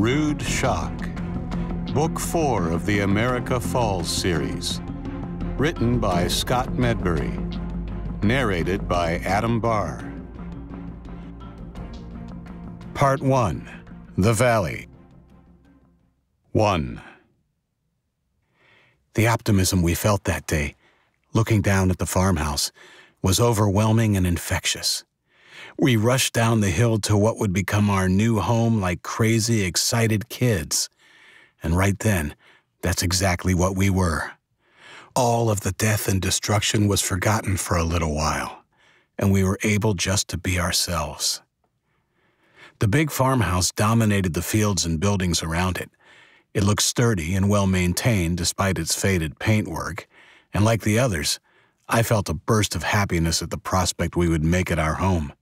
Rude Shock, Book 4 of the America Falls series. Written by Scott Medbury. Narrated by Adam Barr. Part 1 The Valley. 1. The optimism we felt that day, looking down at the farmhouse, was overwhelming and infectious. We rushed down the hill to what would become our new home like crazy, excited kids. And right then, that's exactly what we were. All of the death and destruction was forgotten for a little while, and we were able just to be ourselves. The big farmhouse dominated the fields and buildings around it. It looked sturdy and well maintained despite its faded paintwork, and like the others, I felt a burst of happiness at the prospect we would make it our home.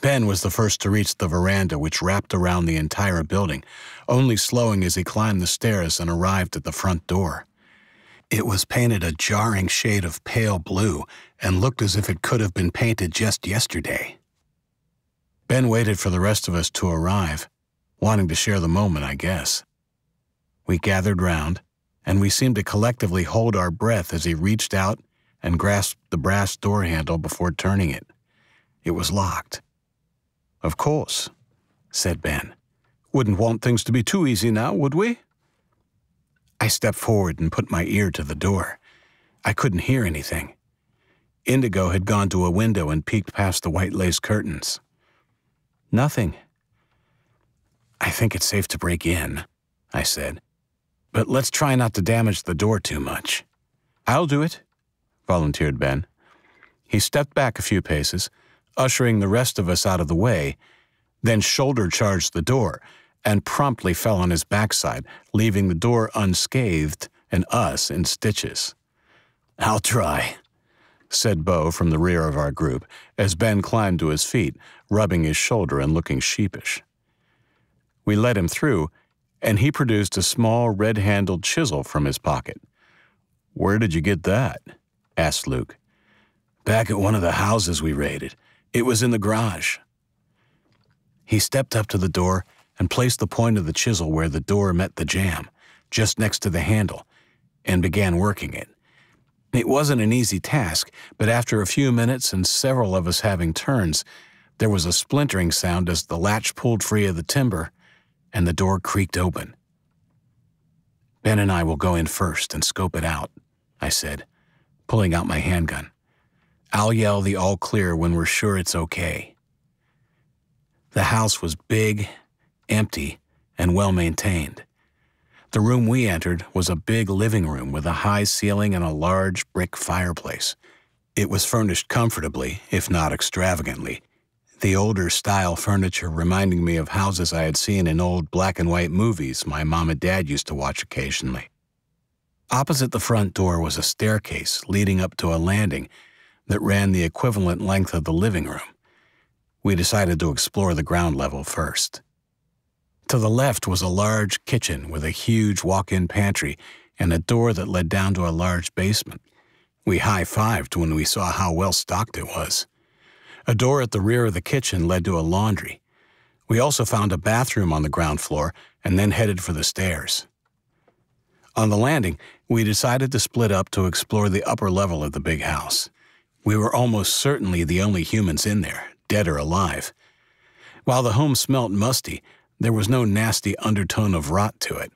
Ben was the first to reach the veranda, which wrapped around the entire building, only slowing as he climbed the stairs and arrived at the front door. It was painted a jarring shade of pale blue and looked as if it could have been painted just yesterday. Ben waited for the rest of us to arrive, wanting to share the moment, I guess. We gathered round, and we seemed to collectively hold our breath as he reached out and grasped the brass door handle before turning it. It was locked. Of course, said Ben. Wouldn't want things to be too easy now, would we? I stepped forward and put my ear to the door. I couldn't hear anything. Indigo had gone to a window and peeked past the white lace curtains. Nothing. I think it's safe to break in, I said. But let's try not to damage the door too much. I'll do it, volunteered Ben. He stepped back a few paces, ushering the rest of us out of the way, then shoulder charged the door and promptly fell on his backside, leaving the door unscathed and us in stitches. I'll try, said Bo from the rear of our group as Ben climbed to his feet, rubbing his shoulder and looking sheepish. We let him through, and he produced a small red handled chisel from his pocket. Where did you get that? asked Luke. Back at one of the houses we raided. It was in the garage. He stepped up to the door and placed the point of the chisel where the door met the jamb, just next to the handle, and began working it. It wasn't an easy task, but after a few minutes and several of us having turns, there was a splintering sound as the latch pulled free of the timber and the door creaked open. Ben and I will go in first and scope it out, I said, pulling out my handgun. I'll yell the all clear when we're sure it's okay. The house was big, empty, and well maintained. The room we entered was a big living room with a high ceiling and a large brick fireplace. It was furnished comfortably, if not extravagantly, the older style furniture reminding me of houses I had seen in old black and white movies my mom and dad used to watch occasionally. Opposite the front door was a staircase leading up to a landing that ran the equivalent length of the living room. We decided to explore the ground level first. To the left was a large kitchen with a huge walk in pantry and a door that led down to a large basement. We high fived when we saw how well stocked it was. A door at the rear of the kitchen led to a laundry. We also found a bathroom on the ground floor and then headed for the stairs. On the landing, we decided to split up to explore the upper level of the big house. We were almost certainly the only humans in there, dead or alive. While the home smelt musty, there was no nasty undertone of rot to it,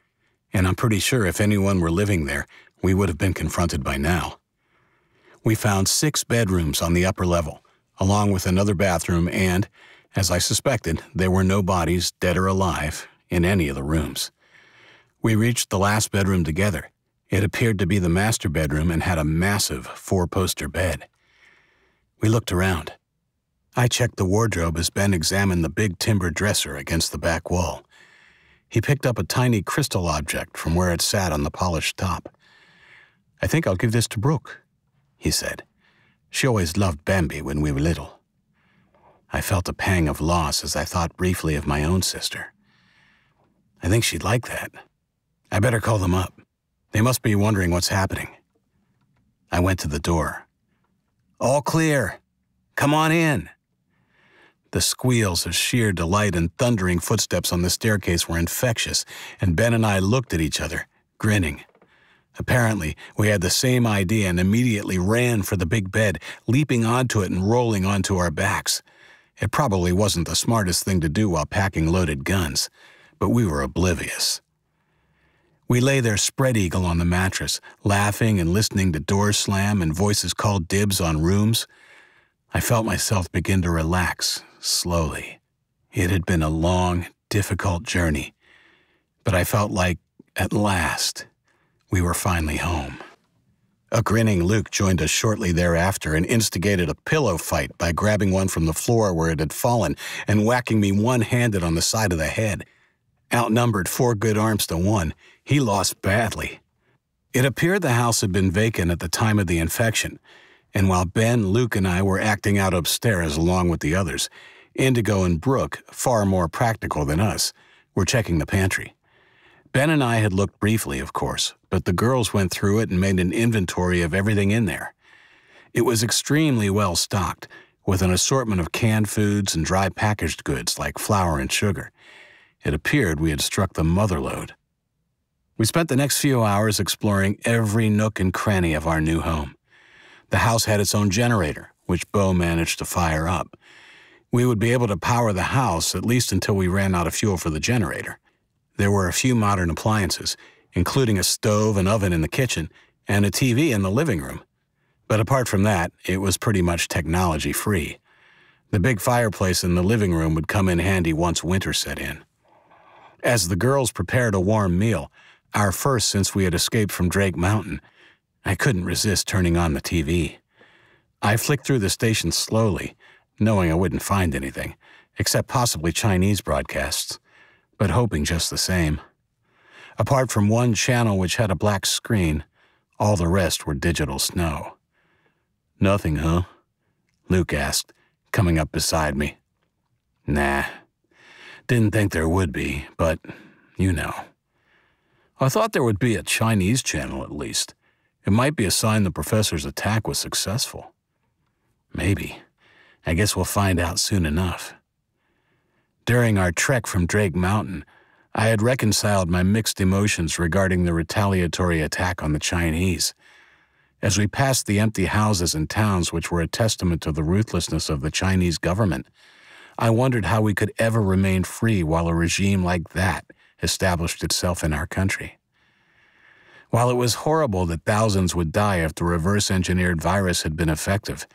and I'm pretty sure if anyone were living there, we would have been confronted by now. We found six bedrooms on the upper level, along with another bathroom, and, as I suspected, there were no bodies, dead or alive, in any of the rooms. We reached the last bedroom together. It appeared to be the master bedroom and had a massive four poster bed. We looked around. I checked the wardrobe as Ben examined the big timber dresser against the back wall. He picked up a tiny crystal object from where it sat on the polished top. I think I'll give this to Brooke, he said. She always loved Bambi when we were little. I felt a pang of loss as I thought briefly of my own sister. I think she'd like that. I better call them up. They must be wondering what's happening. I went to the door. All clear. Come on in. The squeals of sheer delight and thundering footsteps on the staircase were infectious, and Ben and I looked at each other, grinning. Apparently, we had the same idea and immediately ran for the big bed, leaping onto it and rolling onto our backs. It probably wasn't the smartest thing to do while packing loaded guns, but we were oblivious. We lay there spread eagle on the mattress, laughing and listening to doors slam and voices call dibs on rooms. I felt myself begin to relax, slowly. It had been a long, difficult journey, but I felt like, at last, we were finally home. A grinning Luke joined us shortly thereafter and instigated a pillow fight by grabbing one from the floor where it had fallen and whacking me one handed on the side of the head. Outnumbered four good arms to one, he lost badly. It appeared the house had been vacant at the time of the infection, and while Ben, Luke, and I were acting out upstairs along with the others, Indigo and Brooke, far more practical than us, were checking the pantry. Ben and I had looked briefly, of course, but the girls went through it and made an inventory of everything in there. It was extremely well stocked, with an assortment of canned foods and dry packaged goods like flour and sugar. It appeared we had struck the mother lode. We spent the next few hours exploring every nook and cranny of our new home. The house had its own generator, which Bo managed to fire up. We would be able to power the house at least until we ran out of fuel for the generator. There were a few modern appliances, including a stove and oven in the kitchen and a TV in the living room. But apart from that, it was pretty much technology free. The big fireplace in the living room would come in handy once winter set in. As the girls prepared a warm meal, our first since we had escaped from Drake Mountain, I couldn't resist turning on the TV. I flicked through the station slowly, knowing I wouldn't find anything, except possibly Chinese broadcasts but hoping just the same. Apart from one channel which had a black screen, all the rest were digital snow. Nothing, huh? Luke asked, coming up beside me. Nah. Didn't think there would be, but you know. I thought there would be a Chinese channel at least. It might be a sign the professor's attack was successful. Maybe. I guess we'll find out soon enough. During our trek from Drake Mountain, I had reconciled my mixed emotions regarding the retaliatory attack on the Chinese. As we passed the empty houses and towns which were a testament to the ruthlessness of the Chinese government, I wondered how we could ever remain free while a regime like that established itself in our country. While it was horrible that thousands would die if the reverse engineered virus had been effective,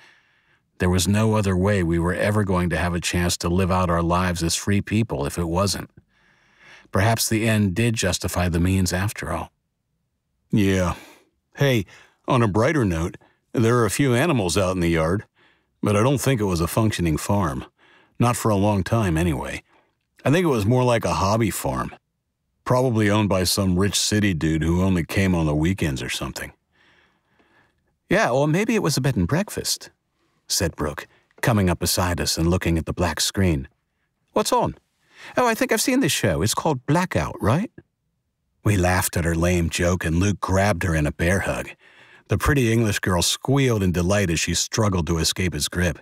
there was no other way we were ever going to have a chance to live out our lives as free people if it wasn't. Perhaps the end did justify the means after all. Yeah. Hey, on a brighter note, there are a few animals out in the yard, but I don't think it was a functioning farm. Not for a long time, anyway. I think it was more like a hobby farm. Probably owned by some rich city dude who only came on the weekends or something. Yeah, well, maybe it was a bed and breakfast said Brooke, coming up beside us and looking at the black screen. What's on? Oh, I think I've seen this show. It's called Blackout, right? We laughed at her lame joke and Luke grabbed her in a bear hug. The pretty English girl squealed in delight as she struggled to escape his grip.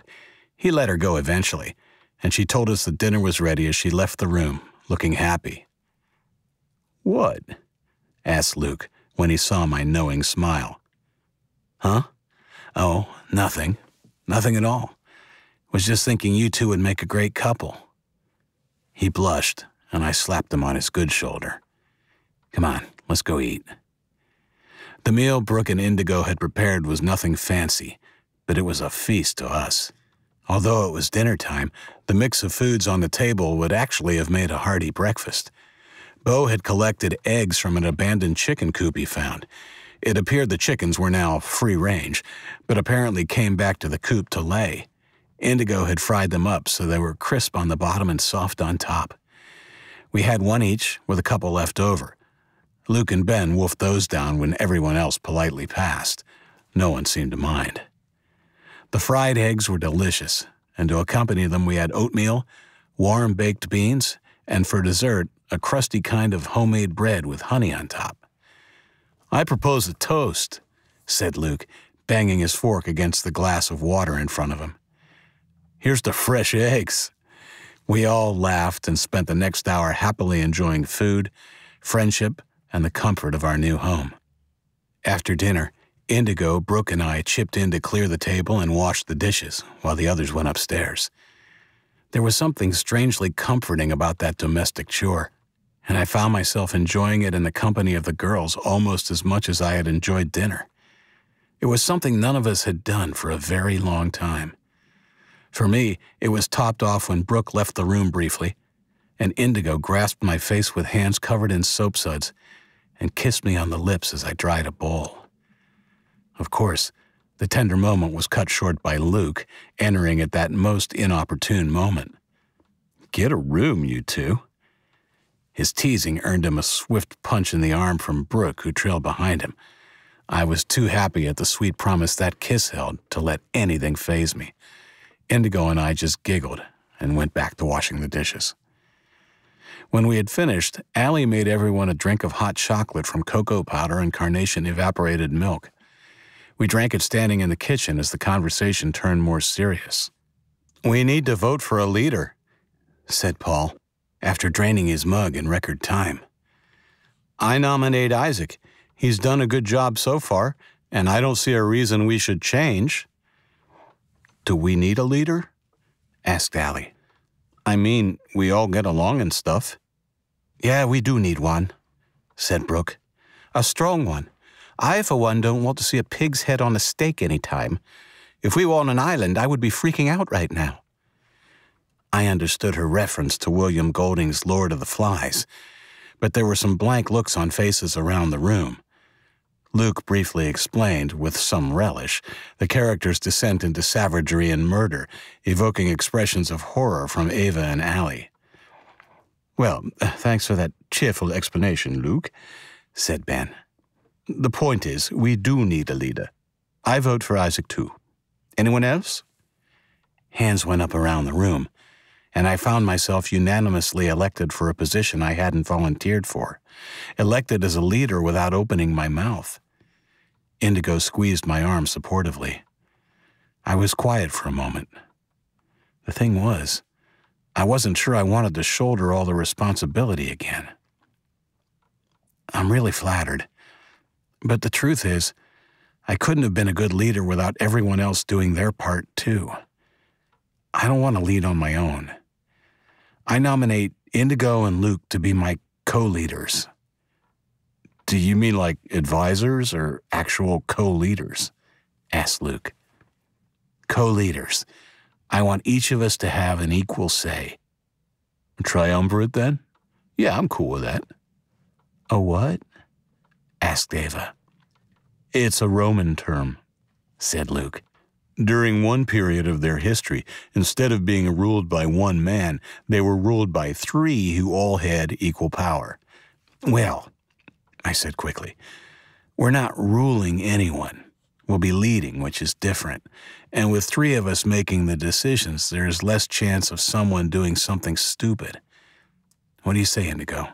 He let her go eventually, and she told us the dinner was ready as she left the room, looking happy. What? asked Luke when he saw my knowing smile. Huh? Oh, nothing, Nothing at all. Was just thinking you two would make a great couple. He blushed, and I slapped him on his good shoulder. Come on, let's go eat. The meal Brooke and Indigo had prepared was nothing fancy, but it was a feast to us. Although it was dinner time, the mix of foods on the table would actually have made a hearty breakfast. Bo had collected eggs from an abandoned chicken coop he found, it appeared the chickens were now free range, but apparently came back to the coop to lay. Indigo had fried them up so they were crisp on the bottom and soft on top. We had one each, with a couple left over. Luke and Ben wolfed those down when everyone else politely passed. No one seemed to mind. The fried eggs were delicious, and to accompany them we had oatmeal, warm baked beans, and for dessert, a crusty kind of homemade bread with honey on top. I propose a toast, said Luke, banging his fork against the glass of water in front of him. Here's to fresh eggs, We all laughed and spent the next hour happily enjoying food, friendship, and the comfort of our new home. After dinner, Indigo, Brooke, and I chipped in to clear the table and wash the dishes while the others went upstairs. There was something strangely comforting about that domestic chore, and I found myself enjoying it in the company of the girls almost as much as I had enjoyed dinner. It was something none of us had done for a very long time. For me, it was topped off when Brooke left the room briefly, and Indigo grasped my face with hands covered in soap suds and kissed me on the lips as I dried a bowl. Of course, the tender moment was cut short by Luke entering at that most inopportune moment. Get a room, you two. His teasing earned him a swift punch in the arm from Brooke, who trailed behind him. I was too happy at the sweet promise that kiss held to let anything faze me. Indigo and I just giggled and went back to washing the dishes. When we had finished, Allie made everyone a drink of hot chocolate from cocoa powder and carnation evaporated milk. We drank it standing in the kitchen as the conversation turned more serious. We need to vote for a leader, said Paul, after draining his mug in record time. I nominate Isaac. He's done a good job so far, and I don't see a reason we should change. Do we need a leader? asked Allie. I mean, we all get along and stuff. Yeah, we do need one, said Brooke. A strong one. I, for one, don't want to see a pig's head on a stake any time. If we were on an island, I would be freaking out right now. I understood her reference to William Golding's Lord of the Flies, but there were some blank looks on faces around the room. Luke briefly explained, with some relish, the character's descent into savagery and murder, evoking expressions of horror from Ava and Allie. Well, thanks for that cheerful explanation, Luke, said Ben. The point is, we do need a leader. I vote for Isaac too. Anyone else? Hands went up around the room, and I found myself unanimously elected for a position I hadn't volunteered for, elected as a leader without opening my mouth. Indigo squeezed my arm supportively. I was quiet for a moment. The thing was, I wasn't sure I wanted to shoulder all the responsibility again. I'm really flattered. But the truth is, I couldn't have been a good leader without everyone else doing their part, too. I don't want to lead on my own. I nominate Indigo and Luke to be my co leaders. Do you mean like advisors or actual co leaders? asked Luke. Co leaders. I want each of us to have an equal say. A triumvirate, then? Yeah, I'm cool with that. A what? asked Ava. It's a Roman term, said Luke. During one period of their history, instead of being ruled by one man, they were ruled by three who all had equal power. Well, I said quickly, we're not ruling anyone. We'll be leading, which is different. And with three of us making the decisions, there is less chance of someone doing something stupid. What do you say, Indigo?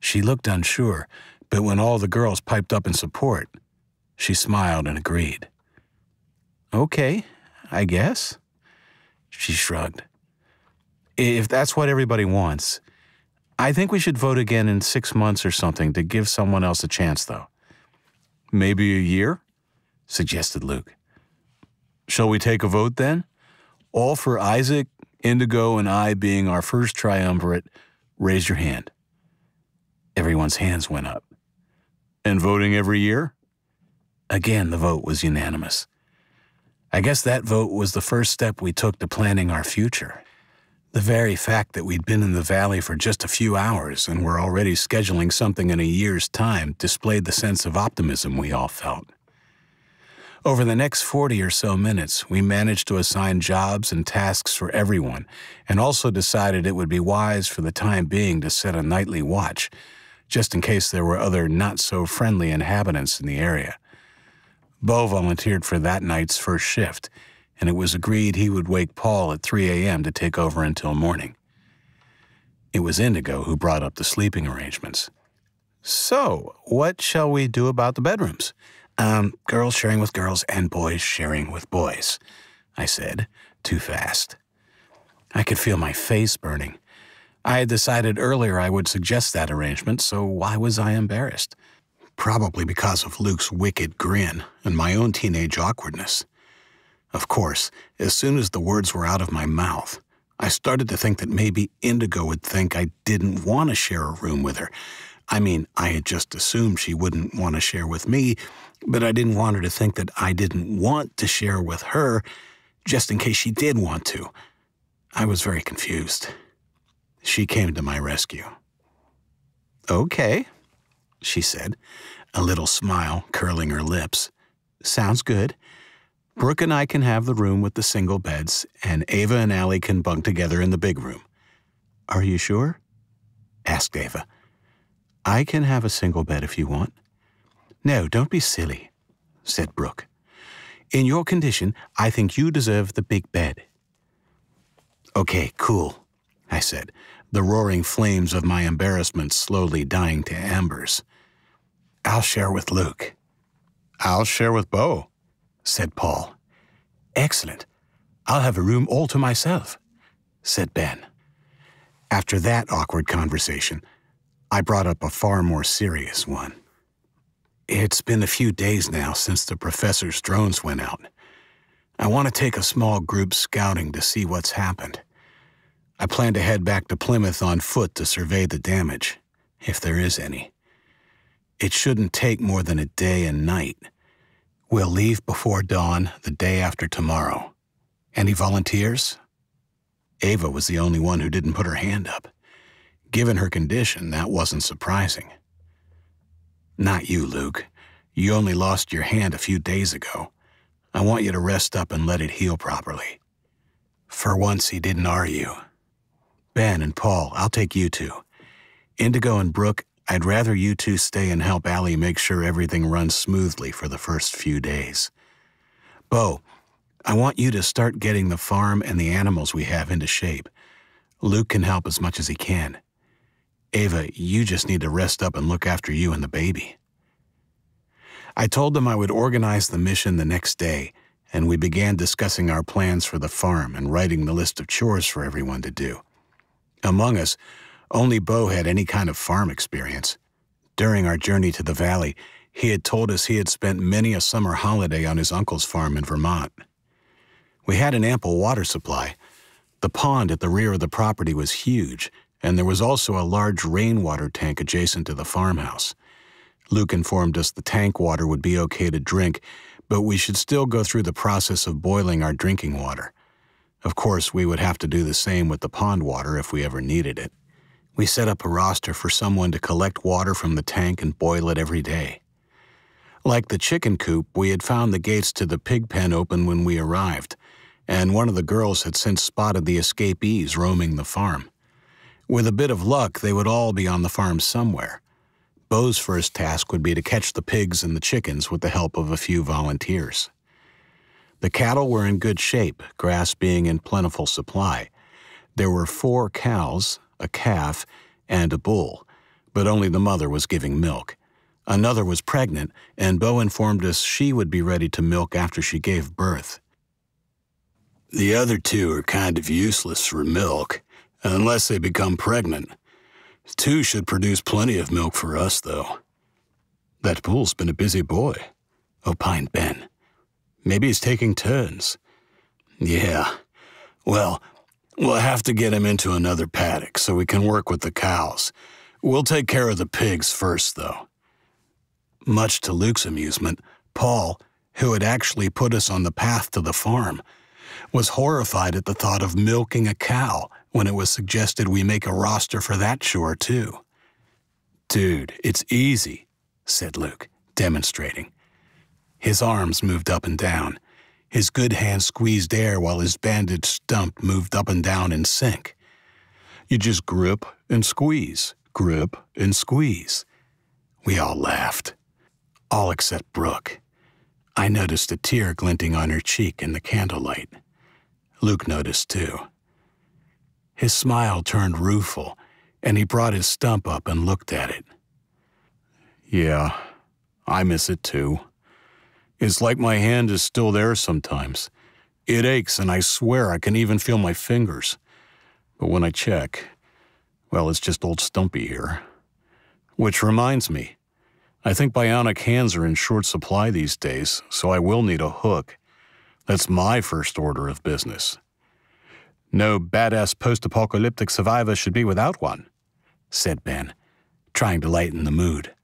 She looked unsure, but when all the girls piped up in support, she smiled and agreed. Okay, I guess. She shrugged. If that's what everybody wants, I think we should vote again in six months or something to give someone else a chance, though. Maybe a year? suggested Luke. Shall we take a vote then? All for Isaac, Indigo, and I being our first triumvirate, raise your hand. Everyone's hands went up. And voting every year? Again, the vote was unanimous. I guess that vote was the first step we took to planning our future. The very fact that we'd been in the valley for just a few hours and were already scheduling something in a year's time displayed the sense of optimism we all felt. Over the next 40 or so minutes, we managed to assign jobs and tasks for everyone, and also decided it would be wise for the time being to set a nightly watch just in case there were other not so friendly inhabitants in the area. Bo volunteered for that night's first shift, and it was agreed he would wake Paul at 3 a.m. to take over until morning. It was Indigo who brought up the sleeping arrangements. So, what shall we do about the bedrooms? Um, girls sharing with girls and boys sharing with boys, I said, too fast. I could feel my face burning. I had decided earlier I would suggest that arrangement, so why was I embarrassed? Probably because of Luke's wicked grin and my own teenage awkwardness. Of course, as soon as the words were out of my mouth, I started to think that maybe Indigo would think I didn't want to share a room with her. I mean, I had just assumed she wouldn't want to share with me, but I didn't want her to think that I didn't want to share with her just in case she did want to. I was very confused. She came to my rescue. Okay, she said, a little smile curling her lips. Sounds good. Brooke and I can have the room with the single beds, and Ava and Allie can bunk together in the big room. Are you sure? asked Ava. I can have a single bed if you want. No, don't be silly, said Brooke. In your condition, I think you deserve the big bed. Okay, cool, I said, the roaring flames of my embarrassment slowly dying to embers. I'll share with Luke. I'll share with Bo, said Paul. Excellent. I'll have a room all to myself, said Ben. After that awkward conversation, I brought up a far more serious one. It's been a few days now since the professor's drones went out. I want to take a small group scouting to see what's happened. I plan to head back to Plymouth on foot to survey the damage, if there is any. It shouldn't take more than a day and night. We'll leave before dawn the day after tomorrow. Any volunteers? Ava was the only one who didn't put her hand up. Given her condition, that wasn't surprising. Not you, Luke. You only lost your hand a few days ago. I want you to rest up and let it heal properly. For once, he didn't argue. Ben and Paul, I'll take you two. Indigo and Brooke, I'd rather you two stay and help Allie make sure everything runs smoothly for the first few days. Bo, I want you to start getting the farm and the animals we have into shape. Luke can help as much as he can. Ava, you just need to rest up and look after you and the baby. I told them I would organize the mission the next day, and we began discussing our plans for the farm and writing the list of chores for everyone to do. Among us, only Bo had any kind of farm experience. During our journey to the valley, he had told us he had spent many a summer holiday on his uncle's farm in Vermont. We had an ample water supply. The pond at the rear of the property was huge, and there was also a large rainwater tank adjacent to the farmhouse. Luke informed us the tank water would be okay to drink, but we should still go through the process of boiling our drinking water. Of course, we would have to do the same with the pond water if we ever needed it. We set up a roster for someone to collect water from the tank and boil it every day. Like the chicken coop, we had found the gates to the pig pen open when we arrived, and one of the girls had since spotted the escapees roaming the farm. With a bit of luck, they would all be on the farm somewhere. Bo's first task would be to catch the pigs and the chickens with the help of a few volunteers. The cattle were in good shape, grass being in plentiful supply. There were four cows, a calf, and a bull, but only the mother was giving milk. Another was pregnant, and Bo informed us she would be ready to milk after she gave birth. The other two are kind of useless for milk, unless they become pregnant. Two should produce plenty of milk for us, though. That bull's been a busy boy, opined Ben. Maybe he's taking turns. Yeah. Well, we'll have to get him into another paddock so we can work with the cows. We'll take care of the pigs first, though. Much to Luke's amusement, Paul, who had actually put us on the path to the farm, was horrified at the thought of milking a cow when it was suggested we make a roster for that chore, too. Dude, it's easy, said Luke, demonstrating. His arms moved up and down. His good hand squeezed air while his bandaged stump moved up and down in sync. You just grip and squeeze, grip and squeeze. We all laughed. All except Brooke. I noticed a tear glinting on her cheek in the candlelight. Luke noticed too. His smile turned rueful, and he brought his stump up and looked at it. Yeah, I miss it too. It's like my hand is still there sometimes. It aches, and I swear I can even feel my fingers. But when I check, well, it's just old Stumpy here. Which reminds me, I think bionic hands are in short supply these days, so I will need a hook. That's my first order of business. No badass post apocalyptic survivor should be without one, said Ben, trying to lighten the mood.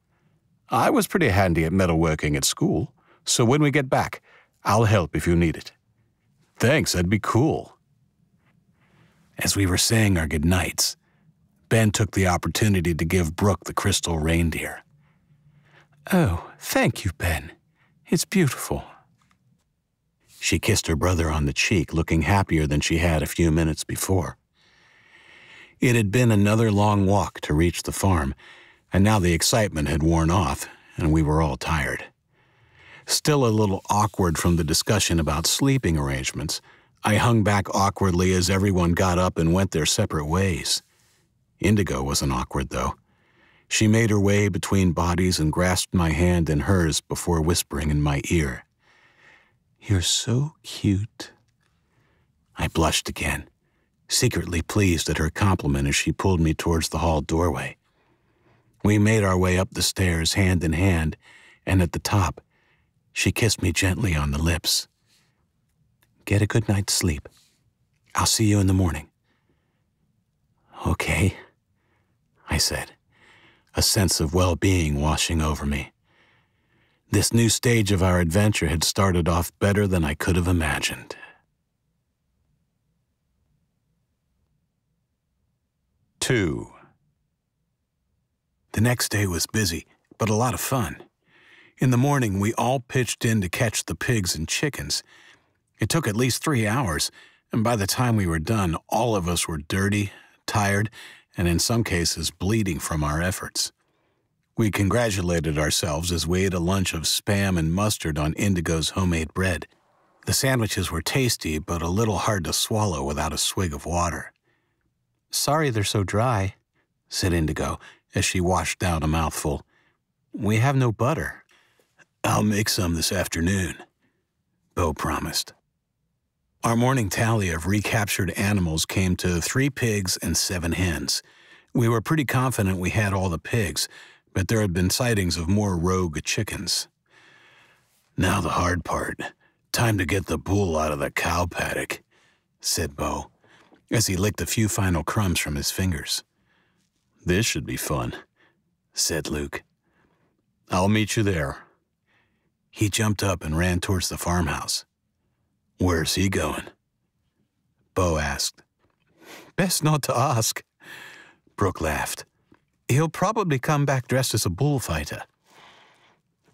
I was pretty handy at metalworking at school, so when we get back, I'll help if you need it. Thanks, that'd be cool. As we were saying our goodnights, Ben took the opportunity to give Brooke the crystal reindeer. Oh, thank you, Ben. It's beautiful. She kissed her brother on the cheek, looking happier than she had a few minutes before. It had been another long walk to reach the farm, and now the excitement had worn off, and we were all tired. Still a little awkward from the discussion about sleeping arrangements, I hung back awkwardly as everyone got up and went their separate ways. Indigo wasn't awkward, though. She made her way between bodies and grasped my hand in hers before whispering in my ear. You're so cute. I blushed again, secretly pleased at her compliment as she pulled me towards the hall doorway. We made our way up the stairs hand in hand, and at the top, she kissed me gently on the lips. Get a good night's sleep. I'll see you in the morning. Okay, I said a sense of well being washing over me. This new stage of our adventure had started off better than I could have imagined. Two. The next day was busy, but a lot of fun. In the morning, we all pitched in to catch the pigs and chickens. It took at least three hours, and by the time we were done, all of us were dirty, tired, and in some cases bleeding from our efforts. We congratulated ourselves as we ate a lunch of spam and mustard on Indigo's homemade bread. The sandwiches were tasty, but a little hard to swallow without a swig of water. Sorry they're so dry, said Indigo as she washed down a mouthful. We have no butter. I'll make some this afternoon, Bo promised. Our morning tally of recaptured animals came to three pigs and seven hens. We were pretty confident we had all the pigs, but there had been sightings of more rogue chickens. Now the hard part. Time to get the bull out of the cow paddock, said Bo, as he licked a few final crumbs from his fingers. This should be fun, said Luke. I'll meet you there. He jumped up and ran towards the farmhouse. Where's he going? Bo asked. Best not to ask. Brooke laughed. He'll probably come back dressed as a bullfighter.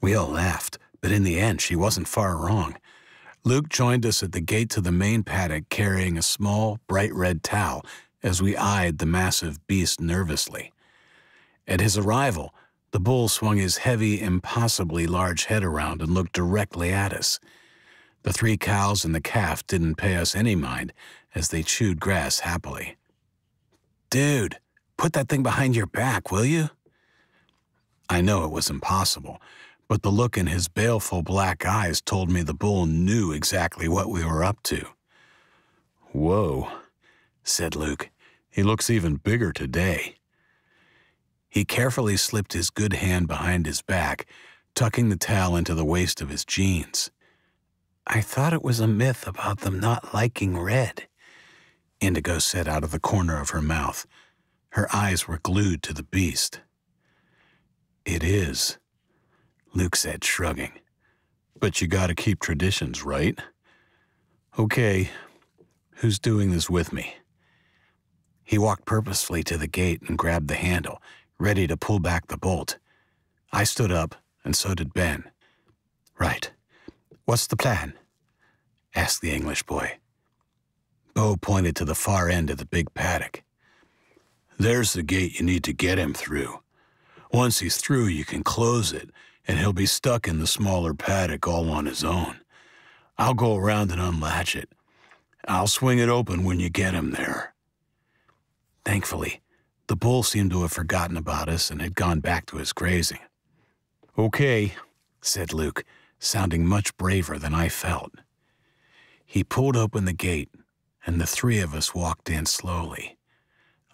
We all laughed, but in the end, she wasn't far wrong. Luke joined us at the gate to the main paddock carrying a small, bright red towel as we eyed the massive beast nervously. At his arrival, the bull swung his heavy, impossibly large head around and looked directly at us. The three cows and the calf didn't pay us any mind as they chewed grass happily. Dude, put that thing behind your back, will you? I know it was impossible, but the look in his baleful black eyes told me the bull knew exactly what we were up to. Whoa, said Luke. He looks even bigger today. He carefully slipped his good hand behind his back, tucking the towel into the waist of his jeans. I thought it was a myth about them not liking red, Indigo said out of the corner of her mouth. Her eyes were glued to the beast. It is, Luke said, shrugging. But you gotta keep traditions, right? Okay, who's doing this with me? He walked purposefully to the gate and grabbed the handle, ready to pull back the bolt. I stood up, and so did Ben. Right. What's the plan? asked the English boy. Bo pointed to the far end of the big paddock. There's the gate you need to get him through. Once he's through, you can close it, and he'll be stuck in the smaller paddock all on his own. I'll go around and unlatch it. I'll swing it open when you get him there. Thankfully, the bull seemed to have forgotten about us and had gone back to his grazing. Okay, said Luke, sounding much braver than I felt. He pulled open the gate, and the three of us walked in slowly,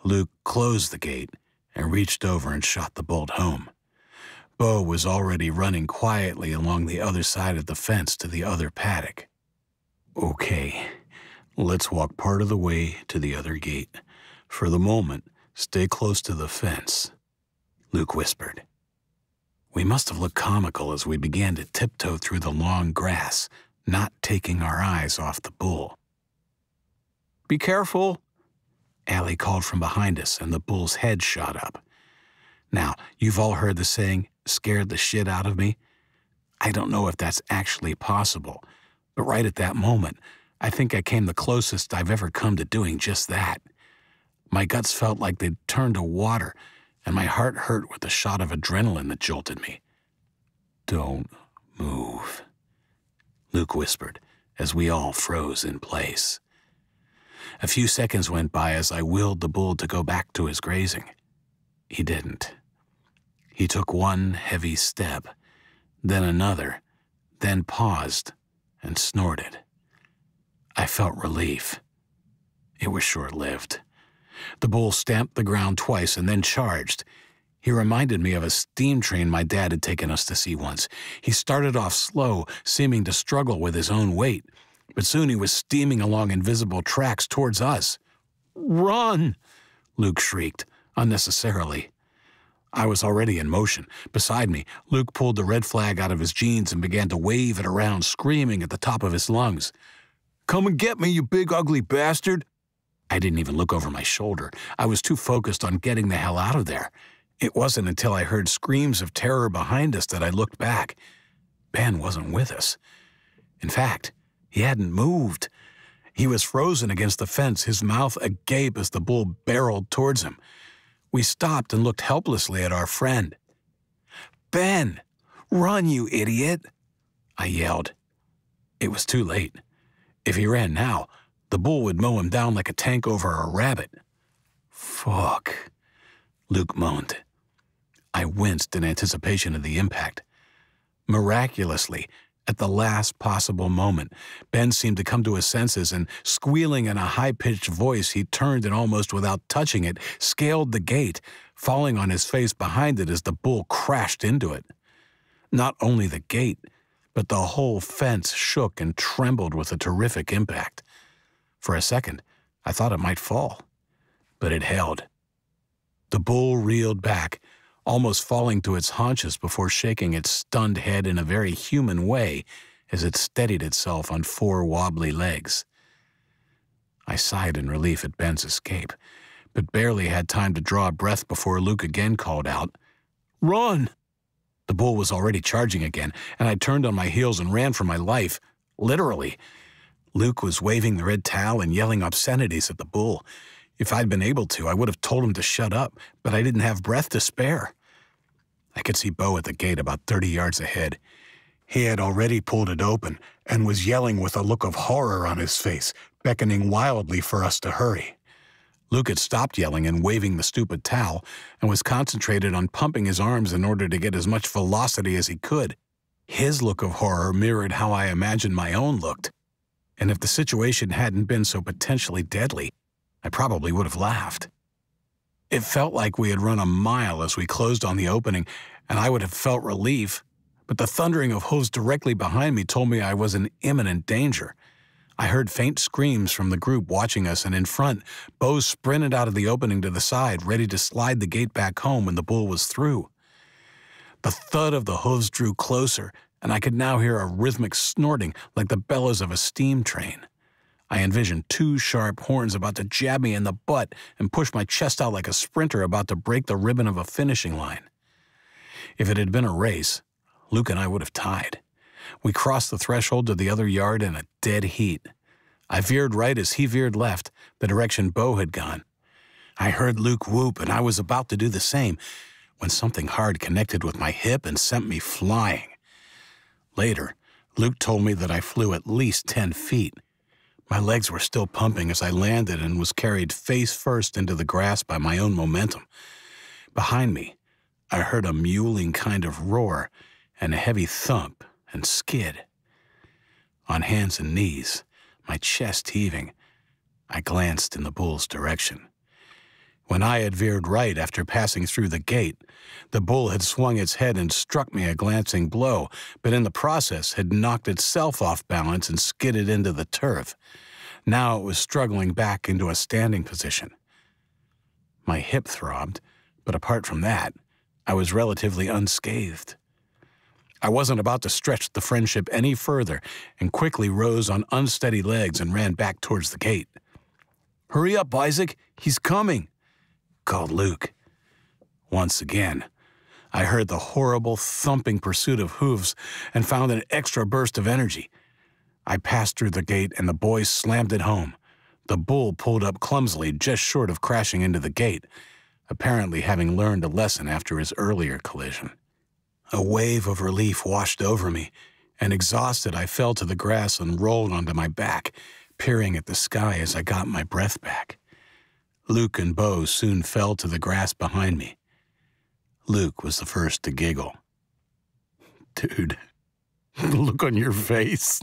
Luke closed the gate and reached over and shot the bolt home. Bo was already running quietly along the other side of the fence to the other paddock. Okay, let's walk part of the way to the other gate. For the moment, stay close to the fence, Luke whispered. We must have looked comical as we began to tiptoe through the long grass, not taking our eyes off the bull. Be careful, Allie called from behind us, and the bull's head shot up. Now, you've all heard the saying, scared the shit out of me. I don't know if that's actually possible, but right at that moment, I think I came the closest I've ever come to doing just that. My guts felt like they'd turned to water, and my heart hurt with the shot of adrenaline that jolted me. Don't move, Luke whispered as we all froze in place. A few seconds went by as I willed the bull to go back to his grazing. He didn't. He took one heavy step, then another, then paused and snorted. I felt relief. It was short lived. The bull stamped the ground twice and then charged. He reminded me of a steam train my dad had taken us to see once. He started off slow, seeming to struggle with his own weight, but soon he was steaming along invisible tracks towards us. Run! Luke shrieked, unnecessarily. I was already in motion. Beside me, Luke pulled the red flag out of his jeans and began to wave it around, screaming at the top of his lungs. Come and get me, you big ugly bastard! I didn't even look over my shoulder. I was too focused on getting the hell out of there. It wasn't until I heard screams of terror behind us that I looked back. Ben wasn't with us. In fact, he hadn't moved. He was frozen against the fence, his mouth agape as the bull barreled towards him. We stopped and looked helplessly at our friend. Ben, run, you idiot! I yelled. It was too late. If he ran now, the bull would mow him down like a tank over a rabbit. Fuck, Luke moaned. I winced in anticipation of the impact. Miraculously, at the last possible moment, Ben seemed to come to his senses and, squealing in a high pitched voice, he turned and almost without touching it, scaled the gate, falling on his face behind it as the bull crashed into it. Not only the gate, but the whole fence shook and trembled with a terrific impact. For a second, I thought it might fall, but it held. The bull reeled back, almost falling to its haunches before shaking its stunned head in a very human way as it steadied itself on four wobbly legs. I sighed in relief at Ben's escape, but barely had time to draw a breath before Luke again called out, Run! The bull was already charging again, and I turned on my heels and ran for my life, literally. Luke was waving the red towel and yelling obscenities at the bull. If I'd been able to, I would have told him to shut up, but I didn't have breath to spare. I could see Bo at the gate about 30 yards ahead. He had already pulled it open and was yelling with a look of horror on his face, beckoning wildly for us to hurry. Luke had stopped yelling and waving the stupid towel and was concentrated on pumping his arms in order to get as much velocity as he could. His look of horror mirrored how I imagined my own looked. And if the situation hadn't been so potentially deadly, I probably would have laughed. It felt like we had run a mile as we closed on the opening, and I would have felt relief, but the thundering of hooves directly behind me told me I was in imminent danger. I heard faint screams from the group watching us, and in front, Bo sprinted out of the opening to the side, ready to slide the gate back home when the bull was through. The thud of the hooves drew closer, and I could now hear a rhythmic snorting like the bellows of a steam train. I envisioned two sharp horns about to jab me in the butt and push my chest out like a sprinter about to break the ribbon of a finishing line. If it had been a race, Luke and I would have tied. We crossed the threshold to the other yard in a dead heat. I veered right as he veered left, the direction Bo had gone. I heard Luke whoop, and I was about to do the same when something hard connected with my hip and sent me flying. Later, Luke told me that I flew at least 10 feet. My legs were still pumping as I landed and was carried face first into the grass by my own momentum. Behind me, I heard a mewling kind of roar and a heavy thump and skid. On hands and knees, my chest heaving, I glanced in the bull's direction. When I had veered right after passing through the gate, the bull had swung its head and struck me a glancing blow, but in the process had knocked itself off balance and skidded into the turf. Now it was struggling back into a standing position. My hip throbbed, but apart from that, I was relatively unscathed. I wasn't about to stretch the friendship any further and quickly rose on unsteady legs and ran back towards the gate. Hurry up, Isaac, he's coming, called Luke. Once again, I heard the horrible thumping pursuit of hooves and found an extra burst of energy. I passed through the gate and the boys slammed it home. The bull pulled up clumsily just short of crashing into the gate, apparently having learned a lesson after his earlier collision. A wave of relief washed over me, and exhausted, I fell to the grass and rolled onto my back, peering at the sky as I got my breath back. Luke and Bo soon fell to the grass behind me. Luke was the first to giggle. Dude, look on your face.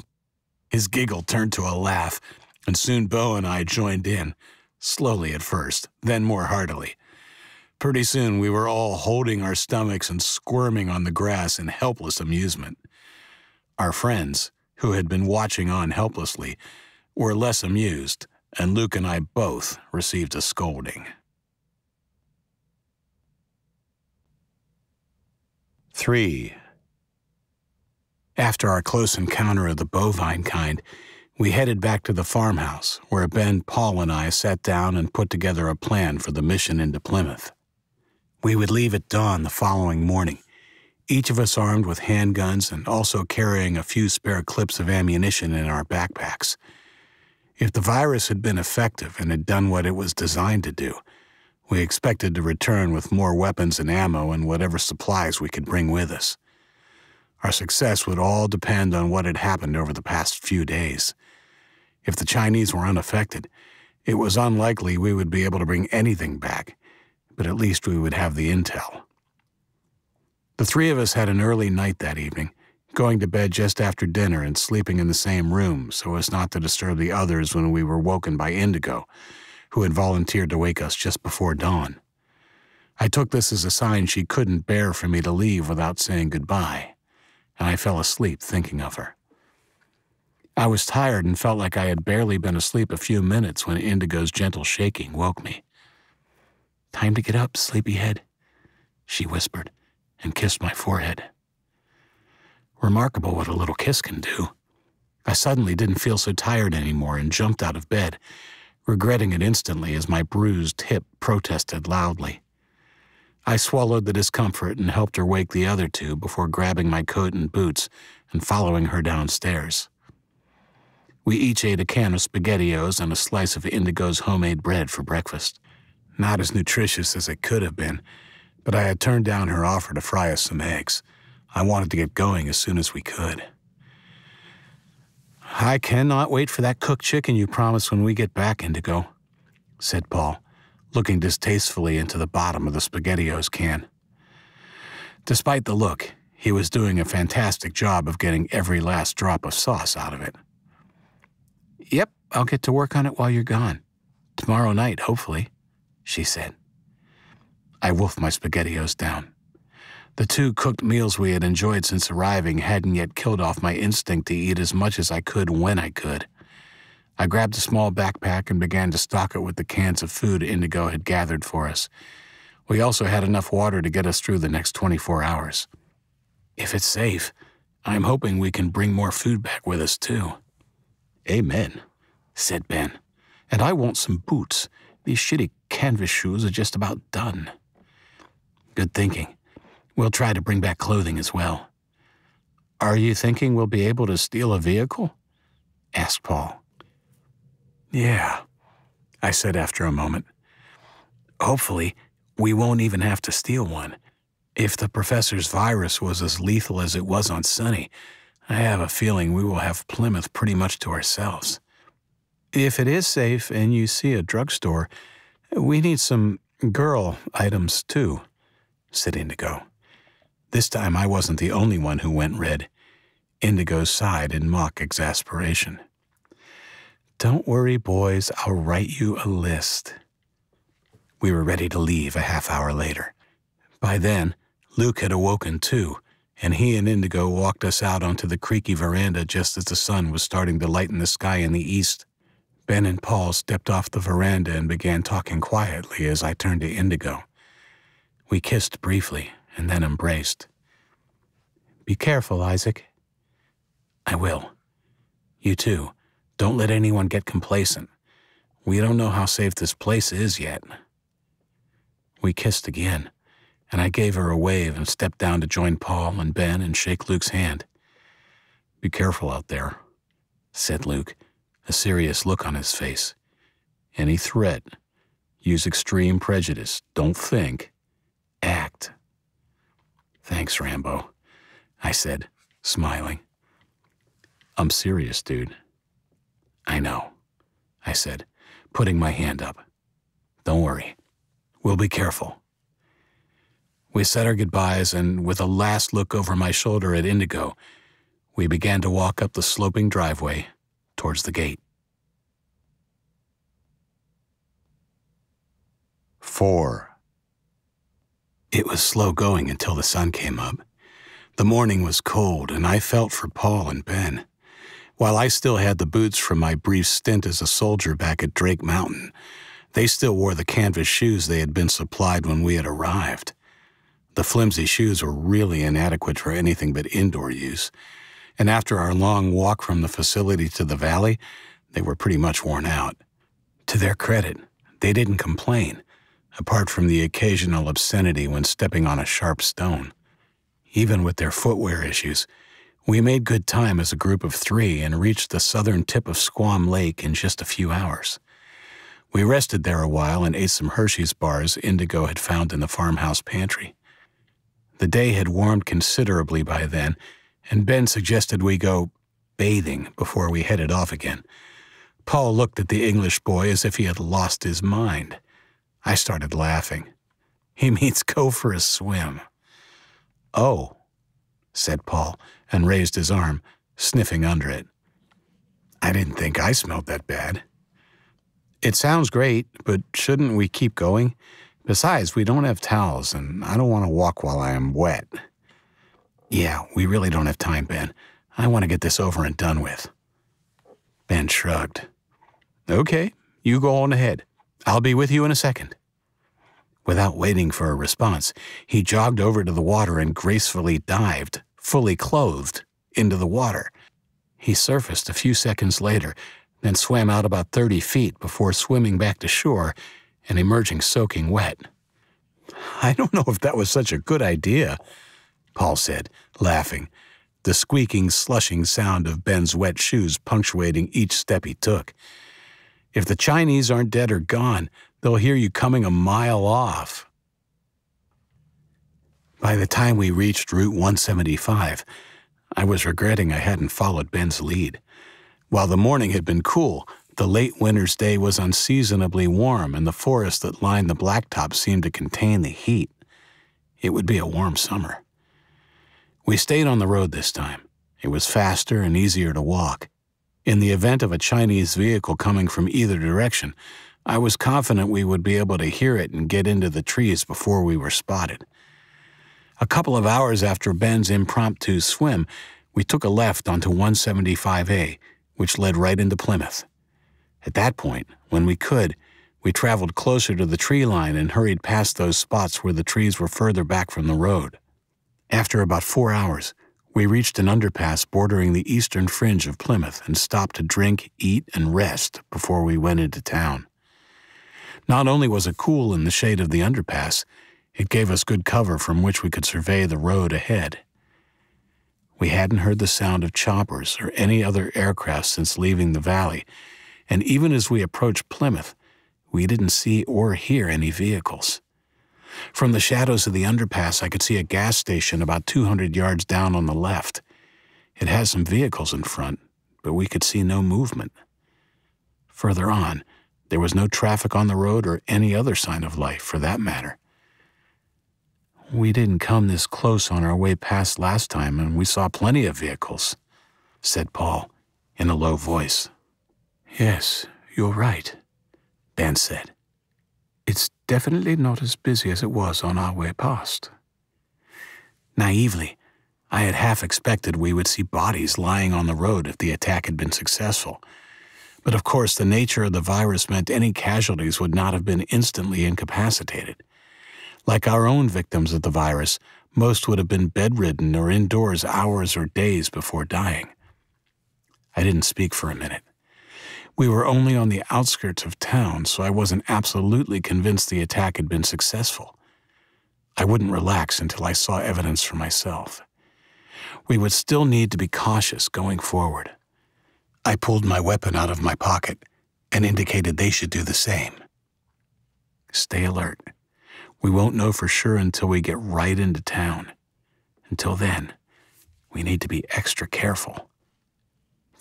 His giggle turned to a laugh, and soon Bo and I joined in, slowly at first, then more heartily. Pretty soon we were all holding our stomachs and squirming on the grass in helpless amusement. Our friends, who had been watching on helplessly, were less amused, and Luke and I both received a scolding. 3. After our close encounter of the bovine kind, we headed back to the farmhouse, where Ben, Paul, and I sat down and put together a plan for the mission into Plymouth. We would leave at dawn the following morning, each of us armed with handguns and also carrying a few spare clips of ammunition in our backpacks. If the virus had been effective and had done what it was designed to do, we expected to return with more weapons and ammo and whatever supplies we could bring with us. Our success would all depend on what had happened over the past few days. If the Chinese were unaffected, it was unlikely we would be able to bring anything back, but at least we would have the intel. The three of us had an early night that evening, going to bed just after dinner and sleeping in the same room so as not to disturb the others when we were woken by Indigo, who had volunteered to wake us just before dawn. I took this as a sign she couldn't bear for me to leave without saying goodbye, and I fell asleep thinking of her. I was tired and felt like I had barely been asleep a few minutes when Indigo's gentle shaking woke me. Time to get up, sleepyhead, she whispered and kissed my forehead. Remarkable what a little kiss can do. I suddenly didn't feel so tired anymore and jumped out of bed, regretting it instantly as my bruised hip protested loudly. I swallowed the discomfort and helped her wake the other two before grabbing my coat and boots and following her downstairs. We each ate a can of SpaghettiOs and a slice of Indigo's homemade bread for breakfast. Not as nutritious as it could have been, but I had turned down her offer to fry us some eggs. I wanted to get going as soon as we could. I cannot wait for that cooked chicken you promised when we get back, Indigo, said Paul, looking distastefully into the bottom of the SpaghettiOs can. Despite the look, he was doing a fantastic job of getting every last drop of sauce out of it. Yep, I'll get to work on it while you're gone. Tomorrow night, hopefully, she said. I wolfed my SpaghettiOs down. The two cooked meals we had enjoyed since arriving hadn't yet killed off my instinct to eat as much as I could when I could. I grabbed a small backpack and began to stock it with the cans of food Indigo had gathered for us. We also had enough water to get us through the next 24 hours. If it's safe, I'm hoping we can bring more food back with us, too. Amen, said Ben. And I want some boots. These shitty canvas shoes are just about done. Good thinking. We'll try to bring back clothing as well. Are you thinking we'll be able to steal a vehicle? asked Paul. Yeah, I said after a moment. Hopefully, we won't even have to steal one. If the professor's virus was as lethal as it was on Sunny, I have a feeling we will have Plymouth pretty much to ourselves. If it is safe and you see a drugstore, we need some girl items too, said Indigo. This time I wasn't the only one who went red. Indigo sighed in mock exasperation. Don't worry, boys, I'll write you a list. We were ready to leave a half hour later. By then, Luke had awoken too, and he and Indigo walked us out onto the creaky veranda just as the sun was starting to lighten the sky in the east. Ben and Paul stepped off the veranda and began talking quietly as I turned to Indigo. We kissed briefly and then embraced. Be careful, Isaac. I will. You too. Don't let anyone get complacent. We don't know how safe this place is yet. We kissed again, and I gave her a wave and stepped down to join Paul and Ben and shake Luke's hand. Be careful out there, said Luke, a serious look on his face. Any threat, use extreme prejudice. Don't think, act. Thanks, Rambo, I said, smiling. I'm serious, dude. I know, I said, putting my hand up. Don't worry. We'll be careful. We said our goodbyes, and with a last look over my shoulder at Indigo, we began to walk up the sloping driveway towards the gate. 4. It was slow going until the sun came up. The morning was cold, and I felt for Paul and Ben. While I still had the boots from my brief stint as a soldier back at Drake Mountain, they still wore the canvas shoes they had been supplied when we had arrived. The flimsy shoes were really inadequate for anything but indoor use, and after our long walk from the facility to the valley, they were pretty much worn out. To their credit, they didn't complain, apart from the occasional obscenity when stepping on a sharp stone. Even with their footwear issues, we made good time as a group of three and reached the southern tip of Squam Lake in just a few hours. We rested there a while and ate some Hershey's bars Indigo had found in the farmhouse pantry. The day had warmed considerably by then, and Ben suggested we go bathing before we headed off again. Paul looked at the English boy as if he had lost his mind. I started laughing. He means go for a swim. Oh, said Paul, and raised his arm, sniffing under it. I didn't think I smelled that bad. It sounds great, but shouldn't we keep going? Besides, we don't have towels, and I don't want to walk while I am wet. Yeah, we really don't have time, Ben. I want to get this over and done with. Ben shrugged. Okay, you go on ahead. I'll be with you in a second. Without waiting for a response, he jogged over to the water and gracefully dived, fully clothed, into the water. He surfaced a few seconds later, then swam out about 30 feet before swimming back to shore and emerging soaking wet. I don't know if that was such a good idea, Paul said, laughing, the squeaking, slushing sound of Ben's wet shoes punctuating each step he took. If the Chinese aren't dead or gone, they'll hear you coming a mile off. By the time we reached Route 175, I was regretting I hadn't followed Ben's lead. While the morning had been cool, the late winter's day was unseasonably warm, and the forest that lined the blacktop seemed to contain the heat. It would be a warm summer. We stayed on the road this time. It was faster and easier to walk. In the event of a Chinese vehicle coming from either direction, I was confident we would be able to hear it and get into the trees before we were spotted. A couple of hours after Ben's impromptu swim, we took a left onto 175A which led right into Plymouth. At that point, when we could, we traveled closer to the tree line and hurried past those spots where the trees were further back from the road. After about four hours, we reached an underpass bordering the eastern fringe of Plymouth and stopped to drink, eat, and rest before we went into town. Not only was it cool in the shade of the underpass, it gave us good cover from which we could survey the road ahead. We hadn't heard the sound of choppers or any other aircraft since leaving the valley, and even as we approached Plymouth, we didn't see or hear any vehicles. From the shadows of the underpass, I could see a gas station about 200 yards down on the left. It had some vehicles in front, but we could see no movement. Further on, there was no traffic on the road or any other sign of life, for that matter. We didn't come this close on our way past last time, and we saw plenty of vehicles, said Paul in a low voice. Yes, you're right, Ben said. It's definitely not as busy as it was on our way past. Naively, I had half expected we would see bodies lying on the road if the attack had been successful. But of course, the nature of the virus meant any casualties would not have been instantly incapacitated. Like our own victims of the virus, most would have been bedridden or indoors hours or days before dying. I didn't speak for a minute. We were only on the outskirts of town, so I wasn't absolutely convinced the attack had been successful. I wouldn't relax until I saw evidence for myself. We would still need to be cautious going forward. I pulled my weapon out of my pocket and indicated they should do the same. Stay alert. We won't know for sure until we get right into town. Until then, we need to be extra careful.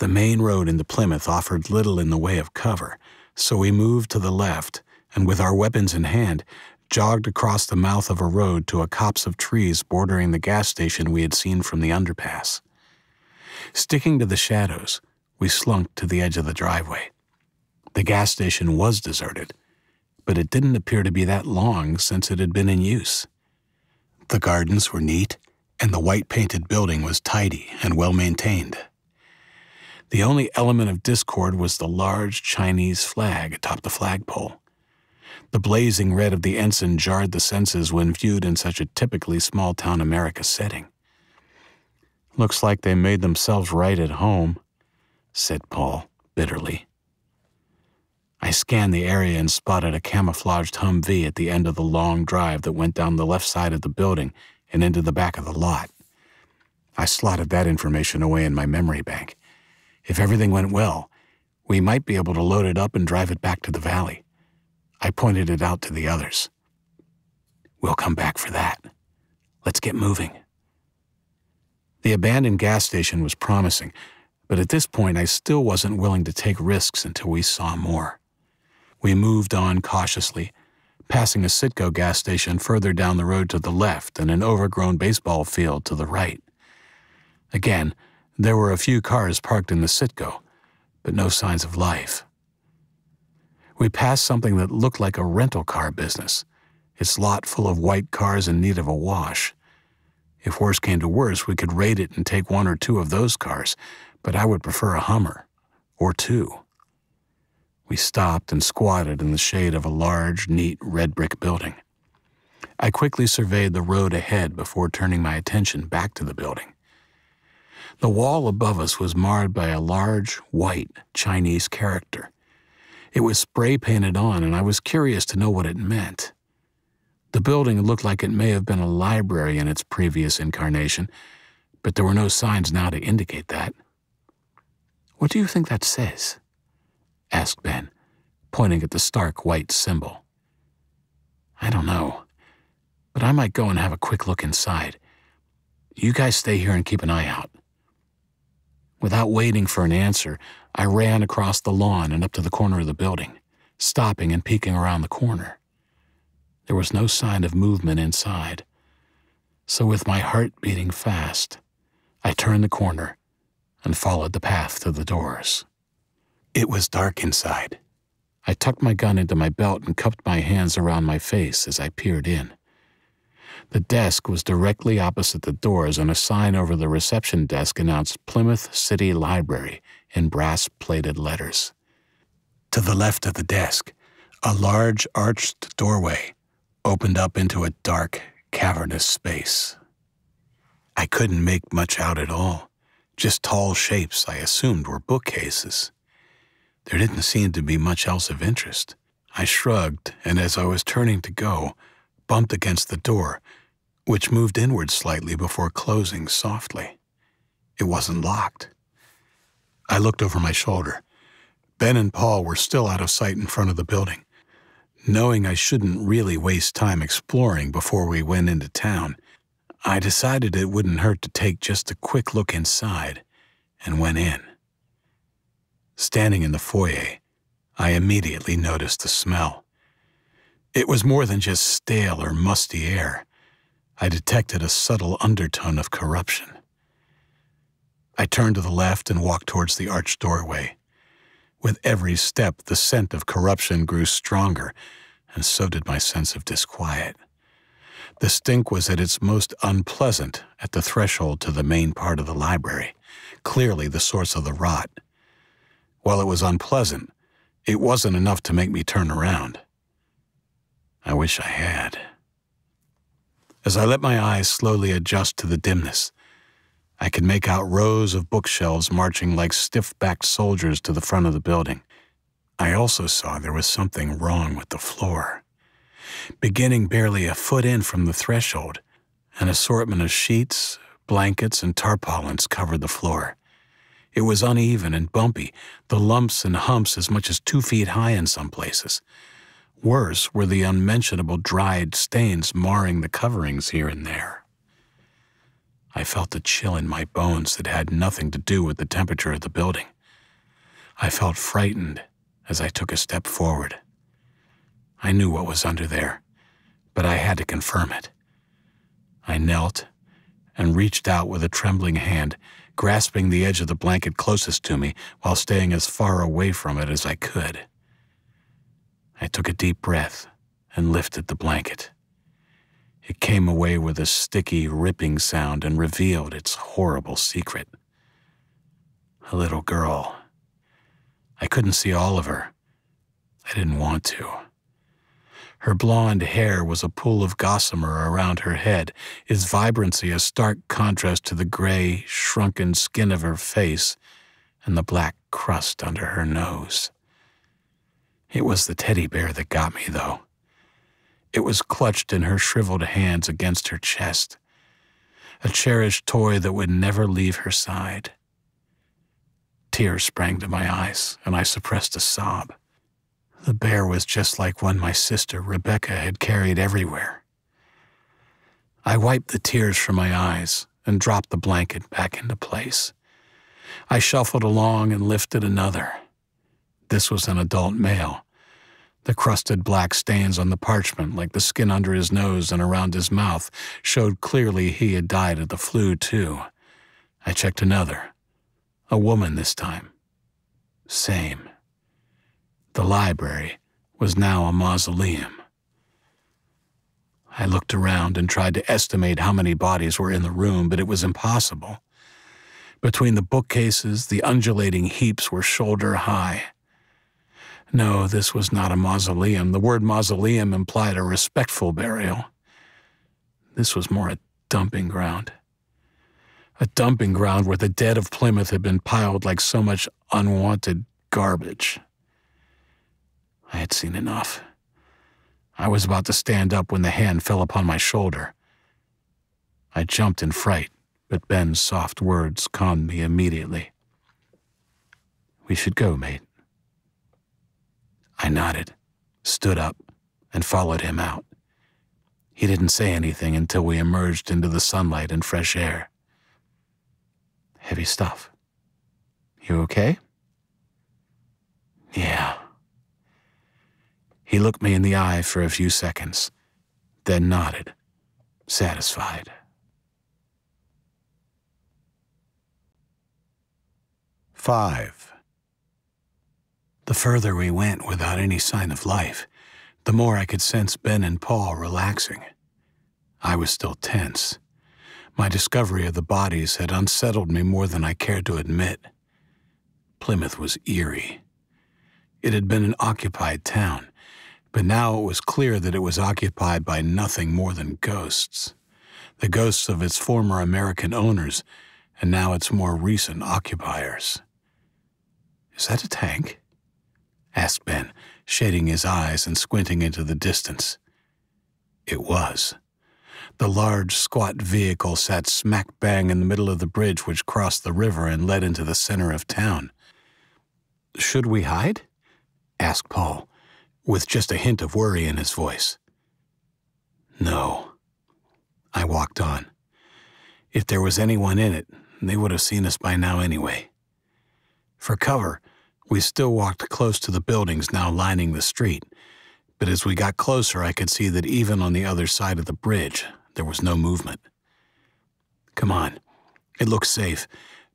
The main road into Plymouth offered little in the way of cover, so we moved to the left and, with our weapons in hand, jogged across the mouth of a road to a copse of trees bordering the gas station we had seen from the underpass. Sticking to the shadows, we slunk to the edge of the driveway. The gas station was deserted, but it didn't appear to be that long since it had been in use. The gardens were neat, and the white painted building was tidy and well maintained. The only element of discord was the large Chinese flag atop the flagpole. The blazing red of the ensign jarred the senses when viewed in such a typically small town America setting. Looks like they made themselves right at home, said Paul bitterly. I scanned the area and spotted a camouflaged Humvee at the end of the long drive that went down the left side of the building and into the back of the lot. I slotted that information away in my memory bank. If everything went well, we might be able to load it up and drive it back to the valley. I pointed it out to the others. We'll come back for that. Let's get moving. The abandoned gas station was promising, but at this point I still wasn't willing to take risks until we saw more. We moved on cautiously, passing a Citgo gas station further down the road to the left and an overgrown baseball field to the right. Again, there were a few cars parked in the Citgo, but no signs of life. We passed something that looked like a rental car business, its lot full of white cars in need of a wash. If worse came to worse, we could raid it and take one or two of those cars, but I would prefer a Hummer, or two. We stopped and squatted in the shade of a large, neat red brick building. I quickly surveyed the road ahead before turning my attention back to the building. The wall above us was marred by a large, white Chinese character. It was spray painted on, and I was curious to know what it meant. The building looked like it may have been a library in its previous incarnation, but there were no signs now to indicate that. What do you think that says? asked Ben, pointing at the stark white symbol. I don't know, but I might go and have a quick look inside. You guys stay here and keep an eye out. Without waiting for an answer, I ran across the lawn and up to the corner of the building, stopping and peeking around the corner. There was no sign of movement inside. So, with my heart beating fast, I turned the corner and followed the path to the doors. It was dark inside. I tucked my gun into my belt and cupped my hands around my face as I peered in. The desk was directly opposite the doors, and a sign over the reception desk announced Plymouth City Library in brass plated letters. To the left of the desk, a large arched doorway opened up into a dark, cavernous space. I couldn't make much out at all, just tall shapes I assumed were bookcases. There didn't seem to be much else of interest. I shrugged, and as I was turning to go, bumped against the door which moved inward slightly before closing softly. It wasn't locked. I looked over my shoulder. Ben and Paul were still out of sight in front of the building. Knowing I shouldn't really waste time exploring before we went into town, I decided it wouldn't hurt to take just a quick look inside and went in. Standing in the foyer, I immediately noticed the smell. It was more than just stale or musty air. I detected a subtle undertone of corruption. I turned to the left and walked towards the arched doorway. With every step, the scent of corruption grew stronger, and so did my sense of disquiet. The stink was at its most unpleasant at the threshold to the main part of the library, clearly the source of the rot. While it was unpleasant, it wasn't enough to make me turn around. I wish I had. As I let my eyes slowly adjust to the dimness, I could make out rows of bookshelves marching like stiff backed soldiers to the front of the building. I also saw there was something wrong with the floor. Beginning barely a foot in from the threshold, an assortment of sheets, blankets, and tarpaulins covered the floor. It was uneven and bumpy, the lumps and humps as much as two feet high in some places. Worse were the unmentionable dried stains marring the coverings here and there. I felt a chill in my bones that had nothing to do with the temperature of the building. I felt frightened as I took a step forward. I knew what was under there, but I had to confirm it. I knelt and reached out with a trembling hand, grasping the edge of the blanket closest to me while staying as far away from it as I could. I took a deep breath and lifted the blanket. It came away with a sticky, ripping sound and revealed its horrible secret. A little girl. I couldn't see all of her. I didn't want to. Her blonde hair was a pool of gossamer around her head, its vibrancy a stark contrast to the gray, shrunken skin of her face and the black crust under her nose. It was the teddy bear that got me, though. It was clutched in her shriveled hands against her chest, a cherished toy that would never leave her side. Tears sprang to my eyes, and I suppressed a sob. The bear was just like one my sister, Rebecca, had carried everywhere. I wiped the tears from my eyes and dropped the blanket back into place. I shuffled along and lifted another. This was an adult male. The crusted black stains on the parchment, like the skin under his nose and around his mouth, showed clearly he had died of the flu, too. I checked another. A woman this time. Same. The library was now a mausoleum. I looked around and tried to estimate how many bodies were in the room, but it was impossible. Between the bookcases, the undulating heaps were shoulder high. No, this was not a mausoleum. The word mausoleum implied a respectful burial. This was more a dumping ground. A dumping ground where the dead of Plymouth had been piled like so much unwanted garbage. I had seen enough. I was about to stand up when the hand fell upon my shoulder. I jumped in fright, but Ben's soft words calmed me immediately. We should go, mate. I nodded, stood up, and followed him out. He didn't say anything until we emerged into the sunlight and fresh air. Heavy stuff. You okay? Yeah. He looked me in the eye for a few seconds, then nodded, satisfied. Five. The further we went without any sign of life, the more I could sense Ben and Paul relaxing. I was still tense. My discovery of the bodies had unsettled me more than I cared to admit. Plymouth was eerie. It had been an occupied town, but now it was clear that it was occupied by nothing more than ghosts. The ghosts of its former American owners, and now its more recent occupiers. Is that a tank? Asked Ben, shading his eyes and squinting into the distance. It was. The large, squat vehicle sat smack bang in the middle of the bridge which crossed the river and led into the center of town. Should we hide? asked Paul, with just a hint of worry in his voice. No. I walked on. If there was anyone in it, they would have seen us by now anyway. For cover, we still walked close to the buildings now lining the street, but as we got closer, I could see that even on the other side of the bridge, there was no movement. Come on. It looks safe,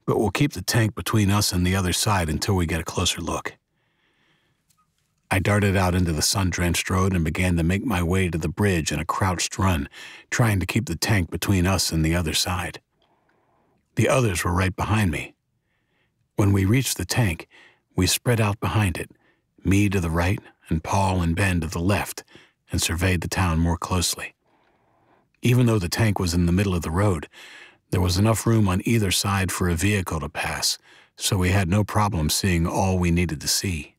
but we'll keep the tank between us and the other side until we get a closer look. I darted out into the sun drenched road and began to make my way to the bridge in a crouched run, trying to keep the tank between us and the other side. The others were right behind me. When we reached the tank, we spread out behind it, me to the right and Paul and Ben to the left, and surveyed the town more closely. Even though the tank was in the middle of the road, there was enough room on either side for a vehicle to pass, so we had no problem seeing all we needed to see.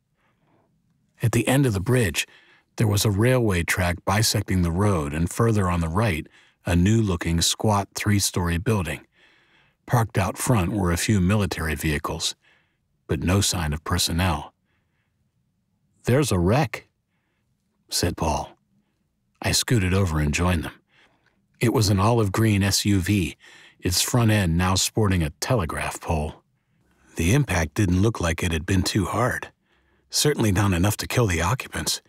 At the end of the bridge, there was a railway track bisecting the road, and further on the right, a new looking squat three story building. Parked out front were a few military vehicles, but no sign of personnel. There's a wreck, said Paul. I scooted over and joined them. It was an olive green SUV, its front end now sporting a telegraph pole. The impact didn't look like it had been too hard certainly not enough to kill the occupants.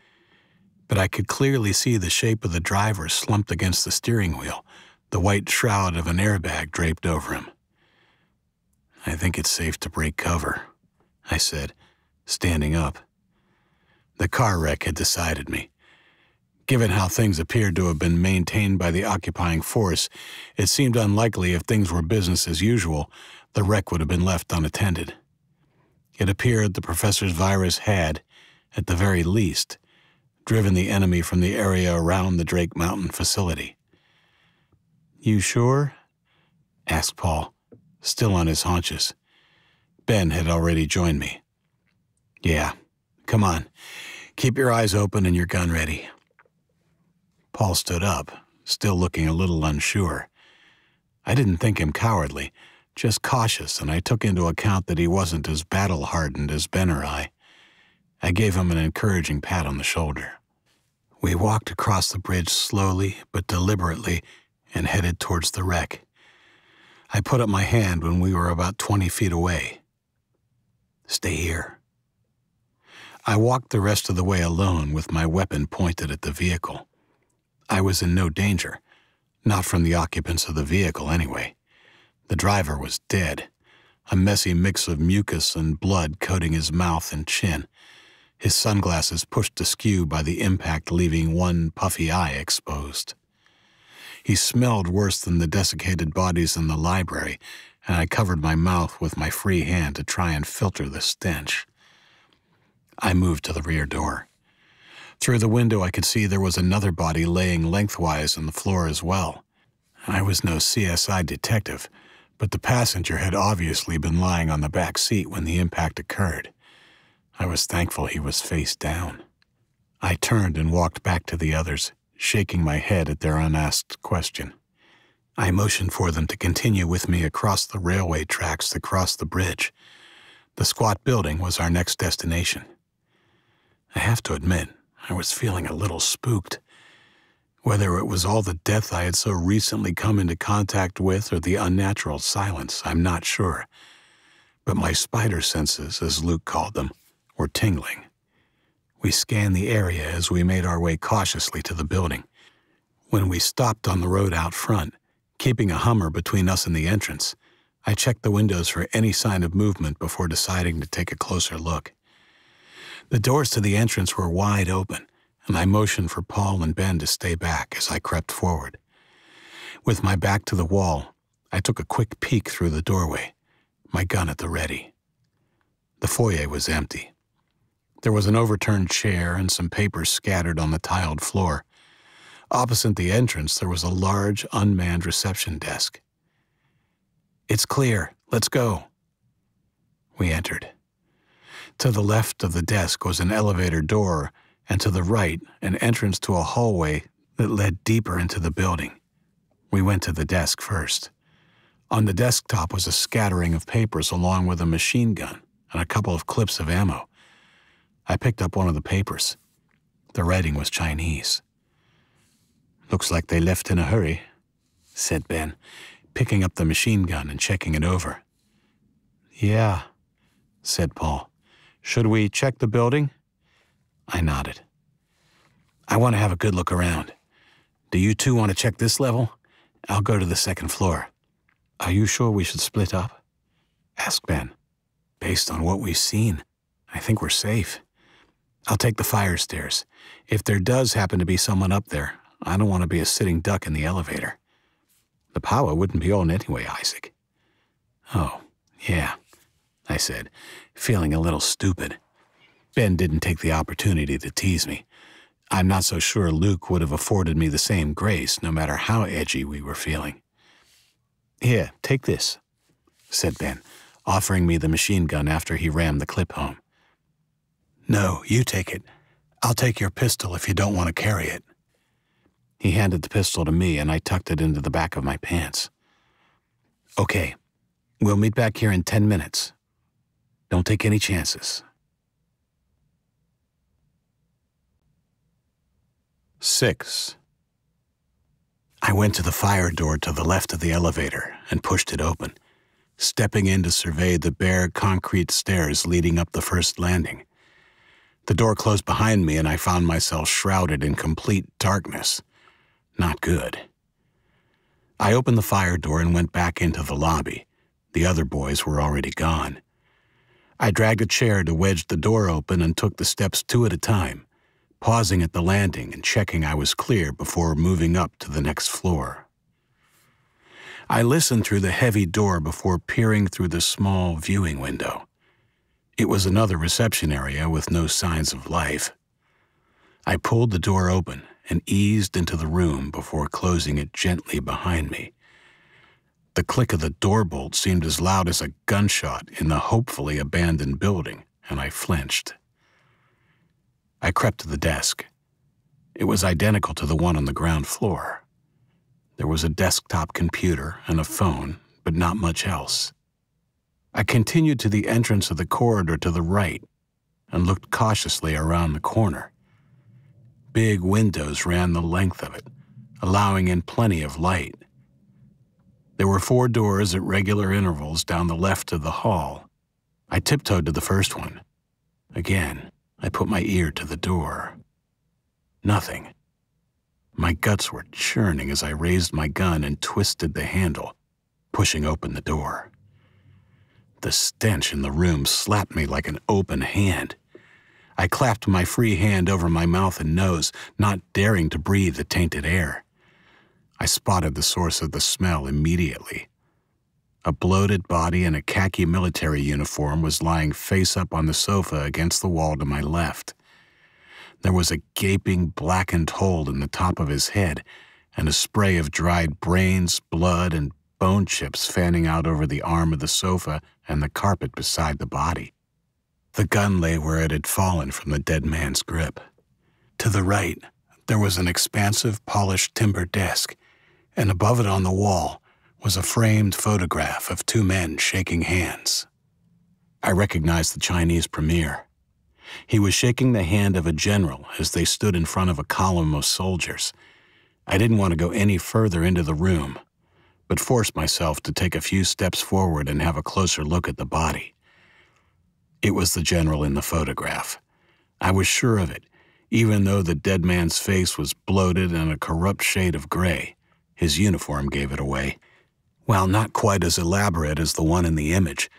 But I could clearly see the shape of the driver slumped against the steering wheel, the white shroud of an airbag draped over him. I think it's safe to break cover, I said, standing up. The car wreck had decided me. Given how things appeared to have been maintained by the occupying force, it seemed unlikely if things were business as usual, the wreck would have been left unattended. It appeared the professor's virus had, at the very least, driven the enemy from the area around the Drake Mountain facility. You sure? asked Paul, still on his haunches. Ben had already joined me. Yeah, come on. Keep your eyes open and your gun ready. Paul stood up, still looking a little unsure. I didn't think him cowardly, just cautious, and I took into account that he wasn't as battle hardened as Ben or I. I gave him an encouraging pat on the shoulder. We walked across the bridge slowly but deliberately and headed towards the wreck. I put up my hand when we were about 20 feet away. Stay here. I walked the rest of the way alone with my weapon pointed at the vehicle. I was in no danger, not from the occupants of the vehicle anyway. The driver was dead, a messy mix of mucus and blood coating his mouth and chin, his sunglasses pushed askew by the impact, leaving one puffy eye exposed. He smelled worse than the desiccated bodies in the library, and I covered my mouth with my free hand to try and filter the stench. I moved to the rear door. Through the window, I could see there was another body laying lengthwise on the floor as well. I was no CSI detective, but the passenger had obviously been lying on the back seat when the impact occurred. I was thankful he was face down. I turned and walked back to the others, shaking my head at their unasked question. I motioned for them to continue with me across the railway tracks to cross the bridge. The squat building was our next destination. I have to admit, I was feeling a little spooked. Whether it was all the death I had so recently come into contact with or the unnatural silence, I'm not sure. But my spider senses, as Luke called them, were tingling. We scanned the area as we made our way cautiously to the building. When we stopped on the road out front, keeping a Hummer between us and the entrance, I checked the windows for any sign of movement before deciding to take a closer look. The doors to the entrance were wide open, and I motioned for Paul and Ben to stay back as I crept forward. With my back to the wall, I took a quick peek through the doorway, my gun at the ready. The foyer was empty. There was an overturned chair and some papers scattered on the tiled floor. Opposite the entrance, there was a large, unmanned reception desk. It's clear. Let's go. We entered. To the left of the desk was an elevator door and to the right, an entrance to a hallway that led deeper into the building. We went to the desk first. On the desktop was a scattering of papers along with a machine gun and a couple of clips of ammo. I picked up one of the papers. The writing was Chinese. Looks like they left in a hurry, said Ben, picking up the machine gun and checking it over. Yeah, said Paul. Should we check the building? I nodded. I want to have a good look around. Do you two want to check this level? I'll go to the second floor. Are you sure we should split up? asked Ben. Based on what we've seen, I think we're safe. I'll take the fire stairs. If there does happen to be someone up there, I don't want to be a sitting duck in the elevator. The power wouldn't be on anyway, Isaac. Oh, yeah, I said, feeling a little stupid. Ben didn't take the opportunity to tease me. I'm not so sure Luke would have afforded me the same grace, no matter how edgy we were feeling. Here, take this, said Ben, offering me the machine gun after he rammed the clip home. No, you take it. I'll take your pistol if you don't want to carry it. He handed the pistol to me and I tucked it into the back of my pants. Okay, we'll meet back here in ten minutes. Don't take any chances. 6. I went to the fire door to the left of the elevator and pushed it open, stepping in to survey the bare concrete stairs leading up the first landing. The door closed behind me and I found myself shrouded in complete darkness. Not good. I opened the fire door and went back into the lobby. The other boys were already gone. I dragged a chair to wedge the door open and took the steps two at a time pausing at the landing and checking I was clear before moving up to the next floor. I listened through the heavy door before peering through the small viewing window. It was another reception area with no signs of life. I pulled the door open and eased into the room before closing it gently behind me. The click of the door bolt seemed as loud as a gunshot in the hopefully abandoned building, and I flinched. I crept to the desk. It was identical to the one on the ground floor. There was a desktop computer and a phone, but not much else. I continued to the entrance of the corridor to the right and looked cautiously around the corner. Big windows ran the length of it, allowing in plenty of light. There were four doors at regular intervals down the left of the hall. I tiptoed to the first one. Again, I put my ear to the door. Nothing. My guts were churning as I raised my gun and twisted the handle, pushing open the door. The stench in the room slapped me like an open hand. I clapped my free hand over my mouth and nose, not daring to breathe the tainted air. I spotted the source of the smell immediately. A bloated body in a khaki military uniform was lying face up on the sofa against the wall to my left. There was a gaping, blackened hole in the top of his head, and a spray of dried brains, blood, and bone chips fanning out over the arm of the sofa and the carpet beside the body. The gun lay where it had fallen from the dead man's grip. To the right, there was an expansive, polished timber desk, and above it on the wall, was a framed photograph of two men shaking hands. I recognized the Chinese premier. He was shaking the hand of a general as they stood in front of a column of soldiers. I didn't want to go any further into the room, but forced myself to take a few steps forward and have a closer look at the body. It was the general in the photograph. I was sure of it, even though the dead man's face was bloated and a corrupt shade of gray. His uniform gave it away. While not quite as elaborate as the one in the image,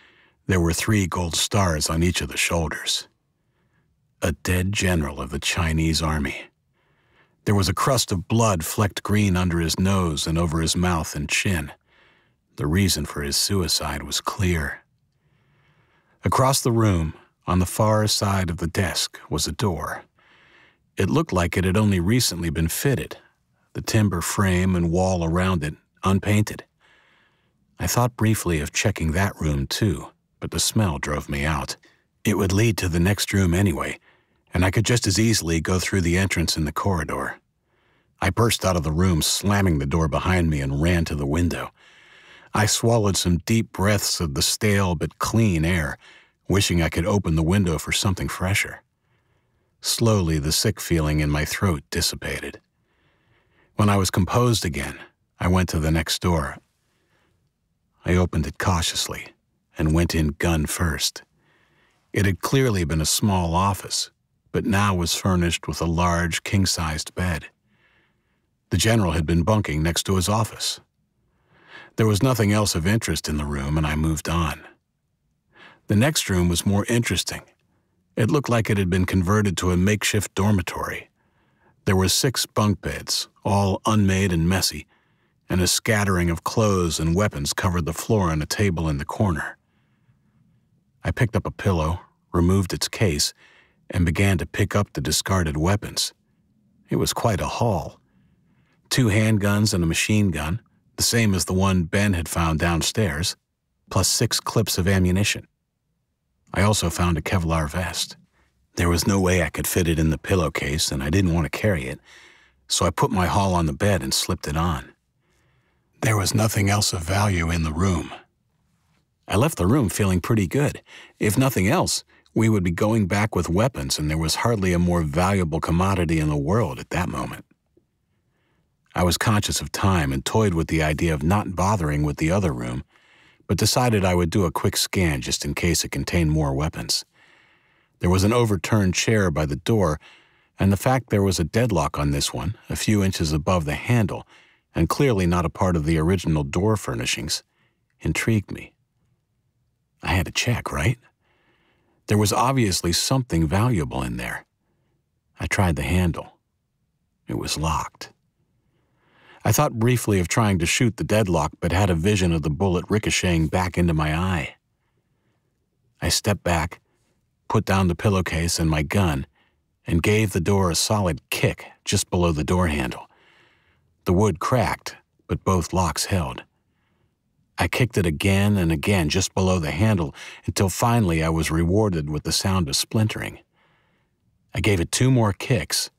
there were three gold stars on each of the shoulders. A dead general of the Chinese army. There was a crust of blood flecked green under his nose and over his mouth and chin. The reason for his suicide was clear. Across the room, on the far side of the desk, was a door. It looked like it had only recently been fitted, the timber frame and wall around it unpainted. I thought briefly of checking that room too, but the smell drove me out. It would lead to the next room anyway, and I could just as easily go through the entrance in the corridor. I burst out of the room, slamming the door behind me, and ran to the window. I swallowed some deep breaths of the stale but clean air, wishing I could open the window for something fresher. Slowly, the sick feeling in my throat dissipated. When I was composed again, I went to the next door I opened it cautiously and went in gun first. It had clearly been a small office, but now was furnished with a large king sized bed. The general had been bunking next to his office. There was nothing else of interest in the room, and I moved on. The next room was more interesting. It looked like it had been converted to a makeshift dormitory. There were six bunk beds, all unmade and messy, and a scattering of clothes and weapons covered the floor on a table in the corner. I picked up a pillow, removed its case, and began to pick up the discarded weapons. It was quite a haul. Two handguns and a machine gun, the same as the one Ben had found downstairs, plus six clips of ammunition. I also found a Kevlar vest. There was no way I could fit it in the pillowcase, and I didn't want to carry it, so I put my haul on the bed and slipped it on. There was nothing else of value in the room. I left the room feeling pretty good. If nothing else, we would be going back with weapons, and there was hardly a more valuable commodity in the world at that moment. I was conscious of time and toyed with the idea of not bothering with the other room but decided I would do a quick scan just in case it contained more weapons. There was an overturned chair by the door, and the fact there was a deadlock on this one, a few inches above the handle, and clearly not a part of the original door furnishings, intrigued me. I had to check, right? There was obviously something valuable in there. I tried the handle. It was locked. I thought briefly of trying to shoot the deadlock, but had a vision of the bullet ricocheting back into my eye. I stepped back, put down the pillowcase and my gun, and gave the door a solid kick just below the door handle. The wood cracked, but both locks held. I kicked it again and again just below the handle until finally I was rewarded with the sound of splintering. I gave it two more kicks,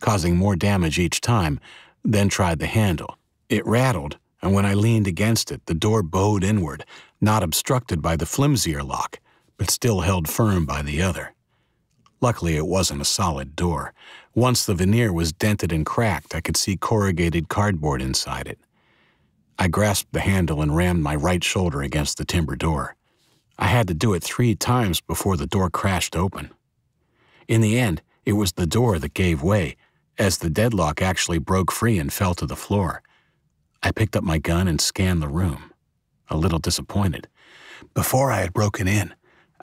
causing more damage each time, then tried the handle. It rattled, and when I leaned against it, the door bowed inward, not obstructed by the flimsier lock, but still held firm by the other. Luckily, it wasn't a solid door. Once the veneer was dented and cracked, I could see corrugated cardboard inside it. I grasped the handle and rammed my right shoulder against the timber door. I had to do it three times before the door crashed open. In the end, it was the door that gave way, as the deadlock actually broke free and fell to the floor. I picked up my gun and scanned the room, a little disappointed. Before I had broken in,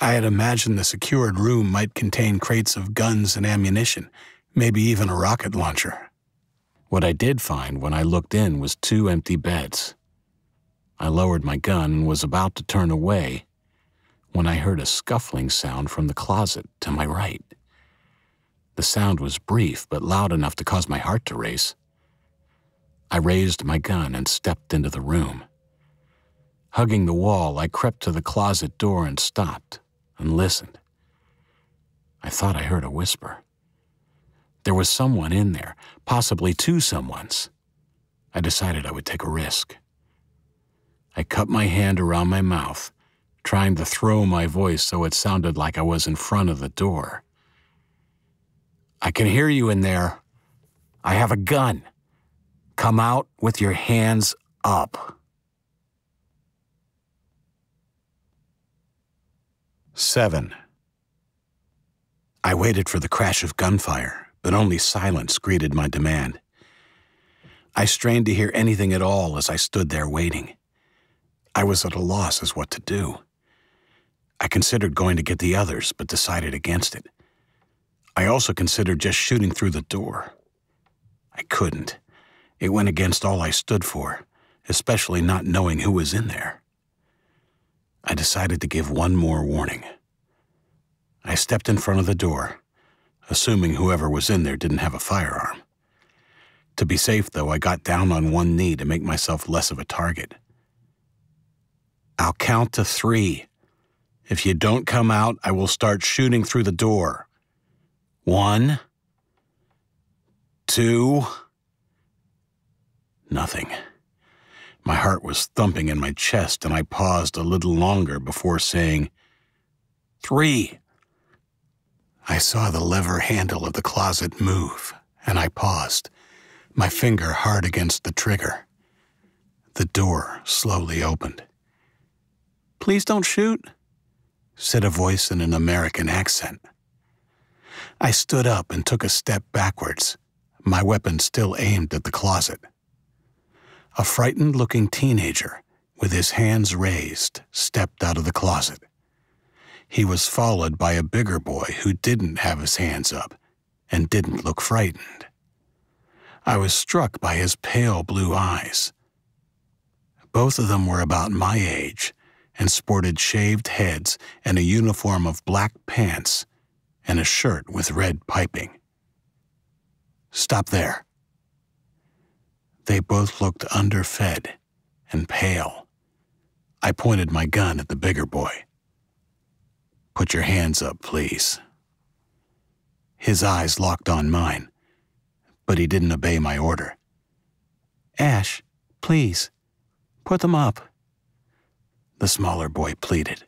I had imagined the secured room might contain crates of guns and ammunition, maybe even a rocket launcher. What I did find when I looked in was two empty beds. I lowered my gun and was about to turn away when I heard a scuffling sound from the closet to my right. The sound was brief, but loud enough to cause my heart to race. I raised my gun and stepped into the room. Hugging the wall, I crept to the closet door and stopped and listened. I thought I heard a whisper. There was someone in there, possibly two someones. I decided I would take a risk. I cut my hand around my mouth, trying to throw my voice so it sounded like I was in front of the door. I can hear you in there. I have a gun. Come out with your hands up. 7. I waited for the crash of gunfire, but only silence greeted my demand. I strained to hear anything at all as I stood there waiting. I was at a loss as what to do. I considered going to get the others, but decided against it. I also considered just shooting through the door. I couldn't. It went against all I stood for, especially not knowing who was in there. I decided to give one more warning. I stepped in front of the door, assuming whoever was in there didn't have a firearm. To be safe, though, I got down on one knee to make myself less of a target. I'll count to three. If you don't come out, I will start shooting through the door. One, two, nothing. My heart was thumping in my chest, and I paused a little longer before saying, Three. I saw the lever handle of the closet move, and I paused, my finger hard against the trigger. The door slowly opened. Please don't shoot, said a voice in an American accent. I stood up and took a step backwards, my weapon still aimed at the closet. A frightened looking teenager, with his hands raised, stepped out of the closet. he was followed by a bigger boy who didn't have his hands up and didn't look frightened. I was struck by his pale blue eyes. Both of them were about my age and sported shaved heads and a uniform of black pants and a shirt with red piping. Stop there. They both looked underfed and pale. I pointed my gun at the bigger boy. Put your hands up, please. His eyes locked on mine, but he didn't obey my order. Ash, please, put them up, the smaller boy pleaded.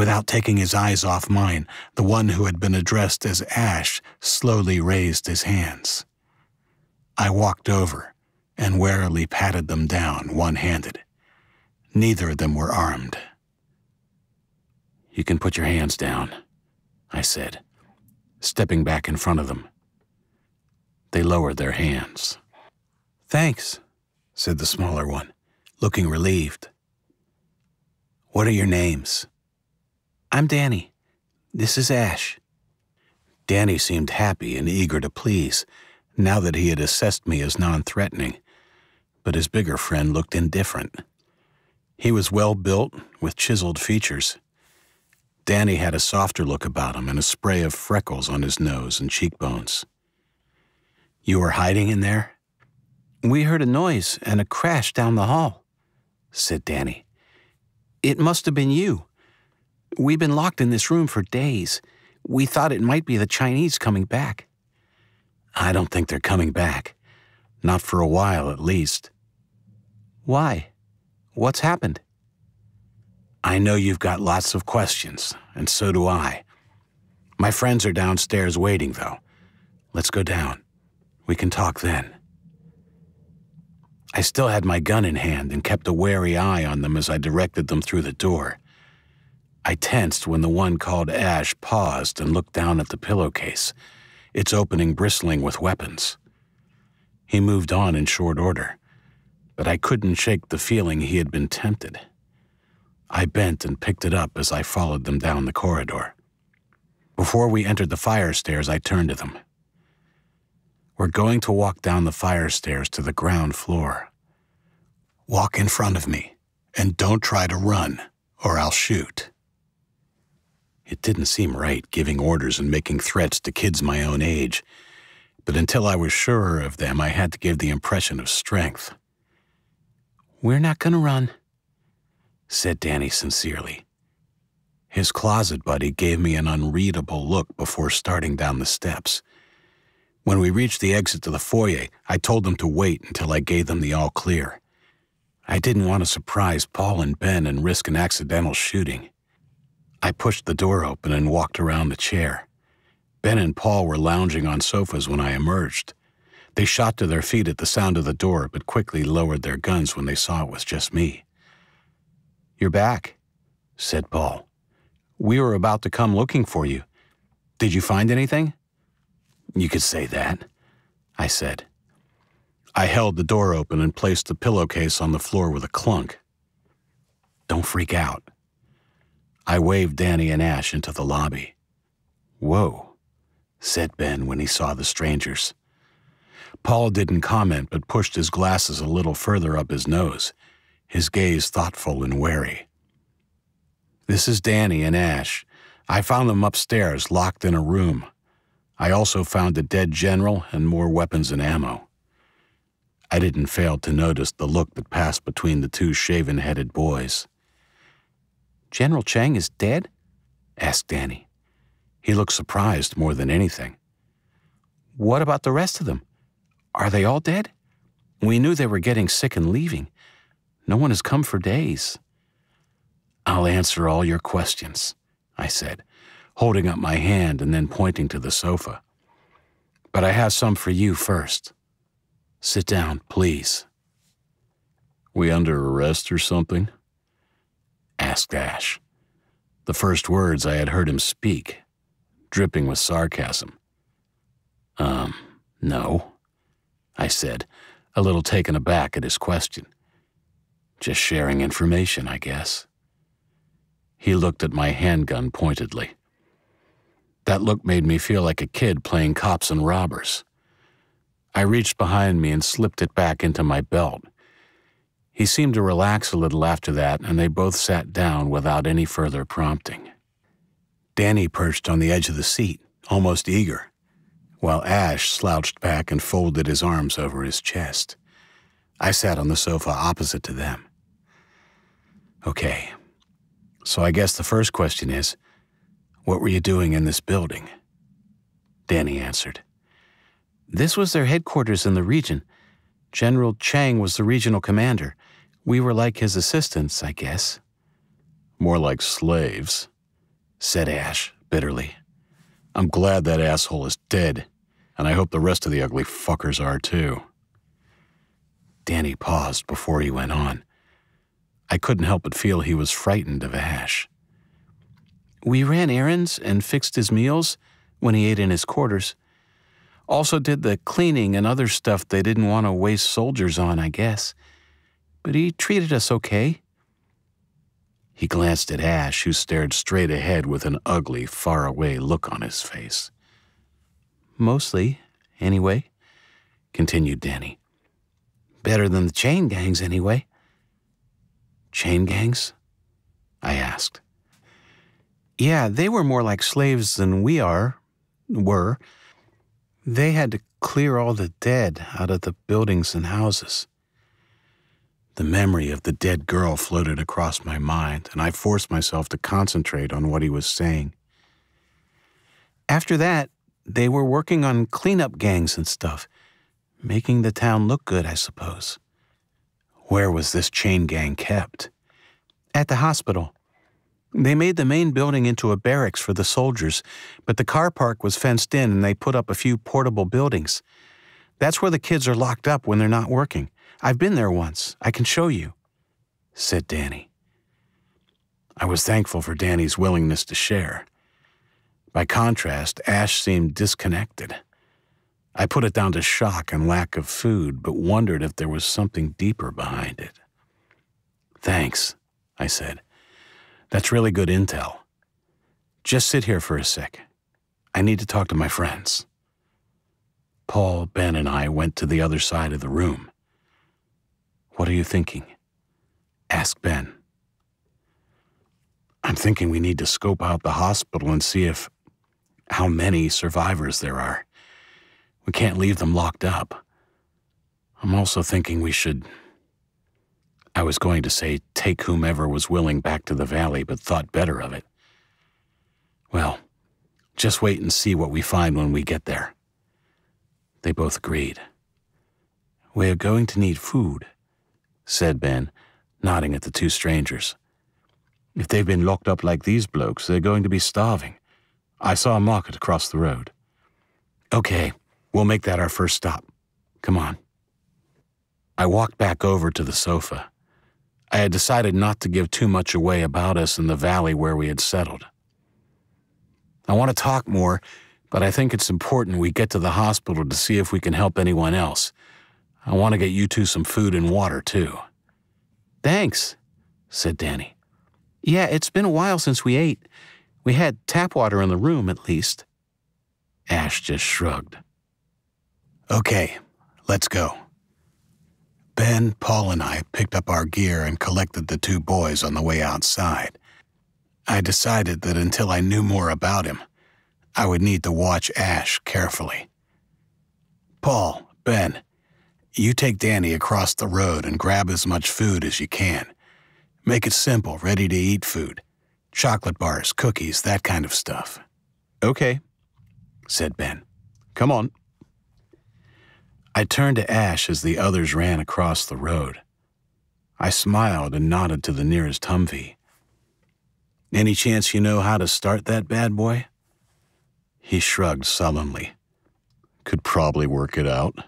Without taking his eyes off mine, the one who had been addressed as Ash slowly raised his hands. I walked over and warily patted them down one handed. Neither of them were armed. You can put your hands down, I said, stepping back in front of them. They lowered their hands. Thanks, said the smaller one, looking relieved. What are your names? I'm Danny. This is Ash. Danny seemed happy and eager to please, now that he had assessed me as non threatening, but his bigger friend looked indifferent. He was well built, with chiseled features, Danny had a softer look about him and a spray of freckles on his nose and cheekbones. You were hiding in there? We heard a noise and a crash down the hall, said Danny. It must have been you. We've been locked in this room for days. We thought it might be the Chinese coming back. I don't think they're coming back. Not for a while, at least. Why? What's happened? I know you've got lots of questions, and so do I. My friends are downstairs waiting, though. Let's go down. We can talk then. I still had my gun in hand and kept a wary eye on them as I directed them through the door. I tensed when the one called Ash paused and looked down at the pillowcase, its opening bristling with weapons. He moved on in short order, but I couldn't shake the feeling he had been tempted. I bent and picked it up as I followed them down the corridor. Before we entered the fire stairs, I turned to them. We're going to walk down the fire stairs to the ground floor. Walk in front of me, and don't try to run, or I'll shoot. It didn't seem right giving orders and making threats to kids my own age, but until I was surer of them, I had to give the impression of strength. We're not going to run, said Danny sincerely. His closet buddy gave me an unreadable look before starting down the steps. When we reached the exit to the foyer, I told them to wait until I gave them the all clear. I didn't want to surprise Paul and Ben and risk an accidental shooting. I pushed the door open and walked around the chair. Ben and Paul were lounging on sofas when I emerged. They shot to their feet at the sound of the door, but quickly lowered their guns when they saw it was just me. You're back, said Paul. We were about to come looking for you. Did you find anything? You could say that, I said. I held the door open and placed the pillowcase on the floor with a clunk. Don't freak out. I waved Danny and Ash into the lobby. Whoa, said Ben when he saw the strangers. Paul didn't comment but pushed his glasses a little further up his nose his gaze thoughtful and wary. This is Danny and Ash. I found them upstairs, locked in a room. I also found a dead general and more weapons and ammo. I didn't fail to notice the look that passed between the two shaven headed boys. General Chang is dead? asked Danny. He looked surprised more than anything. What about the rest of them? Are they all dead? We knew they were getting sick and leaving. No one has come for days. I'll answer all your questions, I said, holding up my hand and then pointing to the sofa. But I have some for you first. Sit down, please. We under arrest or something? Asked Ash. The first words I had heard him speak, dripping with sarcasm. Um, no, I said, a little taken aback at his question. Just sharing information, I guess. He looked at my handgun pointedly. That look made me feel like a kid playing cops and robbers. I reached behind me and slipped it back into my belt. He seemed to relax a little after that, and they both sat down without any further prompting. Danny perched on the edge of the seat, almost eager, while Ash slouched back and folded his arms over his chest. I sat on the sofa opposite to them. Okay, so I guess the first question is what were you doing in this building? Danny answered. This was their headquarters in the region. General Chang was the regional commander. We were like his assistants, I guess. More like slaves, said Ash bitterly. I'm glad that asshole is dead, and I hope the rest of the ugly fuckers are too. Danny paused before he went on. I couldn't help but feel he was frightened of Ash. We ran errands and fixed his meals when he ate in his quarters. Also did the cleaning and other stuff they didn't want to waste soldiers on, I guess. But he treated us okay. He glanced at Ash, who stared straight ahead with an ugly, faraway look on his face. Mostly, anyway, continued Danny. Better than the chain gangs, anyway. Chain gangs? I asked. Yeah, they were more like slaves than we are, were. They had to clear all the dead out of the buildings and houses. The memory of the dead girl floated across my mind, and I forced myself to concentrate on what he was saying. After that, they were working on cleanup gangs and stuff, making the town look good, I suppose. Where was this chain gang kept? At the hospital. They made the main building into a barracks for the soldiers, but the car park was fenced in and they put up a few portable buildings. That's where the kids are locked up when they're not working. I've been there once. I can show you, said Danny. I was thankful for Danny's willingness to share. By contrast, Ash seemed disconnected. I put it down to shock and lack of food, but wondered if there was something deeper behind it. Thanks, I said. That's really good intel. Just sit here for a sec. I need to talk to my friends. Paul, Ben, and I went to the other side of the room. What are you thinking? asked Ben. I'm thinking we need to scope out the hospital and see if how many survivors there are. We can't leave them locked up. I'm also thinking we should I was going to say take whomever was willing back to the valley, but thought better of it. Well, just wait and see what we find when we get there. They both agreed. We're going to need food, said Ben, nodding at the two strangers. If they've been locked up like these blokes, they're going to be starving. I saw a market across the road. Okay, we'll make that our first stop. Come on. I walked back over to the sofa. I had decided not to give too much away about us in the valley where we had settled. I want to talk more, but I think it's important we get to the hospital to see if we can help anyone else. I want to get you two some food and water, too. Thanks, said Danny. Yeah, it's been a while since we ate. We had tap water in the room, at least. Ash just shrugged. Okay, let's go. Ben, Paul, and I picked up our gear and collected the two boys on the way outside. I decided that until I knew more about him, I would need to watch Ash carefully. Paul, Ben, you take Danny across the road and grab as much food as you can. Make it simple, ready to eat food. Chocolate bars, cookies, that kind of stuff. Okay, said Ben. Come on. I turned to Ash as the others ran across the road. I smiled and nodded to the nearest Humvee. Any chance you know how to start that bad boy? He shrugged sullenly. Could probably work it out.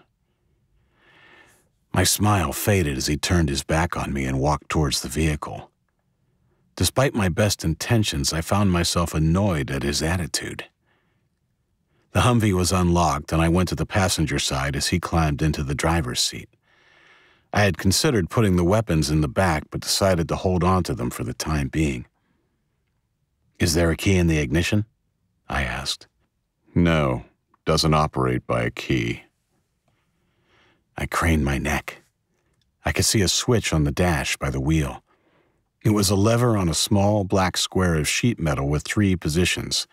My smile faded as he turned his back on me and walked towards the vehicle. Despite my best intentions, I found myself annoyed at his attitude. The Humvee was unlocked, and I went to the passenger side as he climbed into the driver's seat. I had considered putting the weapons in the back, but decided to hold on to them for the time being. Is there a key in the ignition? I asked. No, doesn't operate by a key. I craned my neck. I could see a switch on the dash by the wheel. It was a lever on a small black square of sheet metal with three positions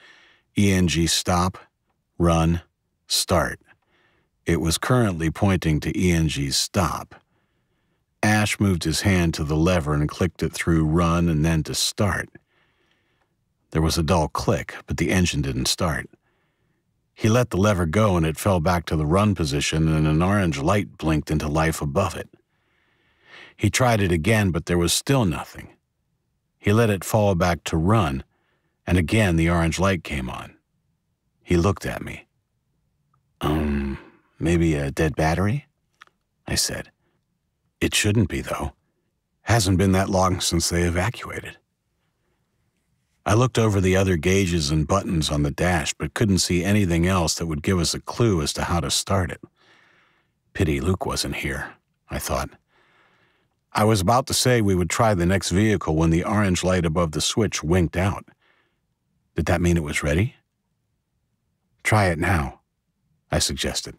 ENG stop, run, start. It was currently pointing to ENG stop. Ash moved his hand to the lever and clicked it through run and then to start. There was a dull click, but the engine didn't start. He let the lever go and it fell back to the run position and an orange light blinked into life above it. He tried it again, but there was still nothing. He let it fall back to run, and again the orange light came on. He looked at me. Um, maybe a dead battery? I said. It shouldn't be, though. Hasn't been that long since they evacuated. I looked over the other gauges and buttons on the dash, but couldn't see anything else that would give us a clue as to how to start it. Pity Luke wasn't here, I thought. I was about to say we would try the next vehicle when the orange light above the switch winked out. Did that mean it was ready? Try it now, I suggested.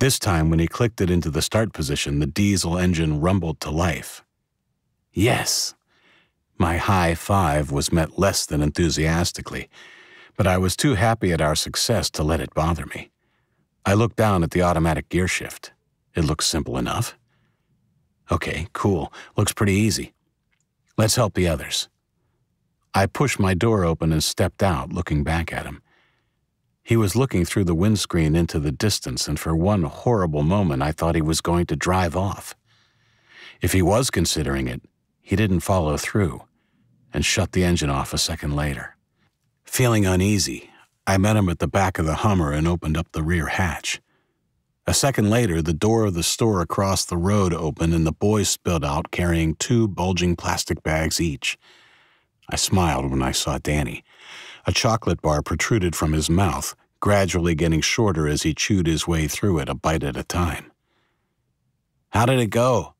This time, when he clicked it into the start position, the diesel engine rumbled to life. Yes! My high five was met less than enthusiastically, but I was too happy at our success to let it bother me. I looked down at the automatic gear shift. It looks simple enough. Okay, cool. Looks pretty easy. Let's help the others. I pushed my door open and stepped out, looking back at him. He was looking through the windscreen into the distance, and for one horrible moment I thought he was going to drive off. If he was considering it, he didn't follow through and shut the engine off a second later. Feeling uneasy, I met him at the back of the Hummer and opened up the rear hatch. A second later, the door of the store across the road opened and the boys spilled out carrying two bulging plastic bags each. I smiled when I saw Danny. A chocolate bar protruded from his mouth, gradually getting shorter as he chewed his way through it a bite at a time. How did it go?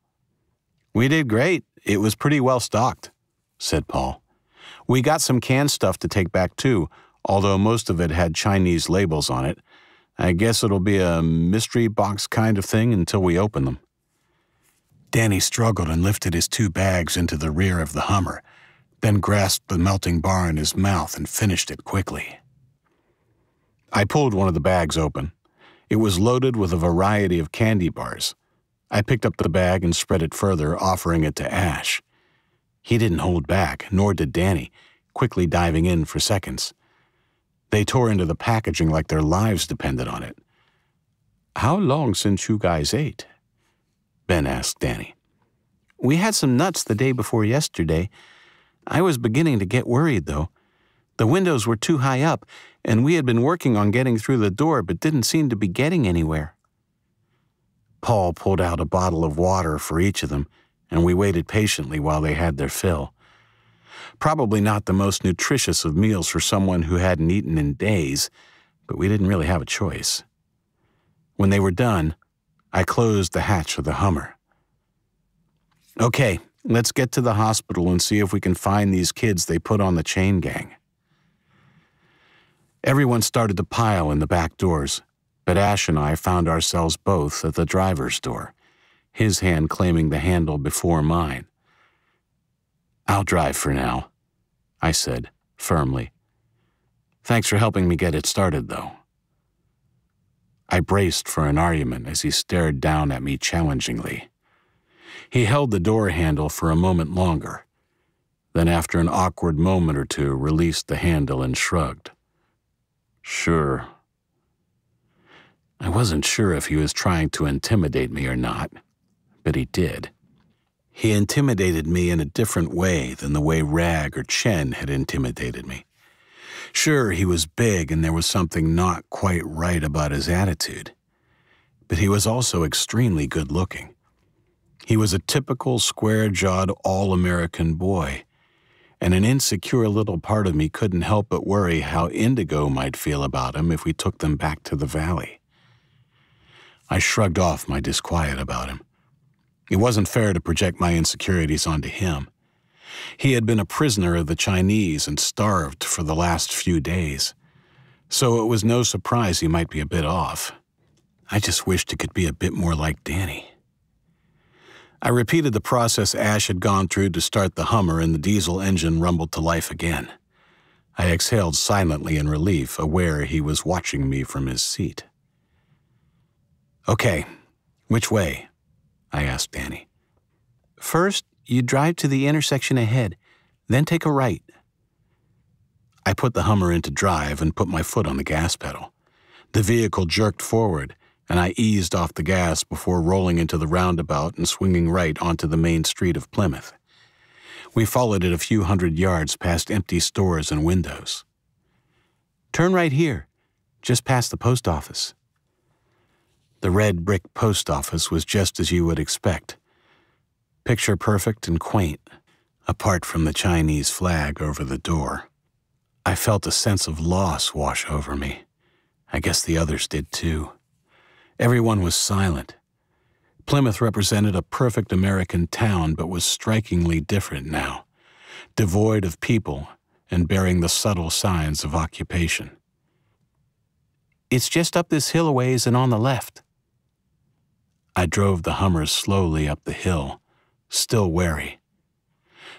We did great. It was pretty well stocked, said Paul. We got some canned stuff to take back too, although most of it had Chinese labels on it. I guess it'll be a mystery box kind of thing until we open them. Danny struggled and lifted his two bags into the rear of the Hummer then grasped the melting bar in his mouth and finished it quickly. I pulled one of the bags open. It was loaded with a variety of candy bars. I picked up the bag and spread it further, offering it to Ash. He didn't hold back, nor did Danny, quickly diving in for seconds. They tore into the packaging like their lives depended on it. How long since you guys ate? Ben asked Danny. We had some nuts the day before yesterday, I was beginning to get worried, though. The windows were too high up, and we had been working on getting through the door but didn't seem to be getting anywhere. Paul pulled out a bottle of water for each of them, and we waited patiently while they had their fill. Probably not the most nutritious of meals for someone who hadn't eaten in days, but we didn't really have a choice. When they were done, I closed the hatch of the Hummer. Okay, Let's get to the hospital and see if we can find these kids they put on the chain gang. Everyone started to pile in the back doors, but Ash and I found ourselves both at the driver's door, his hand claiming the handle before mine. I'll drive for now, I said, firmly. Thanks for helping me get it started, though. I braced for an argument as he stared down at me challengingly. He held the door handle for a moment longer, then, after an awkward moment or two, released the handle and shrugged. Sure. I wasn't sure if he was trying to intimidate me or not, but he did. He intimidated me in a different way than the way Rag or Chen had intimidated me. Sure, he was big and there was something not quite right about his attitude, but he was also extremely good looking. He was a typical square jawed all American boy, and an insecure little part of me couldn't help but worry how Indigo might feel about him if we took them back to the valley. I shrugged off my disquiet about him. It wasn't fair to project my insecurities onto him. He had been a prisoner of the Chinese and starved for the last few days. So it was no surprise he might be a bit off. I just wished it could be a bit more like Danny. I repeated the process Ash had gone through to start the Hummer, and the diesel engine rumbled to life again. I exhaled silently in relief, aware he was watching me from his seat. Okay, which way? I asked Danny. First, you drive to the intersection ahead, then take a right. I put the Hummer into drive and put my foot on the gas pedal. The vehicle jerked forward, and I eased off the gas before rolling into the roundabout and swinging right onto the main street of Plymouth. We followed it a few hundred yards past empty stores and windows. Turn right here, just past the post office. The red brick post office was just as you would expect. Picture perfect and quaint, apart from the Chinese flag over the door. I felt a sense of loss wash over me. I guess the others did too. Everyone was silent. Plymouth represented a perfect American town, but was strikingly different now, devoid of people and bearing the subtle signs of occupation. It's just up this hill a ways and on the left. I drove the Hummer slowly up the hill, still wary.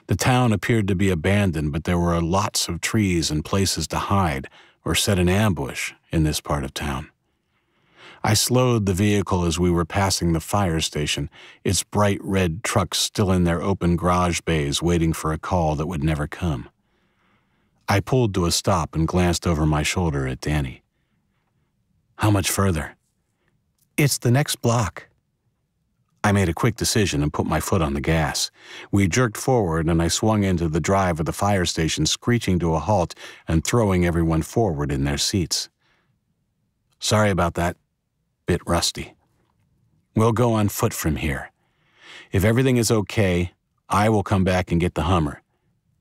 The town appeared to be abandoned, but there were lots of trees and places to hide or set an ambush in this part of town. I slowed the vehicle as we were passing the fire station, its bright red trucks still in their open garage bays waiting for a call that would never come. I pulled to a stop and glanced over my shoulder at Danny. How much further? It's the next block. I made a quick decision and put my foot on the gas. We jerked forward and I swung into the drive of the fire station, screeching to a halt and throwing everyone forward in their seats. Sorry about that, bit rusty. We'll go on foot from here. If everything is okay, I will come back and get the Hummer.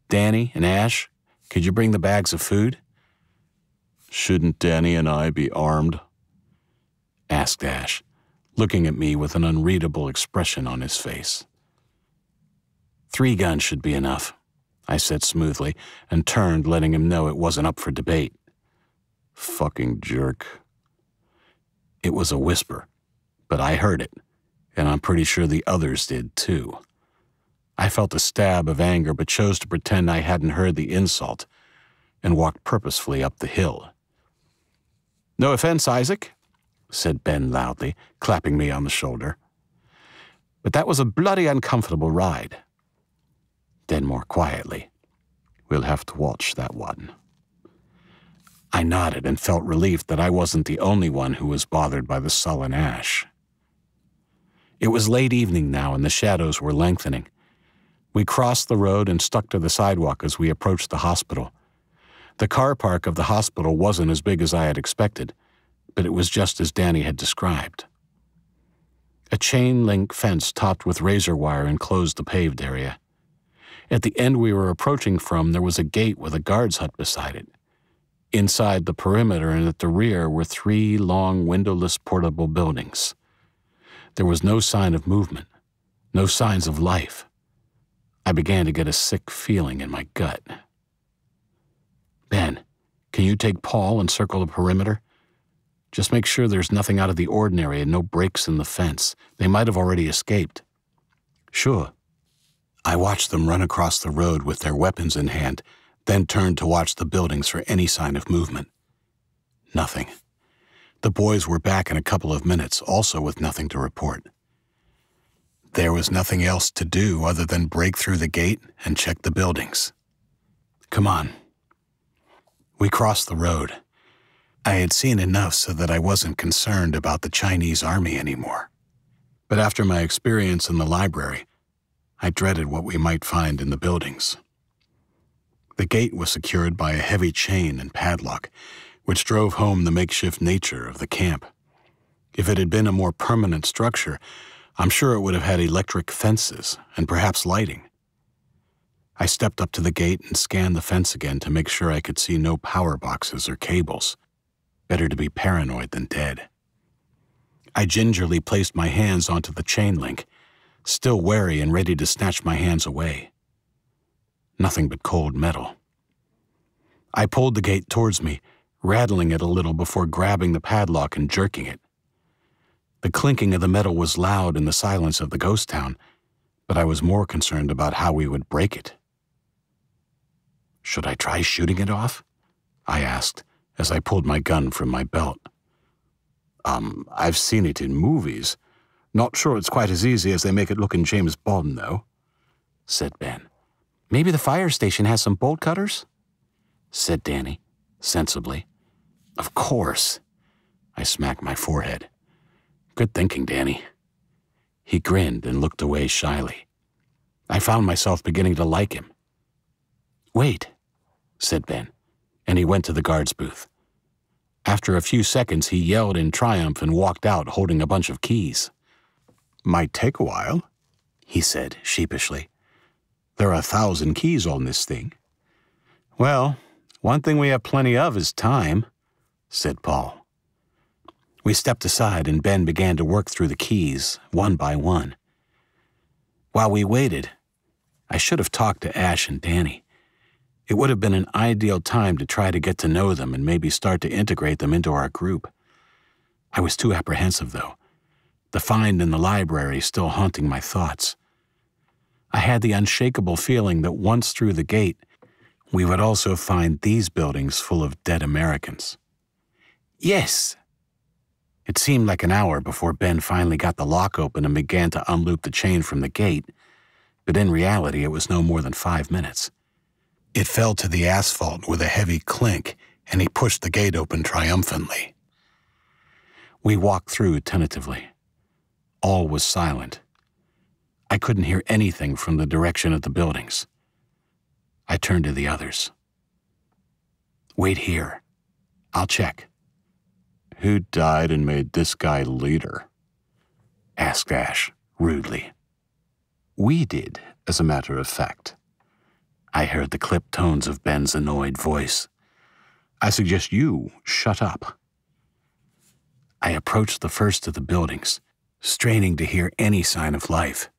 Danny and Ash, could you bring the bags of food? Shouldn't Danny and I be armed? asked Ash, looking at me with an unreadable expression on his face. Three guns should be enough, I said smoothly, and turned, letting him know it wasn't up for debate. Fucking jerk. It was a whisper, but I heard it, and I'm pretty sure the others did too. I felt a stab of anger, but chose to pretend I hadn't heard the insult and walked purposefully up the hill. No offense, Isaac, said Ben loudly, clapping me on the shoulder. But that was a bloody uncomfortable ride. Then more quietly, We'll have to watch that one. I nodded and felt relieved that I wasn't the only one who was bothered by the sullen ash. It was late evening now and the shadows were lengthening. We crossed the road and stuck to the sidewalk as we approached the hospital. The car park of the hospital wasn't as big as I had expected, but it was just as Danny had described. A chain link fence topped with razor wire enclosed the paved area. At the end we were approaching from, there was a gate with a guard's hut beside it. Inside the perimeter and at the rear were three long windowless portable buildings. There was no sign of movement, no signs of life. I began to get a sick feeling in my gut. Ben, can you take Paul and circle the perimeter? Just make sure there's nothing out of the ordinary and no breaks in the fence. They might have already escaped. Sure. I watched them run across the road with their weapons in hand then turned to watch the buildings for any sign of movement. Nothing. The boys were back in a couple of minutes, also with nothing to report. There was nothing else to do other than break through the gate and check the buildings. Come on. We crossed the road. I had seen enough so that I wasn't concerned about the Chinese army anymore. But after my experience in the library, I dreaded what we might find in the buildings. The gate was secured by a heavy chain and padlock, which drove home the makeshift nature of the camp. If it had been a more permanent structure, I'm sure it would have had electric fences and perhaps lighting. I stepped up to the gate and scanned the fence again to make sure I could see no power boxes or cables. Better to be paranoid than dead. I gingerly placed my hands onto the chain link, still wary and ready to snatch my hands away. nothing but cold metal. I pulled the gate towards me, rattling it a little before grabbing the padlock and jerking it. The clinking of the metal was loud in the silence of the ghost town, but I was more concerned about how we would break it. Should I try shooting it off? I asked as I pulled my gun from my belt. Um, I've seen it in movies. Not sure it's quite as easy as they make it look in James Bond, though, said Ben. Maybe the fire station has some bolt cutters? said Danny, sensibly. Of course. I smacked my forehead. Good thinking, Danny. He grinned and looked away shyly. I found myself beginning to like him. Wait, said Ben, and he went to the guard's booth. After a few seconds, he yelled in triumph and walked out holding a bunch of keys. Might take a while, he said sheepishly. There are a thousand keys on this thing. Well, one thing we have plenty of is time, said Paul. We stepped aside and Ben began to work through the keys, one by one. While we waited, I should have talked to Ash and Danny. It would have been an ideal time to try to get to know them and maybe start to integrate them into our group. I was too apprehensive, though, the find in the library still haunting my thoughts. I had the unshakable feeling that once through the gate, we would also find these buildings full of dead Americans. Yes! It seemed like an hour before Ben finally got the lock open and began to unloop the chain from the gate, but in reality, it was no more than five minutes. It fell to the asphalt with a heavy clink, and he pushed the gate open triumphantly. We walked through tentatively. All was silent. I couldn't hear anything from the direction of the buildings. I turned to the others. Wait here. I'll check. Who died and made this guy leader? asked Ash rudely. We did, as a matter of fact. I heard the clipped tones of Ben's annoyed voice. I suggest you shut up. I approached the first of the buildings, straining to hear any sign of life,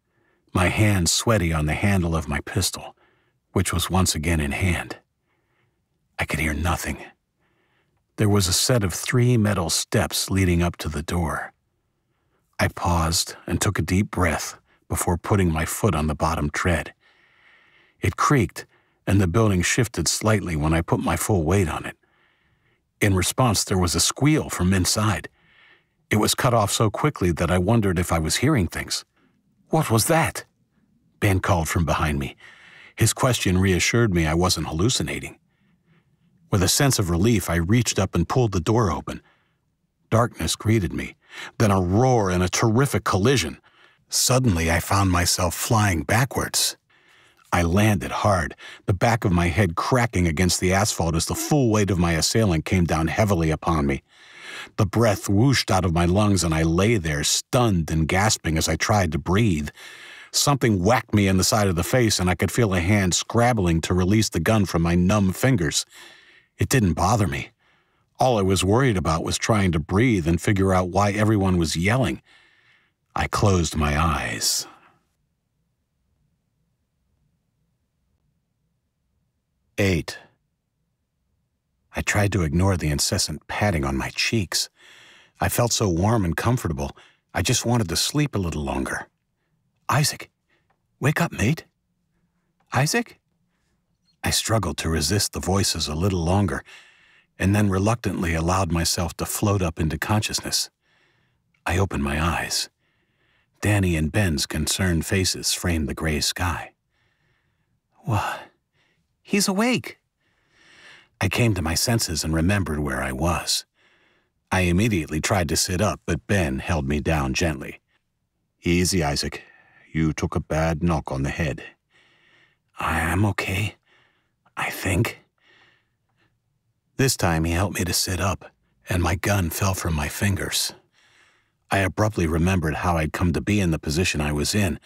my hand sweaty on the handle of my pistol, which was once again in hand. I could hear nothing. There was a set of three metal steps leading up to the door. I paused and took a deep breath before putting my foot on the bottom tread. It creaked, and the building shifted slightly when I put my full weight on it. In response, there was a squeal from inside. It was cut off so quickly that I wondered if I was hearing things. What was that? Ben called from behind me. His question reassured me I wasn't hallucinating. With a sense of relief, I reached up and pulled the door open. Darkness greeted me, then a roar and a terrific collision. Suddenly, I found myself flying backwards. I landed hard, the back of my head cracking against the asphalt as the full weight of my assailant came down heavily upon me. The breath whooshed out of my lungs, and I lay there, stunned and gasping as I tried to breathe. Something whacked me in the side of the face, and I could feel a hand scrabbling to release the gun from my numb fingers. It didn't bother me. All I was worried about was trying to breathe and figure out why everyone was yelling. I closed my eyes. 8. I tried to ignore the incessant patting on my cheeks. I felt so warm and comfortable, I just wanted to sleep a little longer. Isaac, wake up, mate. Isaac? I struggled to resist the voices a little longer, and then reluctantly allowed myself to float up into consciousness. I opened my eyes. Danny and Ben's concerned faces framed the gray sky. What? He's awake. I came to my senses and remembered where I was. I immediately tried to sit up, but Ben held me down gently. Easy, Isaac. You took a bad knock on the head. I am okay, I think. This time he helped me to sit up, and my gun fell from my fingers. I abruptly remembered how I'd come to be in the position I was in,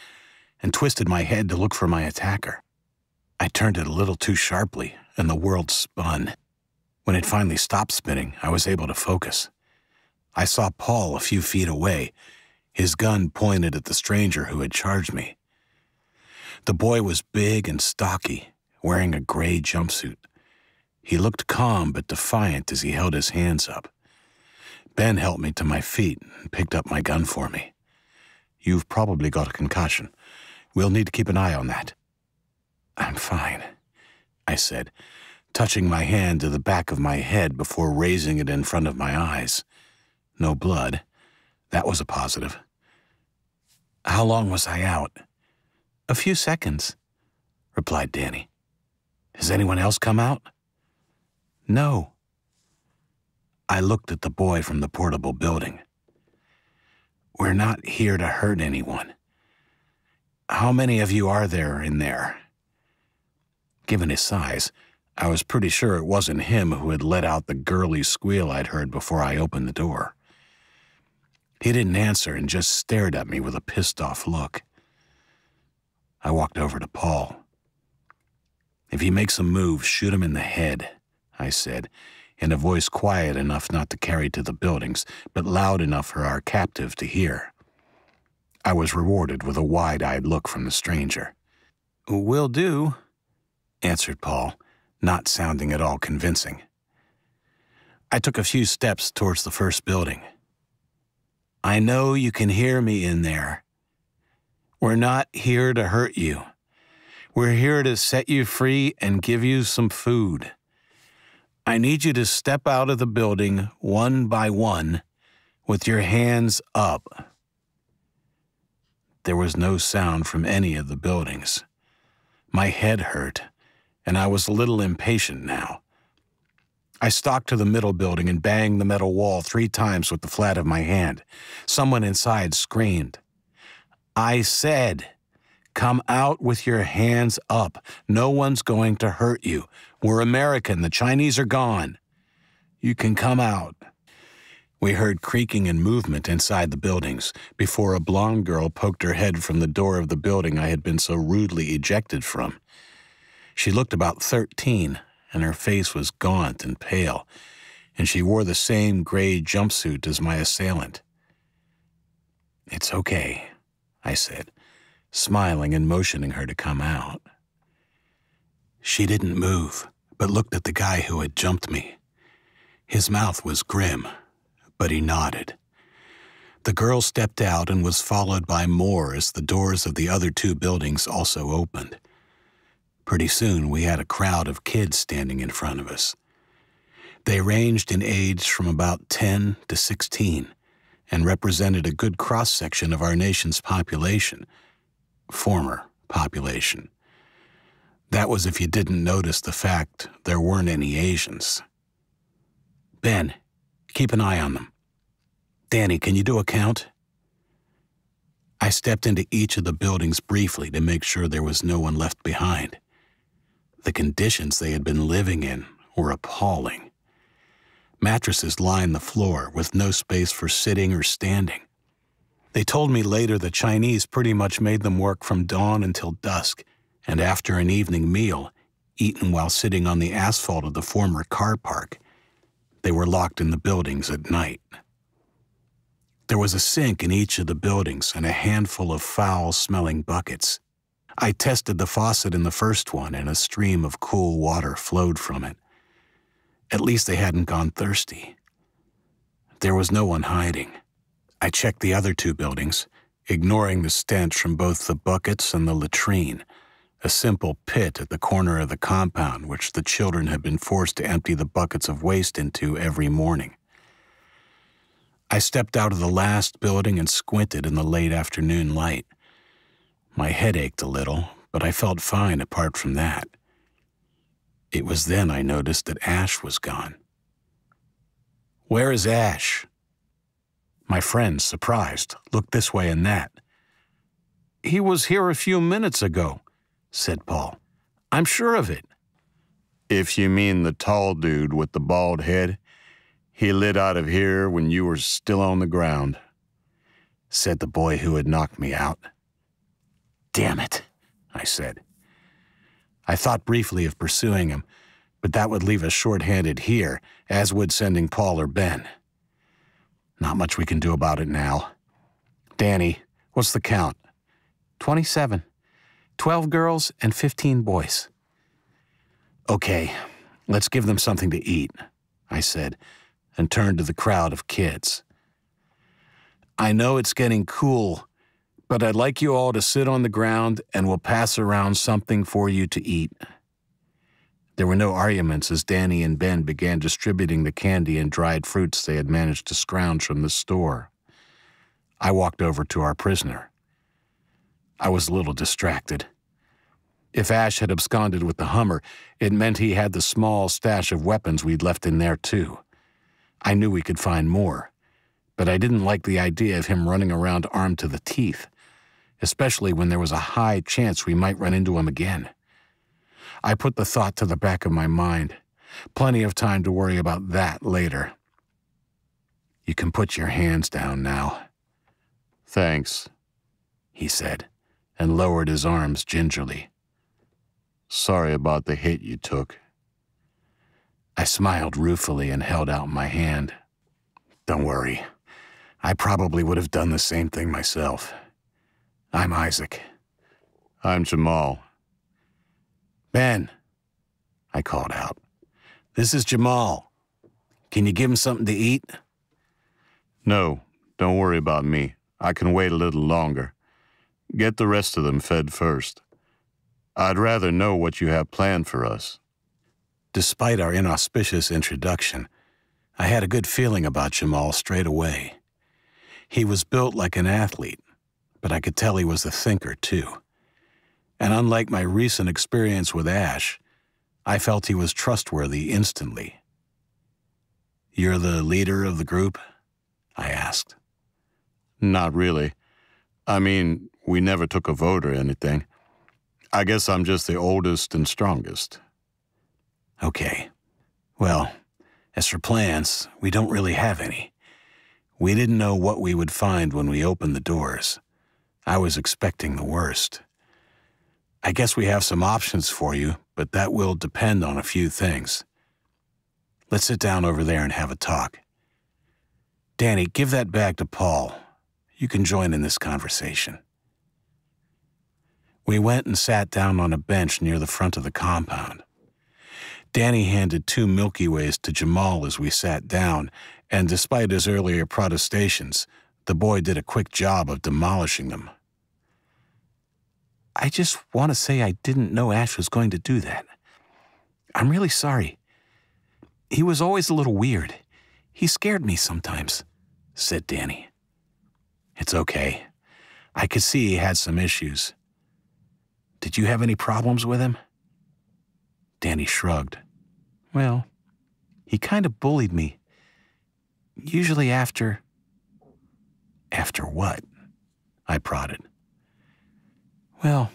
and twisted my head to look for my attacker. I turned it a little too sharply, and the world spun. When it finally stopped spinning, I was able to focus. I saw Paul a few feet away, his gun pointed at the stranger who had charged me. The boy was big and stocky, wearing a gray jumpsuit. He looked calm but defiant as he held his hands up. Ben helped me to my feet and picked up my gun for me. You've probably got a concussion. We'll need to keep an eye on that. I'm fine, I said, touching my hand to the back of my head before raising it in front of my eyes. No blood. That was a positive. How long was I out? A few seconds, replied Danny. Has anyone else come out? No. I looked at the boy from the portable building. We're not here to hurt anyone. How many of you are there in there? Given his size, I was pretty sure it wasn't him who had let out the girly squeal I'd heard before I opened the door. He didn't answer and just stared at me with a pissed off look. I walked over to Paul. If he makes a move, shoot him in the head, I said, in a voice quiet enough not to carry to the buildings, but loud enough for our captive to hear. I was rewarded with a wide eyed look from the stranger. Will do, answered Paul, not sounding at all convincing. I took a few steps towards the first building. I know you can hear me in there. We're not here to hurt you. We're here to set you free and give you some food. I need you to step out of the building one by one with your hands up. There was no sound from any of the buildings. My head hurt, and I was a little impatient now. I stalked to the middle building and banged the metal wall three times with the flat of my hand. Someone inside screamed. I said, Come out with your hands up. No one's going to hurt you. We're American. The Chinese are gone. You can come out. We heard creaking and movement inside the buildings before a blonde girl poked her head from the door of the building I had been so rudely ejected from. She looked about 13, and her face was gaunt and pale, and she wore the same gray jumpsuit as my assailant. It's okay, I said smiling and motioning her to come out. She didn't move, but looked at the guy who had jumped me. His mouth was grim, but he nodded. The girl stepped out and was followed by more as the doors of the other two buildings also opened. Pretty soon, we had a crowd of kids standing in front of us. They ranged in age from about 10 to 16 and represented a good cross section of our nation's population former population. That was if you didn't notice the fact there weren't any Asians. Ben, keep an eye on them. Danny, can you do a count? I stepped into each of the buildings briefly to make sure there was no one left behind. The conditions they had been living in were appalling. Mattresses lined the floor with no space for sitting or standing. They told me later the Chinese pretty much made them work from dawn until dusk, and after an evening meal, eaten while sitting on the asphalt of the former car park, they were locked in the buildings at night. There was a sink in each of the buildings and a handful of foul smelling buckets. I tested the faucet in the first one, and a stream of cool water flowed from it. At least they hadn't gone thirsty. There was no one hiding. I checked the other two buildings, ignoring the stench from both the buckets and the latrine, a simple pit at the corner of the compound which the children had been forced to empty the buckets of waste into every morning. I stepped out of the last building and squinted in the late afternoon light. My head ached a little, but I felt fine apart from that. It was then I noticed that Ash was gone. Where is Ash? My friend, surprised, looked this way and that. He was here a few minutes ago, said Paul. I'm sure of it. If you mean the tall dude with the bald head, he lit out of here when you were still on the ground, said the boy who had knocked me out. Damn it, I said. I thought briefly of pursuing him, but that would leave us short-handed here, as would sending Paul or Ben. Not much we can do about it now. Danny, what's the count? 27. 12 girls and 15 boys. Okay, let's give them something to eat, I said, and turned to the crowd of kids. I know it's getting cool, but I'd like you all to sit on the ground and we'll pass around something for you to eat. There were no arguments as Danny and Ben began distributing the candy and dried fruits they had managed to scrounge from the store. I walked over to our prisoner. I was a little distracted. If Ash had absconded with the Hummer, it meant he had the small stash of weapons we'd left in there, too. I knew we could find more, but I didn't like the idea of him running around armed to the teeth, especially when there was a high chance we might run into him again. I put the thought to the back of my mind. Plenty of time to worry about that later. You can put your hands down now. Thanks, he said, and lowered his arms gingerly. Sorry about the hit you took. I smiled ruefully and held out my hand. Don't worry. I probably would have done the same thing myself. I'm Isaac. I'm Jamal. Ben, I called out. This is Jamal. Can you give him something to eat? No, don't worry about me. I can wait a little longer. Get the rest of them fed first. I'd rather know what you have planned for us. Despite our inauspicious introduction, I had a good feeling about Jamal straight away. He was built like an athlete, but I could tell he was a thinker, too and unlike my recent experience with Ash, I felt he was trustworthy instantly. You're the leader of the group? I asked. Not really. I mean, we never took a vote or anything. I guess I'm just the oldest and strongest. Okay. Well, as for plans, we don't really have any. We didn't know what we would find when we opened the doors. I was expecting the worst. I guess we have some options for you, but that will depend on a few things. Let's sit down over there and have a talk. Danny, give that bag to Paul. You can join in this conversation. We went and sat down on a bench near the front of the compound. Danny handed two Milky Ways to Jamal as we sat down, and despite his earlier protestations, the boy did a quick job of demolishing them. I just want to say I didn't know Ash was going to do that. I'm really sorry. He was always a little weird. He scared me sometimes, said Danny. It's okay. I could see he had some issues. Did you have any problems with him? Danny shrugged. Well, he kind of bullied me. Usually after. After what? I prodded. Well,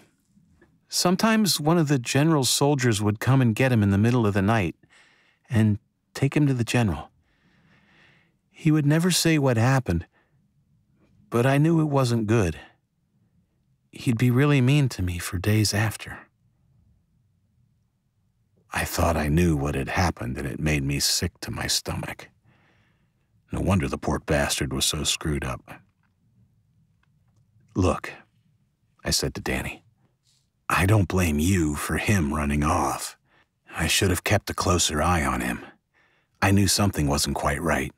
sometimes one of the general's soldiers would come and get him in the middle of the night and take him to the general. He would never say what happened, but I knew it wasn't good. He'd be really mean to me for days after. I thought I knew what had happened, and it made me sick to my stomach. No wonder the poor bastard was so screwed up. Look, I said to Danny. I don't blame you for him running off. I should have kept a closer eye on him. I knew something wasn't quite right.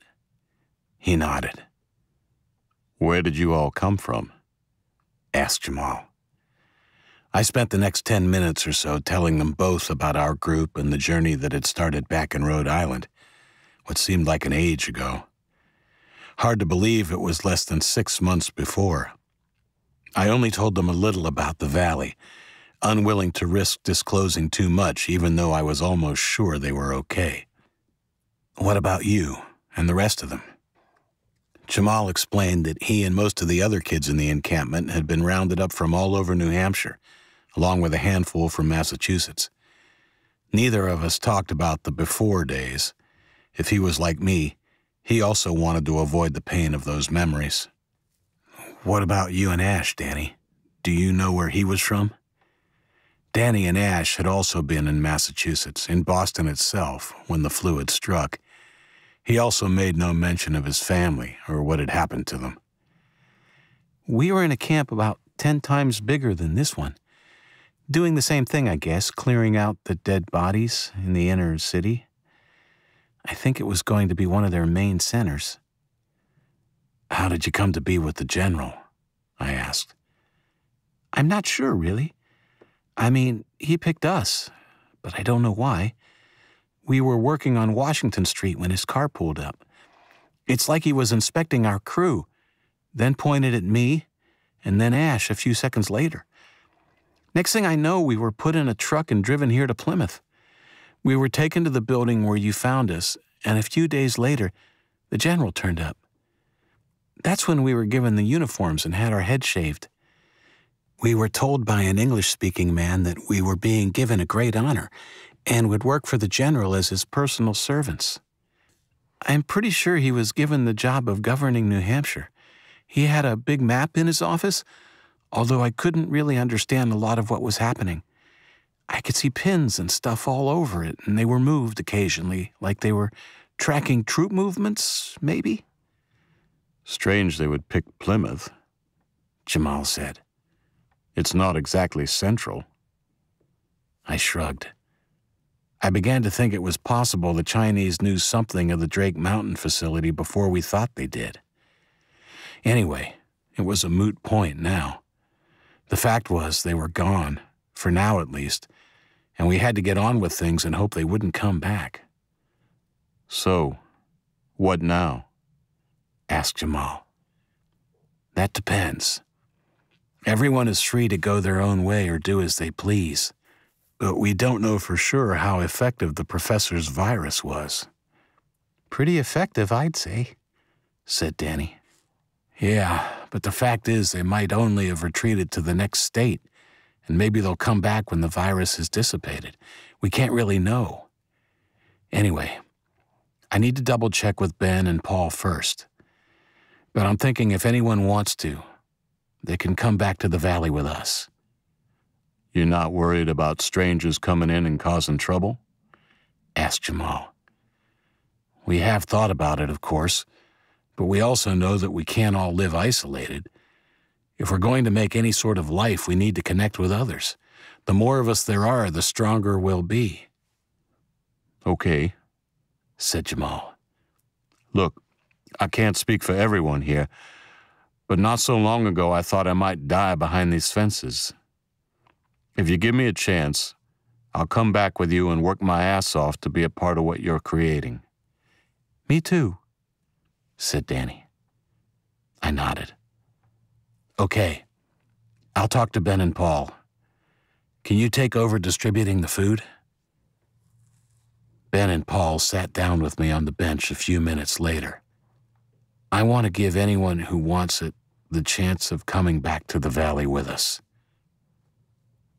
He nodded. Where did you all come from? asked Jamal. I spent the next ten minutes or so telling them both about our group and the journey that had started back in Rhode Island, what seemed like an age ago. Hard to believe it was less than six months before. I only told them a little about the valley, unwilling to risk disclosing too much, even though I was almost sure they were okay. What about you and the rest of them? Jamal explained that he and most of the other kids in the encampment had been rounded up from all over New Hampshire, along with a handful from Massachusetts. Neither of us talked about the before days. If he was like me, he also wanted to avoid the pain of those memories. What about you and Ash, Danny? Do you know where he was from? Danny and Ash had also been in Massachusetts, in Boston itself, when the flu had struck. He also made no mention of his family or what had happened to them. We were in a camp about ten times bigger than this one. Doing the same thing, I guess, clearing out the dead bodies in the inner city. I think it was going to be one of their main centers. How did you come to be with the general? I asked. I'm not sure, really. I mean, he picked us, but I don't know why. We were working on Washington Street when his car pulled up. It's like he was inspecting our crew, then pointed at me, and then Ash a few seconds later. Next thing I know, we were put in a truck and driven here to Plymouth. We were taken to the building where you found us, and a few days later, the general turned up. That's when we were given the uniforms and had our heads shaved. We were told by an English speaking man that we were being given a great honor and would work for the general as his personal servants. I'm pretty sure he was given the job of governing New Hampshire. He had a big map in his office, although I couldn't really understand a lot of what was happening. I could see pins and stuff all over it, and they were moved occasionally, like they were tracking troop movements, maybe? Strange they would pick Plymouth, Jamal said. It's not exactly central. I shrugged. I began to think it was possible the Chinese knew something of the Drake Mountain facility before we thought they did. Anyway, it was a moot point now. The fact was they were gone, for now at least, and we had to get on with things and hope they wouldn't come back. So, what now? Asked Jamal. That depends. Everyone is free to go their own way or do as they please, but we don't know for sure how effective the professor's virus was. Pretty effective, I'd say, said Danny. Yeah, but the fact is they might only have retreated to the next state, and maybe they'll come back when the virus is dissipated. We can't really know. Anyway, I need to double check with Ben and Paul first. But I'm thinking if anyone wants to, they can come back to the valley with us. You're not worried about strangers coming in and causing trouble? asked Jamal. We have thought about it, of course, but we also know that we can't all live isolated. If we're going to make any sort of life, we need to connect with others. The more of us there are, the stronger we'll be. Okay, said Jamal. Look, I can't speak for everyone here, but not so long ago I thought I might die behind these fences. If you give me a chance, I'll come back with you and work my ass off to be a part of what you're creating. Me too, said Danny. I nodded. Okay, I'll talk to Ben and Paul. Can you take over distributing the food? Ben and Paul sat down with me on the bench a few minutes later. I want to give anyone who wants it the chance of coming back to the valley with us.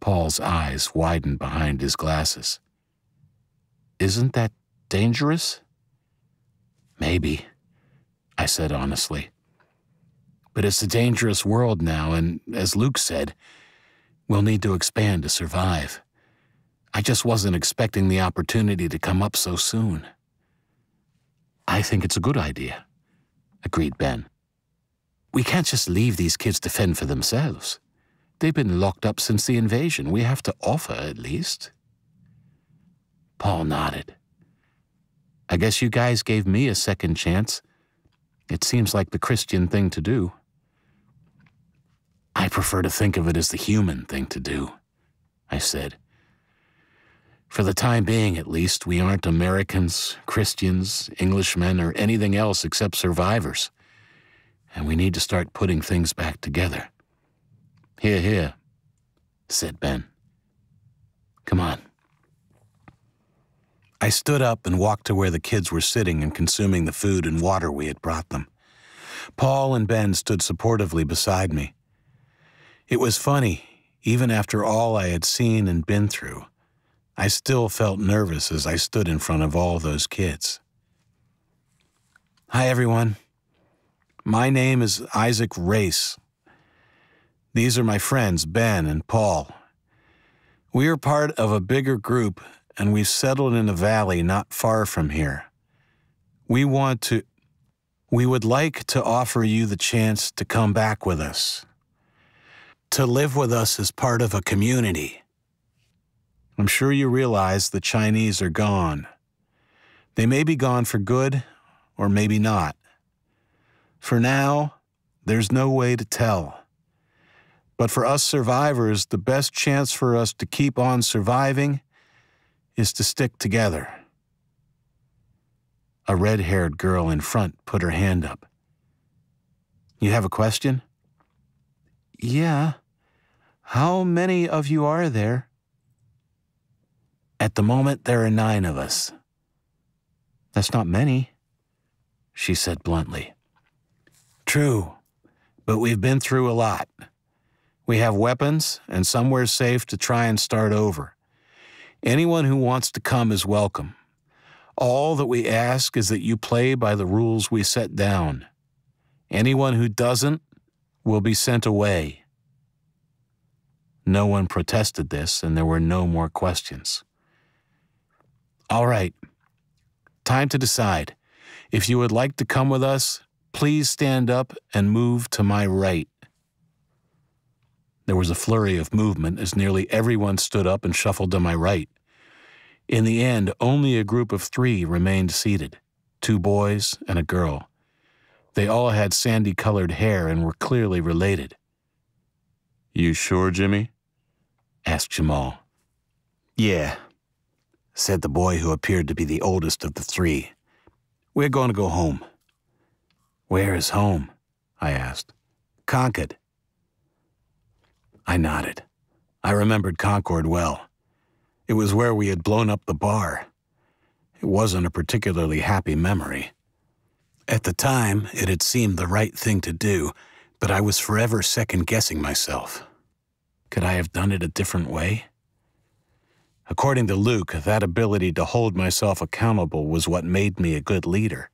Paul's eyes widened behind his glasses. Isn't that dangerous? Maybe, I said honestly. But it's a dangerous world now, and as Luke said, we'll need to expand to survive. I just wasn't expecting the opportunity to come up so soon. I think it's a good idea agreed Ben. We can't just leave these kids to fend for themselves. They've been locked up since the invasion. We have to offer, at least. Paul nodded. I guess you guys gave me a second chance. It seems like the Christian thing to do. I prefer to think of it as the human thing to do, I said. For the time being, at least, we aren't Americans, Christians, Englishmen, or anything else except survivors. And we need to start putting things back together. Hear, hear, said Ben. Come on. I stood up and walked to where the kids were sitting and consuming the food and water we had brought them. Paul and Ben stood supportively beside me. It was funny, even after all I had seen and been through. I still felt nervous as I stood in front of all those kids. Hi, everyone. My name is Isaac Race. These are my friends, Ben and Paul. We are part of a bigger group, and we've settled in a valley not far from here. We want to. We would like to offer you the chance to come back with us, to live with us as part of a community I'm sure you realize the Chinese are gone. They may be gone for good, or maybe not. For now, there's no way to tell. But for us survivors, the best chance for us to keep on surviving is to stick together. A red haired girl in front put her hand up. You have a question? Yeah. How many of you are there? At the moment, there are nine of us. That's not many, she said bluntly. True, but we've been through a lot. We have weapons and somewhere safe to try and start over. Anyone who wants to come is welcome. All that we ask is that you play by the rules we set down. Anyone who doesn't will be sent away. No one protested this, and there were no more questions. All right, time to decide. If you would like to come with us, please stand up and move to my right. There was a flurry of movement as nearly everyone stood up and shuffled to my right. In the end, only a group of three remained seated two boys and a girl. They all had sandy colored hair and were clearly related. You sure, Jimmy? asked Jamal. Yeah, said the boy who appeared to be the oldest of the three. We're going to go home. Where is home? I asked. Concord, I nodded. I remembered Concord well. It was where we had blown up the bar. It wasn't a particularly happy memory. At the time, it had seemed the right thing to do, but I was forever second guessing myself. Could I have done it a different way? According to Luke, that ability to hold myself accountable was what made me a good leader.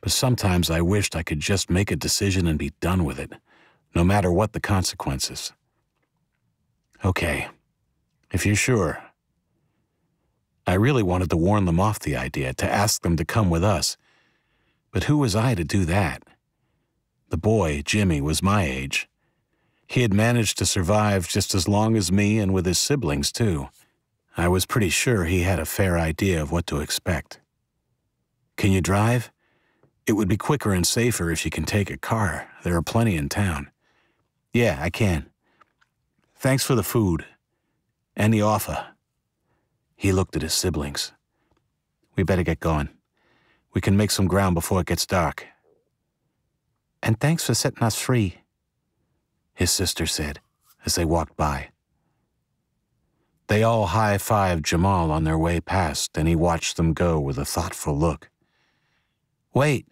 But sometimes I wished I could just make a decision and be done with it no matter what the consequences. Okay, if you're sure. I really wanted to warn them off the idea, to ask them to come with us. But who was I to do that? The boy, Jimmy, was my age. He had managed to survive just as long as me and with his siblings, too. I was pretty sure he had a fair idea of what to expect. Can you drive? It would be quicker and safer if you can take a car. There are plenty in town. Yeah, I can. Thanks for the food. And the offer. He looked at his siblings. We better get going. We can make some ground before it gets dark. And thanks for setting us free, his sister said as they walked by. They all high fived Jamal on their way past, and he watched them go with a thoughtful look. Wait,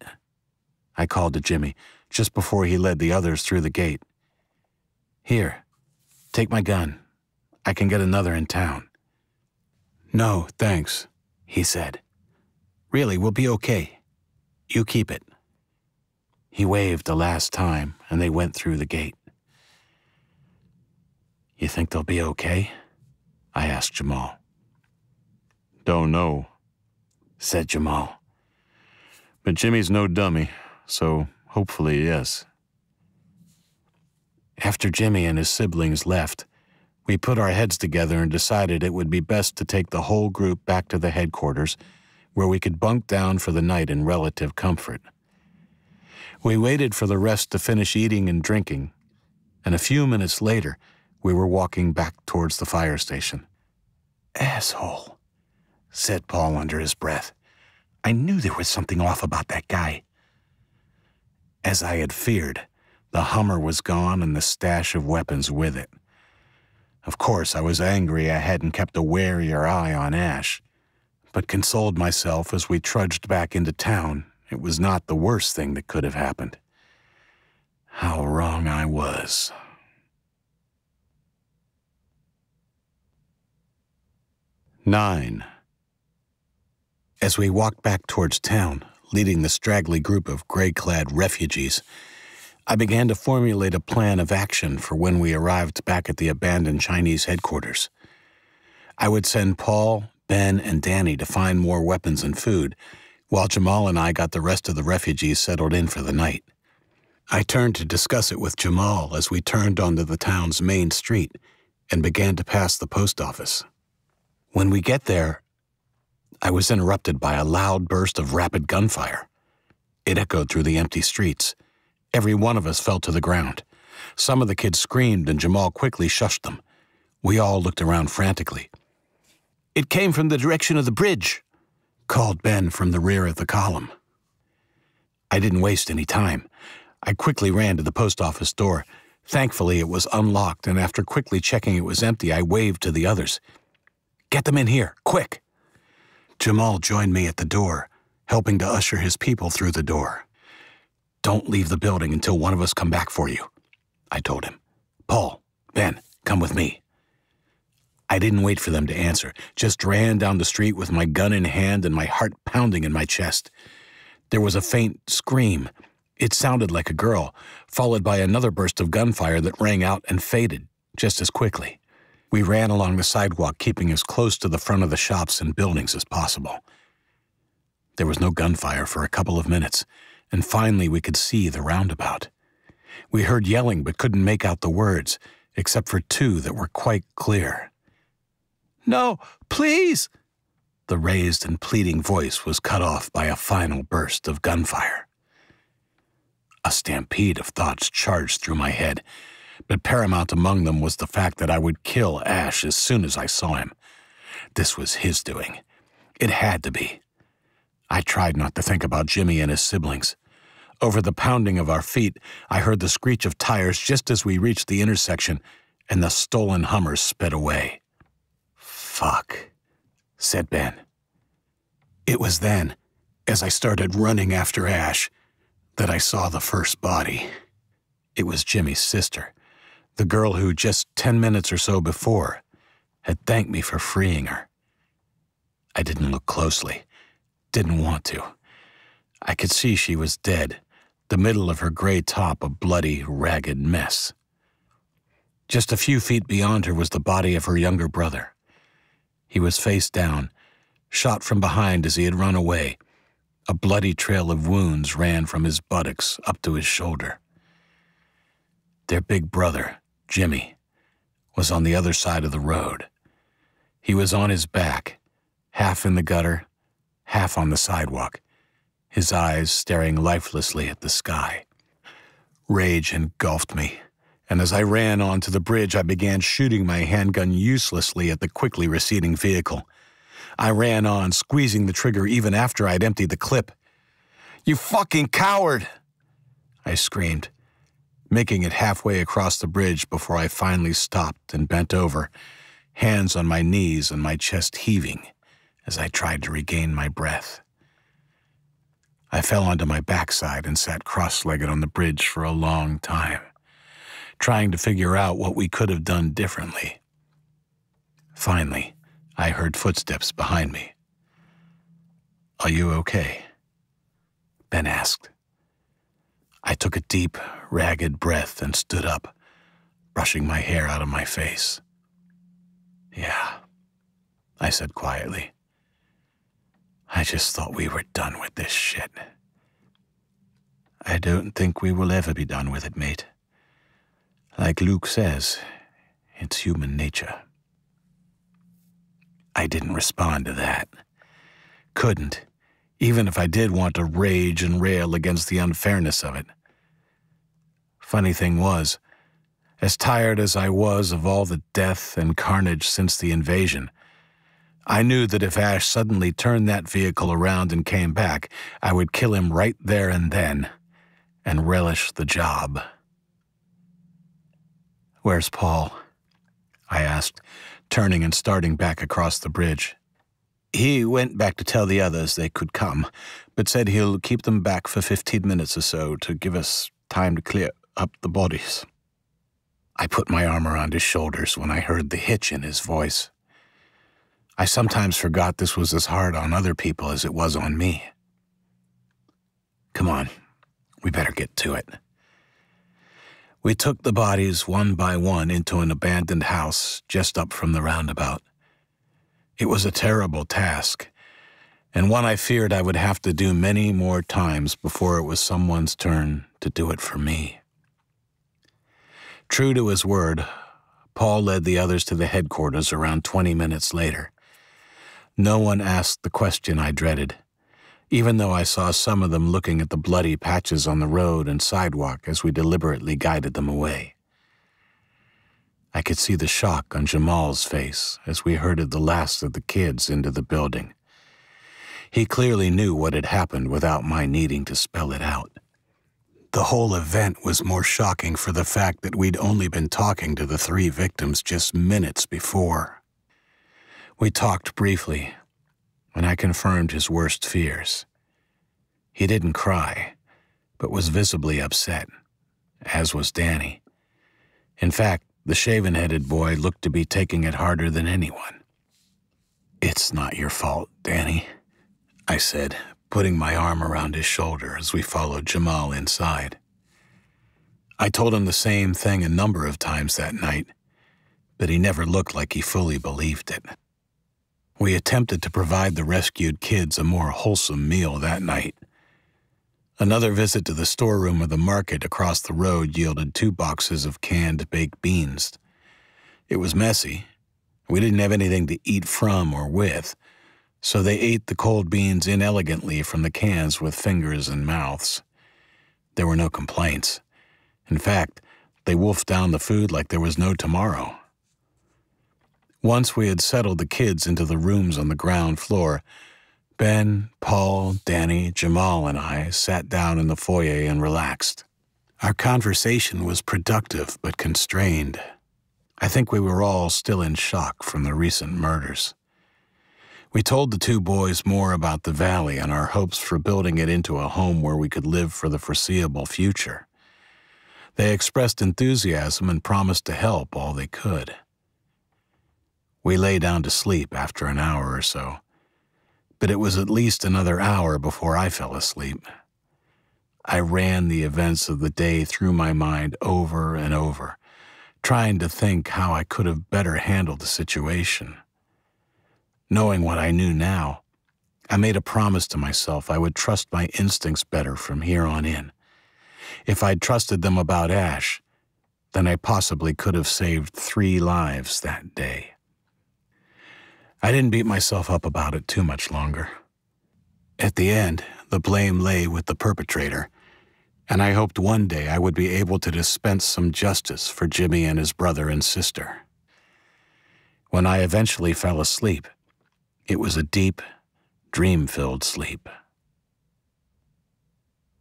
I called to Jimmy just before he led the others through the gate. Here, take my gun. I can get another in town. No, thanks, he said. Really, we'll be okay. You keep it. He waved the last time, and they went through the gate. You think they'll be okay? I asked Jamal. Don't know, said Jamal. But Jimmy's no dummy, so hopefully, yes. After Jimmy and his siblings left, we put our heads together and decided it would be best to take the whole group back to the headquarters where we could bunk down for the night in relative comfort. We waited for the rest to finish eating and drinking, and a few minutes later, we were walking back towards the fire station. Asshole, said Paul under his breath. I knew there was something off about that guy. As I had feared, the Hummer was gone and the stash of weapons with it. Of course, I was angry I hadn't kept a warier eye on Ash, but consoled myself as we trudged back into town. It was not the worst thing that could have happened. How wrong I was. Nine. As we walked back towards town, leading the straggly group of gray clad refugees, I began to formulate a plan of action for when we arrived back at the abandoned Chinese headquarters. I would send Paul, Ben, and Danny to find more weapons and food, while Jamal and I got the rest of the refugees settled in for the night. I turned to discuss it with Jamal as we turned onto the town's main street and began to pass the post office. When we get there, I was interrupted by a loud burst of rapid gunfire. It echoed through the empty streets. Every one of us fell to the ground. Some of the kids screamed, and Jamal quickly shushed them. We all looked around frantically. It came from the direction of the bridge, called Ben from the rear of the column. I didn't waste any time. I quickly ran to the post office door. Thankfully, it was unlocked, and after quickly checking it was empty, I waved to the others. Get them in here, quick! Jamal joined me at the door, helping to usher his people through the door. Don't leave the building until one of us come back for you, I told him. Paul, Ben, come with me. I didn't wait for them to answer, just ran down the street with my gun in hand and my heart pounding in my chest. There was a faint scream. It sounded like a girl, followed by another burst of gunfire that rang out and faded just as quickly. We ran along the sidewalk, keeping as close to the front of the shops and buildings as possible. There was no gunfire for a couple of minutes, and finally we could see the roundabout. We heard yelling but couldn't make out the words, except for two that were quite clear. No, please! The raised and pleading voice was cut off by a final burst of gunfire. A stampede of thoughts charged through my head, but paramount among them was the fact that I would kill Ash as soon as I saw him. This was his doing. It had to be. I tried not to think about Jimmy and his siblings. Over the pounding of our feet, I heard the screech of tires just as we reached the intersection, and the stolen Hummer sped away. Fuck, said Ben. It was then, as I started running after Ash, that I saw the first body. It was Jimmy's sister, the girl who, just ten minutes or so before, had thanked me for freeing her. I didn't look closely, didn't want to. I could see she was dead, the middle of her gray top a bloody, ragged mess. Just a few feet beyond her was the body of her younger brother. He was face down, shot from behind as he had run away. A bloody trail of wounds ran from his buttocks up to his shoulder. Their big brother, Jimmy, was on the other side of the road. He was on his back, half in the gutter, half on the sidewalk, his eyes staring lifelessly at the sky. Rage engulfed me and as I ran onto the bridge, I began shooting my handgun uselessly at the quickly receding vehicle. I ran on, squeezing the trigger even after I'd emptied the clip. You fucking coward! I screamed, making it halfway across the bridge before I finally stopped and bent over, hands on my knees and my chest heaving as I tried to regain my breath. I fell onto my backside and sat cross legged on the bridge for a long time trying to figure out what we could have done differently. Finally, I heard footsteps behind me. Are you okay? Ben asked. I took a deep, ragged breath and stood up, brushing my hair out of my face. Yeah, I said quietly. I just thought we were done with this shit. I don't think we will ever be done with it, mate. Like Luke says, it's human nature. I didn't respond to that. Couldn't, even if I did want to rage and rail against the unfairness of it. Funny thing was, as tired as I was of all the death and carnage since the invasion, I knew that if Ash suddenly turned that vehicle around and came back, I would kill him right there and then, and relish the job. Where's Paul? I asked, turning and starting back across the bridge. He went back to tell the others they could come, but said he'll keep them back for 15 minutes or so to give us time to clear up the bodies. I put my arm around his shoulders when I heard the hitch in his voice. I sometimes forgot this was as hard on other people as it was on me. Come on, we better get to it. We took the bodies one by one into an abandoned house just up from the roundabout. It was a terrible task, and one I feared I would have to do many more times before it was someone's turn to do it for me. True to his word, Paul led the others to the headquarters around 20 minutes later. No one asked the question I dreaded, even though I saw some of them looking at the bloody patches on the road and sidewalk as we deliberately guided them away. I could see the shock on Jamal's face as we herded the last of the kids into the building. He clearly knew what had happened without my needing to spell it out. The whole event was more shocking for the fact that we'd only been talking to the three victims just minutes before. We talked briefly, and I confirmed his worst fears. He didn't cry, but was visibly upset, as was Danny. In fact, the shaven headed boy looked to be taking it harder than anyone. It's not your fault, Danny, I said, putting my arm around his shoulder as we followed Jamal inside. I told him the same thing a number of times that night, but he never looked like he fully believed it. We attempted to provide the rescued kids a more wholesome meal that night. Another visit to the storeroom of the market across the road yielded two boxes of canned baked beans. It was messy. We didn't have anything to eat from or with, so they ate the cold beans inelegantly from the cans with fingers and mouths. There were no complaints. In fact, they wolfed down the food like there was no tomorrow. Once we had settled the kids into the rooms on the ground floor, Ben, Paul, Danny, Jamal, and I sat down in the foyer and relaxed. Our conversation was productive but constrained. I think we were all still in shock from the recent murders. We told the two boys more about the valley and our hopes for building it into a home where we could live for the foreseeable future. They expressed enthusiasm and promised to help all they could. We lay down to sleep after an hour or so, but it was at least another hour before I fell asleep. I ran the events of the day through my mind over and over, trying to think how I could have better handled the situation. Knowing what I knew now, I made a promise to myself I would trust my instincts better from here on in. If I'd trusted them about Ash, then I possibly could have saved three lives that day. I didn't beat myself up about it too much longer. At the end, the blame lay with the perpetrator, and I hoped one day I would be able to dispense some justice for Jimmy and his brother and sister. When I eventually fell asleep, it was a deep, dream-filled sleep.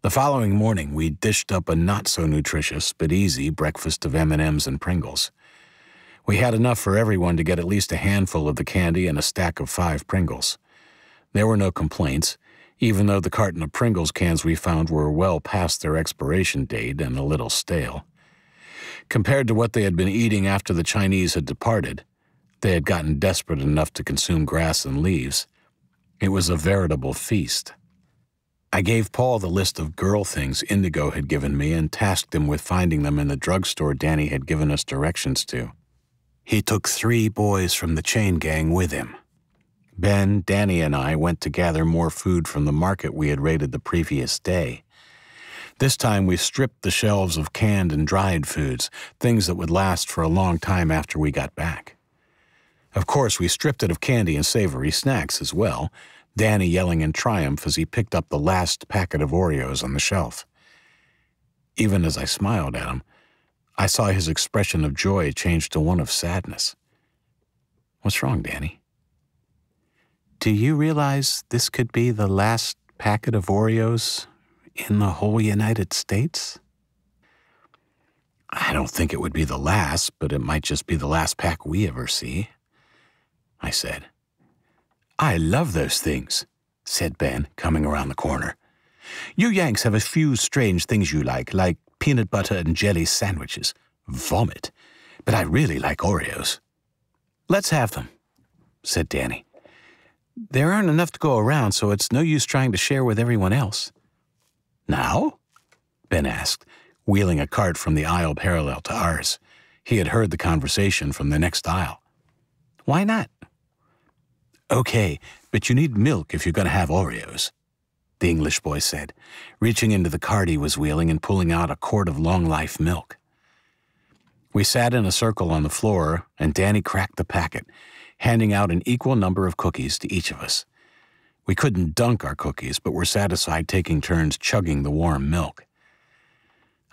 The following morning, we dished up a not-so-nutritious but easy breakfast of M&Ms and Pringles. We had enough for everyone to get at least a handful of the candy and a stack of five Pringles. There were no complaints, even though the carton of Pringles cans we found were well past their expiration date and a little stale. Compared to what they had been eating after the Chinese had departed, they had gotten desperate enough to consume grass and leaves. It was a veritable feast. I gave Paul the list of girl things Indigo had given me and tasked him with finding them in the drugstore Danny had given us directions to. He took three boys from the chain gang with him. Ben, Danny, and I went to gather more food from the market we had raided the previous day. This time we stripped the shelves of canned and dried foods, things that would last for a long time after we got back. Of course, we stripped it of candy and savory snacks as well, Danny yelling in triumph as he picked up the last packet of Oreos on the shelf. Even as I smiled at him, I saw his expression of joy change to one of sadness. What's wrong, Danny? Do you realize this could be the last packet of Oreos in the whole United States? I don't think it would be the last, but it might just be the last pack we ever see. I said. I love those things, said Ben, coming around the corner. You Yanks have a few strange things you like, like peanut butter and jelly sandwiches. Vomit. But I really like Oreos. Let's have them, said Danny. There aren't enough to go around, so it's no use trying to share with everyone else. Now? Ben asked, wheeling a cart from the aisle parallel to ours. He had heard the conversation from the next aisle. Why not? Okay, but you need milk if you're going to have Oreos, the English boy said, reaching into the cart he was wheeling and pulling out a quart of long life milk. We sat in a circle on the floor, and Danny cracked the packet, handing out an equal number of cookies to each of us. We couldn't dunk our cookies, but were satisfied taking turns chugging the warm milk.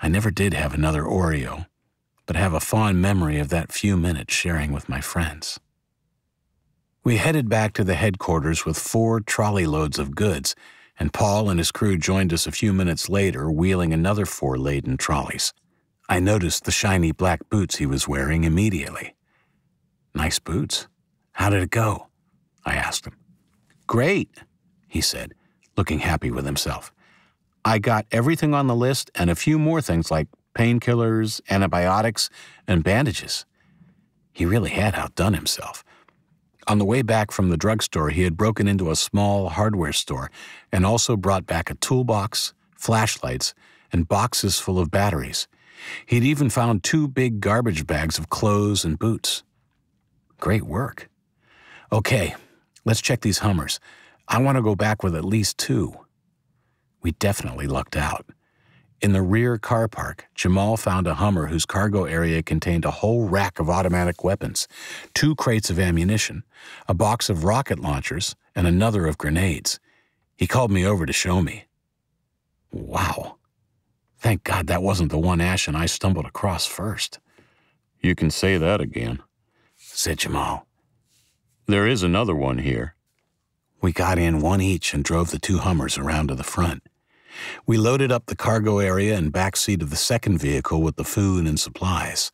I never did have another Oreo, but have a fond memory of that few minutes sharing with my friends. We headed back to the headquarters with four trolley loads of goods, and Paul and his crew joined us a few minutes later, wheeling another four laden trolleys. I noticed the shiny black boots he was wearing immediately. Nice boots. How did it go? I asked him. Great, he said, looking happy with himself. I got everything on the list and a few more things like painkillers, antibiotics, and bandages. He really had outdone himself. On the way back from the drugstore, he had broken into a small hardware store and also brought back a toolbox, flashlights, and boxes full of batteries. He'd even found two big garbage bags of clothes and boots. Great work. Okay, let's check these Hummers. I want to go back with at least two. We definitely lucked out. In the rear car park, Jamal found a Hummer whose cargo area contained a whole rack of automatic weapons, two crates of ammunition, a box of rocket launchers, and another of grenades. He called me over to show me. Wow. Thank God that wasn't the one Ash and I stumbled across first. You can say that again, said Jamal. There is another one here. We got in one each and drove the two Hummers around to the front. We loaded up the cargo area and back seat of the second vehicle with the food and supplies.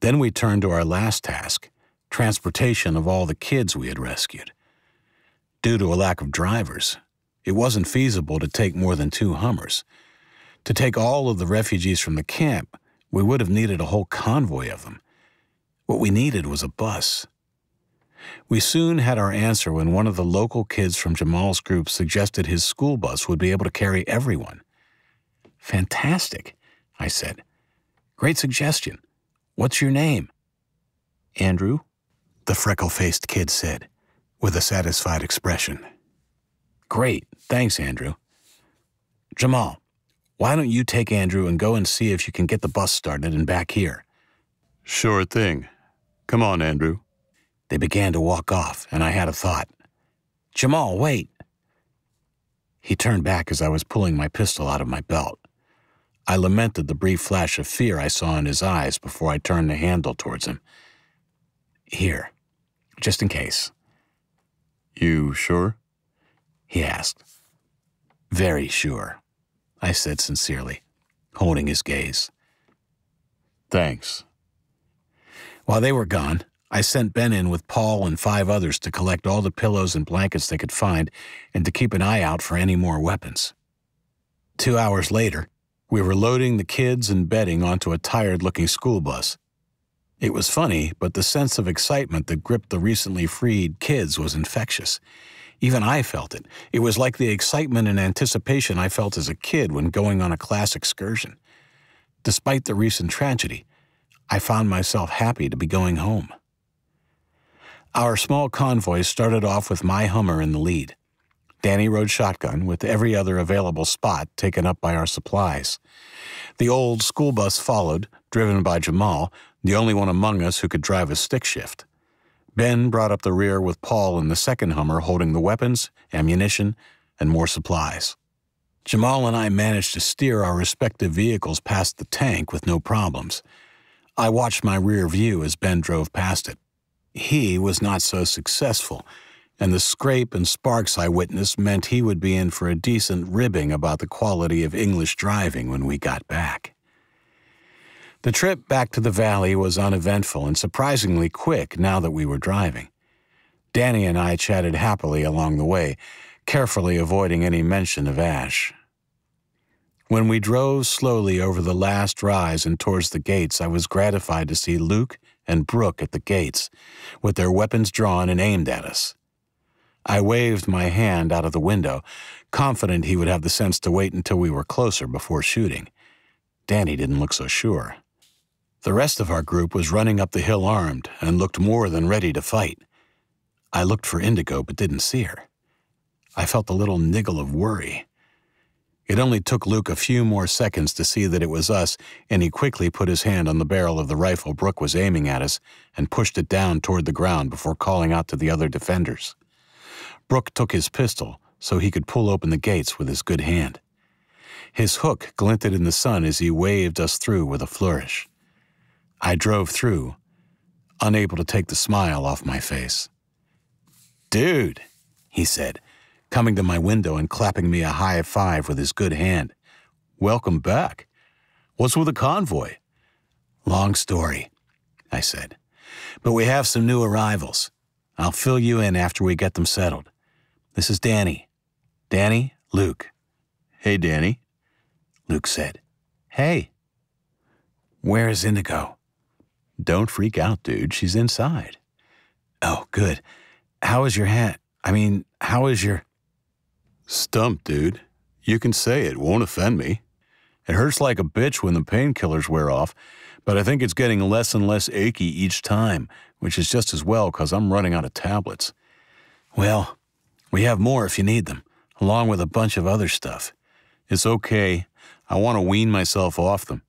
Then we turned to our last task transportation of all the kids we had rescued. Due to a lack of drivers, it wasn't feasible to take more than two Hummers. To take all of the refugees from the camp, we would have needed a whole convoy of them. What we needed was a bus. We soon had our answer when one of the local kids from Jamal's group suggested his school bus would be able to carry everyone. Fantastic, I said. Great suggestion. What's your name? Andrew, the freckle faced kid said, with a satisfied expression. Great, thanks, Andrew. Jamal, why don't you take Andrew and go and see if you can get the bus started and back here? Sure thing. Come on, Andrew. They began to walk off, and I had a thought. Jamal, wait. He turned back as I was pulling my pistol out of my belt. I lamented the brief flash of fear I saw in his eyes before I turned the handle towards him. Here, just in case. You sure? He asked. Very sure, I said sincerely, holding his gaze. Thanks. While they were gone, I sent Ben in with Paul and five others to collect all the pillows and blankets they could find and to keep an eye out for any more weapons. Two hours later, we were loading the kids and bedding onto a tired looking school bus. It was funny, but the sense of excitement that gripped the recently freed kids was infectious. Even I felt it. It was like the excitement and anticipation I felt as a kid when going on a class excursion. Despite the recent tragedy, I found myself happy to be going home. Our small convoy started off with my Hummer in the lead. Danny rode shotgun, with every other available spot taken up by our supplies. The old school bus followed, driven by Jamal, the only one among us who could drive a stick shift. Ben brought up the rear with Paul in the second Hummer holding the weapons, ammunition, and more supplies. Jamal and I managed to steer our respective vehicles past the tank with no problems. I watched my rear view as Ben drove past it. He was not so successful, and the scrape and sparks I witnessed meant he would be in for a decent ribbing about the quality of English driving when we got back. The trip back to the valley was uneventful and surprisingly quick now that we were driving. Danny and I chatted happily along the way, carefully avoiding any mention of Ash. When we drove slowly over the last rise and towards the gates, I was gratified to see Luke and Brooke at the gates, with their weapons drawn and aimed at us. I waved my hand out of the window, confident he would have the sense to wait until we were closer before shooting. Danny didn't look so sure. The rest of our group was running up the hill armed and looked more than ready to fight. I looked for Indigo but didn't see her. I felt a little niggle of worry. It only took Luke a few more seconds to see that it was us, and he quickly put his hand on the barrel of the rifle Brooke was aiming at us and pushed it down toward the ground before calling out to the other defenders. Brooke took his pistol so he could pull open the gates with his good hand. His hook glinted in the sun as he waved us through with a flourish. I drove through, unable to take the smile off my face. Dude, he said, coming to my window and clapping me a high five with his good hand. Welcome back. What's with the convoy? Long story, I said. But we have some new arrivals. I'll fill you in after we get them settled. This is Danny. Danny, Luke. Hey, Danny. Luke said. Hey. Where is Indigo? Don't freak out, dude. She's inside. Oh, good. How is your hat? I mean, how is your. Stump, dude. You can say it, won't offend me. It hurts like a bitch when the painkillers wear off, but I think it's getting less and less achy each time, which is just as well because I'm running out of tablets. Well, we have more if you need them, along with a bunch of other stuff. It's okay. I want to wean myself off them.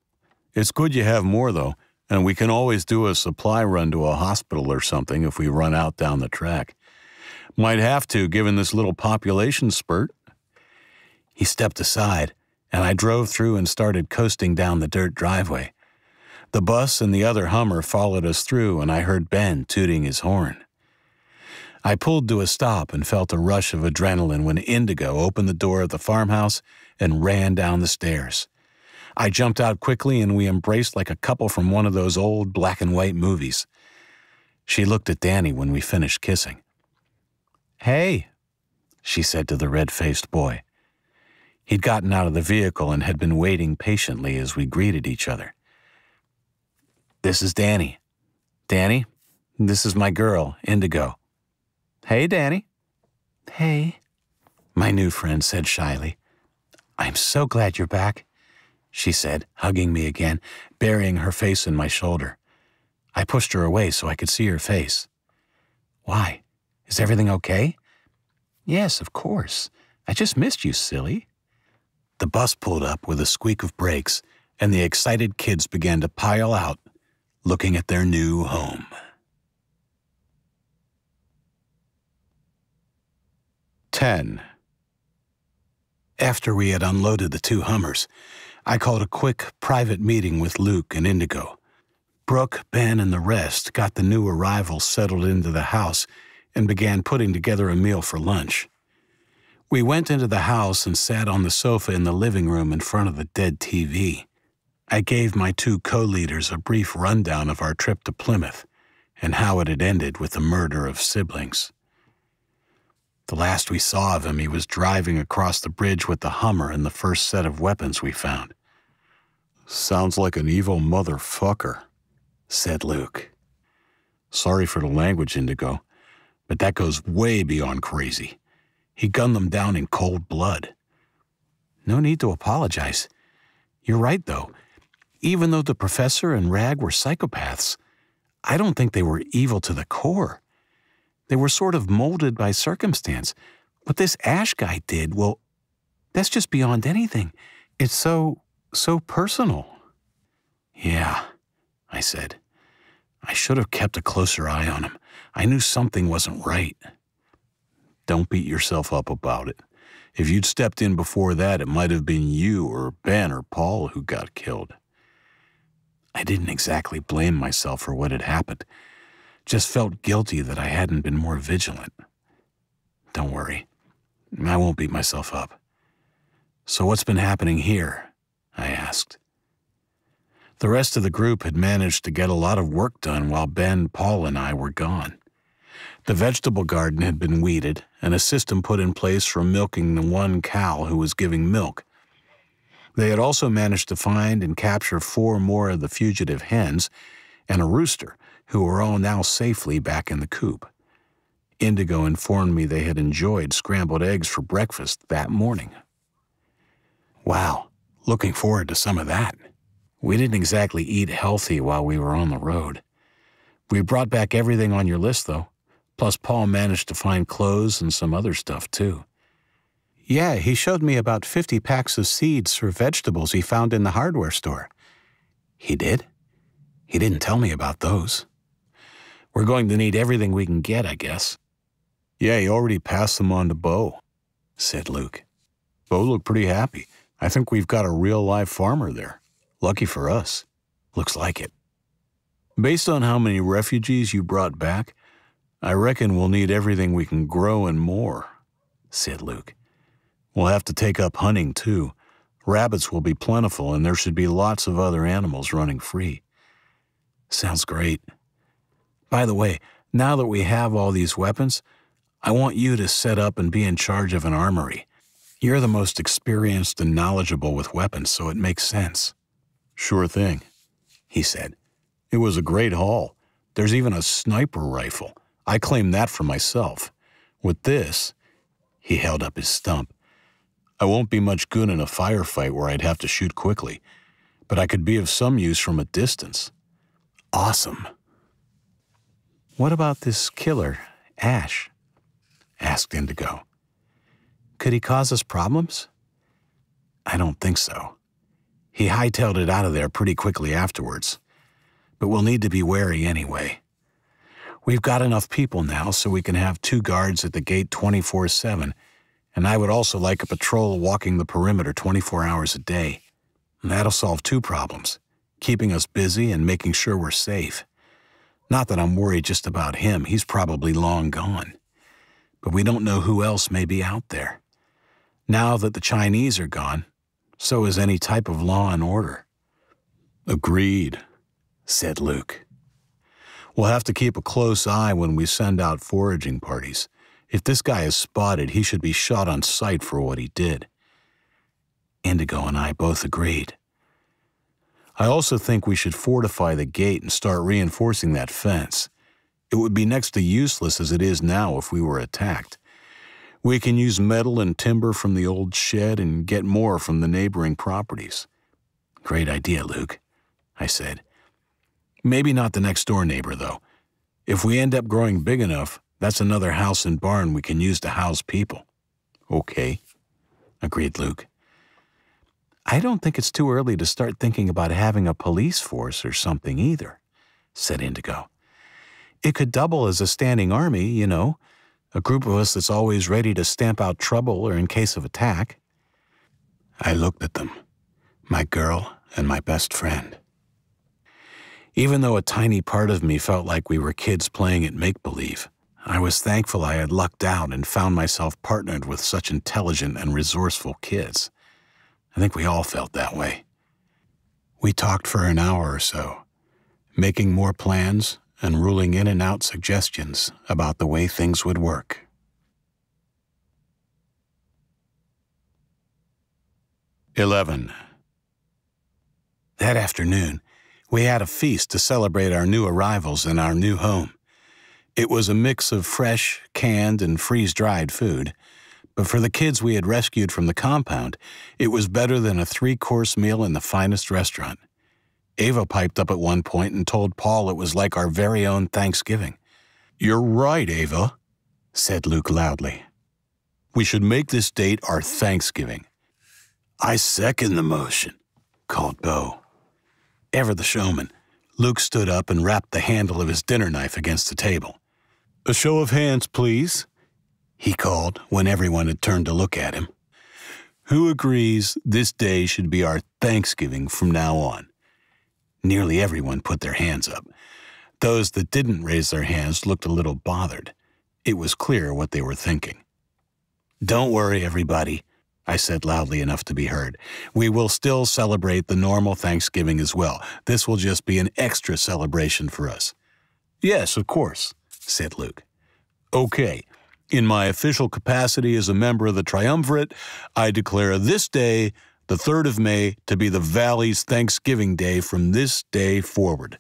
It's good you have more, though, and we can always do a supply run to a hospital or something if we run out down the track. Might have to, given this little population spurt. He stepped aside, and I drove through and started coasting down the dirt driveway. The bus and the other Hummer followed us through, and I heard Ben tooting his horn. I pulled to a stop and felt a rush of adrenaline when Indigo opened the door of the farmhouse and ran down the stairs. I jumped out quickly and we embraced like a couple from one of those old black and white movies. She looked at Danny when we finished kissing. Hey, she said to the red faced boy. He'd gotten out of the vehicle and had been waiting patiently as we greeted each other. This is Danny. Danny, this is my girl, Indigo. Hey, Danny. Hey, my new friend said shyly. I'm so glad you're back, she said, hugging me again, burying her face in my shoulder. I pushed her away so I could see her face. Why? Is everything okay? Yes, of course. I just missed you, silly. The bus pulled up with a squeak of brakes, and the excited kids began to pile out, looking at their new home. Ten. After we had unloaded the two Hummers, I called a quick private meeting with Luke and Indigo. Brooke, Ben, and the rest got the new arrivals settled into the house and began putting together a meal for lunch. We went into the house and sat on the sofa in the living room in front of the dead TV. I gave my two co leaders a brief rundown of our trip to Plymouth and how it had ended with the murder of siblings. The last we saw of him, he was driving across the bridge with the Hummer and the first set of weapons we found. Sounds like an evil motherfucker, said Luke. Sorry for the language, Indigo, but that goes way beyond crazy. He gunned them down in cold blood. No need to apologize. You're right, though. Even though the professor and Rag were psychopaths, I don't think they were evil to the core. They were sort of molded by circumstance. What this Ash guy did, well, that's just beyond anything. It's so, so personal. Yeah, I said. I should have kept a closer eye on him. I knew something wasn't right. Don't beat yourself up about it. If you'd stepped in before that, it might have been you or Ben or Paul who got killed. I didn't exactly blame myself for what had happened. Just felt guilty that I hadn't been more vigilant. Don't worry. I won't beat myself up. So what's been happening here? I asked. The rest of the group had managed to get a lot of work done while Ben, Paul, and I were gone. The vegetable garden had been weeded and a system put in place for milking the one cow who was giving milk. They had also managed to find and capture four more of the fugitive hens and a rooster who were all now safely back in the coop. Indigo informed me they had enjoyed scrambled eggs for breakfast that morning. Wow, looking forward to some of that. We didn't exactly eat healthy while we were on the road. We brought back everything on your list, though, plus Paul managed to find clothes and some other stuff, too. Yeah, he showed me about 50 packs of seeds for vegetables he found in the hardware store. He did? He didn't tell me about those. We're going to need everything we can get, I guess. Yeah, he already passed them on to Bo, said Luke. Bo looked pretty happy. I think we've got a real live farmer there. Lucky for us. Looks like it. Based on how many refugees you brought back, I reckon we'll need everything we can grow and more, said Luke. We'll have to take up hunting too. Rabbits will be plentiful, and there should be lots of other animals running free. Sounds great. By the way, now that we have all these weapons, I want you to set up and be in charge of an armory. You're the most experienced and knowledgeable with weapons, so it makes sense. Sure thing, he said. It was a great haul. There's even a sniper rifle. I claim that for myself. With this, he held up his stump. I won't be much good in a firefight where I'd have to shoot quickly, but I could be of some use from a distance. Awesome. What about this killer, Ash? asked Indigo. Could he cause us problems? I don't think so. He hightailed it out of there pretty quickly afterwards, but we'll need to be wary anyway. We've got enough people now so we can have two guards at the gate 24 7 and I would also like a patrol walking the perimeter 24 hours a day. And that'll solve two problems keeping us busy and making sure we're safe. Not that I'm worried just about him, he's probably long gone. But we don't know who else may be out there. Now that the Chinese are gone, so is any type of law and order. Agreed, said Luke. We'll have to keep a close eye when we send out foraging parties. If this guy is spotted, he should be shot on sight for what he did. Indigo and I both agreed. I also think we should fortify the gate and start reinforcing that fence. It would be next to useless as it is now if we were attacked. We can use metal and timber from the old shed and get more from the neighboring properties. Great idea, Luke, I said. Maybe not the next door neighbor, though. If we end up growing big enough, that's another house and barn we can use to house people. Okay, agreed Luke. I don't think it's too early to start thinking about having a police force or something either, said Indigo. It could double as a standing army, you know, a group of us that's always ready to stamp out trouble or in case of attack. I looked at them, my girl and my best friend. Even though a tiny part of me felt like we were kids playing at make believe, I was thankful I had lucked out and found myself partnered with such intelligent and resourceful kids. I think we all felt that way. We talked for an hour or so, making more plans and ruling in and out suggestions about the way things would work. Eleven. That afternoon, we had a feast to celebrate our new arrivals in our new home. It was a mix of fresh, canned, and freeze dried food. But for the kids we had rescued from the compound, it was better than a three course meal in the finest restaurant. Ava piped up at one point and told Paul it was like our very own Thanksgiving. You're right, Ava, said Luke loudly. We should make this date our Thanksgiving. I second the motion, called Bo. Ever the showman, Luke stood up and rapped the handle of his dinner knife against the table. A show of hands, please, he called when everyone had turned to look at him. Who agrees this day should be our Thanksgiving from now on? Nearly everyone put their hands up. Those that didn't raise their hands looked a little bothered. It was clear what they were thinking. Don't worry, everybody, I said loudly enough to be heard. We will still celebrate the normal Thanksgiving as well. This will just be an extra celebration for us. Yes, of course, said Luke. Okay, in my official capacity as a member of the Triumvirate, I declare this day, the 3rd of May, to be the Valley's Thanksgiving Day from this day forward.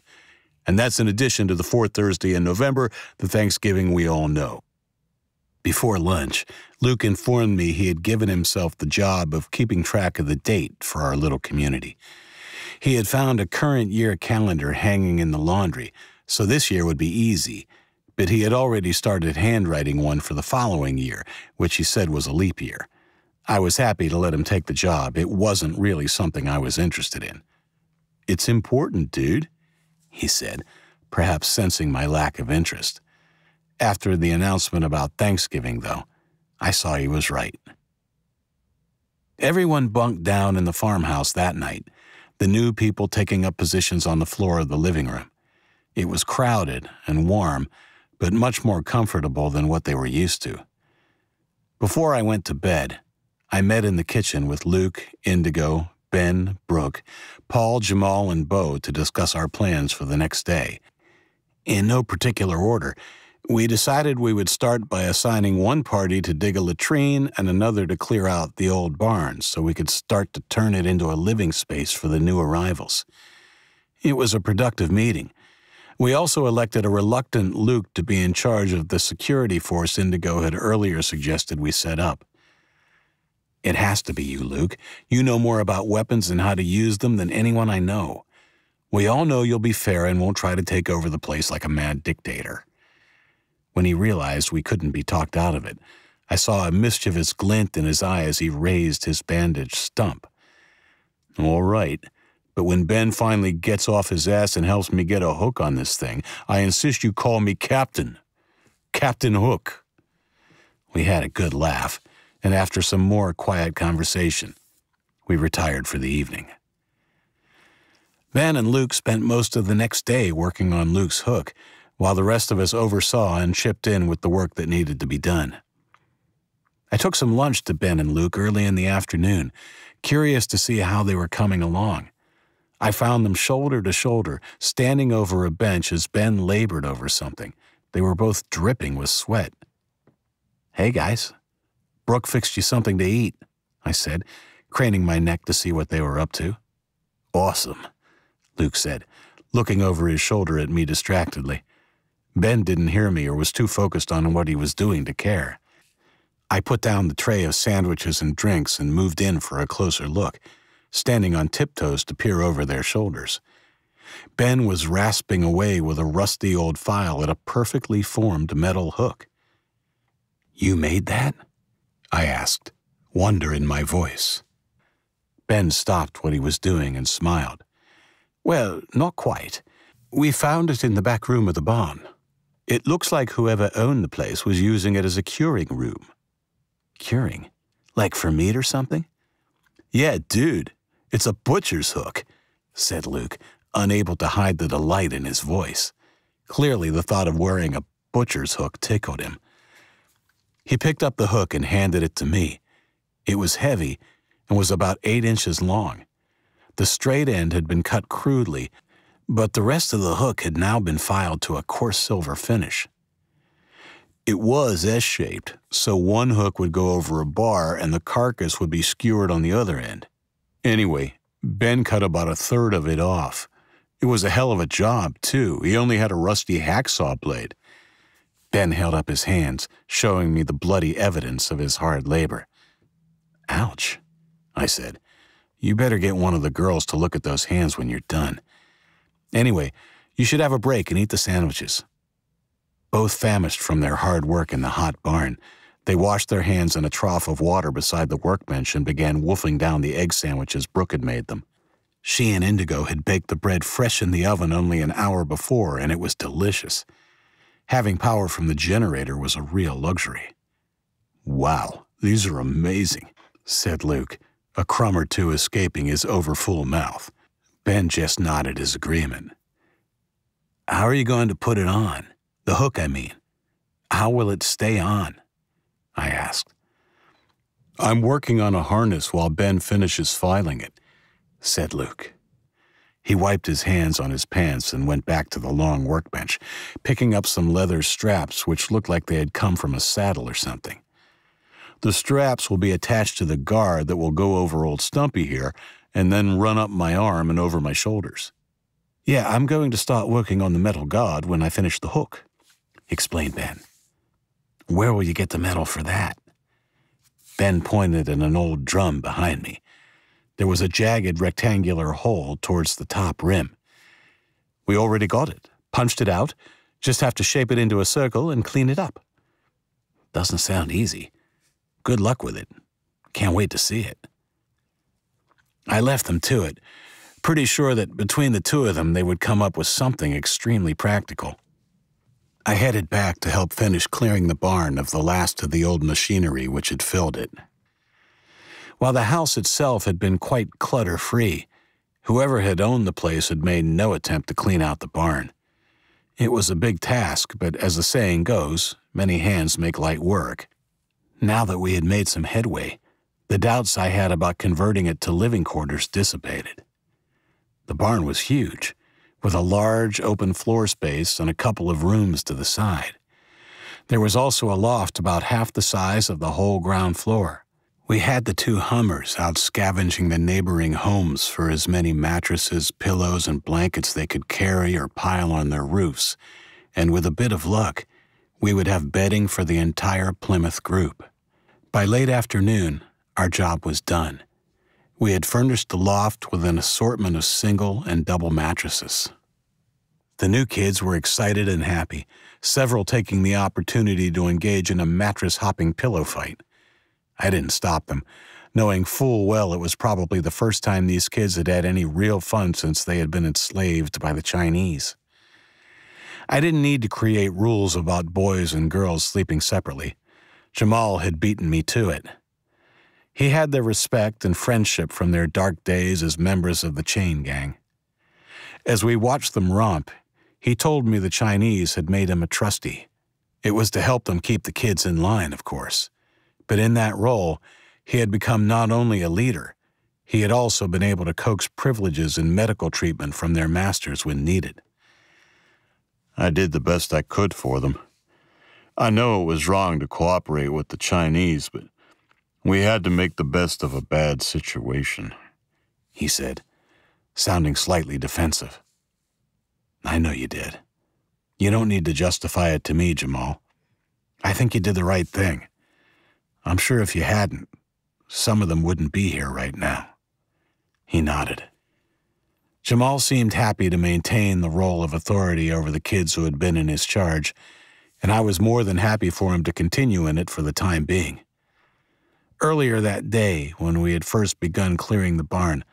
And that's in addition to the fourth Thursday in November, the Thanksgiving we all know. Before lunch, Luke informed me he had given himself the job of keeping track of the date for our little community. He had found a current year calendar hanging in the laundry, so this year would be easy but he had already started handwriting one for the following year, which he said was a leap year. I was happy to let him take the job. It wasn't really something I was interested in. It's important, dude, he said, perhaps sensing my lack of interest. After the announcement about Thanksgiving, though, I saw he was right. Everyone bunked down in the farmhouse that night, the new people taking up positions on the floor of the living room. It was crowded and warm, but much more comfortable than what they were used to. Before I went to bed, I met in the kitchen with Luke, Indigo, Ben, Brooke, Paul, Jamal, and Bo to discuss our plans for the next day. In no particular order, we decided we would start by assigning one party to dig a latrine and another to clear out the old barns so we could start to turn it into a living space for the new arrivals. It was a productive meeting. We also elected a reluctant Luke to be in charge of the security force Indigo had earlier suggested we set up. It has to be you, Luke. You know more about weapons and how to use them than anyone I know. We all know you'll be fair and won't try to take over the place like a mad dictator. When he realized we couldn't be talked out of it, I saw a mischievous glint in his eye as he raised his bandaged stump. All right, but when Ben finally gets off his ass and helps me get a hook on this thing, I insist you call me Captain. Captain Hook. We had a good laugh, and after some more quiet conversation, we retired for the evening. Ben and Luke spent most of the next day working on Luke's hook, while the rest of us oversaw and chipped in with the work that needed to be done. I took some lunch to Ben and Luke early in the afternoon, curious to see how they were coming along. I found them shoulder to shoulder, standing over a bench as Ben labored over something. They were both dripping with sweat. Hey, guys. Brooke fixed you something to eat, I said, craning my neck to see what they were up to. Awesome, Luke said, looking over his shoulder at me distractedly. Ben didn't hear me or was too focused on what he was doing to care. I put down the tray of sandwiches and drinks and moved in for a closer look, standing on tiptoes to peer over their shoulders. Ben was rasping away with a rusty old file at a perfectly formed metal hook. You made that? I asked, wonder in my voice. Ben stopped what he was doing and smiled. Well, not quite. We found it in the back room of the barn. It looks like whoever owned the place was using it as a curing room. Curing? Like for meat or something? Yeah, dude, it's a butcher's hook, said Luke, unable to hide the delight in his voice. Clearly, the thought of wearing a butcher's hook tickled him. He picked up the hook and handed it to me. It was heavy and was about eight inches long. The straight end had been cut crudely but the rest of the hook had now been filed to a coarse silver finish. It was S-shaped, so one hook would go over a bar and the carcass would be skewered on the other end. Anyway, Ben cut about a third of it off. It was a hell of a job, too. He only had a rusty hacksaw blade. Ben held up his hands, showing me the bloody evidence of his hard labor. Ouch, I said. You better get one of the girls to look at those hands when you're done. Anyway, you should have a break and eat the sandwiches. Both famished from their hard work in the hot barn, they washed their hands in a trough of water beside the workbench and began wolfing down the egg sandwiches Brooke had made them. She and Indigo had baked the bread fresh in the oven only an hour before, and it was delicious. Having power from the generator was a real luxury. Wow, these are amazing, said Luke, a crumb or two escaping his overfull mouth. Ben just nodded his agreement. How are you going to put it on? The hook, I mean. How will it stay on? I asked. I'm working on a harness while Ben finishes filing it, said Luke. He wiped his hands on his pants and went back to the long workbench, picking up some leather straps which looked like they had come from a saddle or something. The straps will be attached to the guard that will go over old Stumpy here and then run up my arm and over my shoulders. Yeah, I'm going to start working on the metal guard when I finish the hook, explained Ben. Where will you get the metal for that? Ben pointed at an old drum behind me. There was a jagged rectangular hole towards the top rim. We already got it, punched it out, just have to shape it into a circle and clean it up. Doesn't sound easy. Good luck with it. Can't wait to see it. I left them to it, pretty sure that between the two of them they would come up with something extremely practical. I headed back to help finish clearing the barn of the last of the old machinery which had filled it. While the house itself had been quite clutter free, whoever had owned the place had made no attempt to clean out the barn. It was a big task, but as the saying goes, many hands make light work. Now that we had made some headway, the doubts I had about converting it to living quarters dissipated. The barn was huge, with a large open floor space and a couple of rooms to the side. There was also a loft about half the size of the whole ground floor. We had the two Hummers out scavenging the neighboring homes for as many mattresses, pillows, and blankets they could carry or pile on their roofs, and with a bit of luck, we would have bedding for the entire Plymouth group. By late afternoon, our job was done. We had furnished the loft with an assortment of single and double mattresses. The new kids were excited and happy, several taking the opportunity to engage in a mattress hopping pillow fight. I didn't stop them, knowing full well it was probably the first time these kids had had any real fun since they had been enslaved by the Chinese. I didn't need to create rules about boys and girls sleeping separately. Jamal had beaten me to it. He had their respect and friendship from their dark days as members of the chain gang. As we watched them romp, he told me the Chinese had made him a trustee. It was to help them keep the kids in line, of course. But in that role, he had become not only a leader, he had also been able to coax privileges and medical treatment from their masters when needed. I did the best I could for them. I know it was wrong to cooperate with the Chinese, but we had to make the best of a bad situation, he said, sounding slightly defensive. I know you did. You don't need to justify it to me, Jamal. I think you did the right thing. I'm sure if you hadn't, some of them wouldn't be here right now. He nodded. Jamal seemed happy to maintain the role of authority over the kids who had been in his charge, and I was more than happy for him to continue in it for the time being. Earlier that day, when we had first begun clearing the barn,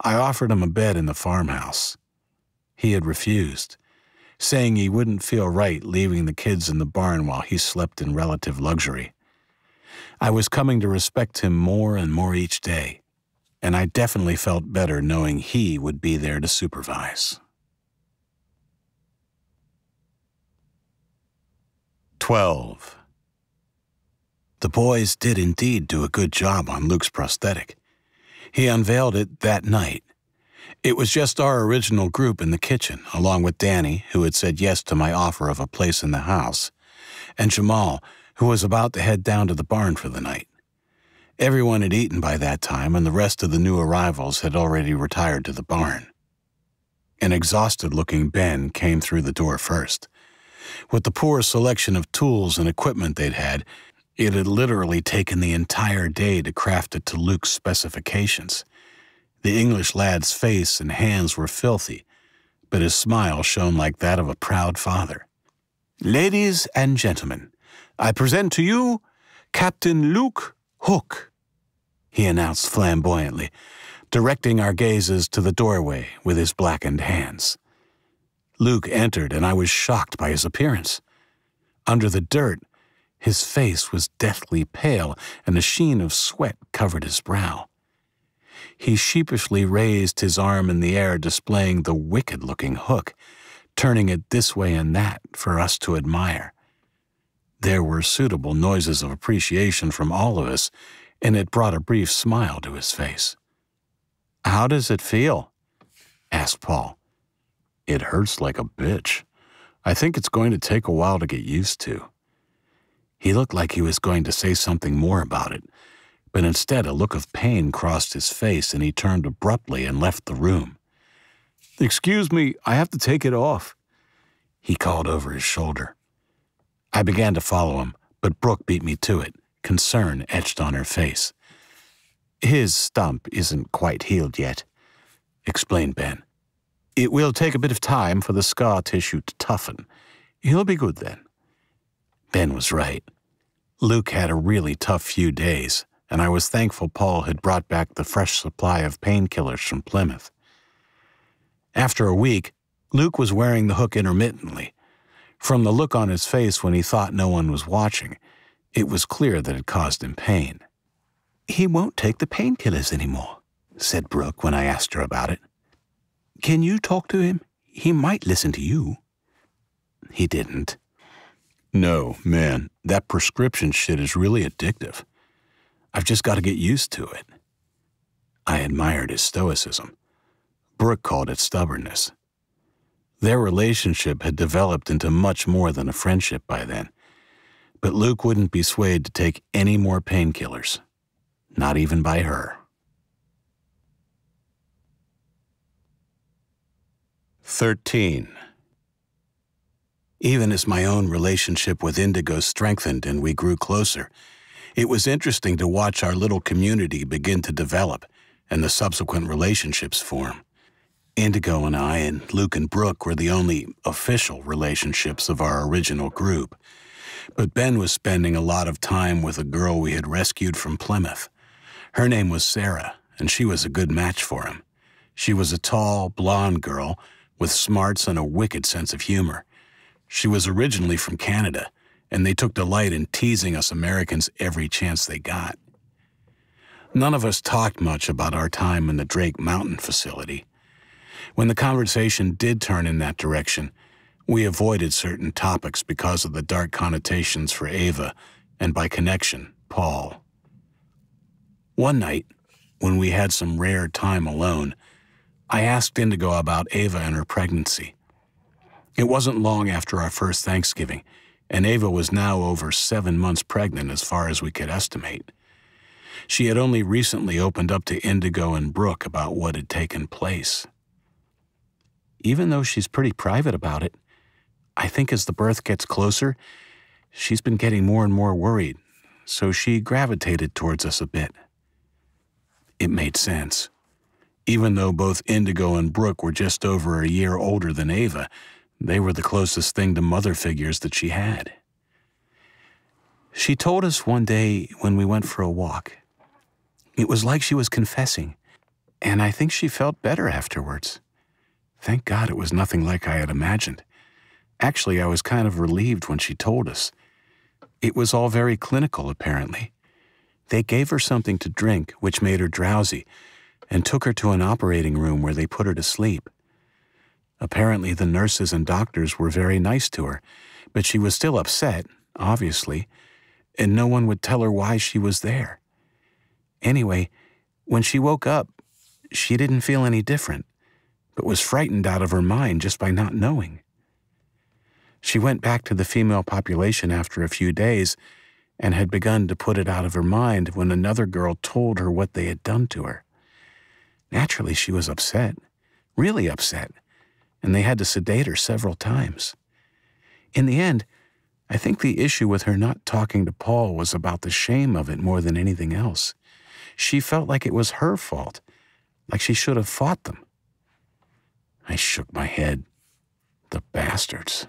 I offered him a bed in the farmhouse. He had refused, saying he wouldn't feel right leaving the kids in the barn while he slept in relative luxury. I was coming to respect him more and more each day, and I definitely felt better knowing he would be there to supervise. 12. The boys did indeed do a good job on Luke's prosthetic. He unveiled it that night. It was just our original group in the kitchen, along with Danny, who had said yes to my offer of a place in the house, and Jamal, who was about to head down to the barn for the night. Everyone had eaten by that time, and the rest of the new arrivals had already retired to the barn. An exhausted looking Ben came through the door first. With the poor selection of tools and equipment they'd had, it had literally taken the entire day to craft it to Luke's specifications. The English lad's face and hands were filthy, but his smile shone like that of a proud father. Ladies and gentlemen, I present to you Captain Luke Hook, he announced flamboyantly, directing our gazes to the doorway with his blackened hands. Luke entered, and I was shocked by his appearance. Under the dirt, his face was deathly pale, and a sheen of sweat covered his brow. He sheepishly raised his arm in the air, displaying the wicked looking hook, turning it this way and that for us to admire. There were suitable noises of appreciation from all of us, and it brought a brief smile to his face. How does it feel? asked Paul. It hurts like a bitch. I think it's going to take a while to get used to. He looked like he was going to say something more about it, but instead a look of pain crossed his face and he turned abruptly and left the room. Excuse me, I have to take it off, he called over his shoulder. I began to follow him, but Brooke beat me to it, concern etched on her face. His stump isn't quite healed yet, explained Ben. It will take a bit of time for the scar tissue to toughen. He'll be good then. Ben was right. Luke had a really tough few days, and I was thankful Paul had brought back the fresh supply of painkillers from Plymouth. After a week, Luke was wearing the hook intermittently. From the look on his face when he thought no one was watching, it was clear that it caused him pain. He won't take the painkillers anymore, said Brooke when I asked her about it. Can you talk to him? He might listen to you. He didn't. No, man, that prescription shit is really addictive. I've just got to get used to it. I admired his stoicism. Brooke called it stubbornness. Their relationship had developed into much more than a friendship by then, but Luke wouldn't be swayed to take any more painkillers, not even by her. 13. Even as my own relationship with Indigo strengthened and we grew closer, it was interesting to watch our little community begin to develop and the subsequent relationships form. Indigo and I and Luke and Brooke were the only official relationships of our original group. But Ben was spending a lot of time with a girl we had rescued from Plymouth. Her name was Sarah, and she was a good match for him. She was a tall, blonde girl with smarts and a wicked sense of humor. She was originally from Canada, and they took delight in teasing us Americans every chance they got. None of us talked much about our time in the Drake Mountain facility. When the conversation did turn in that direction, we avoided certain topics because of the dark connotations for Ava, and by connection, Paul. One night, when we had some rare time alone, I asked Indigo about Ava and her pregnancy. It wasn't long after our first Thanksgiving, and Ava was now over seven months pregnant as far as we could estimate. She had only recently opened up to Indigo and Brooke about what had taken place. Even though she's pretty private about it, I think as the birth gets closer, she's been getting more and more worried, so she gravitated towards us a bit. It made sense. Even though both Indigo and Brooke were just over a year older than Ava, they were the closest thing to mother figures that she had. She told us one day when we went for a walk. It was like she was confessing, and I think she felt better afterwards. Thank God it was nothing like I had imagined. Actually, I was kind of relieved when she told us. It was all very clinical, apparently. They gave her something to drink, which made her drowsy, and took her to an operating room where they put her to sleep. Apparently, the nurses and doctors were very nice to her, but she was still upset, obviously, and no one would tell her why she was there. Anyway, when she woke up, she didn't feel any different, but was frightened out of her mind just by not knowing. She went back to the female population after a few days and had begun to put it out of her mind when another girl told her what they had done to her. Naturally, she was upset, really upset, and they had to sedate her several times. In the end, I think the issue with her not talking to Paul was about the shame of it more than anything else. She felt like it was her fault, like she should have fought them. I shook my head. The bastards.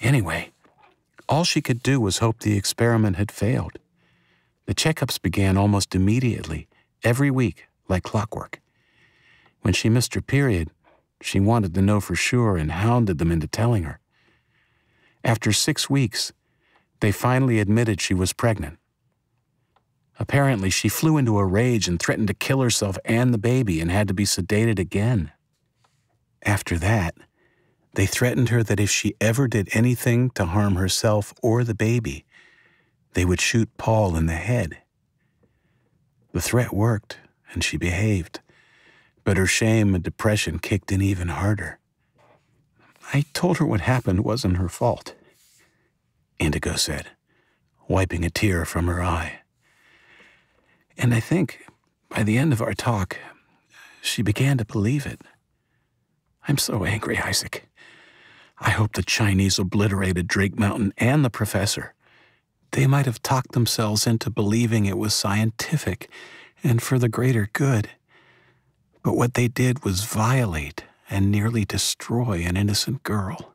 Anyway, all she could do was hope the experiment had failed. The checkups began almost immediately, every week, like clockwork. When she missed her period, she wanted to know for sure and hounded them into telling her. After six weeks, they finally admitted she was pregnant. Apparently, she flew into a rage and threatened to kill herself and the baby and had to be sedated again. After that, they threatened her that if she ever did anything to harm herself or the baby, they would shoot Paul in the head. The threat worked, and she behaved, but her shame and depression kicked in even harder. I told her what happened wasn't her fault, Indigo said, wiping a tear from her eye. And I think, by the end of our talk, she began to believe it. I'm so angry, Isaac. I hope the Chinese obliterated Drake Mountain and the professor. They might have talked themselves into believing it was scientific and for the greater good. But what they did was violate and nearly destroy an innocent girl.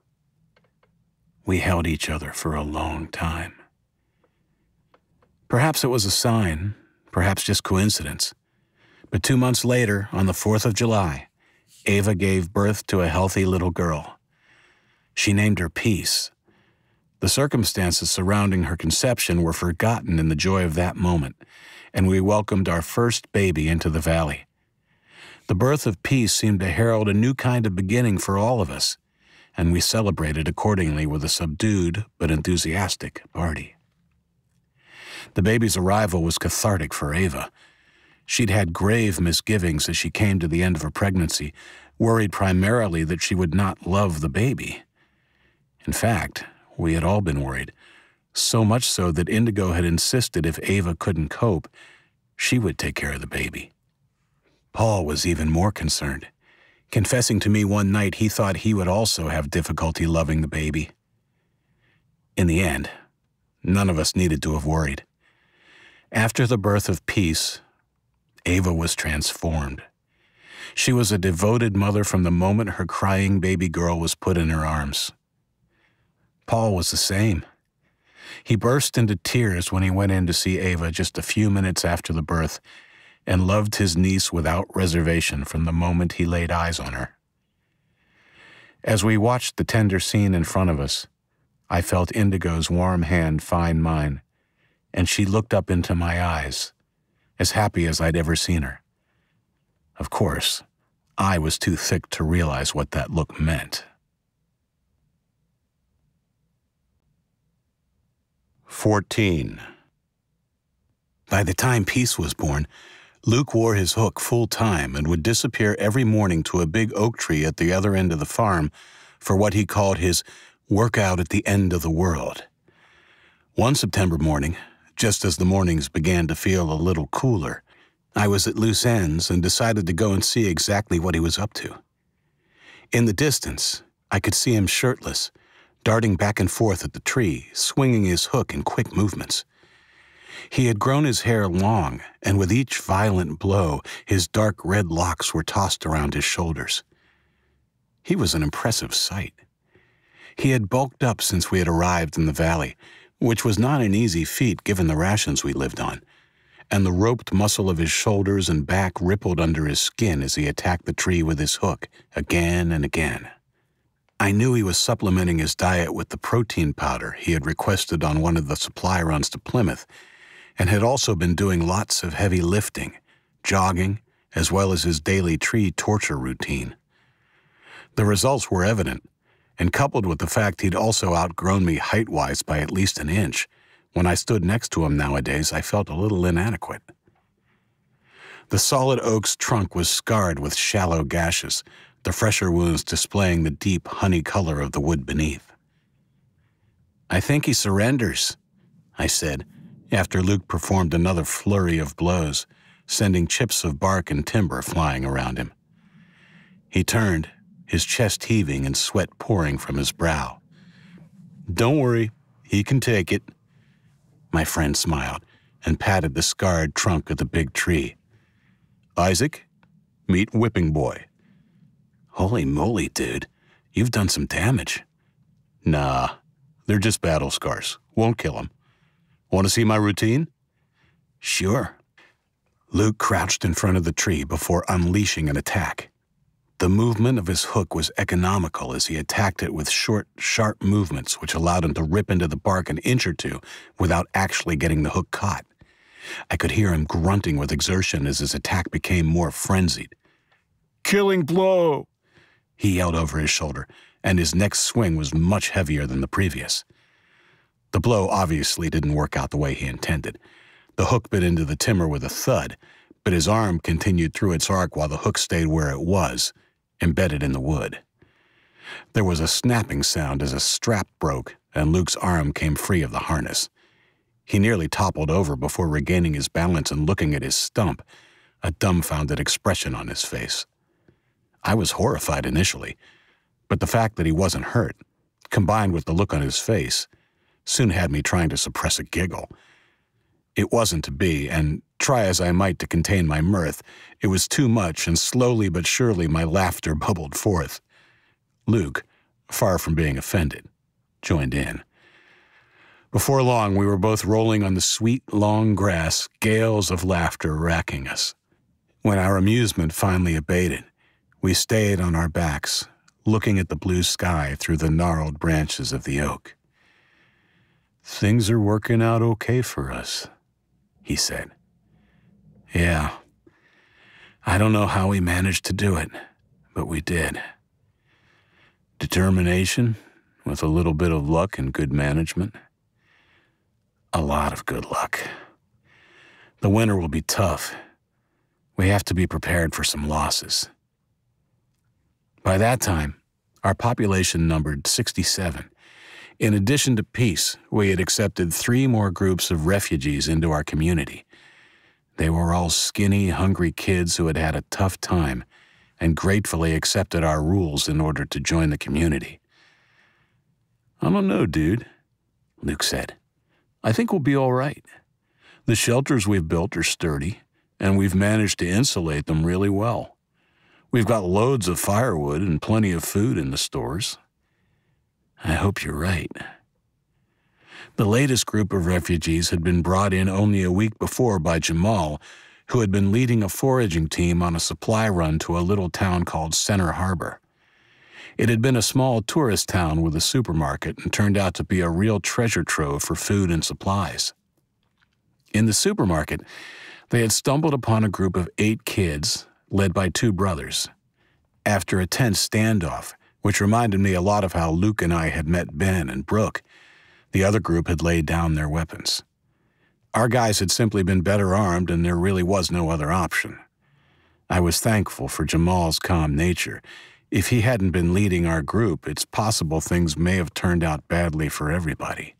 We held each other for a long time. Perhaps it was a sign, perhaps just coincidence. But two months later, on the 4th of July, Ava gave birth to a healthy little girl. She named her Peace. The circumstances surrounding her conception were forgotten in the joy of that moment, and we welcomed our first baby into the valley. The birth of Peace seemed to herald a new kind of beginning for all of us, and we celebrated accordingly with a subdued but enthusiastic party. The baby's arrival was cathartic for Ava. She'd had grave misgivings as she came to the end of her pregnancy, worried primarily that she would not love the baby. In fact, we had all been worried, so much so that Indigo had insisted if Ava couldn't cope, she would take care of the baby. Paul was even more concerned, confessing to me one night he thought he would also have difficulty loving the baby. In the end, none of us needed to have worried. After the birth of peace, Ava was transformed. She was a devoted mother from the moment her crying baby girl was put in her arms. Paul was the same. He burst into tears when he went in to see Ava just a few minutes after the birth and loved his niece without reservation from the moment he laid eyes on her. As we watched the tender scene in front of us, I felt Indigo's warm hand find mine, and she looked up into my eyes, as happy as I'd ever seen her. Of course, I was too thick to realize what that look meant. 14. By the time Peace was born, Luke wore his hook full time and would disappear every morning to a big oak tree at the other end of the farm for what he called his workout at the end of the world. One September morning, just as the mornings began to feel a little cooler, I was at loose ends and decided to go and see exactly what he was up to. In the distance, I could see him shirtless, darting back and forth at the tree, swinging his hook in quick movements. He had grown his hair long, and with each violent blow, his dark red locks were tossed around his shoulders. He was an impressive sight. He had bulked up since we had arrived in the valley, which was not an easy feat given the rations we lived on, and the roped muscle of his shoulders and back rippled under his skin as he attacked the tree with his hook, again and again. I knew he was supplementing his diet with the protein powder he had requested on one of the supply runs to Plymouth and had also been doing lots of heavy lifting, jogging, as well as his daily tree torture routine. The results were evident, and coupled with the fact he'd also outgrown me height wise by at least an inch, when I stood next to him nowadays, I felt a little inadequate. The solid oak's trunk was scarred with shallow gashes, the fresher wounds displaying the deep honey color of the wood beneath. I think he surrenders, I said, after Luke performed another flurry of blows, sending chips of bark and timber flying around him. He turned, his chest heaving and sweat pouring from his brow. Don't worry, he can take it. My friend smiled and patted the scarred trunk of the big tree. Isaac, meet Whipping Boy. Holy moly, dude. You've done some damage. Nah, they're just battle scars. Won't kill him. Want to see my routine? Sure. Luke crouched in front of the tree before unleashing an attack. The movement of his hook was economical as he attacked it with short, sharp movements which allowed him to rip into the bark an inch or two without actually getting the hook caught. I could hear him grunting with exertion as his attack became more frenzied. Killing blow! He yelled over his shoulder, and his next swing was much heavier than the previous. The blow obviously didn't work out the way he intended. The hook bit into the timber with a thud, but his arm continued through its arc while the hook stayed where it was, embedded in the wood. There was a snapping sound as a strap broke and Luke's arm came free of the harness. He nearly toppled over before regaining his balance and looking at his stump, a dumbfounded expression on his face. I was horrified initially, but the fact that he wasn't hurt, combined with the look on his face, soon had me trying to suppress a giggle. It wasn't to be, and try as I might to contain my mirth, it was too much, and slowly but surely my laughter bubbled forth. Luke, far from being offended, joined in. Before long, we were both rolling on the sweet, long grass, gales of laughter racking us. When our amusement finally abated, we stayed on our backs, looking at the blue sky through the gnarled branches of the oak. Things are working out okay for us, he said. Yeah. I don't know how we managed to do it, but we did. Determination, with a little bit of luck and good management. A lot of good luck. The winter will be tough. We have to be prepared for some losses. By that time, our population numbered 67. In addition to peace, we had accepted three more groups of refugees into our community. They were all skinny, hungry kids who had had a tough time and gratefully accepted our rules in order to join the community. I don't know, dude, Luke said. I think we'll be all right. The shelters we've built are sturdy, and we've managed to insulate them really well. We've got loads of firewood and plenty of food in the stores. I hope you're right. The latest group of refugees had been brought in only a week before by Jamal, who had been leading a foraging team on a supply run to a little town called Center Harbor. It had been a small tourist town with a supermarket and turned out to be a real treasure trove for food and supplies. In the supermarket, they had stumbled upon a group of eight kids led by two brothers. After a tense standoff, which reminded me a lot of how Luke and I had met Ben and Brooke, the other group had laid down their weapons. Our guys had simply been better armed, and there really was no other option. I was thankful for Jamal's calm nature. If he hadn't been leading our group, it's possible things may have turned out badly for everybody.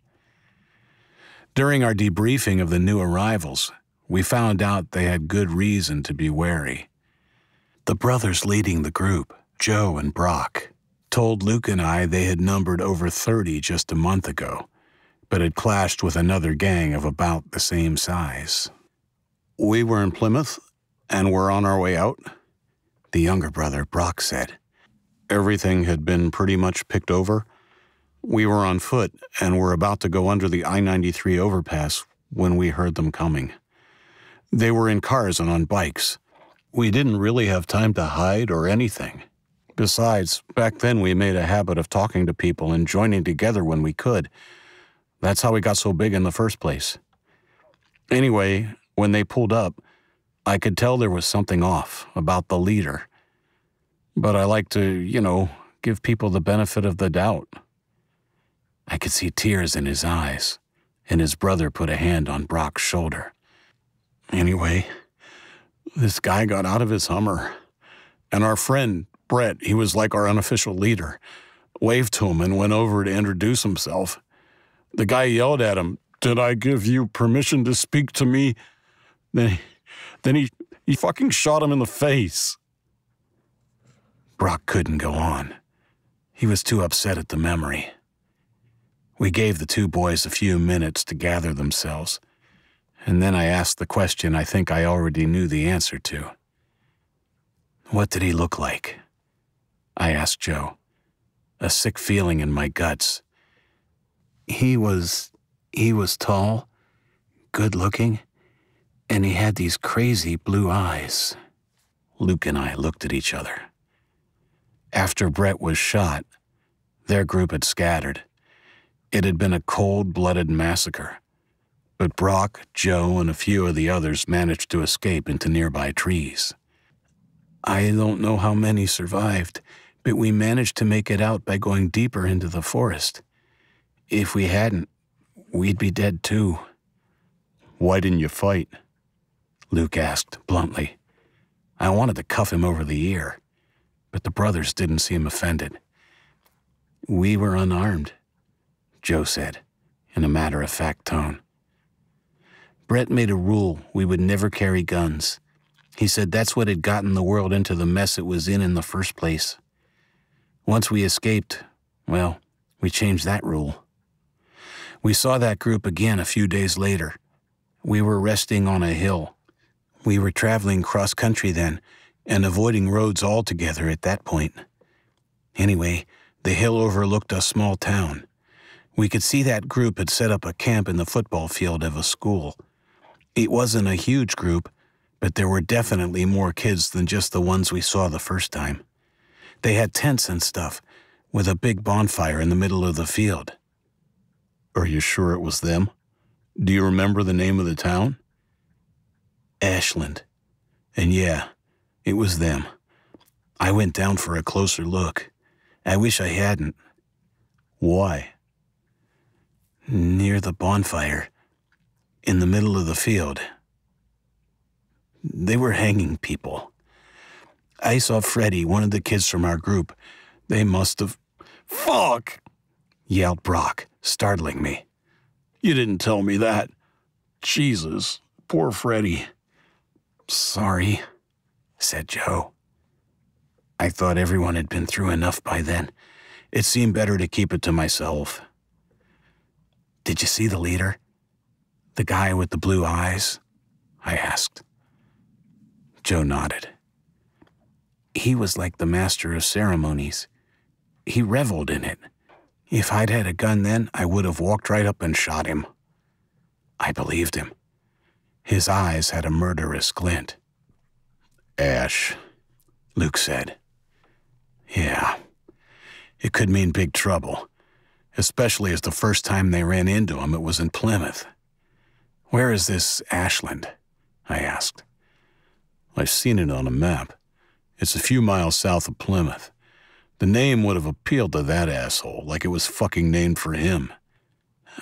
During our debriefing of the new arrivals, we found out they had good reason to be wary. The brothers leading the group, Joe and Brock, told Luke and I they had numbered over 30 just a month ago, but had clashed with another gang of about the same size. We were in Plymouth and were on our way out, the younger brother, Brock, said. Everything had been pretty much picked over. We were on foot and were about to go under the I 93 overpass when we heard them coming. They were in cars and on bikes. We didn't really have time to hide or anything. Besides, back then we made a habit of talking to people and joining together when we could. That's how we got so big in the first place. Anyway, when they pulled up, I could tell there was something off about the leader. But I like to, you know, give people the benefit of the doubt. I could see tears in his eyes, and his brother put a hand on Brock's shoulder. Anyway, this guy got out of his Hummer, and our friend, Brett, he was like our unofficial leader, waved to him and went over to introduce himself. The guy yelled at him, Did I give you permission to speak to me? Then he, then he, he fucking shot him in the face. Brock couldn't go on. He was too upset at the memory. We gave the two boys a few minutes to gather themselves and then I asked the question I think I already knew the answer to. What did he look like? I asked Joe, a sick feeling in my guts. He was. he was tall, good looking, and he had these crazy blue eyes. Luke and I looked at each other. After Brett was shot, their group had scattered. It had been a cold blooded massacre but Brock, Joe, and a few of the others managed to escape into nearby trees. I don't know how many survived, but we managed to make it out by going deeper into the forest. If we hadn't, we'd be dead too. Why didn't you fight? Luke asked bluntly. I wanted to cuff him over the ear, but the brothers didn't seem offended. We were unarmed, Joe said, in a matter of fact tone. Brett made a rule we would never carry guns. He said that's what had gotten the world into the mess it was in in the first place. Once we escaped, well, we changed that rule. We saw that group again a few days later. We were resting on a hill. We were traveling cross country then and avoiding roads altogether at that point. Anyway, the hill overlooked a small town. We could see that group had set up a camp in the football field of a school. It wasn't a huge group, but there were definitely more kids than just the ones we saw the first time. They had tents and stuff, with a big bonfire in the middle of the field. Are you sure it was them? Do you remember the name of the town? Ashland. And yeah, it was them. I went down for a closer look. I wish I hadn't. Why? Near the bonfire, in the middle of the field. They were hanging people. I saw Freddie, one of the kids from our group. They must have. Fuck! yelled Brock, startling me. You didn't tell me that. Jesus, poor Freddie. Sorry, said Joe. I thought everyone had been through enough by then. It seemed better to keep it to myself. Did you see the leader? The guy with the blue eyes? I asked. Joe nodded. He was like the master of ceremonies. He reveled in it. If I'd had a gun then, I would have walked right up and shot him. I believed him. His eyes had a murderous glint. Ash, Luke said. Yeah. It could mean big trouble, especially as the first time they ran into him it was in Plymouth. Where is this Ashland? I asked. I've seen it on a map. It's a few miles south of Plymouth. The name would have appealed to that asshole, like it was fucking named for him.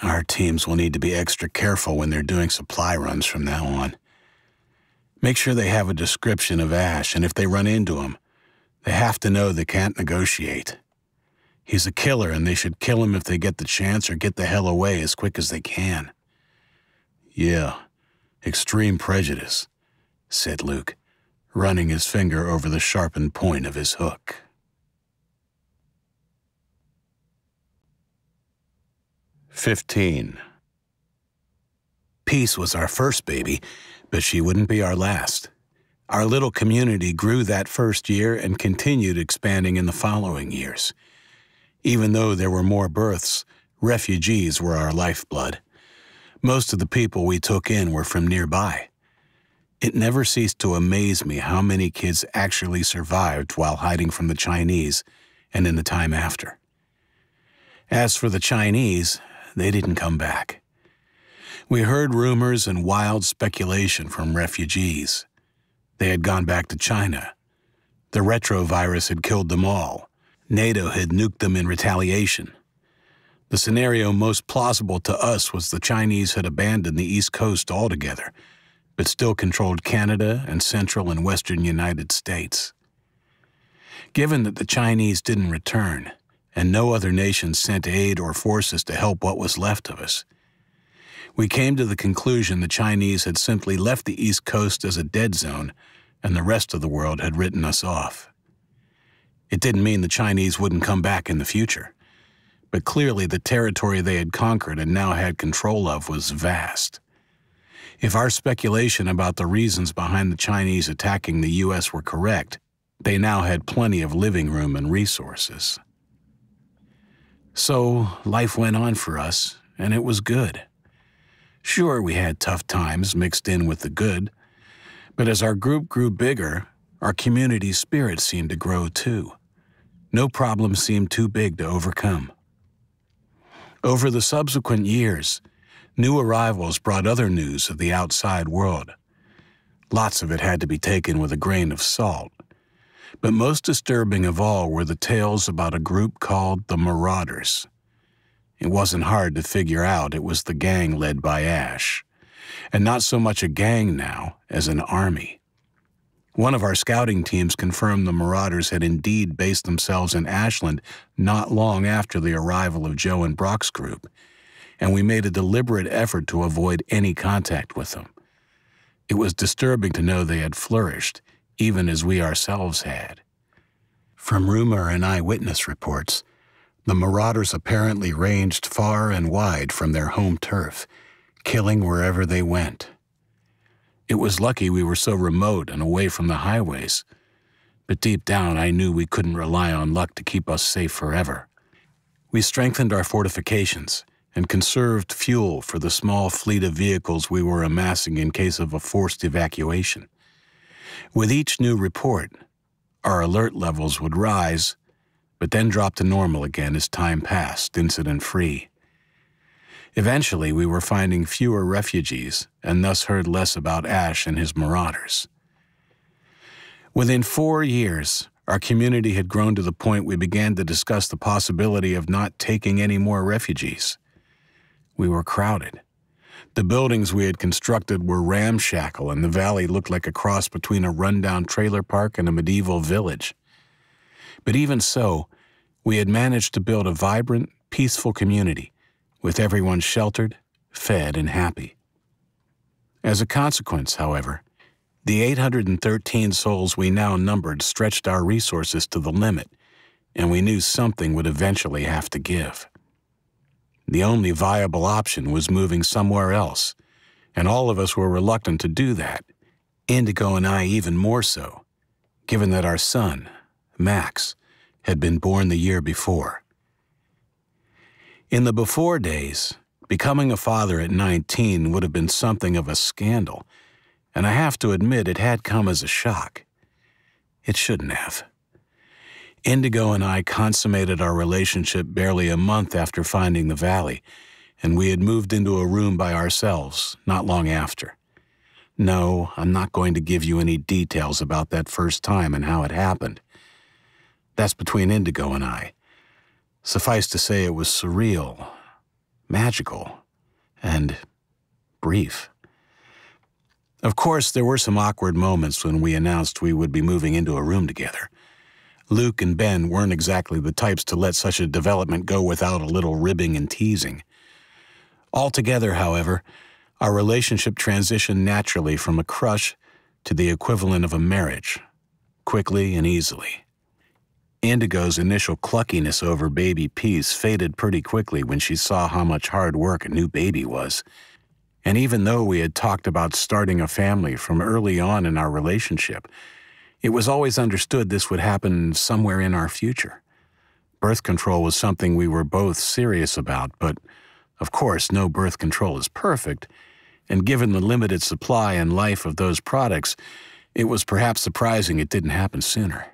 Our teams will need to be extra careful when they're doing supply runs from now on. Make sure they have a description of Ash, and if they run into him, they have to know they can't negotiate. He's a killer, and they should kill him if they get the chance or get the hell away as quick as they can. Yeah, extreme prejudice, said Luke, running his finger over the sharpened point of his hook. 15. Peace was our first baby, but she wouldn't be our last. Our little community grew that first year and continued expanding in the following years. Even though there were more births, refugees were our lifeblood. Most of the people we took in were from nearby. It never ceased to amaze me how many kids actually survived while hiding from the Chinese and in the time after. As for the Chinese, they didn't come back. We heard rumors and wild speculation from refugees. They had gone back to China. The retrovirus had killed them all. NATO had nuked them in retaliation. The scenario most plausible to us was the Chinese had abandoned the East Coast altogether, but still controlled Canada and central and western United States. Given that the Chinese didn't return, and no other nation sent aid or forces to help what was left of us. We came to the conclusion the Chinese had simply left the East Coast as a dead zone, and the rest of the world had written us off. It didn't mean the Chinese wouldn't come back in the future, but clearly the territory they had conquered and now had control of was vast. If our speculation about the reasons behind the Chinese attacking the U.S. were correct, they now had plenty of living room and resources. So life went on for us, and it was good. Sure, we had tough times mixed in with the good, but as our group grew bigger, our community spirit seemed to grow too. No problem seemed too big to overcome. Over the subsequent years, new arrivals brought other news of the outside world. Lots of it had to be taken with a grain of salt. But most disturbing of all were the tales about a group called the Marauders. It wasn't hard to figure out it was the gang led by Ash, and not so much a gang now as an army. One of our scouting teams confirmed the Marauders had indeed based themselves in Ashland not long after the arrival of Joe and Brock's group, and we made a deliberate effort to avoid any contact with them. It was disturbing to know they had flourished even as we ourselves had. From rumor and eyewitness reports, the marauders apparently ranged far and wide from their home turf, killing wherever they went. It was lucky we were so remote and away from the highways, but deep down I knew we couldn't rely on luck to keep us safe forever. We strengthened our fortifications and conserved fuel for the small fleet of vehicles we were amassing in case of a forced evacuation. With each new report, our alert levels would rise, but then drop to normal again as time passed, incident free. Eventually, we were finding fewer refugees and thus heard less about Ash and his marauders. Within four years, our community had grown to the point we began to discuss the possibility of not taking any more refugees. We were crowded. The buildings we had constructed were ramshackle, and the valley looked like a cross between a rundown trailer park and a medieval village. But even so, we had managed to build a vibrant, peaceful community, with everyone sheltered, fed, and happy. As a consequence, however, the 813 souls we now numbered stretched our resources to the limit, and we knew something would eventually have to give. The only viable option was moving somewhere else, and all of us were reluctant to do that, Indigo and I even more so, given that our son, Max, had been born the year before. In the before days, becoming a father at 19 would have been something of a scandal, and I have to admit it had come as a shock. It shouldn't have. Indigo and I consummated our relationship barely a month after finding the valley, and we had moved into a room by ourselves not long after. No, I'm not going to give you any details about that first time and how it happened. That's between Indigo and I. Suffice to say, it was surreal, magical, and brief. Of course, there were some awkward moments when we announced we would be moving into a room together. Luke and Ben weren't exactly the types to let such a development go without a little ribbing and teasing. Altogether, however, our relationship transitioned naturally from a crush to the equivalent of a marriage, quickly and easily. Indigo's initial cluckiness over baby Peace faded pretty quickly when she saw how much hard work a new baby was. And even though we had talked about starting a family from early on in our relationship, it was always understood this would happen somewhere in our future. Birth control was something we were both serious about, but of course, no birth control is perfect, and given the limited supply and life of those products, it was perhaps surprising it didn't happen sooner.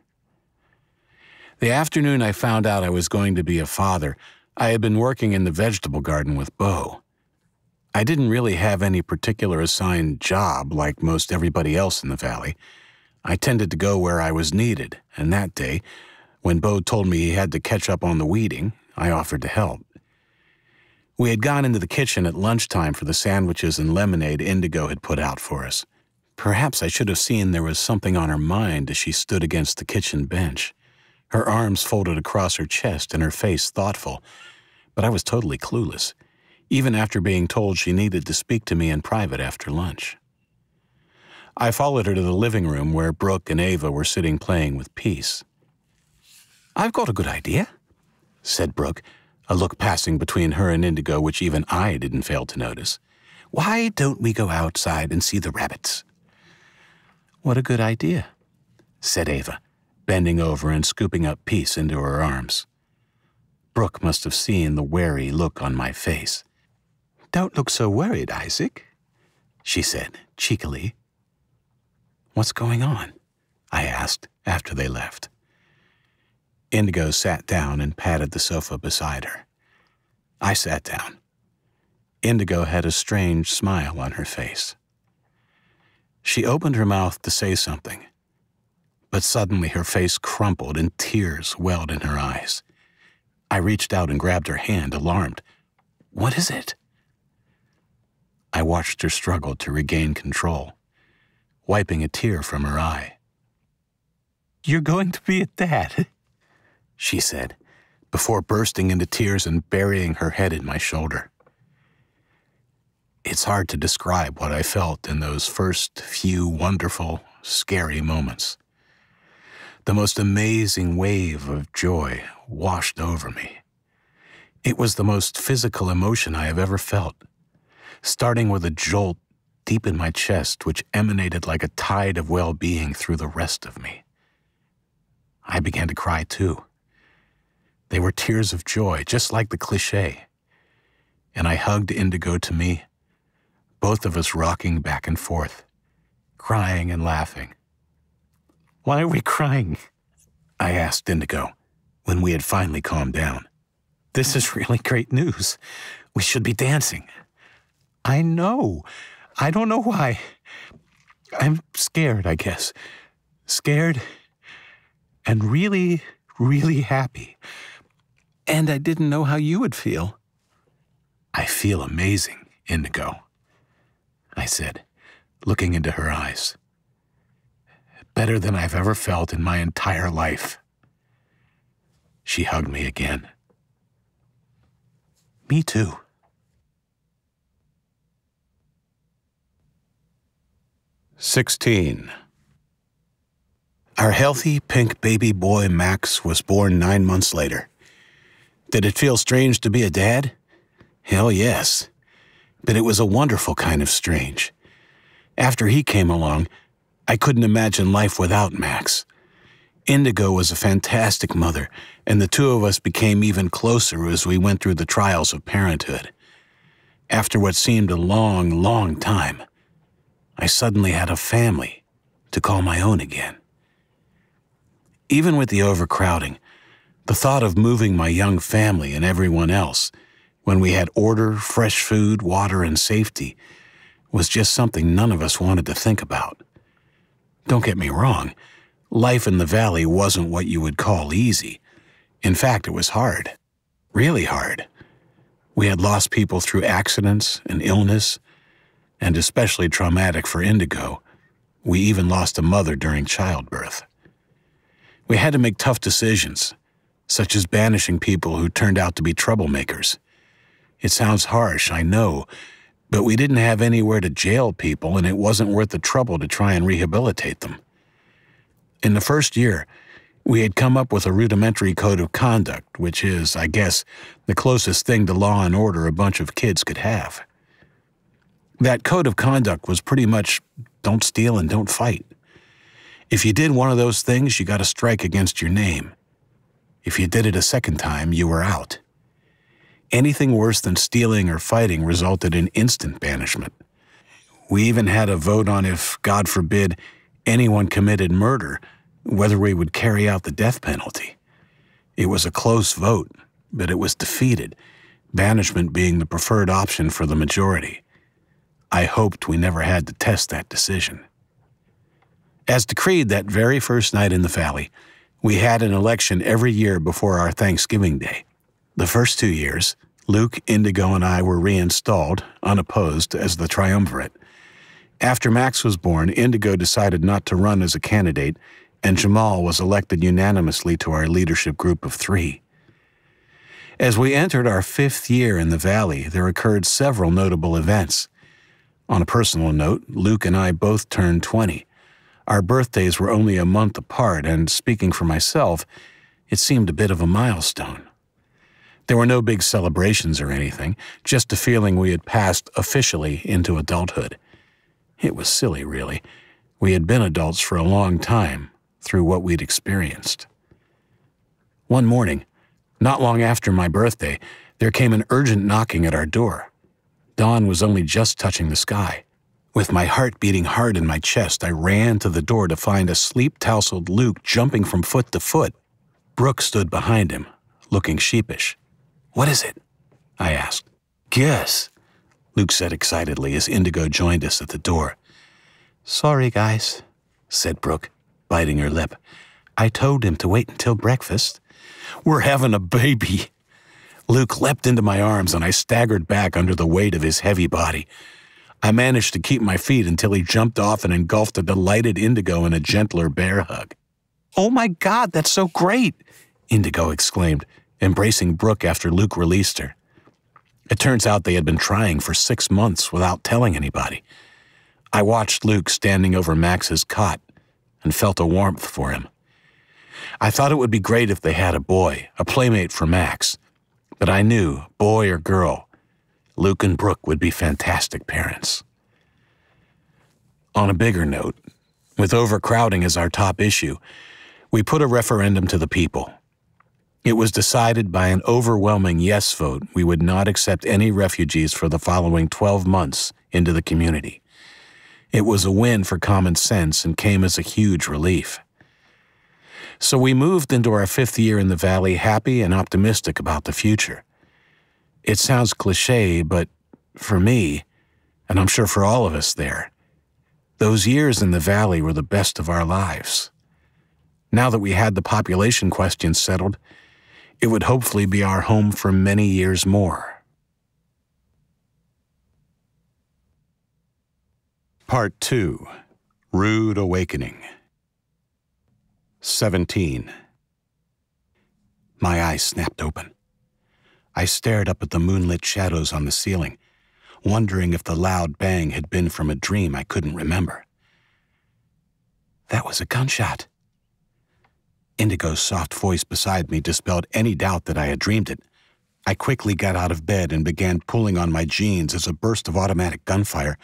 The afternoon I found out I was going to be a father, I had been working in the vegetable garden with Bo. I didn't really have any particular assigned job like most everybody else in the valley. I tended to go where I was needed, and that day, when Bo told me he had to catch up on the weeding, I offered to help. We had gone into the kitchen at lunchtime for the sandwiches and lemonade Indigo had put out for us. Perhaps I should have seen there was something on her mind as she stood against the kitchen bench, her arms folded across her chest and her face thoughtful, but I was totally clueless, even after being told she needed to speak to me in private after lunch. I followed her to the living room where Brooke and Ava were sitting playing with Peace. I've got a good idea, said Brooke, a look passing between her and Indigo which even I didn't fail to notice. Why don't we go outside and see the rabbits? What a good idea, said Ava, bending over and scooping up Peace into her arms. Brooke must have seen the wary look on my face. Don't look so worried, Isaac, she said, cheekily, What's going on? I asked after they left. Indigo sat down and patted the sofa beside her. I sat down. Indigo had a strange smile on her face. She opened her mouth to say something, but suddenly her face crumpled and tears welled in her eyes. I reached out and grabbed her hand, alarmed. What is it? I watched her struggle to regain control wiping a tear from her eye. You're going to be a dad, she said, before bursting into tears and burying her head in my shoulder. It's hard to describe what I felt in those first few wonderful, scary moments. The most amazing wave of joy washed over me. It was the most physical emotion I have ever felt, starting with a jolt deep in my chest, which emanated like a tide of well being through the rest of me. I began to cry too. They were tears of joy, just like the cliche. And I hugged Indigo to me, both of us rocking back and forth, crying and laughing. Why are we crying? I asked Indigo when we had finally calmed down. This is really great news. We should be dancing. I know. I don't know why. I'm scared, I guess. Scared and really, really happy. And I didn't know how you would feel. I feel amazing, Indigo, I said, looking into her eyes. Better than I've ever felt in my entire life. She hugged me again. Me too. Sixteen. Our healthy pink baby boy Max was born nine months later. Did it feel strange to be a dad? Hell yes. But it was a wonderful kind of strange. After he came along, I couldn't imagine life without Max. Indigo was a fantastic mother, and the two of us became even closer as we went through the trials of parenthood. After what seemed a long, long time, I suddenly had a family to call my own again. Even with the overcrowding, the thought of moving my young family and everyone else, when we had order, fresh food, water, and safety, was just something none of us wanted to think about. Don't get me wrong, life in the valley wasn't what you would call easy. In fact, it was hard. Really hard. We had lost people through accidents and illness, and especially traumatic for Indigo, we even lost a mother during childbirth. We had to make tough decisions, such as banishing people who turned out to be troublemakers. It sounds harsh, I know, but we didn't have anywhere to jail people, and it wasn't worth the trouble to try and rehabilitate them. In the first year, we had come up with a rudimentary code of conduct, which is, I guess, the closest thing to law and order a bunch of kids could have. That code of conduct was pretty much don't steal and don't fight. If you did one of those things, you got a strike against your name. If you did it a second time, you were out. Anything worse than stealing or fighting resulted in instant banishment. We even had a vote on if, God forbid, anyone committed murder, whether we would carry out the death penalty. It was a close vote, but it was defeated, banishment being the preferred option for the majority. I hoped we never had to test that decision. As decreed that very first night in the valley, we had an election every year before our Thanksgiving Day. The first two years, Luke, Indigo, and I were reinstalled, unopposed, as the triumvirate. After Max was born, Indigo decided not to run as a candidate, and Jamal was elected unanimously to our leadership group of three. As we entered our fifth year in the Valley, there occurred several notable events. On a personal note, Luke and I both turned 20. Our birthdays were only a month apart, and speaking for myself, it seemed a bit of a milestone. There were no big celebrations or anything, just a feeling we had passed officially into adulthood. It was silly, really. We had been adults for a long time through what we'd experienced. One morning, not long after my birthday, there came an urgent knocking at our door. Dawn was only just touching the sky. With my heart beating hard in my chest, I ran to the door to find a sleep tousled Luke jumping from foot to foot. Brooke stood behind him, looking sheepish. What is it? I asked. Guess, Luke said excitedly as Indigo joined us at the door. Sorry, guys, said Brooke, biting her lip. I told him to wait until breakfast. We're having a baby. Luke leapt into my arms and I staggered back under the weight of his heavy body. I managed to keep my feet until he jumped off and engulfed a delighted Indigo in a gentler bear hug. Oh my God, that's so great! Indigo exclaimed, embracing Brooke after Luke released her. It turns out they had been trying for six months without telling anybody. I watched Luke standing over Max's cot and felt a warmth for him. I thought it would be great if they had a boy, a playmate for Max, but I knew, boy or girl, Luke and Brooke would be fantastic parents. On a bigger note, with overcrowding as our top issue, we put a referendum to the people. It was decided by an overwhelming yes vote we would not accept any refugees for the following 12 months into the community. It was a win for common sense and came as a huge relief. So we moved into our fifth year in the valley happy and optimistic about the future. It sounds cliche, but for me, and I'm sure for all of us there, those years in the valley were the best of our lives. Now that we had the population question settled, it would hopefully be our home for many years more. Part 2 Rude Awakening 17. My eyes snapped open. I stared up at the moonlit shadows on the ceiling, wondering if the loud bang had been from a dream I couldn't remember. That was a gunshot. Indigo's soft voice beside me dispelled any doubt that I had dreamed it. I quickly got out of bed and began pulling on my jeans as a burst of automatic gunfire,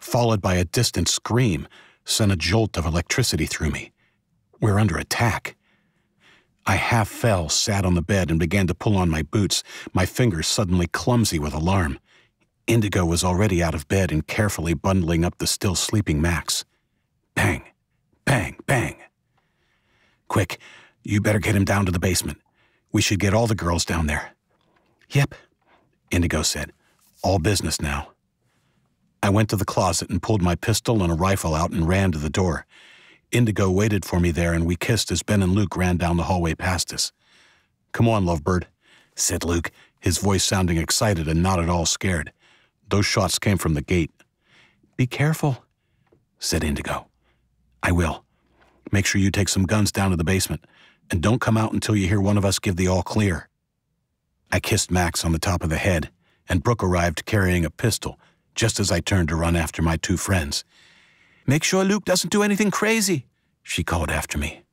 followed by a distant scream, sent a jolt of electricity through me. We're under attack. I half fell, sat on the bed, and began to pull on my boots, my fingers suddenly clumsy with alarm. Indigo was already out of bed and carefully bundling up the still sleeping Max. Bang, bang, bang. Quick, you better get him down to the basement. We should get all the girls down there. Yep, Indigo said. All business now. I went to the closet and pulled my pistol and a rifle out and ran to the door. Indigo waited for me there and we kissed as Ben and Luke ran down the hallway past us. Come on, lovebird, said Luke, his voice sounding excited and not at all scared. Those shots came from the gate. Be careful, said Indigo. I will. Make sure you take some guns down to the basement, and don't come out until you hear one of us give the all clear. I kissed Max on the top of the head, and Brooke arrived carrying a pistol just as I turned to run after my two friends. Make sure Luke doesn't do anything crazy, she called after me.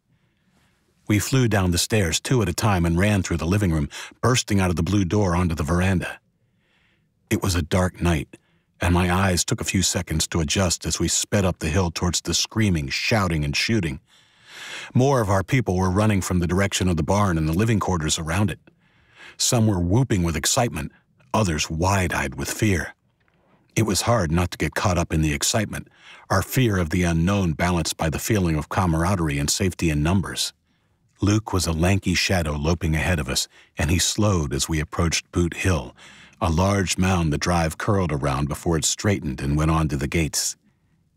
We flew down the stairs two at a time and ran through the living room, bursting out of the blue door onto the veranda. It was a dark night, and my eyes took a few seconds to adjust as we sped up the hill towards the screaming, shouting, and shooting. More of our people were running from the direction of the barn and the living quarters around it. Some were whooping with excitement, others wide eyed with fear. It was hard not to get caught up in the excitement, our fear of the unknown balanced by the feeling of camaraderie and safety in numbers. Luke was a lanky shadow loping ahead of us, and he slowed as we approached Boot Hill, a large mound the drive curled around before it straightened and went on to the gates.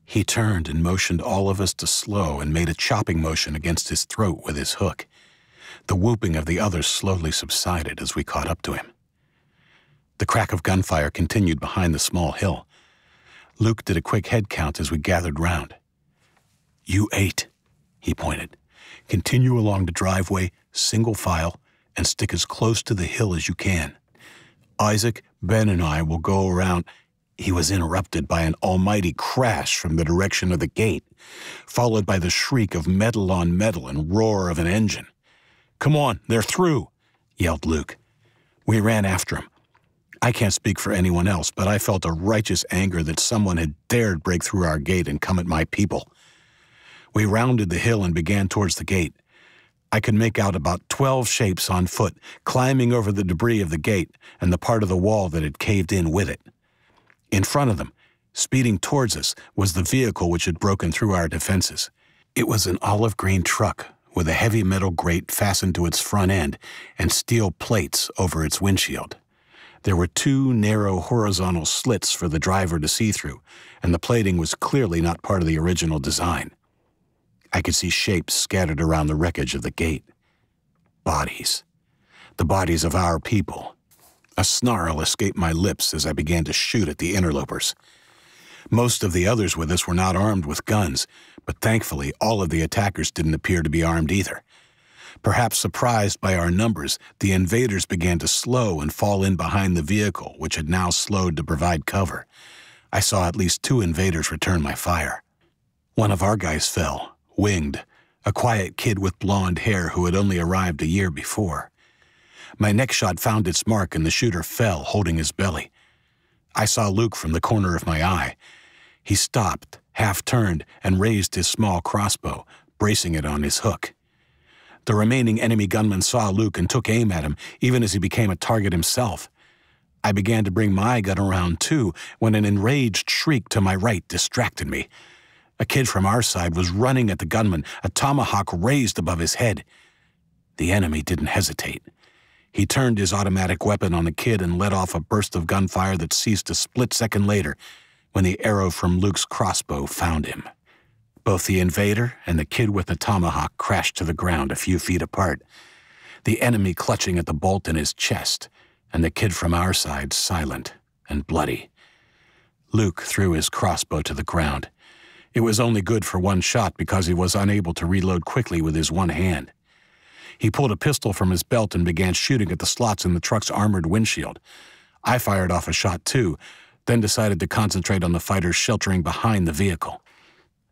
He turned and motioned all of us to slow and made a chopping motion against his throat with his hook. The whooping of the others slowly subsided as we caught up to him. The crack of gunfire continued behind the small hill. Luke did a quick head count as we gathered round. You eight, he pointed. Continue along the driveway, single file, and stick as close to the hill as you can. Isaac, Ben, and I will go around. He was interrupted by an almighty crash from the direction of the gate, followed by the shriek of metal on metal and roar of an engine. Come on, they're through, yelled Luke. We ran after him. I can't speak for anyone else, but I felt a righteous anger that someone had dared break through our gate and come at my people. We rounded the hill and began towards the gate. I could make out about 12 shapes on foot, climbing over the debris of the gate and the part of the wall that had caved in with it. In front of them, speeding towards us, was the vehicle which had broken through our defenses. It was an olive green truck with a heavy metal grate fastened to its front end and steel plates over its windshield. There were two narrow horizontal slits for the driver to see through, and the plating was clearly not part of the original design. I could see shapes scattered around the wreckage of the gate. Bodies. The bodies of our people. A snarl escaped my lips as I began to shoot at the interlopers. Most of the others with us were not armed with guns, but thankfully all of the attackers didn't appear to be armed either. Perhaps surprised by our numbers, the invaders began to slow and fall in behind the vehicle, which had now slowed to provide cover. I saw at least two invaders return my fire. One of our guys fell, winged, a quiet kid with blonde hair who had only arrived a year before. My next shot found its mark and the shooter fell, holding his belly. I saw Luke from the corner of my eye. He stopped, half turned, and raised his small crossbow, bracing it on his hook. The remaining enemy gunman saw Luke and took aim at him, even as he became a target himself. I began to bring my gun around too when an enraged shriek to my right distracted me. A kid from our side was running at the gunman, a tomahawk raised above his head. The enemy didn't hesitate. He turned his automatic weapon on the kid and let off a burst of gunfire that ceased a split second later when the arrow from Luke's crossbow found him. Both the invader and the kid with the tomahawk crashed to the ground a few feet apart, the enemy clutching at the bolt in his chest, and the kid from our side silent and bloody. Luke threw his crossbow to the ground. It was only good for one shot because he was unable to reload quickly with his one hand. He pulled a pistol from his belt and began shooting at the slots in the truck's armored windshield. I fired off a shot too, then decided to concentrate on the fighters sheltering behind the vehicle.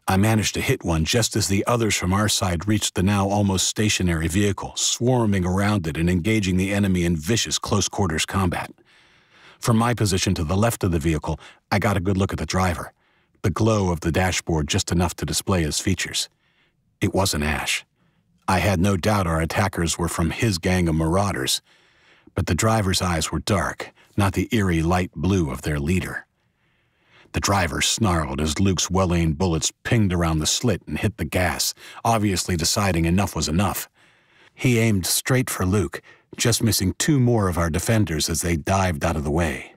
I managed to hit one just as the others from our side reached the now almost stationary vehicle, swarming around it and engaging the enemy in vicious close quarters combat. From my position to the left of the vehicle, I got a good look at the driver, the glow of the dashboard just enough to display his features. It wasn't Ash. I had no doubt our attackers were from his gang of marauders, but the driver's eyes were dark, not the eerie light blue of their leader. The driver snarled as Luke's well aimed bullets pinged around the slit and hit the gas, obviously deciding enough was enough. He aimed straight for Luke, just missing two more of our defenders as they dived out of the way.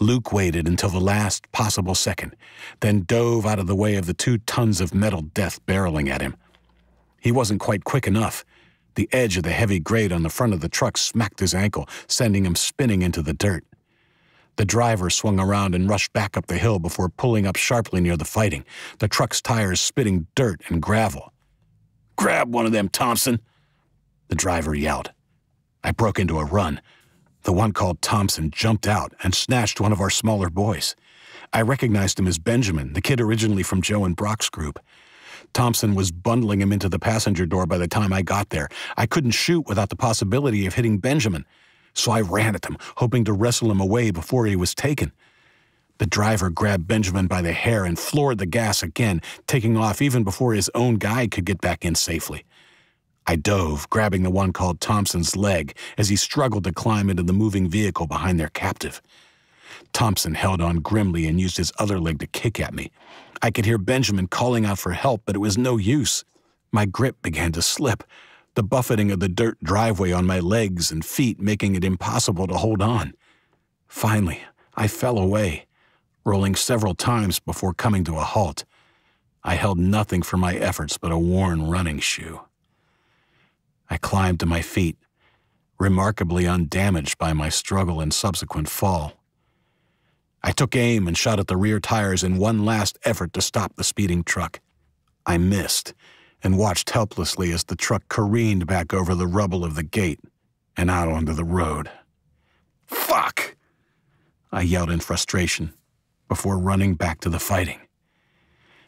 Luke waited until the last possible second, then dove out of the way of the two tons of metal death barreling at him. He wasn't quite quick enough. The edge of the heavy grate on the front of the truck smacked his ankle, sending him spinning into the dirt. The driver swung around and rushed back up the hill before pulling up sharply near the fighting, the truck's tires spitting dirt and gravel. Grab one of them, Thompson! The driver yelled. I broke into a run. The one called Thompson jumped out and snatched one of our smaller boys. I recognized him as Benjamin, the kid originally from Joe and Brock's group. Thompson was bundling him into the passenger door by the time I got there. I couldn't shoot without the possibility of hitting Benjamin so I ran at him, hoping to wrestle him away before he was taken. The driver grabbed Benjamin by the hair and floored the gas again, taking off even before his own guide could get back in safely. I dove, grabbing the one called Thompson's leg as he struggled to climb into the moving vehicle behind their captive. Thompson held on grimly and used his other leg to kick at me. I could hear Benjamin calling out for help, but it was no use. My grip began to slip, the buffeting of the dirt driveway on my legs and feet making it impossible to hold on. Finally, I fell away, rolling several times before coming to a halt. I held nothing for my efforts but a worn running shoe. I climbed to my feet, remarkably undamaged by my struggle and subsequent fall. I took aim and shot at the rear tires in one last effort to stop the speeding truck. I missed and watched helplessly as the truck careened back over the rubble of the gate and out onto the road. Fuck! I yelled in frustration before running back to the fighting.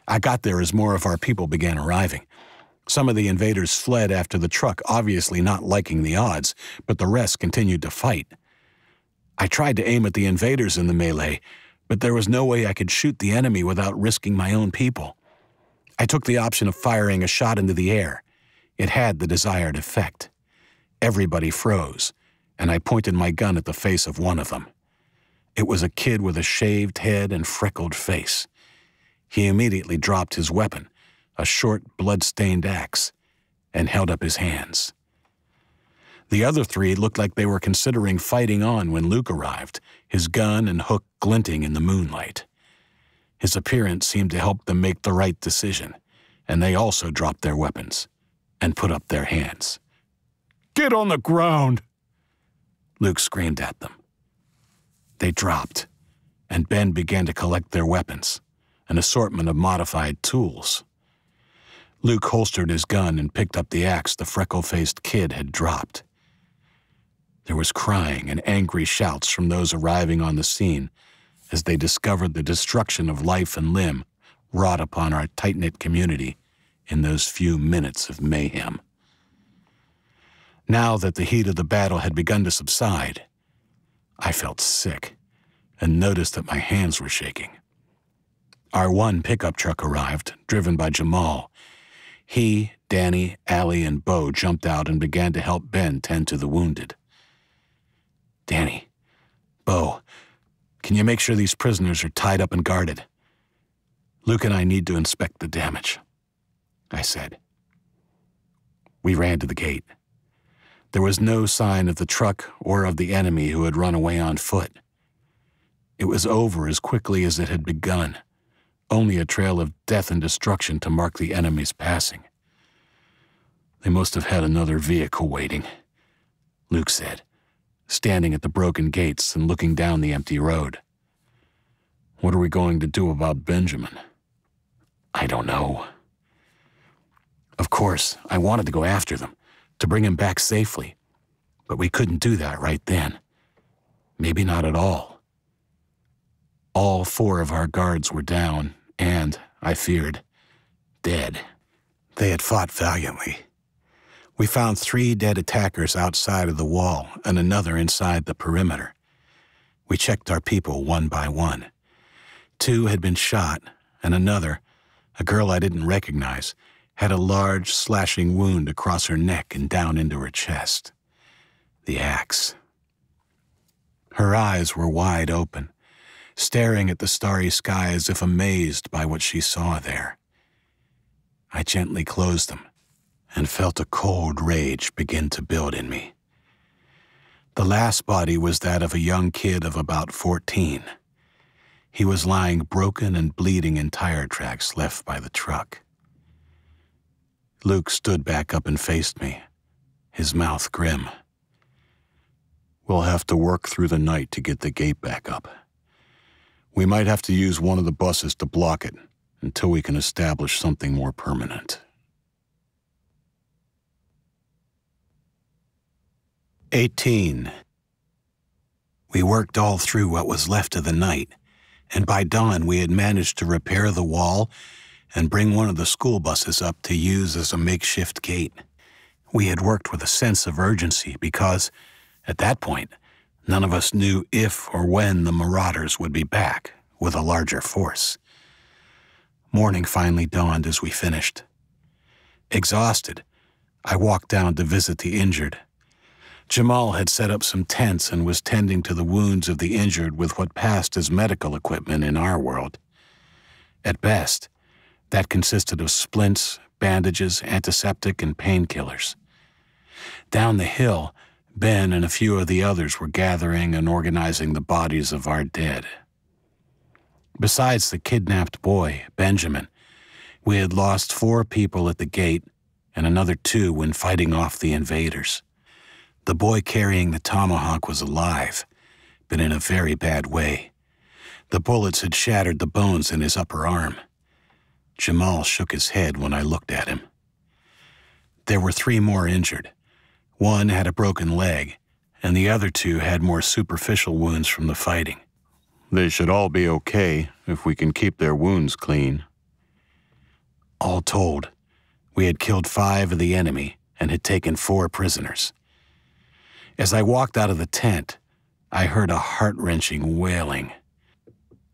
I got there as more of our people began arriving. Some of the invaders fled after the truck, obviously not liking the odds, but the rest continued to fight. I tried to aim at the invaders in the melee, but there was no way I could shoot the enemy without risking my own people. I took the option of firing a shot into the air. It had the desired effect. Everybody froze, and I pointed my gun at the face of one of them. It was a kid with a shaved head and freckled face. He immediately dropped his weapon, a short, blood-stained axe, and held up his hands. The other three looked like they were considering fighting on when Luke arrived, his gun and hook glinting in the moonlight. His appearance seemed to help them make the right decision, and they also dropped their weapons and put up their hands. Get on the ground! Luke screamed at them. They dropped, and Ben began to collect their weapons, an assortment of modified tools. Luke holstered his gun and picked up the axe the freckle faced kid had dropped. There was crying and angry shouts from those arriving on the scene as they discovered the destruction of life and limb wrought upon our tight knit community in those few minutes of mayhem. Now that the heat of the battle had begun to subside, I felt sick and noticed that my hands were shaking. Our one pickup truck arrived, driven by Jamal. He, Danny, Allie, and Bo jumped out and began to help Ben tend to the wounded. Danny, Bo, can you make sure these prisoners are tied up and guarded? Luke and I need to inspect the damage, I said. We ran to the gate. There was no sign of the truck or of the enemy who had run away on foot. It was over as quickly as it had begun, only a trail of death and destruction to mark the enemy's passing. They must have had another vehicle waiting, Luke said, standing at the broken gates and looking down the empty road. What are we going to do about Benjamin? I don't know. Of course, I wanted to go after them, to bring him back safely, but we couldn't do that right then. Maybe not at all. All four of our guards were down, and, I feared, dead. They had fought valiantly. We found three dead attackers outside of the wall and another inside the perimeter. We checked our people one by one. Two had been shot, and another, a girl I didn't recognize, had a large, slashing wound across her neck and down into her chest. The axe. Her eyes were wide open, staring at the starry sky as if amazed by what she saw there. I gently closed them and felt a cold rage begin to build in me. The last body was that of a young kid of about 14. He was lying broken and bleeding in tire tracks left by the truck. Luke stood back up and faced me, his mouth grim. We'll have to work through the night to get the gate back up. We might have to use one of the buses to block it until we can establish something more permanent. 18. We worked all through what was left of the night, and by dawn we had managed to repair the wall and bring one of the school buses up to use as a makeshift gate. We had worked with a sense of urgency because, at that point, none of us knew if or when the marauders would be back with a larger force. Morning finally dawned as we finished. Exhausted, I walked down to visit the injured Jamal had set up some tents and was tending to the wounds of the injured with what passed as medical equipment in our world. At best, that consisted of splints, bandages, antiseptic, and painkillers. Down the hill, Ben and a few of the others were gathering and organizing the bodies of our dead. Besides the kidnapped boy, Benjamin, we had lost four people at the gate and another two when fighting off the invaders. The boy carrying the tomahawk was alive, but in a very bad way. The bullets had shattered the bones in his upper arm. Jamal shook his head when I looked at him. There were three more injured. One had a broken leg, and the other two had more superficial wounds from the fighting. They should all be okay if we can keep their wounds clean. All told, we had killed five of the enemy and had taken four prisoners. As I walked out of the tent, I heard a heart wrenching wailing.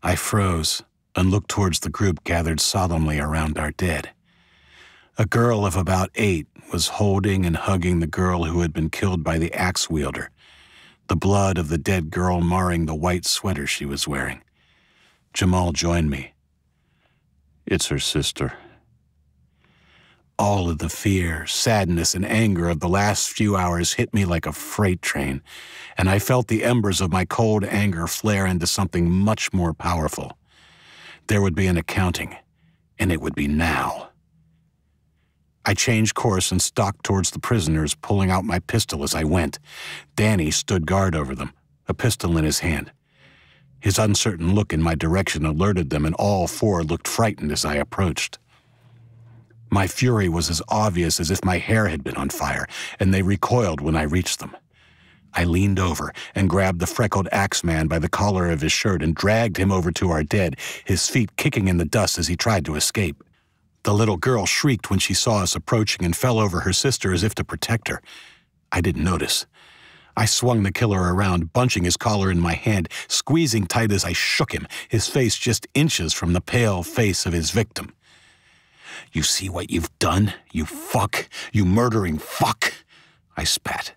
I froze and looked towards the group gathered solemnly around our dead. A girl of about eight was holding and hugging the girl who had been killed by the axe wielder, the blood of the dead girl marring the white sweater she was wearing. Jamal joined me. It's her sister, all of the fear, sadness, and anger of the last few hours hit me like a freight train, and I felt the embers of my cold anger flare into something much more powerful. There would be an accounting, and it would be now. I changed course and stalked towards the prisoners, pulling out my pistol as I went. Danny stood guard over them, a pistol in his hand. His uncertain look in my direction alerted them, and all four looked frightened as I approached. My fury was as obvious as if my hair had been on fire, and they recoiled when I reached them. I leaned over and grabbed the freckled axeman by the collar of his shirt and dragged him over to our dead, his feet kicking in the dust as he tried to escape. The little girl shrieked when she saw us approaching and fell over her sister as if to protect her. I didn't notice. I swung the killer around, bunching his collar in my hand, squeezing tight as I shook him, his face just inches from the pale face of his victim. You see what you've done? You fuck. You murdering fuck. I spat.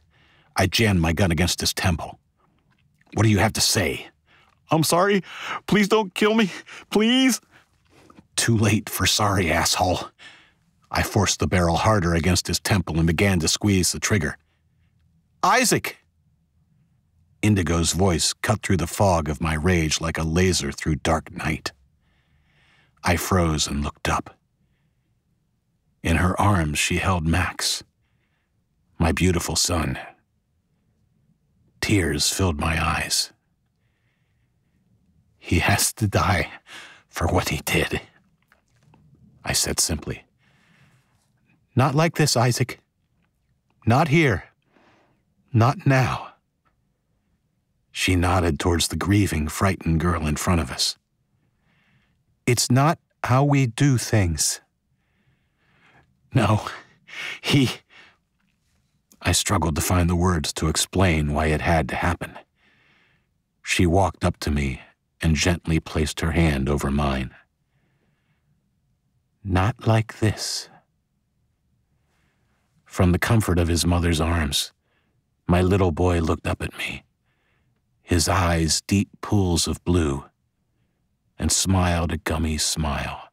I jammed my gun against his temple. What do you have to say? I'm sorry. Please don't kill me. Please. Too late for sorry, asshole. I forced the barrel harder against his temple and began to squeeze the trigger. Isaac! Indigo's voice cut through the fog of my rage like a laser through dark night. I froze and looked up. In her arms, she held Max, my beautiful son. Tears filled my eyes. He has to die for what he did, I said simply. Not like this, Isaac. Not here. Not now. She nodded towards the grieving, frightened girl in front of us. It's not how we do things. No, he. I struggled to find the words to explain why it had to happen. She walked up to me and gently placed her hand over mine. Not like this. From the comfort of his mother's arms, my little boy looked up at me, his eyes deep pools of blue, and smiled a gummy smile.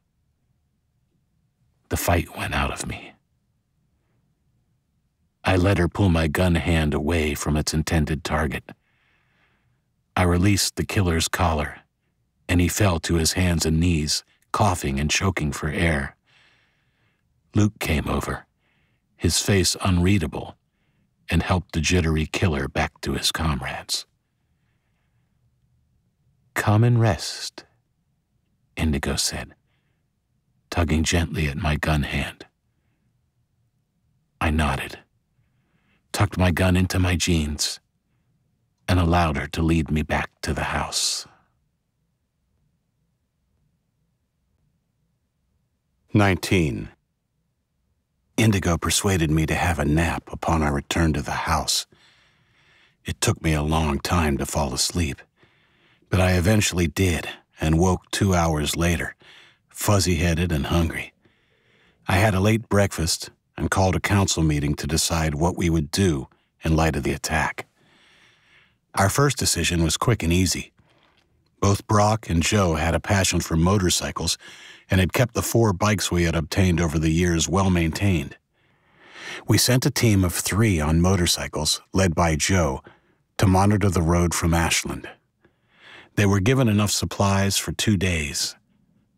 The fight went out of me. I let her pull my gun hand away from its intended target. I released the killer's collar, and he fell to his hands and knees, coughing and choking for air. Luke came over, his face unreadable, and helped the jittery killer back to his comrades. Come and rest, Indigo said, tugging gently at my gun hand. I nodded, tucked my gun into my jeans, and allowed her to lead me back to the house. 19. Indigo persuaded me to have a nap upon our return to the house. It took me a long time to fall asleep, but I eventually did and woke two hours later, fuzzy headed and hungry. I had a late breakfast and called a council meeting to decide what we would do in light of the attack. Our first decision was quick and easy. Both Brock and Joe had a passion for motorcycles and had kept the four bikes we had obtained over the years well maintained. We sent a team of three on motorcycles, led by Joe, to monitor the road from Ashland. They were given enough supplies for two days.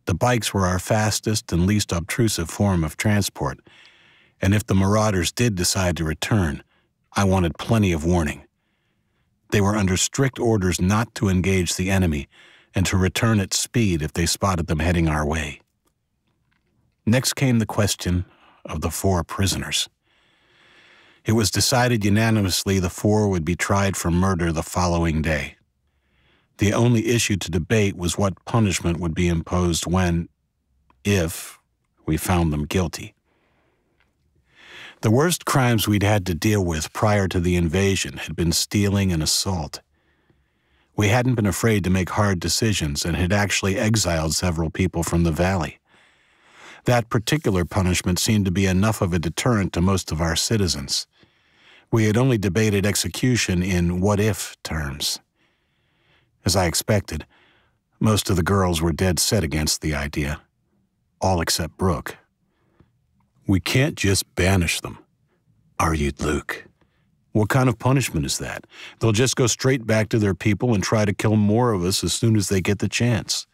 The bikes were our fastest and least obtrusive form of transport, and if the marauders did decide to return, I wanted plenty of warning. They were under strict orders not to engage the enemy and to return at speed if they spotted them heading our way. Next came the question of the four prisoners. It was decided unanimously the four would be tried for murder the following day. The only issue to debate was what punishment would be imposed when, if, we found them guilty. The worst crimes we'd had to deal with prior to the invasion had been stealing and assault. We hadn't been afraid to make hard decisions and had actually exiled several people from the valley. That particular punishment seemed to be enough of a deterrent to most of our citizens. We had only debated execution in what if terms. As I expected, most of the girls were dead set against the idea, all except Brooke. We can't just banish them, argued Luke. What kind of punishment is that? They'll just go straight back to their people and try to kill more of us as soon as they get the chance.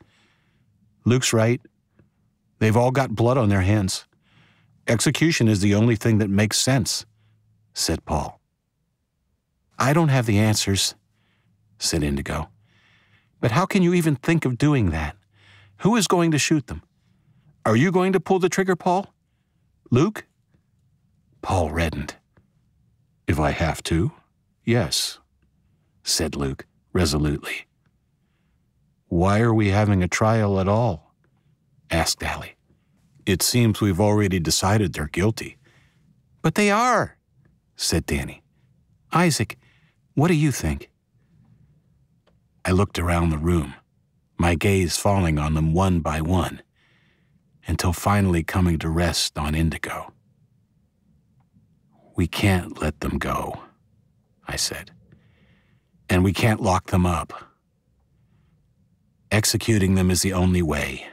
Luke's right. They've all got blood on their hands. Execution is the only thing that makes sense, said Paul. I don't have the answers, said Indigo. But how can you even think of doing that? Who is going to shoot them? Are you going to pull the trigger, Paul? Luke? Paul reddened. If I have to, yes, said Luke resolutely. Why are we having a trial at all? asked Allie. It seems we've already decided they're guilty. But they are, said Danny. Isaac, what do you think? I looked around the room, my gaze falling on them one by one, until finally coming to rest on Indigo. We can't let them go, I said. And we can't lock them up. Executing them is the only way.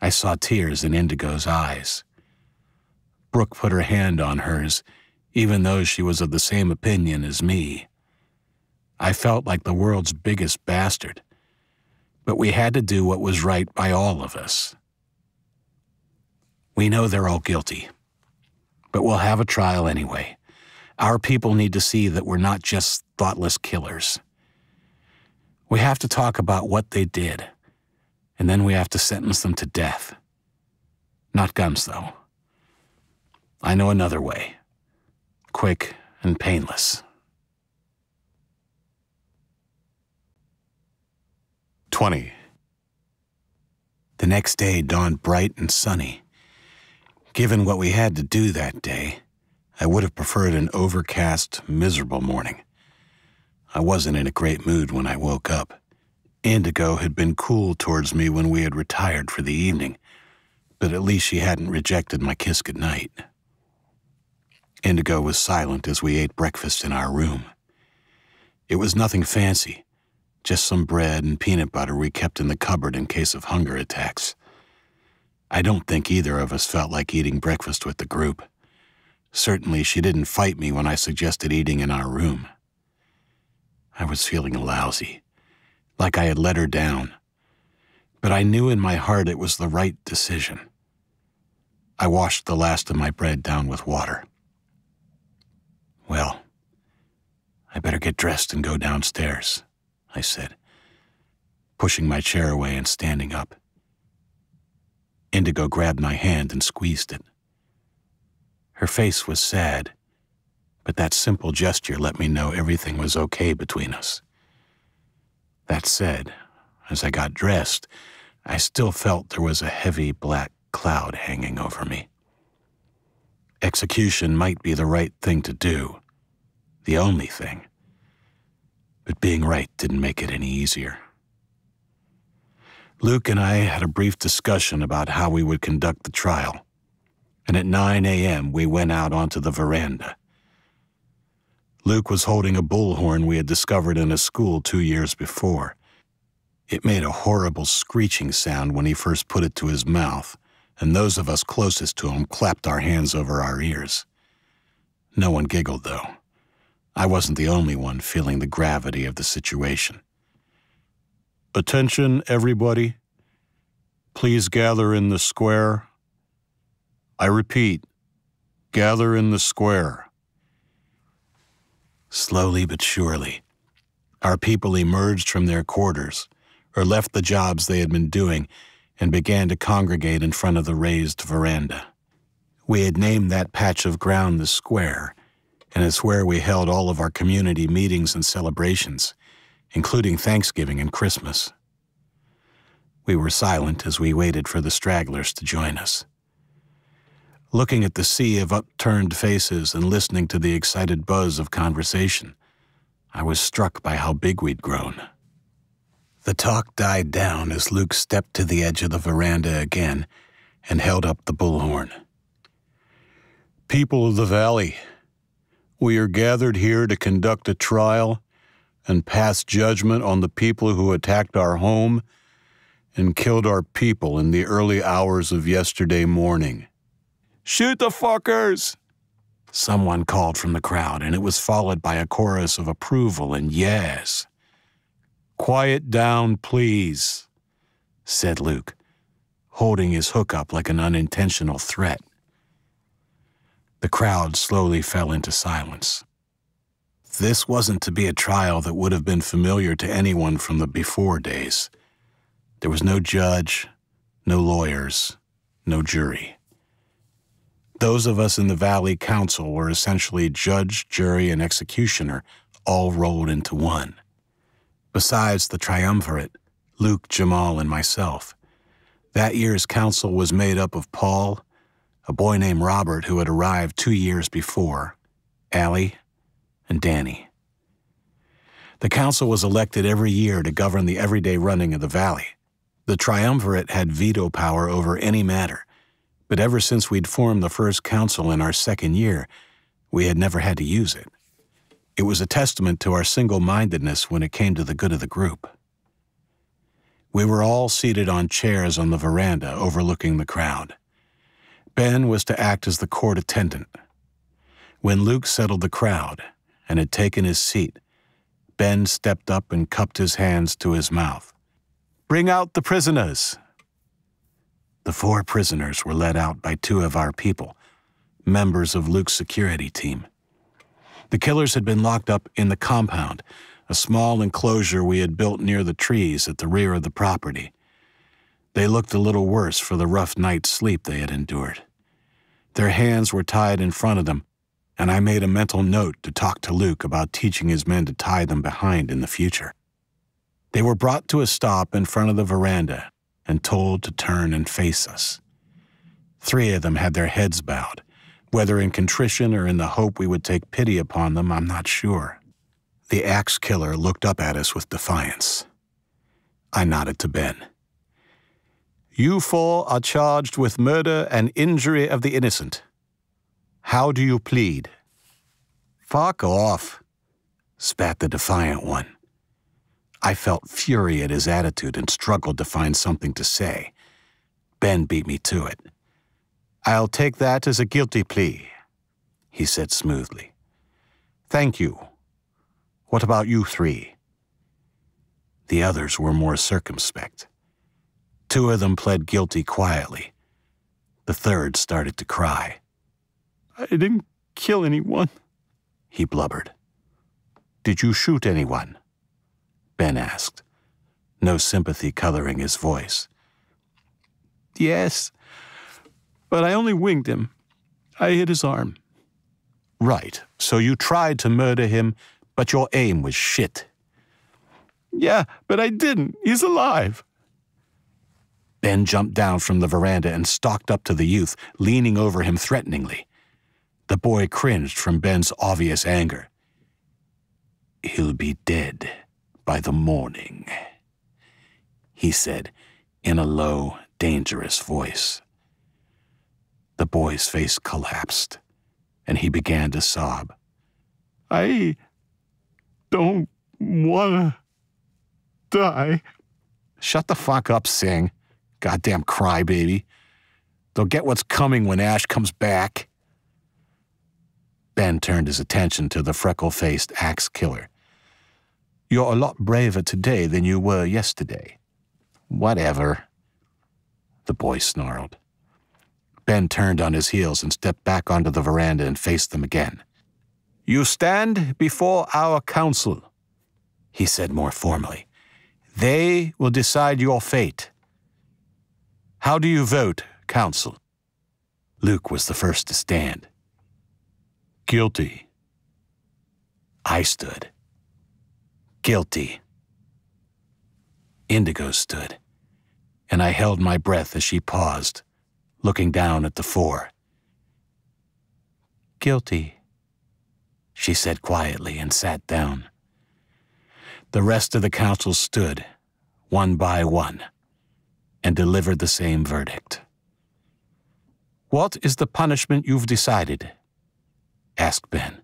I saw tears in Indigo's eyes. Brooke put her hand on hers, even though she was of the same opinion as me. I felt like the world's biggest bastard, but we had to do what was right by all of us. We know they're all guilty, but we'll have a trial anyway. Our people need to see that we're not just thoughtless killers. We have to talk about what they did, and then we have to sentence them to death. Not guns, though. I know another way quick and painless. 20. The next day dawned bright and sunny. Given what we had to do that day, I would have preferred an overcast, miserable morning. I wasn't in a great mood when I woke up. Indigo had been cool towards me when we had retired for the evening, but at least she hadn't rejected my kiss goodnight. Indigo was silent as we ate breakfast in our room. It was nothing fancy, just some bread and peanut butter we kept in the cupboard in case of hunger attacks. I don't think either of us felt like eating breakfast with the group. Certainly, she didn't fight me when I suggested eating in our room. I was feeling lousy, like I had let her down. But I knew in my heart it was the right decision. I washed the last of my bread down with water. Well, I better get dressed and go downstairs. I said, pushing my chair away and standing up. Indigo grabbed my hand and squeezed it. Her face was sad, but that simple gesture let me know everything was okay between us. That said, as I got dressed, I still felt there was a heavy black cloud hanging over me. Execution might be the right thing to do, the only thing but being right didn't make it any easier. Luke and I had a brief discussion about how we would conduct the trial, and at 9 a.m. we went out onto the veranda. Luke was holding a bullhorn we had discovered in a school two years before. It made a horrible screeching sound when he first put it to his mouth, and those of us closest to him clapped our hands over our ears. No one giggled, though. I wasn't the only one feeling the gravity of the situation. Attention, everybody. Please gather in the square. I repeat, gather in the square. Slowly but surely, our people emerged from their quarters or left the jobs they had been doing and began to congregate in front of the raised veranda. We had named that patch of ground the square and it's where we held all of our community meetings and celebrations, including Thanksgiving and Christmas. We were silent as we waited for the stragglers to join us. Looking at the sea of upturned faces and listening to the excited buzz of conversation, I was struck by how big we'd grown. The talk died down as Luke stepped to the edge of the veranda again and held up the bullhorn. People of the valley, we are gathered here to conduct a trial and pass judgment on the people who attacked our home and killed our people in the early hours of yesterday morning. Shoot the fuckers! Someone called from the crowd, and it was followed by a chorus of approval and yes. Quiet down, please, said Luke, holding his hook up like an unintentional threat. The crowd slowly fell into silence. This wasn't to be a trial that would have been familiar to anyone from the before days. There was no judge, no lawyers, no jury. Those of us in the Valley Council were essentially judge, jury, and executioner all rolled into one. Besides the triumvirate, Luke, Jamal, and myself, that year's council was made up of Paul, a boy named Robert who had arrived two years before, Allie, and Danny. The council was elected every year to govern the everyday running of the valley, The triumvirate had veto power over any matter, but ever since we'd formed the first council in our second year, we had never had to use it. It was a testament to our single mindedness when it came to the good of the group. We were all seated on chairs on the veranda overlooking the crowd. Ben was to act as the court attendant. When Luke settled the crowd and had taken his seat, Ben stepped up and cupped his hands to his mouth. Bring out the prisoners. The four prisoners were led out by two of our people, members of Luke's security team. The killers had been locked up in the compound, a small enclosure we had built near the trees at the rear of the property. They looked a little worse for the rough night's sleep they had endured. Their hands were tied in front of them, and I made a mental note to talk to Luke about teaching his men to tie them behind in the future. They were brought to a stop in front of the veranda and told to turn and face us. Three of them had their heads bowed. Whether in contrition or in the hope we would take pity upon them, I'm not sure. The axe killer looked up at us with defiance. I nodded to Ben. You four are charged with murder and injury of the innocent. How do you plead? Fuck off, spat the defiant one. I felt fury at his attitude and struggled to find something to say. Ben beat me to it. I'll take that as a guilty plea, he said smoothly. Thank you. What about you three? The others were more circumspect. Two of them pled guilty quietly. The third started to cry. I didn't kill anyone, he blubbered. Did you shoot anyone? Ben asked, no sympathy coloring his voice. Yes, but I only winged him. I hit his arm. Right, so you tried to murder him, but your aim was shit. Yeah, but I didn't. He's alive. Ben jumped down from the veranda and stalked up to the youth, leaning over him threateningly. The boy cringed from Ben's obvious anger. He'll be dead by the morning, he said in a low, dangerous voice. The boy's face collapsed, and he began to sob. I don't wanna die. Shut the fuck up, Sing. Goddamn crybaby. They'll get what's coming when Ash comes back. Ben turned his attention to the freckle faced axe killer. You're a lot braver today than you were yesterday. Whatever. The boy snarled. Ben turned on his heels and stepped back onto the veranda and faced them again. You stand before our council, he said more formally. They will decide your fate. How do you vote, council? Luke was the first to stand. Guilty. I stood. Guilty. Indigo stood, and I held my breath as she paused, looking down at the four. Guilty, she said quietly and sat down. The rest of the council stood, one by one, and delivered the same verdict. What is the punishment you've decided? asked Ben,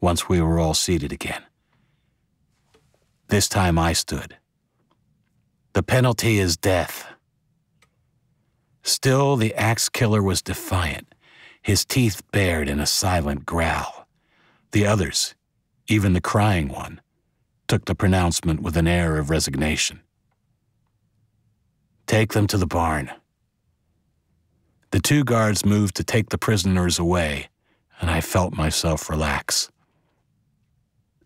once we were all seated again. This time I stood. The penalty is death. Still, the axe killer was defiant, his teeth bared in a silent growl. The others, even the crying one, took the pronouncement with an air of resignation. Take them to the barn. The two guards moved to take the prisoners away, and I felt myself relax.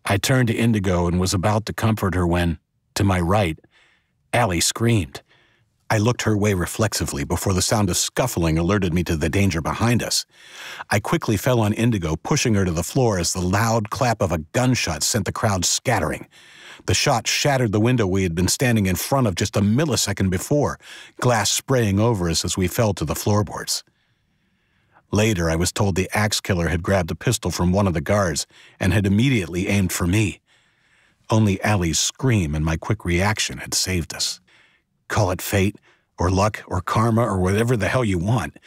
I turned to Indigo and was about to comfort her when, to my right, Allie screamed. I looked her way reflexively before the sound of scuffling alerted me to the danger behind us. I quickly fell on Indigo, pushing her to the floor as the loud clap of a gunshot sent the crowd scattering. The shot shattered the window we had been standing in front of just a millisecond before, glass spraying over us as we fell to the floorboards. Later, I was told the axe killer had grabbed a pistol from one of the guards and had immediately aimed for me. Only Allie's scream and my quick reaction had saved us. Call it fate, or luck, or karma, or whatever the hell you want.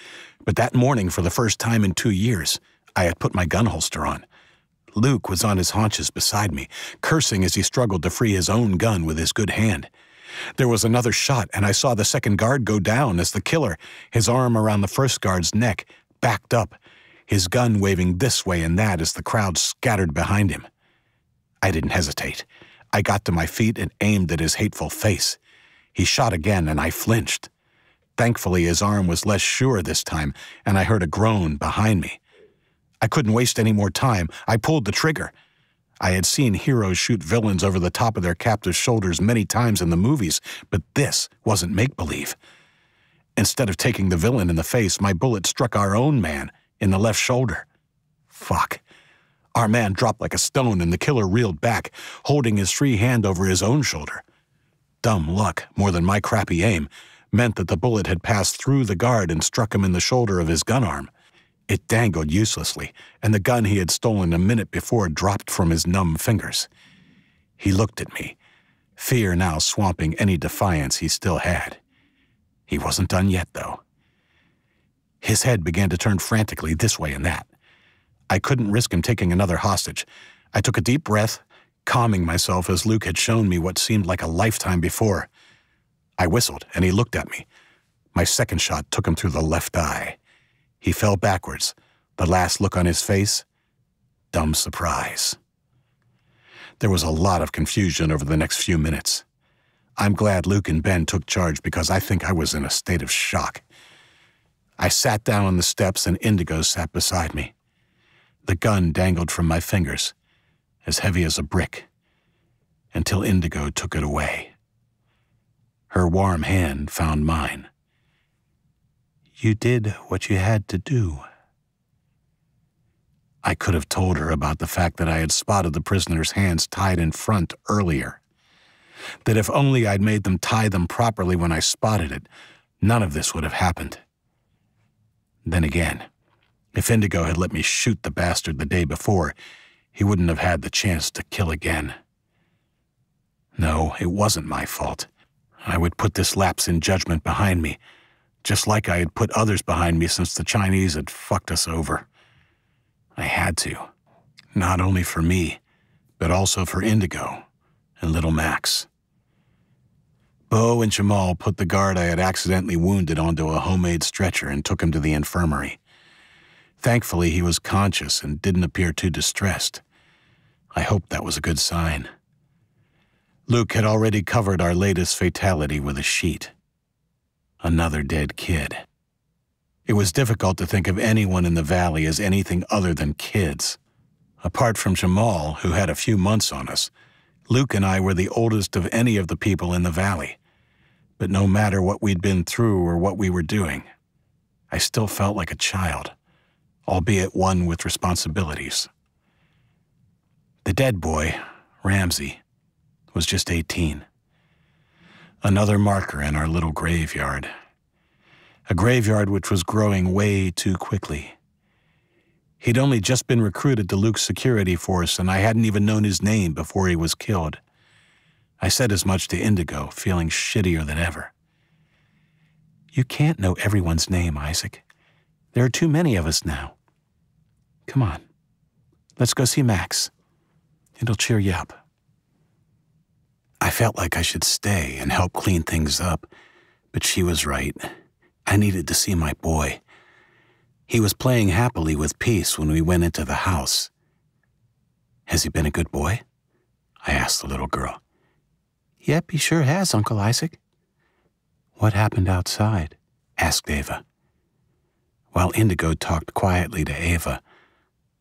But that morning, for the first time in two years, I had put my gun holster on. Luke was on his haunches beside me, cursing as he struggled to free his own gun with his good hand. There was another shot, and I saw the second guard go down as the killer, his arm around the first guard's neck, backed up, his gun waving this way and that as the crowd scattered behind him. I didn't hesitate. I got to my feet and aimed at his hateful face. He shot again, and I flinched. Thankfully, his arm was less sure this time, and I heard a groan behind me. I couldn't waste any more time. I pulled the trigger. I had seen heroes shoot villains over the top of their captive's shoulders many times in the movies, but this wasn't make believe. Instead of taking the villain in the face, my bullet struck our own man in the left shoulder. Fuck. Our man dropped like a stone, and the killer reeled back, holding his free hand over his own shoulder. Dumb luck, more than my crappy aim, meant that the bullet had passed through the guard and struck him in the shoulder of his gun arm. It dangled uselessly, and the gun he had stolen a minute before dropped from his numb fingers. He looked at me, fear now swamping any defiance he still had. He wasn't done yet, though. His head began to turn frantically this way and that. I couldn't risk him taking another hostage. I took a deep breath, calming myself as Luke had shown me what seemed like a lifetime before. I whistled, and he looked at me. My second shot took him through the left eye. He fell backwards, the last look on his face dumb surprise. There was a lot of confusion over the next few minutes. I'm glad Luke and Ben took charge because I think I was in a state of shock. I sat down on the steps and Indigo sat beside me. The gun dangled from my fingers, as heavy as a brick, until Indigo took it away. Her warm hand found mine. You did what you had to do. I could have told her about the fact that I had spotted the prisoner's hands tied in front earlier. That if only I'd made them tie them properly when I spotted it, none of this would have happened. Then again, if Indigo had let me shoot the bastard the day before, he wouldn't have had the chance to kill again. No, it wasn't my fault. I would put this lapse in judgment behind me just like I had put others behind me since the Chinese had fucked us over. I had to, not only for me, but also for Indigo and little Max. Bo and Jamal put the guard I had accidentally wounded onto a homemade stretcher and took him to the infirmary. Thankfully, he was conscious and didn't appear too distressed. I hoped that was a good sign. Luke had already covered our latest fatality with a sheet another dead kid. It was difficult to think of anyone in the valley as anything other than kids. Apart from Jamal, who had a few months on us, Luke and I were the oldest of any of the people in the valley. But no matter what we'd been through or what we were doing, I still felt like a child, albeit one with responsibilities. The dead boy, Ramsey, was just 18. Another marker in our little graveyard. A graveyard which was growing way too quickly. He'd only just been recruited to Luke's security force, and I hadn't even known his name before he was killed. I said as much to Indigo, feeling shittier than ever. You can't know everyone's name, Isaac. There are too many of us now. Come on. Let's go see Max. It'll cheer you up. I felt like I should stay and help clean things up, but she was right. I needed to see my boy. He was playing happily with peace when we went into the house. Has he been a good boy? I asked the little girl. Yep, he sure has, Uncle Isaac. What happened outside? asked Ava. While Indigo talked quietly to Ava,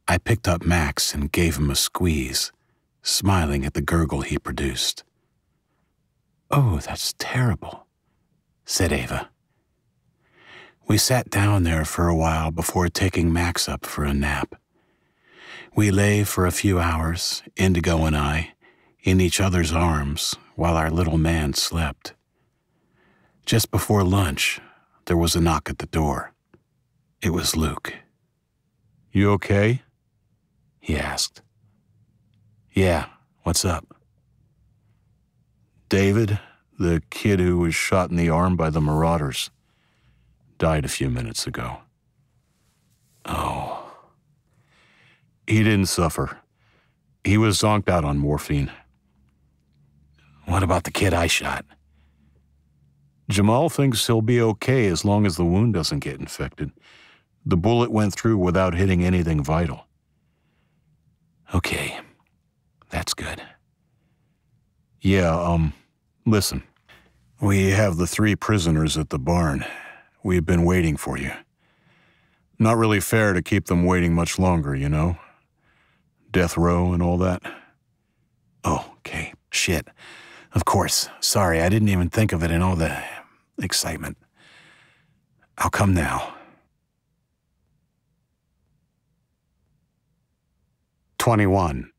I picked up Max and gave him a squeeze, smiling at the gurgle he produced. Oh, that's terrible, said Ava. We sat down there for a while before taking Max up for a nap. We lay for a few hours, Indigo and I, in each other's arms while our little man slept. Just before lunch, there was a knock at the door. It was Luke. You okay? He asked. Yeah, what's up? David, the kid who was shot in the arm by the marauders. Died a few minutes ago. Oh. He didn't suffer. He was zonked out on morphine. What about the kid I shot? Jamal thinks he'll be okay as long as the wound doesn't get infected. The bullet went through without hitting anything vital. Okay. That's good. Yeah, um, listen. We have the three prisoners at the barn. We've been waiting for you. Not really fair to keep them waiting much longer, you know? Death row and all that. Oh, okay. Shit. Of course. Sorry, I didn't even think of it in all the excitement. I'll come now. 21.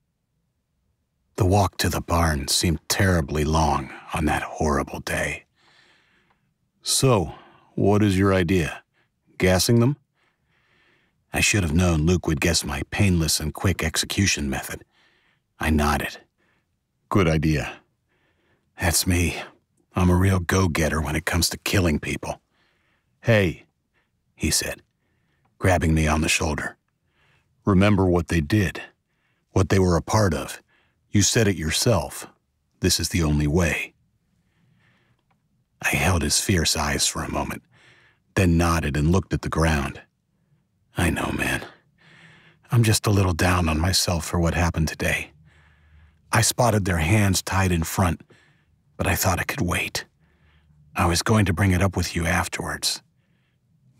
The walk to the barn seemed terribly long on that horrible day. So, what is your idea? Gassing them? I should have known Luke would guess my painless and quick execution method. I nodded. Good idea. That's me. I'm a real go getter when it comes to killing people. Hey, he said, grabbing me on the shoulder. Remember what they did, what they were a part of. You said it yourself. This is the only way. I held his fierce eyes for a moment, then nodded and looked at the ground. I know, man. I'm just a little down on myself for what happened today. I spotted their hands tied in front, but I thought I could wait. I was going to bring it up with you afterwards.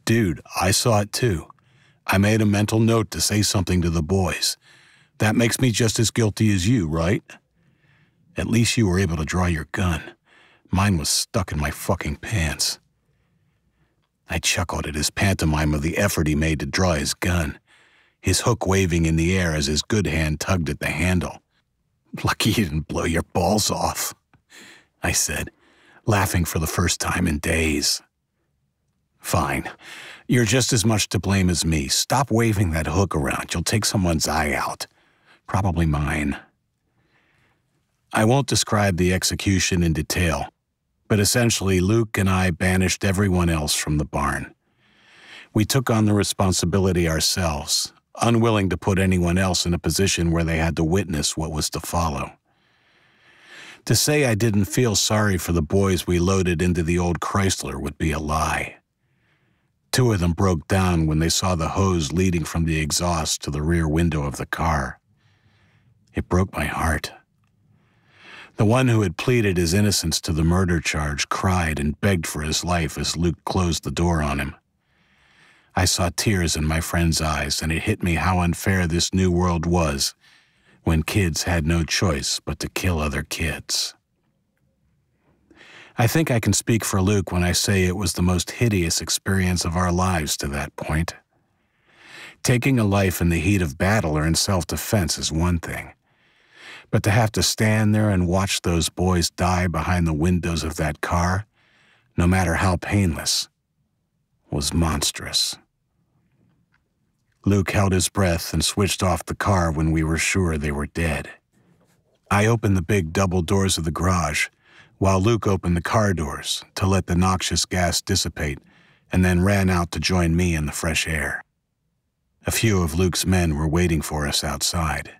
Dude, I saw it too. I made a mental note to say something to the boys. That makes me just as guilty as you, right? At least you were able to draw your gun. Mine was stuck in my fucking pants. I chuckled at his pantomime of the effort he made to draw his gun, his hook waving in the air as his good hand tugged at the handle. Lucky you didn't blow your balls off. I said, laughing for the first time in days. Fine. You're just as much to blame as me. Stop waving that hook around. You'll take someone's eye out. Probably mine. I won't describe the execution in detail, but essentially, Luke and I banished everyone else from the barn. We took on the responsibility ourselves, unwilling to put anyone else in a position where they had to witness what was to follow. To say I didn't feel sorry for the boys we loaded into the old Chrysler would be a lie. Two of them broke down when they saw the hose leading from the exhaust to the rear window of the car. It broke my heart. The one who had pleaded his innocence to the murder charge cried and begged for his life as Luke closed the door on him. I saw tears in my friend's eyes, and it hit me how unfair this new world was when kids had no choice but to kill other kids. I think I can speak for Luke when I say it was the most hideous experience of our lives to that point. Taking a life in the heat of battle or in self defense is one thing, but to have to stand there and watch those boys die behind the windows of that car, no matter how painless, was monstrous. Luke held his breath and switched off the car when we were sure they were dead. I opened the big double doors of the garage, while Luke opened the car doors to let the noxious gas dissipate and then ran out to join me in the fresh air. A few of Luke's men were waiting for us outside.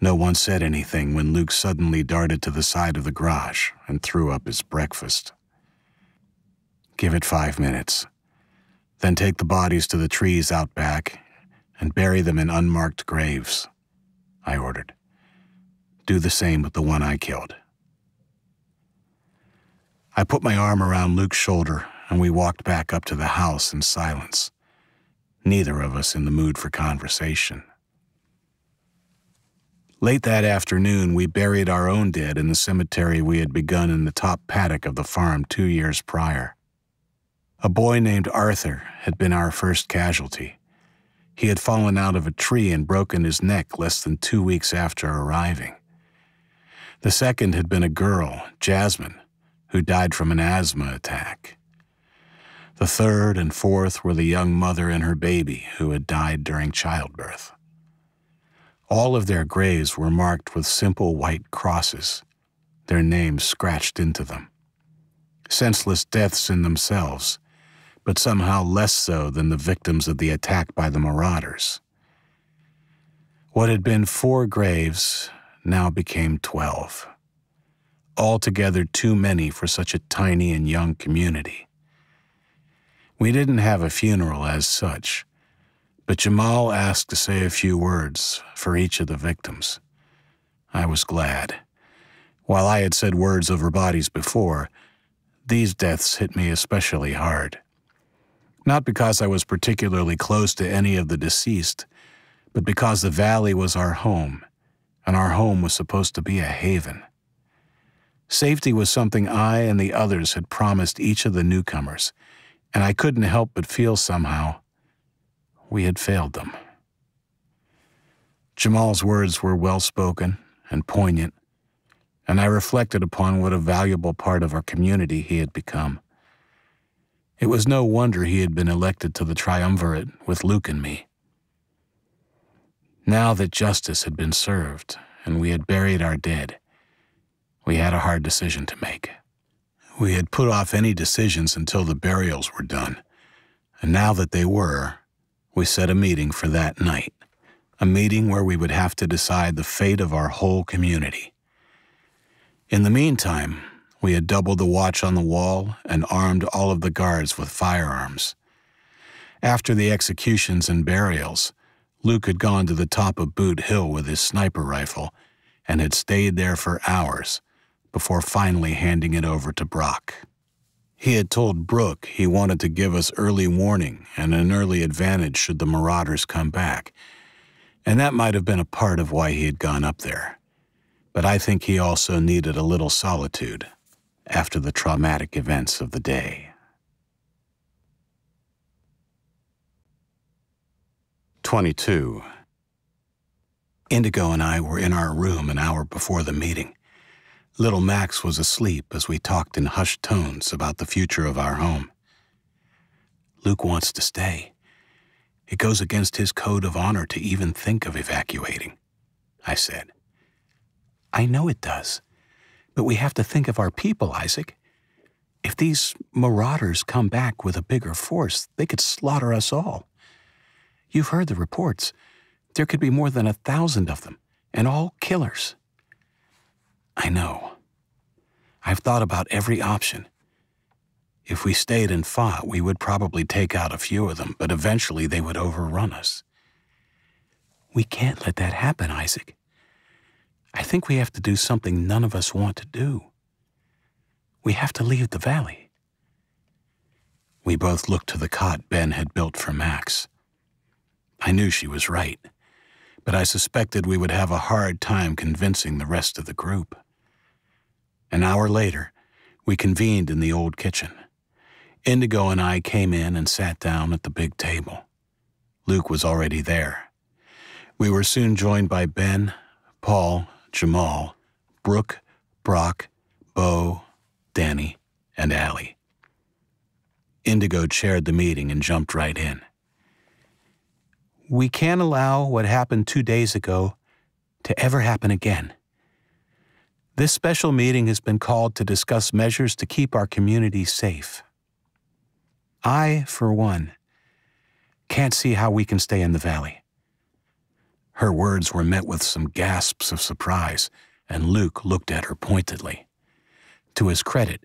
No one said anything when Luke suddenly darted to the side of the garage and threw up his breakfast. Give it five minutes. Then take the bodies to the trees out back and bury them in unmarked graves, I ordered. Do the same with the one I killed. I put my arm around Luke's shoulder and we walked back up to the house in silence, neither of us in the mood for conversation. Late that afternoon, we buried our own dead in the cemetery we had begun in the top paddock of the farm two years prior. A boy named Arthur had been our first casualty. He had fallen out of a tree and broken his neck less than two weeks after arriving. The second had been a girl, Jasmine, who died from an asthma attack. The third and fourth were the young mother and her baby who had died during childbirth. All of their graves were marked with simple white crosses, their names scratched into them. Senseless deaths in themselves, but somehow less so than the victims of the attack by the marauders. What had been four graves now became twelve. Altogether too many for such a tiny and young community. We didn't have a funeral as such, but Jamal asked to say a few words for each of the victims. I was glad. While I had said words over bodies before, these deaths hit me especially hard. Not because I was particularly close to any of the deceased, but because the valley was our home, and our home was supposed to be a haven. Safety was something I and the others had promised each of the newcomers, and I couldn't help but feel somehow we had failed them. Jamal's words were well spoken and poignant, and I reflected upon what a valuable part of our community he had become. It was no wonder he had been elected to the triumvirate with Luke and me. Now that justice had been served and we had buried our dead, we had a hard decision to make. We had put off any decisions until the burials were done, and now that they were, we set a meeting for that night, a meeting where we would have to decide the fate of our whole community. In the meantime, we had doubled the watch on the wall and armed all of the guards with firearms. After the executions and burials, Luke had gone to the top of Boot Hill with his sniper rifle and had stayed there for hours before finally handing it over to Brock. He had told Brooke he wanted to give us early warning and an early advantage should the marauders come back, and that might have been a part of why he had gone up there. But I think he also needed a little solitude after the traumatic events of the day. 22. Indigo and I were in our room an hour before the meeting. Little Max was asleep as we talked in hushed tones about the future of our home. Luke wants to stay. It goes against his code of honor to even think of evacuating, I said. I know it does, but we have to think of our people, Isaac. If these marauders come back with a bigger force, they could slaughter us all. You've heard the reports. There could be more than a thousand of them, and all killers. I know. I've thought about every option. If we stayed and fought, we would probably take out a few of them, but eventually they would overrun us. We can't let that happen, Isaac. I think we have to do something none of us want to do. We have to leave the valley. We both looked to the cot Ben had built for Max. I knew she was right, but I suspected we would have a hard time convincing the rest of the group. An hour later, we convened in the old kitchen. Indigo and I came in and sat down at the big table. Luke was already there. We were soon joined by Ben, Paul, Jamal, Brooke, Brock, Bo, Danny, and Allie. Indigo chaired the meeting and jumped right in. We can't allow what happened two days ago to ever happen again. This special meeting has been called to discuss measures to keep our community safe. I, for one, can't see how we can stay in the valley. Her words were met with some gasps of surprise, and Luke looked at her pointedly. To his credit,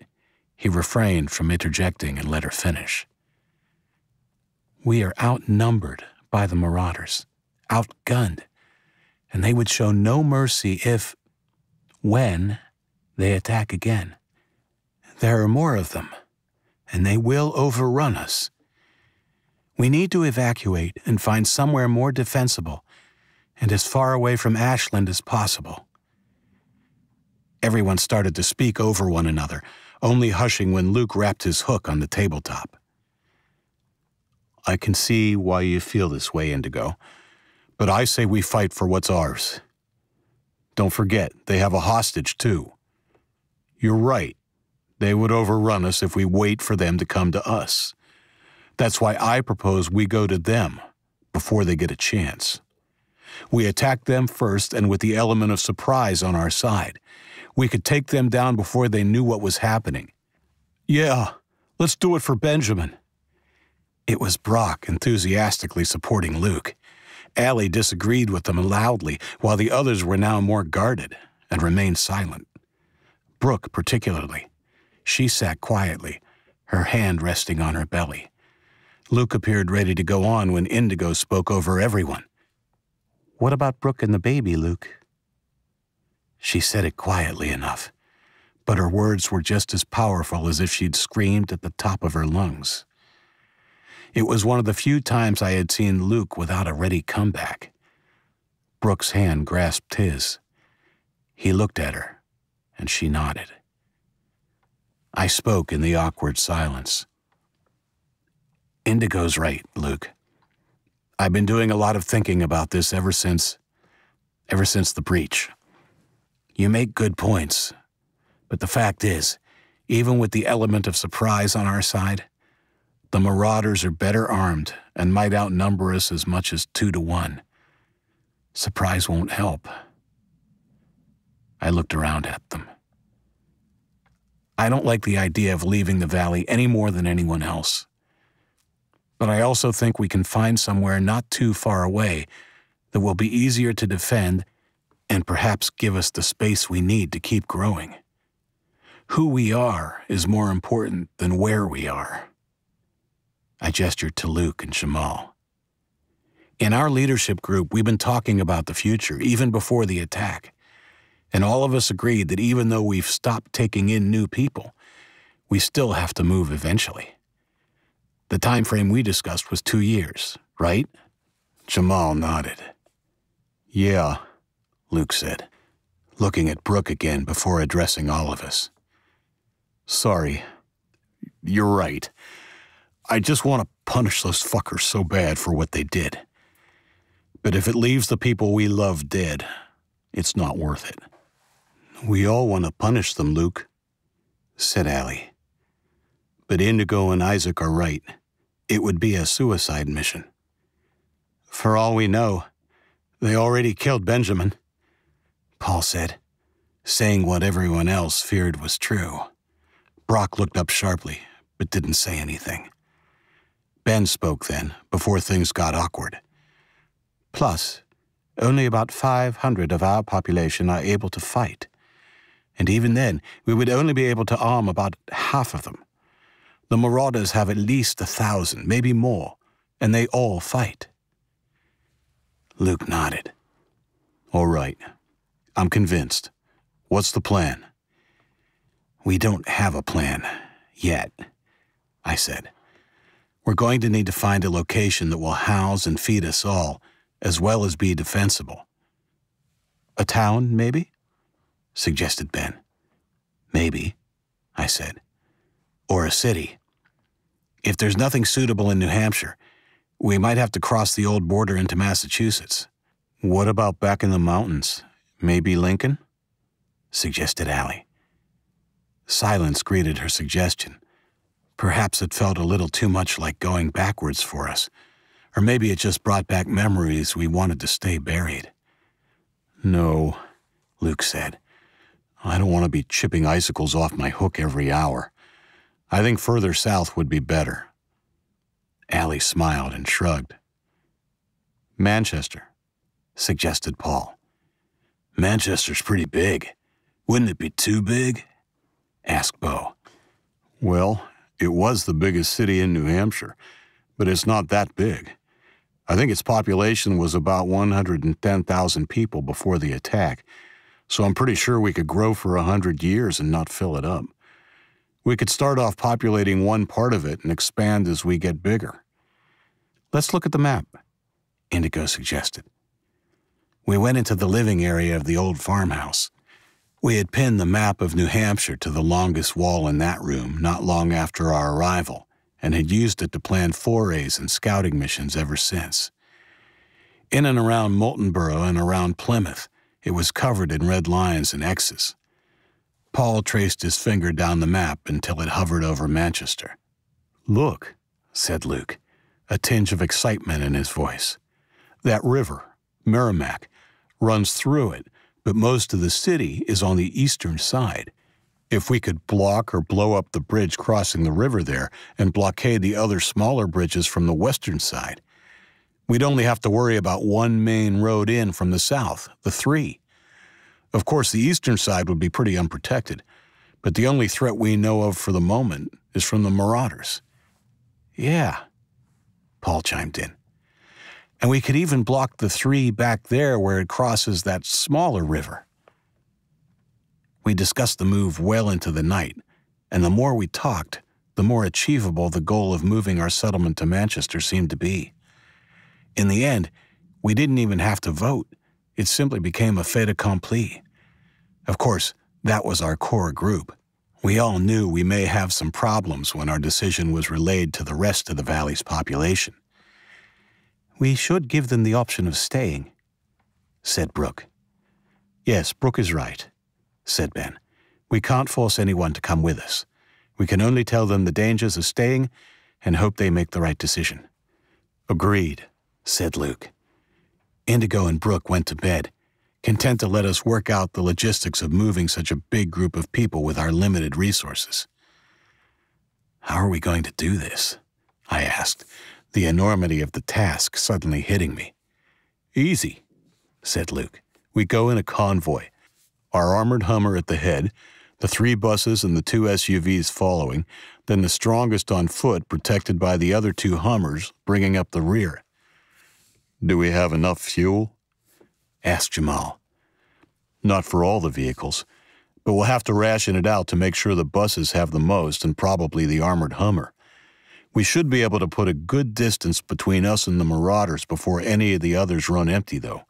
he refrained from interjecting and let her finish. We are outnumbered by the marauders, outgunned, and they would show no mercy if, when, they attack again. There are more of them, and they will overrun us. We need to evacuate and find somewhere more defensible and as far away from Ashland as possible. Everyone started to speak over one another, only hushing when Luke rapped his hook on the tabletop. I can see why you feel this way, Indigo, but I say we fight for what's ours. Don't forget, they have a hostage, too. You're right. They would overrun us if we wait for them to come to us. That's why I propose we go to them before they get a chance. We attack them first and with the element of surprise on our side. We could take them down before they knew what was happening. Yeah, let's do it for Benjamin. It was Brock enthusiastically supporting Luke. Allie disagreed with them loudly, while the others were now more guarded and remained silent. Brooke, particularly. She sat quietly, her hand resting on her belly. Luke appeared ready to go on when Indigo spoke over everyone. What about Brooke and the baby, Luke? She said it quietly enough, but her words were just as powerful as if she'd screamed at the top of her lungs. It was one of the few times I had seen Luke without a ready comeback. Brooke's hand grasped his. He looked at her, and she nodded. I spoke in the awkward silence. Indigo's right, Luke. I've been doing a lot of thinking about this ever since. ever since the breach. You make good points, but the fact is, even with the element of surprise on our side, the Marauders are better armed and might outnumber us as much as two to one. Surprise won't help. I looked around at them. I don't like the idea of leaving the valley any more than anyone else. But I also think we can find somewhere not too far away that will be easier to defend and perhaps give us the space we need to keep growing. Who we are is more important than where we are. I gestured to Luke and Jamal. In our leadership group, we've been talking about the future, even before the attack. And all of us agreed that even though we've stopped taking in new people, we still have to move eventually. The time frame we discussed was two years, right? Jamal nodded. Yeah, Luke said, looking at Brooke again before addressing all of us. Sorry. You're right. I just want to punish those fuckers so bad for what they did. But if it leaves the people we love dead, it's not worth it. We all want to punish them, Luke, said Allie. But Indigo and Isaac are right. It would be a suicide mission. For all we know, they already killed Benjamin, Paul said, saying what everyone else feared was true. Brock looked up sharply, but didn't say anything. Ben spoke then, before things got awkward. Plus, only about 500 of our population are able to fight. And even then, we would only be able to arm about half of them. The Marauders have at least a thousand, maybe more, and they all fight. Luke nodded. All right. I'm convinced. What's the plan? We don't have a plan. Yet, I said. We're going to need to find a location that will house and feed us all, as well as be defensible. A town, maybe? suggested Ben. Maybe, I said. Or a city. If there's nothing suitable in New Hampshire, we might have to cross the old border into Massachusetts. What about back in the mountains? Maybe Lincoln? suggested Allie. Silence greeted her suggestion. Perhaps it felt a little too much like going backwards for us, or maybe it just brought back memories we wanted to stay buried. No, Luke said. I don't want to be chipping icicles off my hook every hour. I think further south would be better. Allie smiled and shrugged. Manchester, suggested Paul. Manchester's pretty big. Wouldn't it be too big? asked Bo. Well, it was the biggest city in New Hampshire, but it's not that big. I think its population was about 110,000 people before the attack, so I'm pretty sure we could grow for a hundred years and not fill it up. We could start off populating one part of it and expand as we get bigger. Let's look at the map, Indigo suggested. We went into the living area of the old farmhouse. We had pinned the map of New Hampshire to the longest wall in that room not long after our arrival and had used it to plan forays and scouting missions ever since. In and around Moultonborough and around Plymouth, it was covered in red lines and X's. Paul traced his finger down the map until it hovered over Manchester. Look, said Luke, a tinge of excitement in his voice. That river, Merrimack, runs through it, but most of the city is on the eastern side. If we could block or blow up the bridge crossing the river there and blockade the other smaller bridges from the western side, we'd only have to worry about one main road in from the south, the three. Of course, the eastern side would be pretty unprotected, but the only threat we know of for the moment is from the marauders. Yeah, Paul chimed in. And we could even block the three back there where it crosses that smaller river. We discussed the move well into the night, and the more we talked, the more achievable the goal of moving our settlement to Manchester seemed to be. In the end, we didn't even have to vote. It simply became a fait accompli. Of course, that was our core group. We all knew we may have some problems when our decision was relayed to the rest of the valley's population. We should give them the option of staying, said Brooke. Yes, Brooke is right, said Ben. We can't force anyone to come with us. We can only tell them the dangers of staying and hope they make the right decision. Agreed, said Luke. Indigo and Brooke went to bed, content to let us work out the logistics of moving such a big group of people with our limited resources. How are we going to do this? I asked, the enormity of the task suddenly hitting me. Easy, said Luke. We go in a convoy, our armored Hummer at the head, the three buses and the two SUVs following, then the strongest on foot protected by the other two Hummers bringing up the rear. Do we have enough fuel? asked Jamal. Not for all the vehicles, but we'll have to ration it out to make sure the buses have the most and probably the armored Hummer. We should be able to put a good distance between us and the Marauders before any of the others run empty, though.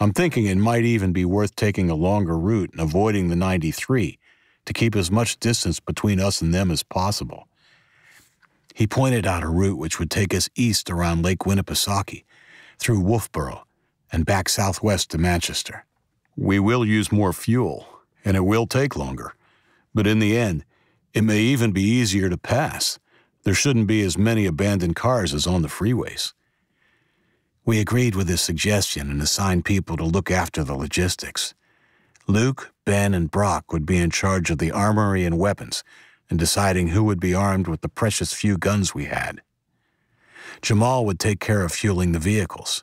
I'm thinking it might even be worth taking a longer route and avoiding the 93 to keep as much distance between us and them as possible. He pointed out a route which would take us east around Lake Winnipesaukee, through Wolfeboro, and back southwest to Manchester. We will use more fuel, and it will take longer, but in the end, it may even be easier to pass there shouldn't be as many abandoned cars as on the freeways. We agreed with his suggestion and assigned people to look after the logistics. Luke, Ben, and Brock would be in charge of the armory and weapons and deciding who would be armed with the precious few guns we had. Jamal would take care of fueling the vehicles.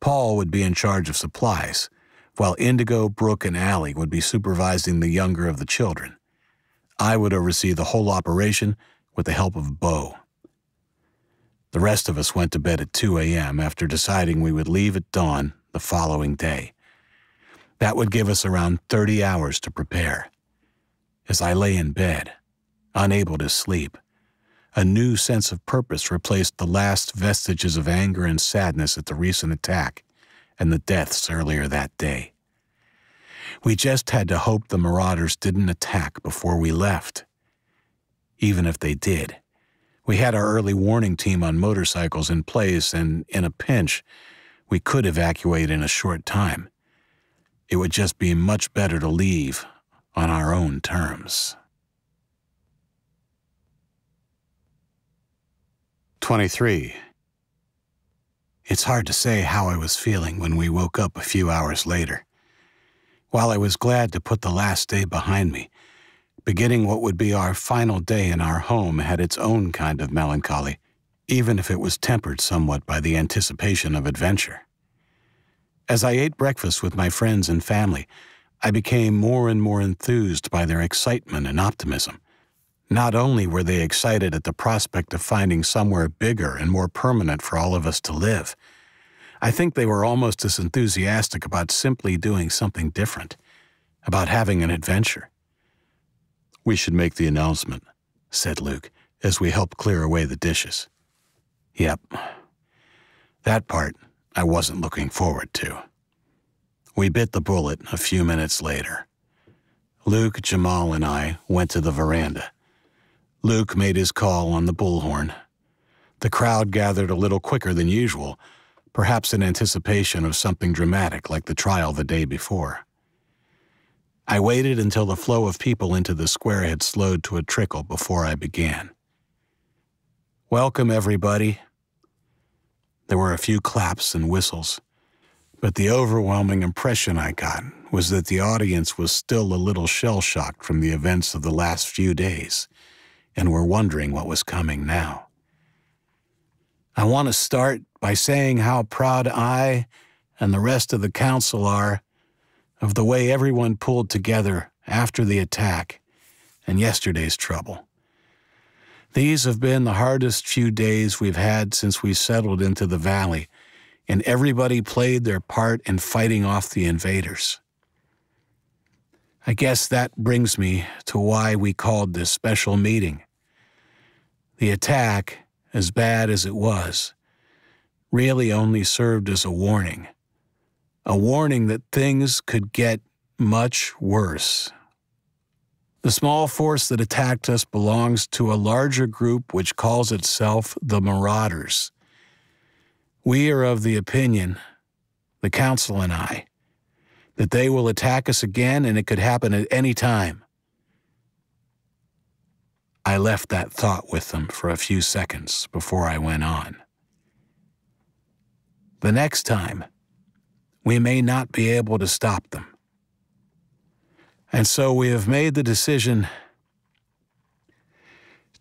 Paul would be in charge of supplies, while Indigo, Brooke, and Allie would be supervising the younger of the children. I would oversee the whole operation with the help of Bo. The rest of us went to bed at 2 a.m. after deciding we would leave at dawn the following day. That would give us around 30 hours to prepare. As I lay in bed, unable to sleep, a new sense of purpose replaced the last vestiges of anger and sadness at the recent attack and the deaths earlier that day. We just had to hope the marauders didn't attack before we left even if they did. We had our early warning team on motorcycles in place, and in a pinch, we could evacuate in a short time. It would just be much better to leave on our own terms. 23. It's hard to say how I was feeling when we woke up a few hours later. While I was glad to put the last day behind me, Beginning what would be our final day in our home had its own kind of melancholy, even if it was tempered somewhat by the anticipation of adventure. As I ate breakfast with my friends and family, I became more and more enthused by their excitement and optimism. Not only were they excited at the prospect of finding somewhere bigger and more permanent for all of us to live, I think they were almost as enthusiastic about simply doing something different, about having an adventure. We should make the announcement, said Luke, as we helped clear away the dishes. Yep. That part I wasn't looking forward to. We bit the bullet a few minutes later. Luke, Jamal, and I went to the veranda. Luke made his call on the bullhorn. The crowd gathered a little quicker than usual, perhaps in anticipation of something dramatic like the trial the day before. I waited until the flow of people into the square had slowed to a trickle before I began. Welcome, everybody. There were a few claps and whistles, But the overwhelming impression I got was that the audience was still a little shell shocked from the events of the last few days and were wondering what was coming now. I want to start by saying how proud I and the rest of the council are of the way everyone pulled together after the attack and yesterday's trouble. These have been the hardest few days we've had since we settled into the valley, and everybody played their part in fighting off the invaders. I guess that brings me to why we called this special meeting. The attack, as bad as it was, really only served as a warning a warning that things could get much worse. The small force that attacked us belongs to a larger group which calls itself the Marauders. We are of the opinion, the Council and I, that they will attack us again and it could happen at any time. I left that thought with them for a few seconds before I went on. The next time, we may not be able to stop them. And so we have made the decision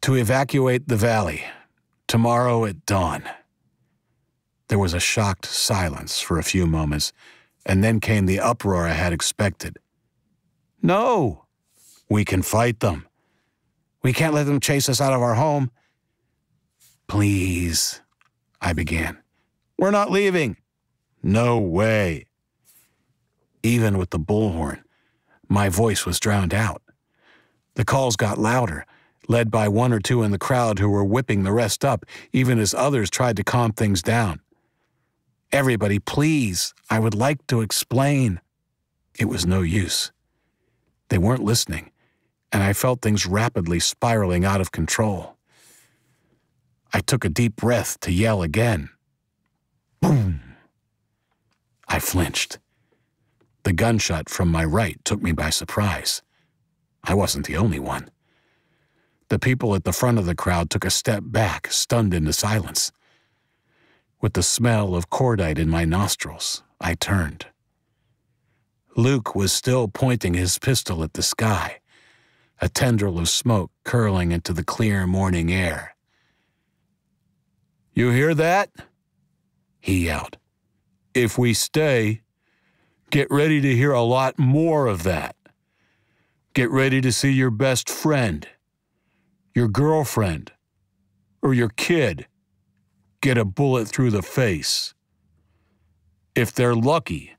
to evacuate the valley tomorrow at dawn. There was a shocked silence for a few moments, and then came the uproar I had expected. No, we can fight them. We can't let them chase us out of our home. Please, I began. We're not leaving. No way. Even with the bullhorn, my voice was drowned out. The calls got louder, led by one or two in the crowd who were whipping the rest up, even as others tried to calm things down. Everybody, please, I would like to explain. It was no use. They weren't listening, and I felt things rapidly spiraling out of control. I took a deep breath to yell again. Boom! I flinched. The gunshot from my right took me by surprise. I wasn't the only one. The people at the front of the crowd took a step back, stunned into silence. With the smell of cordite in my nostrils, I turned. Luke was still pointing his pistol at the sky, a tendril of smoke curling into the clear morning air. You hear that? He yelled. If we stay, get ready to hear a lot more of that. Get ready to see your best friend, your girlfriend, or your kid get a bullet through the face. If they're lucky,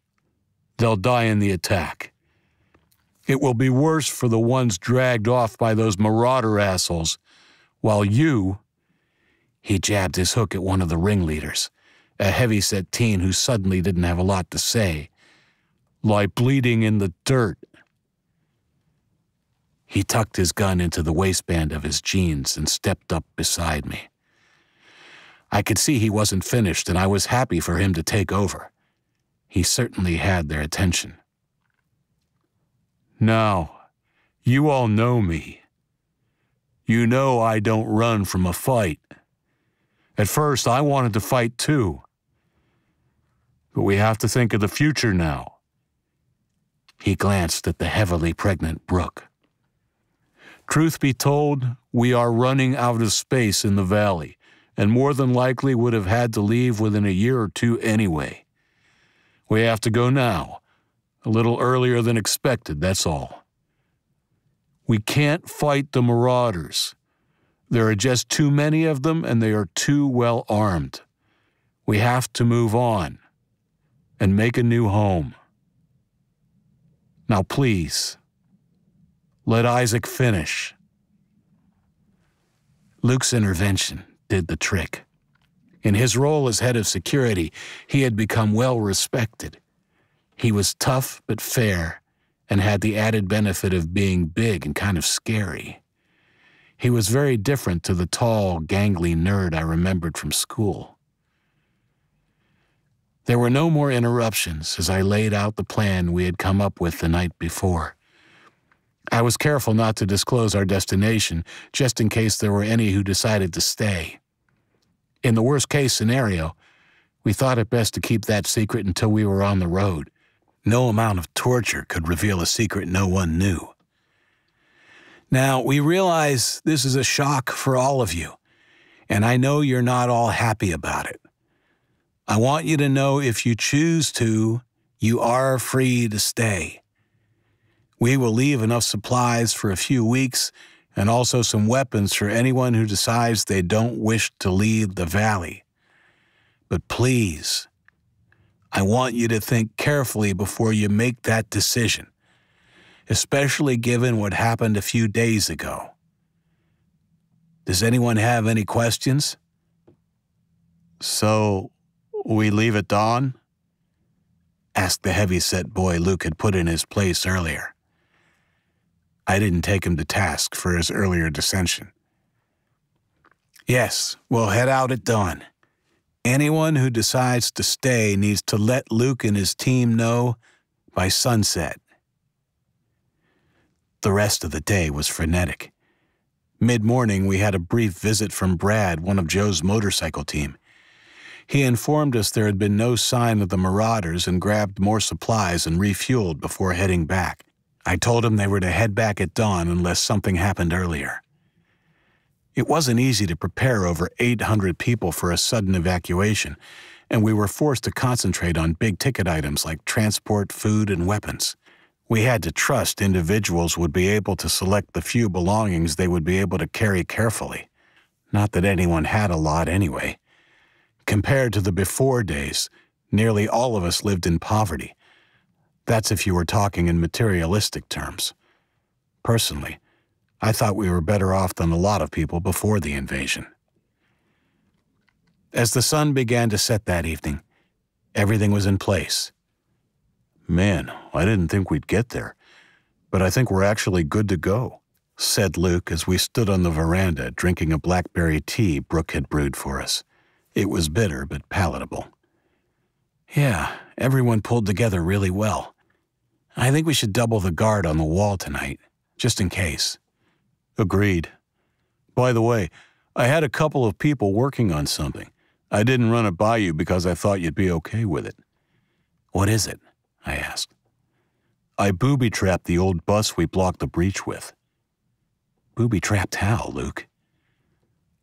they'll die in the attack. It will be worse for the ones dragged off by those marauder assholes, while you. He jabbed his hook at one of the ringleaders a heavy-set teen who suddenly didn't have a lot to say, lie bleeding in the dirt. He tucked his gun into the waistband of his jeans and stepped up beside me. I could see he wasn't finished, and I was happy for him to take over. He certainly had their attention. Now, you all know me. You know I don't run from a fight. At first, I wanted to fight too. But we have to think of the future now. He glanced at the heavily pregnant Brooke. Truth be told, we are running out of space in the valley, and more than likely would have had to leave within a year or two anyway. We have to go now, a little earlier than expected, that's all. We can't fight the marauders. There are just too many of them, and they are too well armed. We have to move on and make a new home. Now, please, let Isaac finish. Luke's intervention did the trick. In his role as head of security, he had become well respected. He was tough but fair and had the added benefit of being big and kind of scary. He was very different to the tall, gangly nerd I remembered from school. There were no more interruptions as I laid out the plan we had come up with the night before. I was careful not to disclose our destination, just in case there were any who decided to stay. In the worst case scenario, We thought it best to keep that secret until we were on the road. No amount of torture could reveal a secret no one knew. Now, we realize this is a shock for all of you, and I know you're not all happy about it. I want you to know if you choose to, you are free to stay. We will leave enough supplies for a few weeks and also some weapons for anyone who decides they don't wish to leave the valley. But please, I want you to think carefully before you make that decision, especially given what happened a few days ago. Does anyone have any questions? So, we leave at dawn? asked the heavy-set boy Luke had put in his place earlier. I didn't take him to task for his earlier dissension. Yes, we'll head out at dawn. Anyone who decides to stay needs to let Luke and his team know by sunset. The rest of the day was frenetic. Mid morning, we had a brief visit from Brad, one of Joe's motorcycle team. He informed us there had been no sign of the marauders and grabbed more supplies and refueled before heading back. I told him they were to head back at dawn unless something happened earlier. It wasn't easy to prepare over 800 people for a sudden evacuation, and we were forced to concentrate on big ticket items like transport, food, and weapons. We had to trust individuals would be able to select the few belongings they would be able to carry carefully. Not that anyone had a lot anyway. Compared to the before days, nearly all of us lived in poverty. That's if you were talking in materialistic terms. Personally, I thought we were better off than a lot of people before the invasion. As the sun began to set that evening, everything was in place. Man, I didn't think we'd get there, but I think we're actually good to go, said Luke as we stood on the veranda drinking a blackberry tea Brooke had brewed for us. It was bitter but palatable. Yeah, everyone pulled together really well. I think we should double the guard on the wall tonight, just in case. Agreed. By the way, I had a couple of people working on something. I didn't run it by you because I thought you'd be okay with it. What is it? I asked. I booby trapped the old bus we blocked the breach with. Booby trapped how, Luke?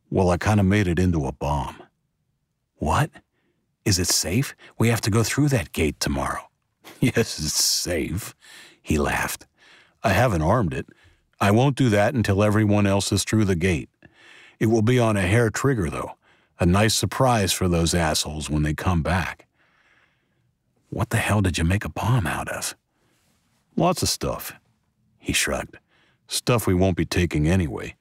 Well, I kind of made it into a bomb. What? Is it safe? We have to go through that gate tomorrow. yes, it's safe, he laughed. I haven't armed it. I won't do that until everyone else is through the gate. It will be on a hair trigger, though. A nice surprise for those assholes when they come back. What the hell did you make a bomb out of? Lots of stuff. He shrugged. Stuff we won't be taking anyway.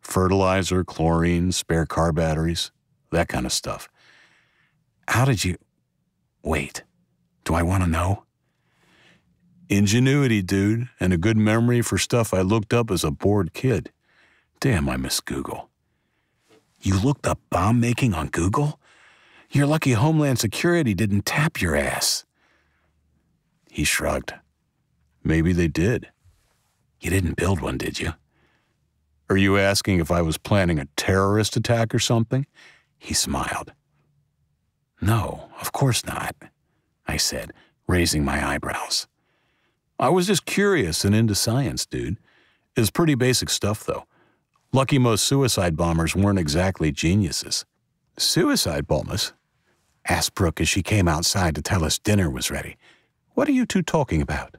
Fertilizer, chlorine, spare car batteries, that kind of stuff. How did you. Wait, do I want to know? Ingenuity, dude, and a good memory for stuff I looked up as a bored kid. Damn, I miss Google. You looked up bomb making on Google? You're lucky Homeland Security didn't tap your ass. He shrugged. Maybe they did. You didn't build one, did you? Are you asking if I was planning a terrorist attack or something? He smiled. No, of course not, I said, raising my eyebrows. I was just curious and into science, dude. It's pretty basic stuff, though. Lucky most suicide bombers weren't exactly geniuses. Suicide bombers? Asked Brooke as she came outside to tell us dinner was ready. What are you two talking about?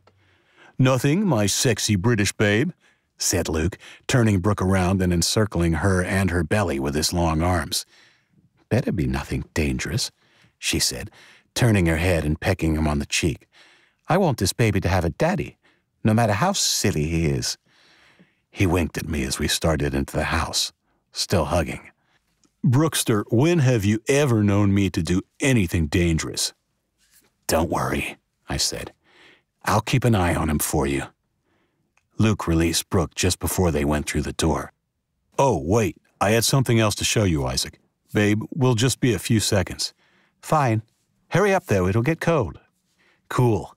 Nothing, my sexy British babe, said Luke, turning Brooke around and encircling her and her belly with his long arms. Better be nothing dangerous she said, turning her head and pecking him on the cheek. I want this baby to have a daddy, no matter how silly he is. He winked at me as we started into the house, still hugging. Brookster, when have you ever known me to do anything dangerous? Don't worry, I said. I'll keep an eye on him for you. Luke released Brooke just before they went through the door. Oh, wait, I had something else to show you, Isaac. Babe, we'll just be a few seconds. Fine. Hurry up, though, it'll get cold. Cool,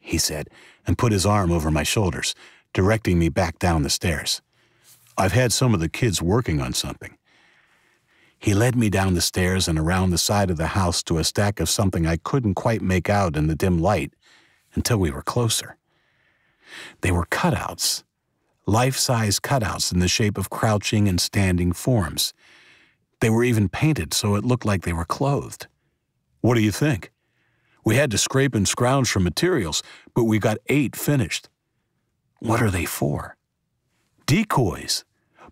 he said, and put his arm over my shoulders, directing me back down the stairs. I've had some of the kids working on something. He led me down the stairs and around the side of the house to a stack of something I couldn't quite make out in the dim light until we were closer. They were cutouts, life size cutouts in the shape of crouching and standing forms. They were even painted so it looked like they were clothed. What do you think? We had to scrape and scrounge for materials, but we got eight finished. What are they for? Decoys.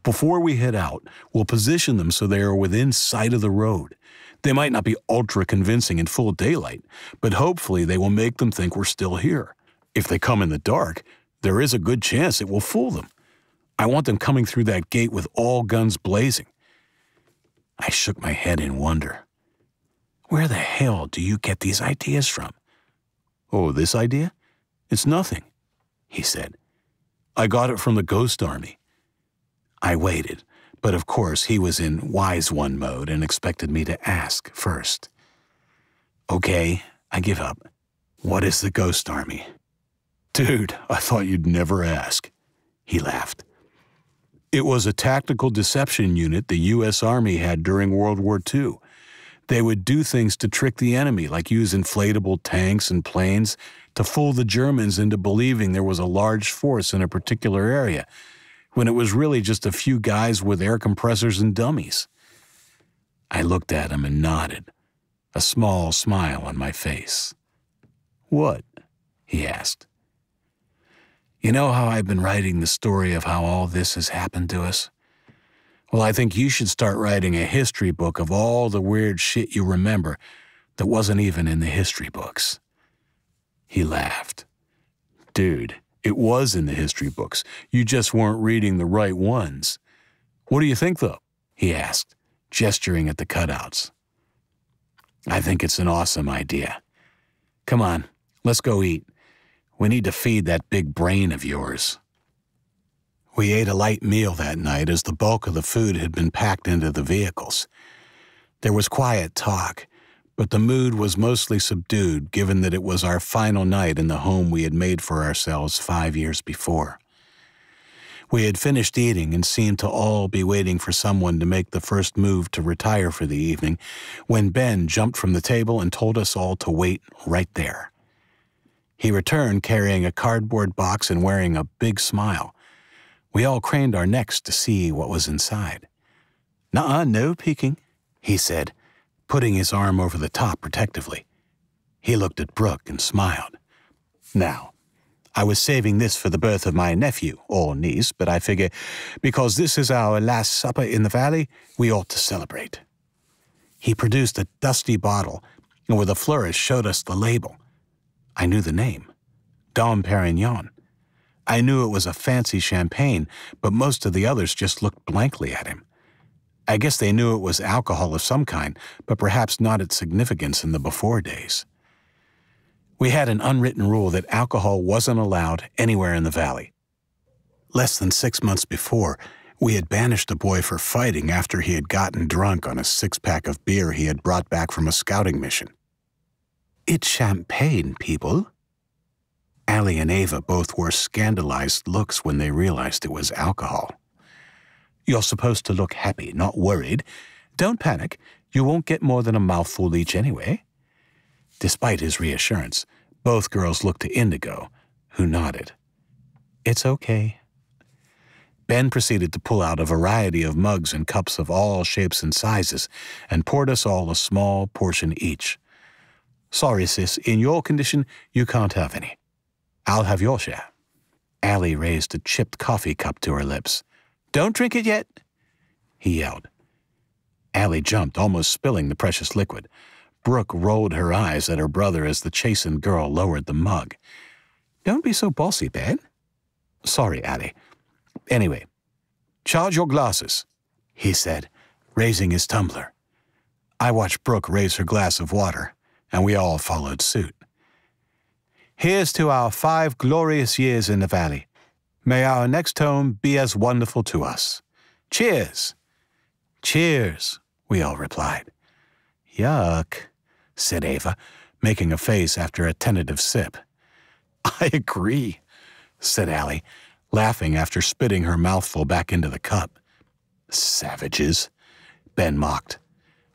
Before we head out, we'll position them so they are within sight of the road. They might not be ultra convincing in full daylight, but hopefully they will make them think we're still here. If they come in the dark, there is a good chance it will fool them. I want them coming through that gate with all guns blazing. I shook my head in wonder. Where the hell do you get these ideas from? Oh, this idea? It's nothing, he said. I got it from the Ghost Army. I waited, but of course he was in wise one mode and expected me to ask first. Okay, I give up. What is the Ghost Army? Dude, I thought you'd never ask. He laughed. It was a tactical deception unit the U.S. Army had during World War II. They would do things to trick the enemy, like use inflatable tanks and planes to fool the Germans into believing there was a large force in a particular area when it was really just a few guys with air compressors and dummies. I looked at him and nodded, a small smile on my face. What? he asked. You know how I've been writing the story of how all this has happened to us? Well, I think you should start writing a history book of all the weird shit you remember that wasn't even in the history books. He laughed. Dude, it was in the history books. You just weren't reading the right ones. What do you think, though? He asked, gesturing at the cutouts. I think it's an awesome idea. Come on, let's go eat. We need to feed that big brain of yours. We ate a light meal that night as the bulk of the food had been packed into the vehicles. There was quiet talk, but the mood was mostly subdued given that it was our final night in the home we had made for ourselves five years before. We had finished eating and seemed to all be waiting for someone to make the first move to retire for the evening when Ben jumped from the table and told us all to wait right there. He returned carrying a cardboard box and wearing a big smile. We all craned our necks to see what was inside. Nuh-uh, no peeking, he said putting his arm over the top protectively. He looked at Brooke and smiled. Now, I was saving this for the birth of my nephew or niece, but I figure because this is our last supper in the valley, we ought to celebrate. He produced a dusty bottle and with a flourish showed us the label. I knew the name Dom Perignon. I knew it was a fancy champagne, but most of the others just looked blankly at him. I guess they knew it was alcohol of some kind, but perhaps not its significance in the before days. We had an unwritten rule that alcohol wasn't allowed anywhere in the valley. Less than six months before, we had banished a boy for fighting after he had gotten drunk on a six pack of beer he had brought back from a scouting mission. It's champagne, people. Allie and Ava both wore scandalized looks when they realized it was alcohol. You're supposed to look happy, not worried. Don't panic. You won't get more than a mouthful each anyway. Despite his reassurance, both girls looked to Indigo, who nodded. It's okay. Ben proceeded to pull out a variety of mugs and cups of all shapes and sizes and poured us all a small portion each. Sorry, sis, in your condition, you can't have any. I'll have your share. Allie raised a chipped coffee cup to her lips. Don't drink it yet, he yelled. Allie jumped, almost spilling the precious liquid. Brooke rolled her eyes at her brother as the chastened girl lowered the mug. Don't be so bossy, Ben. Sorry, Allie. Anyway, charge your glasses, he said, raising his tumbler. I watched Brooke raise her glass of water, and we all followed suit. Here's to our five glorious years in the valley. May our next home be as wonderful to us. Cheers! Cheers, we all replied. Yuck, said Ava, making a face after a tentative sip. I agree, said Allie, laughing after spitting her mouthful back into the cup. Savages, Ben mocked.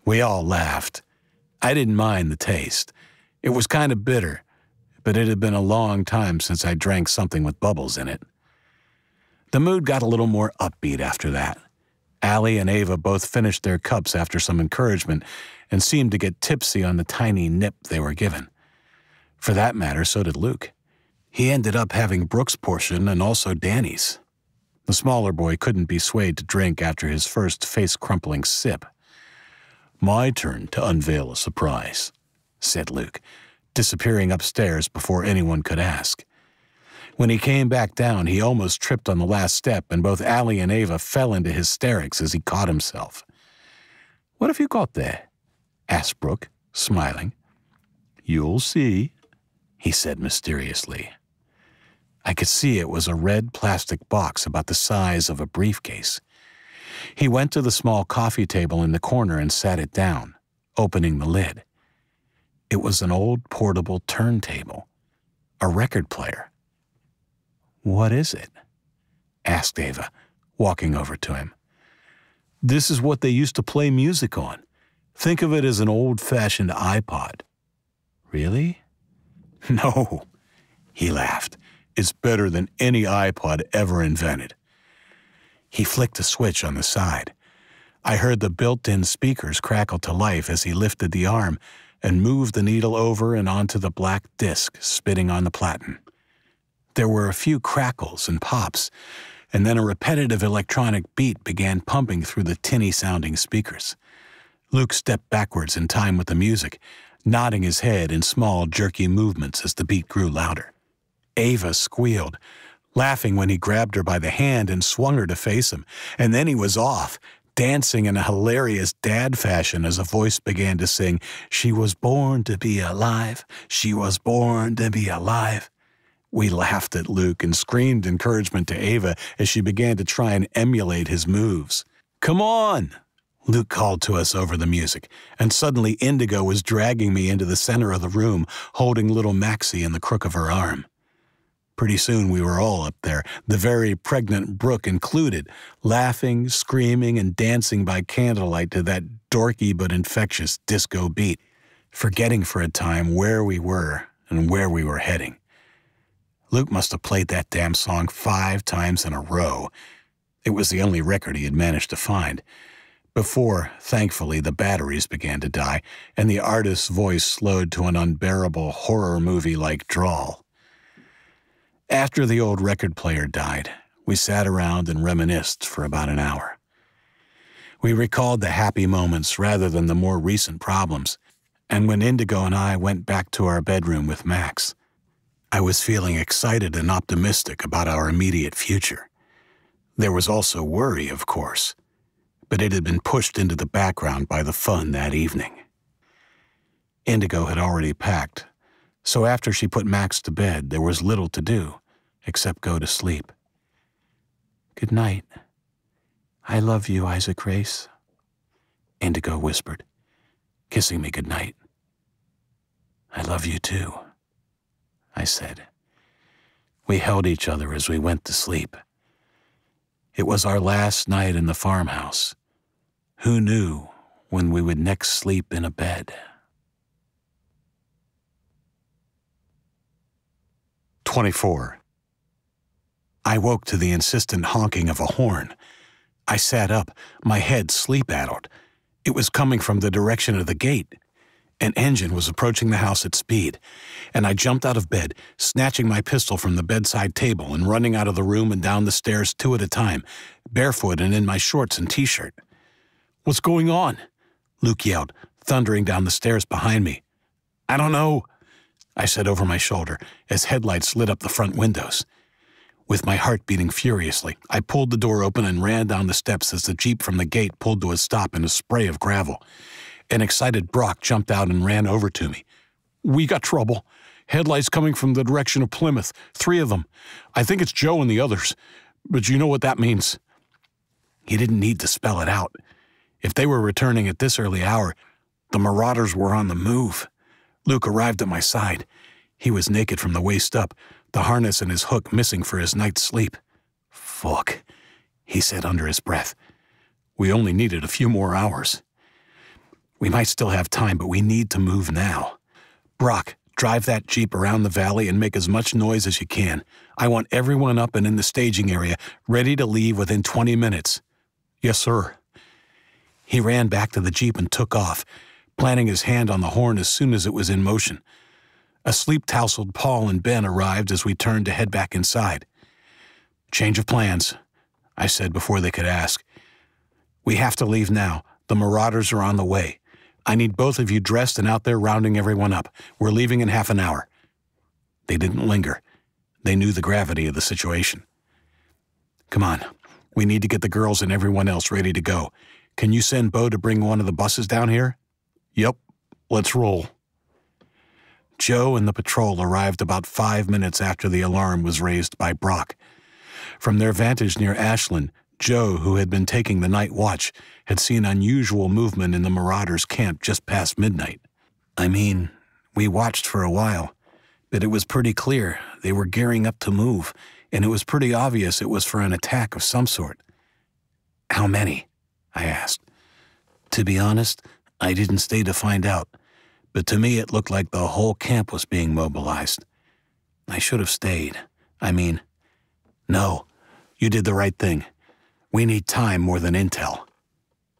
We all laughed. I didn't mind the taste. It was kind of bitter, but it had been a long time since I drank something with bubbles in it. The mood got a little more upbeat after that. Allie and Ava both finished their cups after some encouragement and seemed to get tipsy on the tiny nip they were given. For that matter, so did Luke. He ended up having Brooke's portion and also Danny's. The smaller boy couldn't be swayed to drink after his first face crumpling sip. My turn to unveil a surprise, said Luke, disappearing upstairs before anyone could ask. When he came back down, he almost tripped on the last step, and both Allie and Ava fell into hysterics as he caught himself. What have you got there? asked Brooke, smiling. You'll see, he said mysteriously. I could see it was a red plastic box about the size of a briefcase. He went to the small coffee table in the corner and sat it down, opening the lid. It was an old portable turntable, a record player. What is it? asked Ava, walking over to him. This is what they used to play music on. Think of it as an old fashioned iPod. Really? No, he laughed. It's better than any iPod ever invented. He flicked a switch on the side. I heard the built in speakers crackle to life as he lifted the arm and moved the needle over and onto the black disc spitting on the platen. There were a few crackles and pops, and then a repetitive electronic beat began pumping through the tinny sounding speakers. Luke stepped backwards in time with the music, nodding his head in small, jerky movements as the beat grew louder. Ava squealed, laughing when he grabbed her by the hand and swung her to face him, and then he was off, dancing in a hilarious dad fashion as a voice began to sing, She was born to be alive, she was born to be alive. We laughed at Luke and screamed encouragement to Ava as she began to try and emulate his moves. Come on! Luke called to us over the music, and suddenly Indigo was dragging me into the center of the room, holding little Maxie in the crook of her arm. Pretty soon we were all up there, the very pregnant Brooke included, laughing, screaming, and dancing by candlelight to that dorky but infectious disco beat, forgetting for a time where we were and where we were heading. Luke must have played that damn song five times in a row. It was the only record he had managed to find. Before, thankfully, the batteries began to die and the artist's voice slowed to an unbearable horror movie like drawl. After the old record player died, we sat around and reminisced for about an hour. We recalled the happy moments rather than the more recent problems, and when Indigo and I went back to our bedroom with Max, I was feeling excited and optimistic about our immediate future. There was also worry, of course, but it had been pushed into the background by the fun that evening. Indigo had already packed, so after she put Max to bed, there was little to do except go to sleep. Good night. I love you, Isaac Race, Indigo whispered, kissing me good night. I love you too, I said. We held each other as we went to sleep. It was our last night in the farmhouse. Who knew when we would next sleep in a bed? 24. I woke to the insistent honking of a horn. I sat up, my head sleep addled. It was coming from the direction of the gate. An engine was approaching the house at speed, and I jumped out of bed, snatching my pistol from the bedside table and running out of the room and down the stairs two at a time, barefoot and in my shorts and t shirt. What's going on? Luke yelled, thundering down the stairs behind me. I don't know, I said over my shoulder as headlights lit up the front windows. With my heart beating furiously, I pulled the door open and ran down the steps as the Jeep from the gate pulled to a stop in a spray of gravel. An excited Brock jumped out and ran over to me. We got trouble. Headlights coming from the direction of Plymouth. Three of them. I think it's Joe and the others. But you know what that means. He didn't need to spell it out. If they were returning at this early hour, the marauders were on the move. Luke arrived at my side. He was naked from the waist up, the harness and his hook missing for his night's sleep. Fuck, he said under his breath. We only needed a few more hours. We might still have time, but we need to move now. Brock, drive that Jeep around the valley and make as much noise as you can. I want everyone up and in the staging area, ready to leave within 20 minutes. Yes, sir. He ran back to the Jeep and took off, planting his hand on the horn as soon as it was in motion. A sleep tousled Paul and Ben arrived as we turned to head back inside. Change of plans, I said before they could ask. We have to leave now. The marauders are on the way. I need both of you dressed and out there rounding everyone up. We're leaving in half an hour. They didn't linger. They knew the gravity of the situation. Come on. We need to get the girls and everyone else ready to go. Can you send Bo to bring one of the buses down here? Yep. Let's roll. Joe and the patrol arrived about five minutes after the alarm was raised by Brock. From their vantage near Ashland, Joe, who had been taking the night watch, had seen unusual movement in the Marauders' camp just past midnight. I mean, we watched for a while, but it was pretty clear they were gearing up to move, and it was pretty obvious it was for an attack of some sort. How many? I asked. To be honest, I didn't stay to find out but to me it looked like the whole camp was being mobilized. I should have stayed. I mean, no, you did the right thing. We need time more than intel.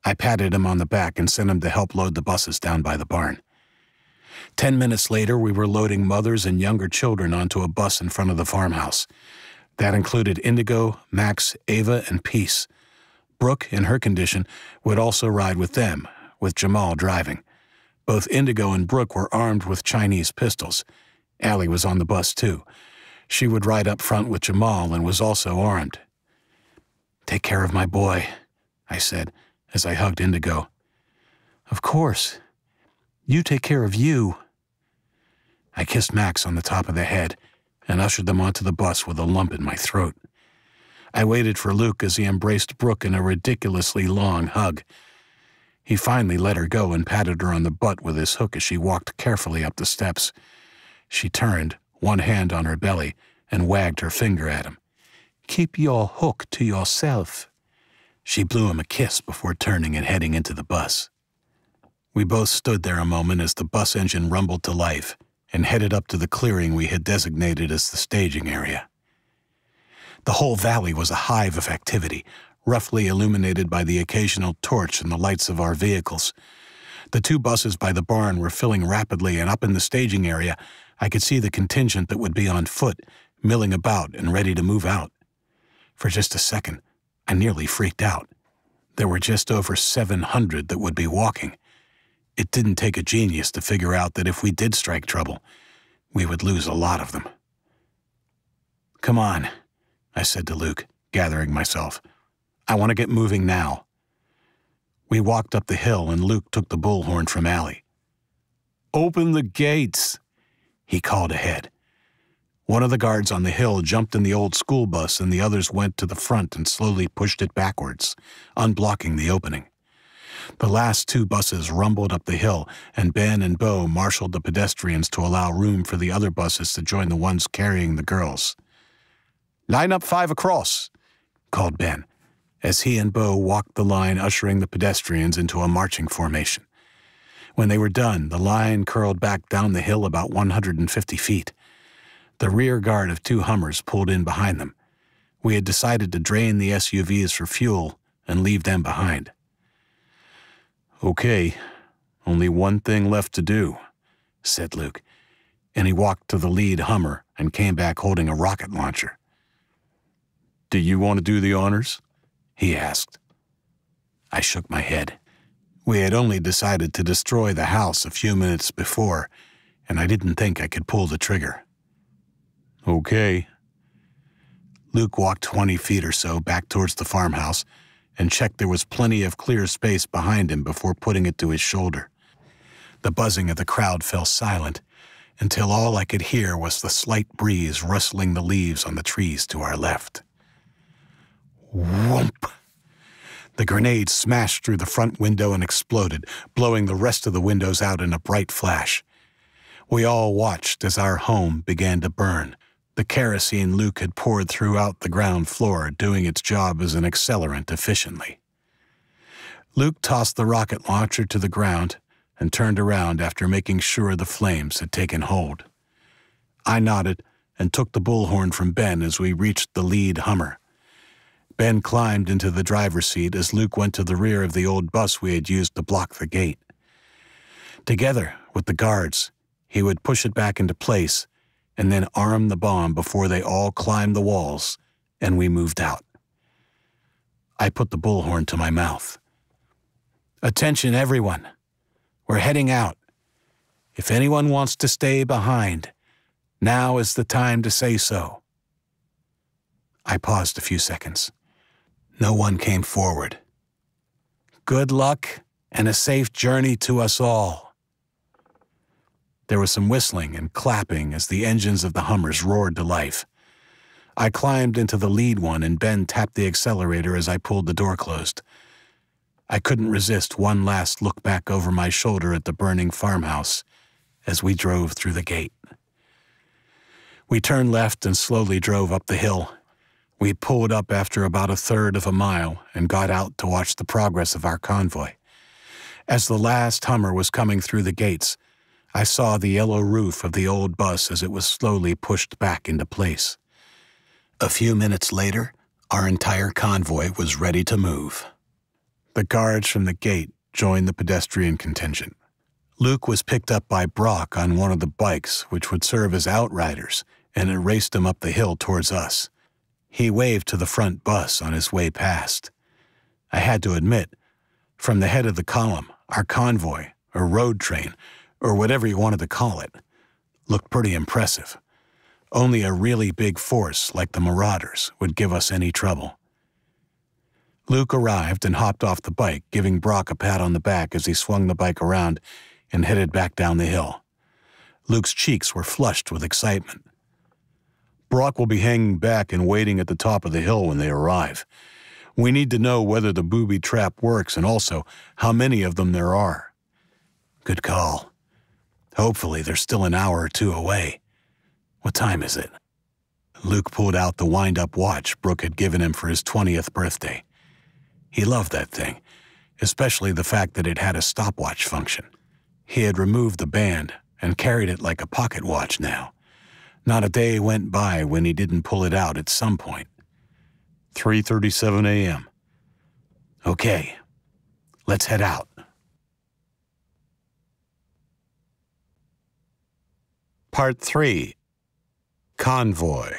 I patted him on the back and sent him to help load the buses down by the barn. Ten minutes later, we were loading mothers and younger children onto a bus in front of the farmhouse. That included Indigo, Max, Ava, and Peace. Brooke, in her condition, would also ride with them, with Jamal driving. Both Indigo and Brooke were armed with Chinese pistols. Allie was on the bus, too. She would ride up front with Jamal and was also armed. Take care of my boy, I said as I hugged Indigo. Of course. You take care of you. I kissed Max on the top of the head and ushered them onto the bus with a lump in my throat. I waited for Luke as he embraced Brooke in a ridiculously long hug. He finally let her go and patted her on the butt with his hook as she walked carefully up the steps. She turned, one hand on her belly, and wagged her finger at him. Keep your hook to yourself. She blew him a kiss before turning and heading into the bus. We both stood there a moment as the bus engine rumbled to life and headed up to the clearing we had designated as the staging area. The whole valley was a hive of activity, roughly illuminated by the occasional torch and the lights of our vehicles. The two buses by the barn were filling rapidly, and up in the staging area, I could see the contingent that would be on foot, milling about and ready to move out. For just a second, I nearly freaked out. There were just over 700 that would be walking. It didn't take a genius to figure out that if we did strike trouble, we would lose a lot of them. Come on, I said to Luke, gathering myself. I want to get moving now. We walked up the hill and Luke took the bullhorn from Allie. Open the gates, he called ahead. One of the guards on the hill jumped in the old school bus and the others went to the front and slowly pushed it backwards, unblocking the opening. The last two buses rumbled up the hill, and Ben and Bo marshaled the pedestrians to allow room for the other buses to join the ones carrying the girls. Line up five across, called Ben, as he and Bo walked the line ushering the pedestrians into a marching formation. When they were done, the line curled back down the hill about 150 feet. The rear guard of two Hummers pulled in behind them. We had decided to drain the SUVs for fuel and leave them behind. Okay, only one thing left to do, said Luke, and he walked to the lead Hummer and came back holding a rocket launcher. Do you want to do the honors? he asked. I shook my head. We had only decided to destroy the house a few minutes before, and I didn't think I could pull the trigger. Okay. Luke walked 20 feet or so back towards the farmhouse and checked there was plenty of clear space behind him before putting it to his shoulder. The buzzing of the crowd fell silent until all I could hear was the slight breeze rustling the leaves on the trees to our left. Whoomp! The grenade smashed through the front window and exploded, blowing the rest of the windows out in a bright flash. We all watched as our home began to burn. The kerosene Luke had poured throughout the ground floor, doing its job as an accelerant efficiently. Luke tossed the rocket launcher to the ground and turned around after making sure the flames had taken hold. I nodded and took the bullhorn from Ben as we reached the lead Hummer. Ben climbed into the driver's seat as Luke went to the rear of the old bus we had used to block the gate. Together with the guards, he would push it back into place and then arm the bomb before they all climbed the walls and we moved out. I put the bullhorn to my mouth. Attention, everyone. We're heading out. If anyone wants to stay behind, now is the time to say so. I paused a few seconds. No one came forward. Good luck and a safe journey to us all. There was some whistling and clapping as the engines of the Hummers roared to life. I climbed into the lead one and Ben tapped the accelerator as I pulled the door closed. I couldn't resist one last look back over my shoulder at the burning farmhouse as we drove through the gate. We turned left and slowly drove up the hill. We pulled up after about a third of a mile and got out to watch the progress of our convoy. As the last Hummer was coming through the gates, I saw the yellow roof of the old bus as it was slowly pushed back into place. A few minutes later, our entire convoy was ready to move. The guards from the gate joined the pedestrian contingent. Luke was picked up by Brock on one of the bikes, which would serve as outriders, and it raced him up the hill towards us. He waved to the front bus on his way past. I had to admit, from the head of the column, our convoy, or road train, or whatever you wanted to call it, looked pretty impressive. Only a really big force like the Marauders would give us any trouble. Luke arrived and hopped off the bike, giving Brock a pat on the back as he swung the bike around and headed back down the hill. Luke's cheeks were flushed with excitement. Brock will be hanging back and waiting at the top of the hill when they arrive. We need to know whether the booby trap works and also how many of them there are. Good call. Hopefully, they're still an hour or two away. What time is it? Luke pulled out the wind up watch Brooke had given him for his 20th birthday. He loved that thing, especially the fact that it had a stopwatch function. He had removed the band and carried it like a pocket watch now. Not a day went by when he didn't pull it out at some point. 3:37 a.m. Okay. Let's head out. Part 3 Convoy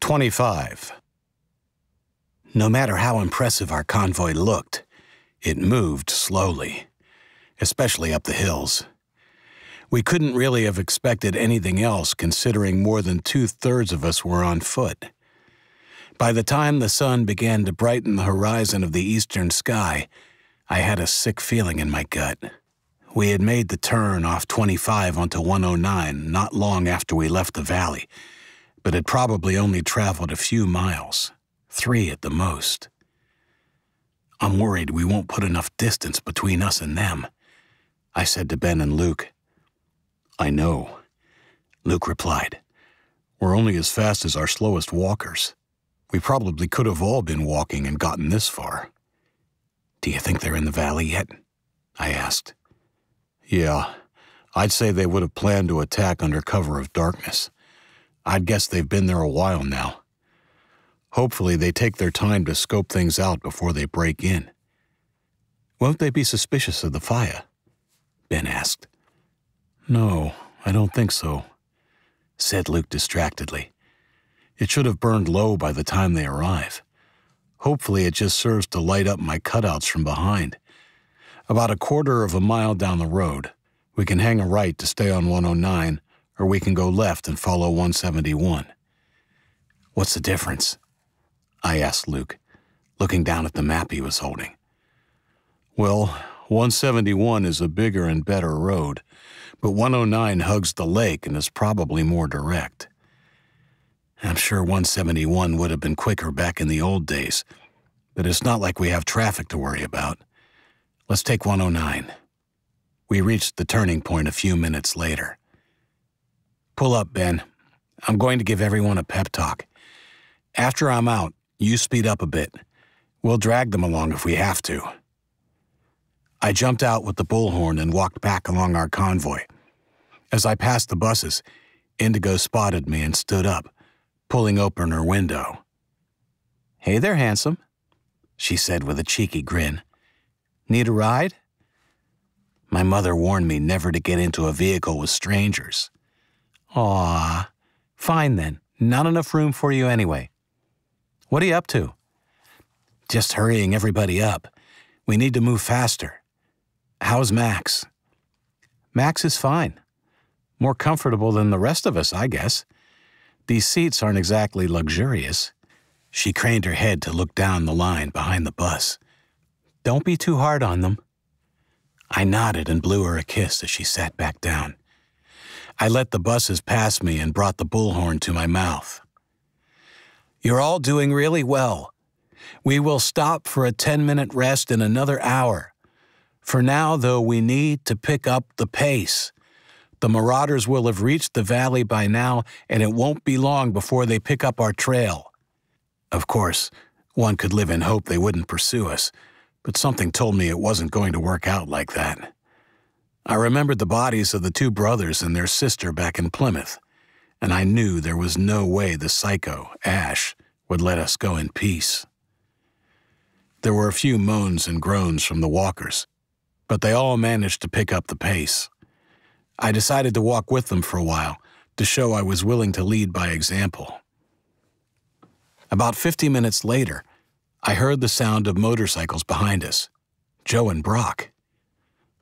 25 No matter how impressive our convoy looked, it moved slowly, especially up the hills. We couldn't really have expected anything else considering more than two thirds of us were on foot. By the time the sun began to brighten the horizon of the eastern sky, I had a sick feeling in my gut. We had made the turn off 25 onto 109 not long after we left the valley, but had probably only traveled a few miles, three at the most. I'm worried we won't put enough distance between us and them, I said to Ben and Luke. I know, Luke replied. We're only as fast as our slowest walkers. We probably could have all been walking and gotten this far. Do you think they're in the valley yet? I asked. Yeah, I'd say they would have planned to attack under cover of darkness. I'd guess they've been there a while now. Hopefully, they take their time to scope things out before they break in. Won't they be suspicious of the fire? Ben asked. No, I don't think so, said Luke distractedly. It should have burned low by the time they arrive. Hopefully, it just serves to light up my cutouts from behind. About a quarter of a mile down the road, we can hang a right to stay on 109, or we can go left and follow 171. What's the difference? I asked Luke, looking down at the map he was holding. Well, 171 is a bigger and better road, but 109 hugs the lake and is probably more direct. I'm sure 171 would have been quicker back in the old days, but it's not like we have traffic to worry about. Let's take 109. We reached the turning point a few minutes later. Pull up, Ben. I'm going to give everyone a pep talk. After I'm out, you speed up a bit. We'll drag them along if we have to. I jumped out with the bullhorn and walked back along our convoy. As I passed the buses, Indigo spotted me and stood up, pulling open her window. Hey there, handsome, she said with a cheeky grin. Need a ride? My mother warned me never to get into a vehicle with strangers. Aw, fine then. Not enough room for you anyway. What are you up to? Just hurrying everybody up. We need to move faster. How's Max? Max is fine. More comfortable than the rest of us, I guess. These seats aren't exactly luxurious. She craned her head to look down the line behind the bus. Don't be too hard on them. I nodded and blew her a kiss as she sat back down. I let the buses pass me and brought the bullhorn to my mouth. You're all doing really well. We will stop for a 10 minute rest in another hour. For now, though, we need to pick up the pace. The marauders will have reached the valley by now, and it won't be long before they pick up our trail. Of course, one could live in hope they wouldn't pursue us, but something told me it wasn't going to work out like that. I remembered the bodies of the two brothers and their sister back in Plymouth, and I knew there was no way the psycho, Ash, would let us go in peace. There were a few moans and groans from the walkers, but they all managed to pick up the pace. I decided to walk with them for a while to show I was willing to lead by example. About 50 minutes later, I heard the sound of motorcycles behind us. Joe and Brock.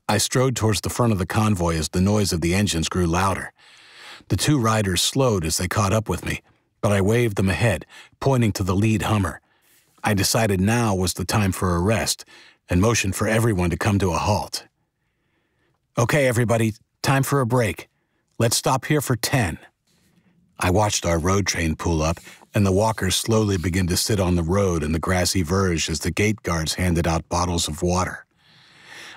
I strode towards the front of the convoy as the noise of the engines grew louder. The two riders slowed as they caught up with me, but I waved them ahead, pointing to the lead Hummer. I decided now was the time for a rest and motioned for everyone to come to a halt. Okay, everybody, time for a break. Let's stop here for 10. I watched our road train pull up and the walkers slowly begin to sit on the road in the grassy verge as the gate guards handed out bottles of water.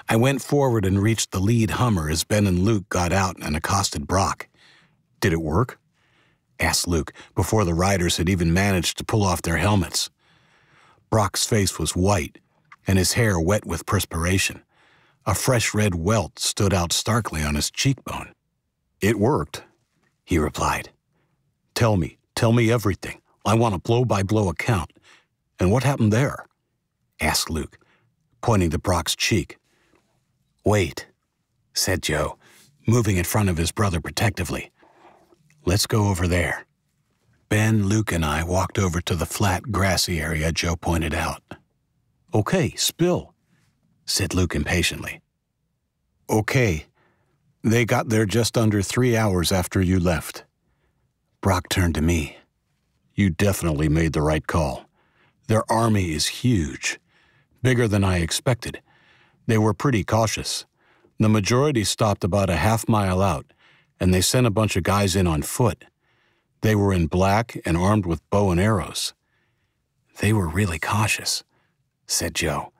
I went forward and reached the lead Hummer as Ben and Luke got out and accosted Brock. Did it work? asked Luke before the riders had even managed to pull off their helmets. Brock's face was white and his hair wet with perspiration. A fresh red welt stood out starkly on his cheekbone. It worked, he replied. Tell me, tell me everything. I want a blow by blow account. And what happened there? asked Luke, pointing to Brock's cheek. Wait, said Joe, moving in front of his brother protectively. Let's go over there. Ben, Luke, and I walked over to the flat, grassy area Joe pointed out. Okay, spill, said Luke impatiently. Okay. They got there just under three hours after you left. Brock turned to me. You definitely made the right call. Their army is huge, bigger than I expected. They were pretty cautious. The majority stopped about a half mile out, and they sent a bunch of guys in on foot. They were in black and armed with bow and arrows. They were really cautious, said Joe.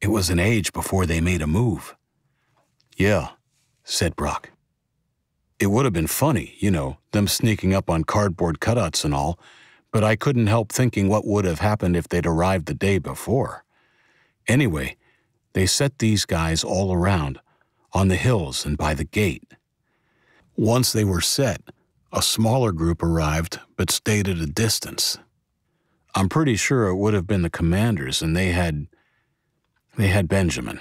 It was an age before they made a move. Yeah, said Brock. It would have been funny, you know, them sneaking up on cardboard cutouts and all, but I couldn't help thinking what would have happened if they'd arrived the day before. Anyway, they set these guys all around, on the hills and by the gate. Once they were set, a smaller group arrived but stayed at a distance. I'm pretty sure it would have been the commanders, and they had. they had Benjamin.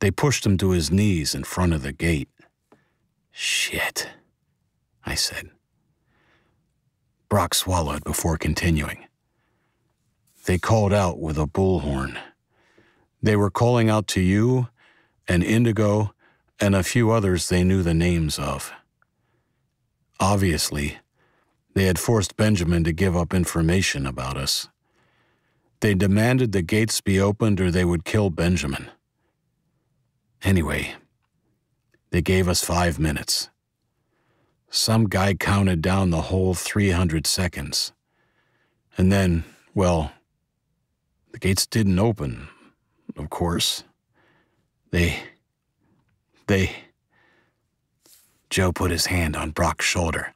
They pushed him to his knees in front of the gate. Shit, I said. Brock swallowed before continuing. They called out with a bullhorn. They were calling out to you and Indigo and a few others they knew the names of. Obviously, they had forced Benjamin to give up information about us. They demanded the gates be opened or they would kill Benjamin. Anyway, they gave us five minutes. Some guy counted down the whole 300 seconds. And then, well, the gates didn't open, of course. They. They. Joe put his hand on Brock's shoulder.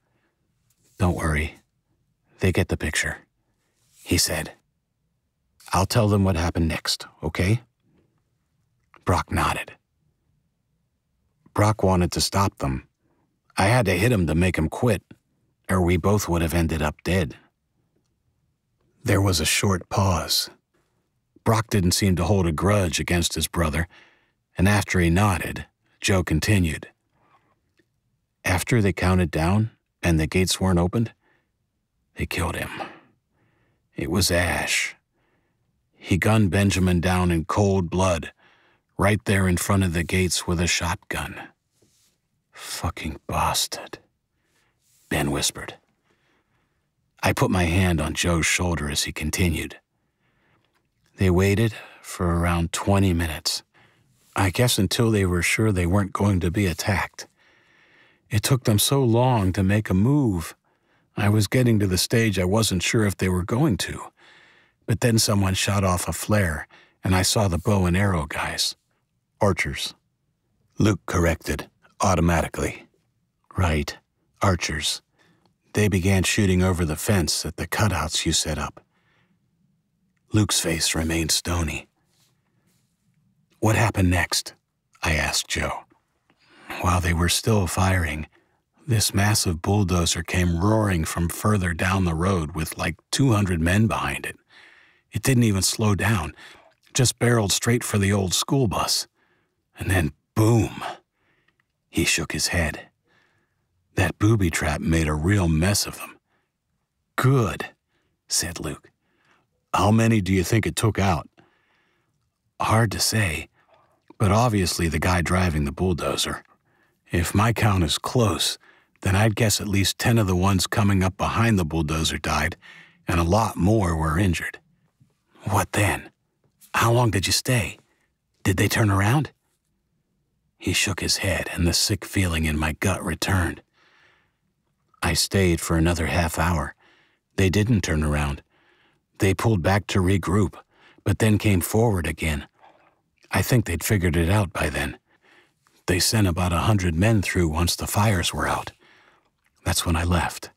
Don't worry. They get the picture, he said. I'll tell them what happened next, okay? Brock nodded. Brock wanted to stop them. I had to hit him to make him quit, or we both would have ended up dead. There was a short pause. Brock didn't seem to hold a grudge against his brother, and after he nodded, Joe continued. After they counted down and the gates weren't opened, they killed him. It was Ash. He gunned Benjamin down in cold blood, right there in front of the gates with a shotgun. Fucking bastard, Ben whispered. I put my hand on Joe's shoulder as he continued. They waited for around 20 minutes. I guess until they were sure they weren't going to be attacked. It took them so long to make a move. I was getting to the stage I wasn't sure if they were going to. But then someone shot off a flare, and I saw the bow and arrow guys. Archers. Luke corrected, automatically. Right, archers. They began shooting over the fence at the cutouts you set up. Luke's face remained stony. What happened next? I asked Joe. While they were still firing, this massive bulldozer came roaring from further down the road with like 200 men behind it. It didn't even slow down, just barreled straight for the old school bus. And then, boom! He shook his head. That booby trap made a real mess of them. Good, said Luke. How many do you think it took out? Hard to say, but obviously the guy driving the bulldozer. If my count is close, then I'd guess at least 10 of the ones coming up behind the bulldozer died, and a lot more were injured. What then? How long did you stay? Did they turn around? He shook his head, and the sick feeling in my gut returned. I stayed for another half hour. They didn't turn around. They pulled back to regroup, but then came forward again. I think they'd figured it out by then. They sent about a hundred men through once the fires were out. That's when I left.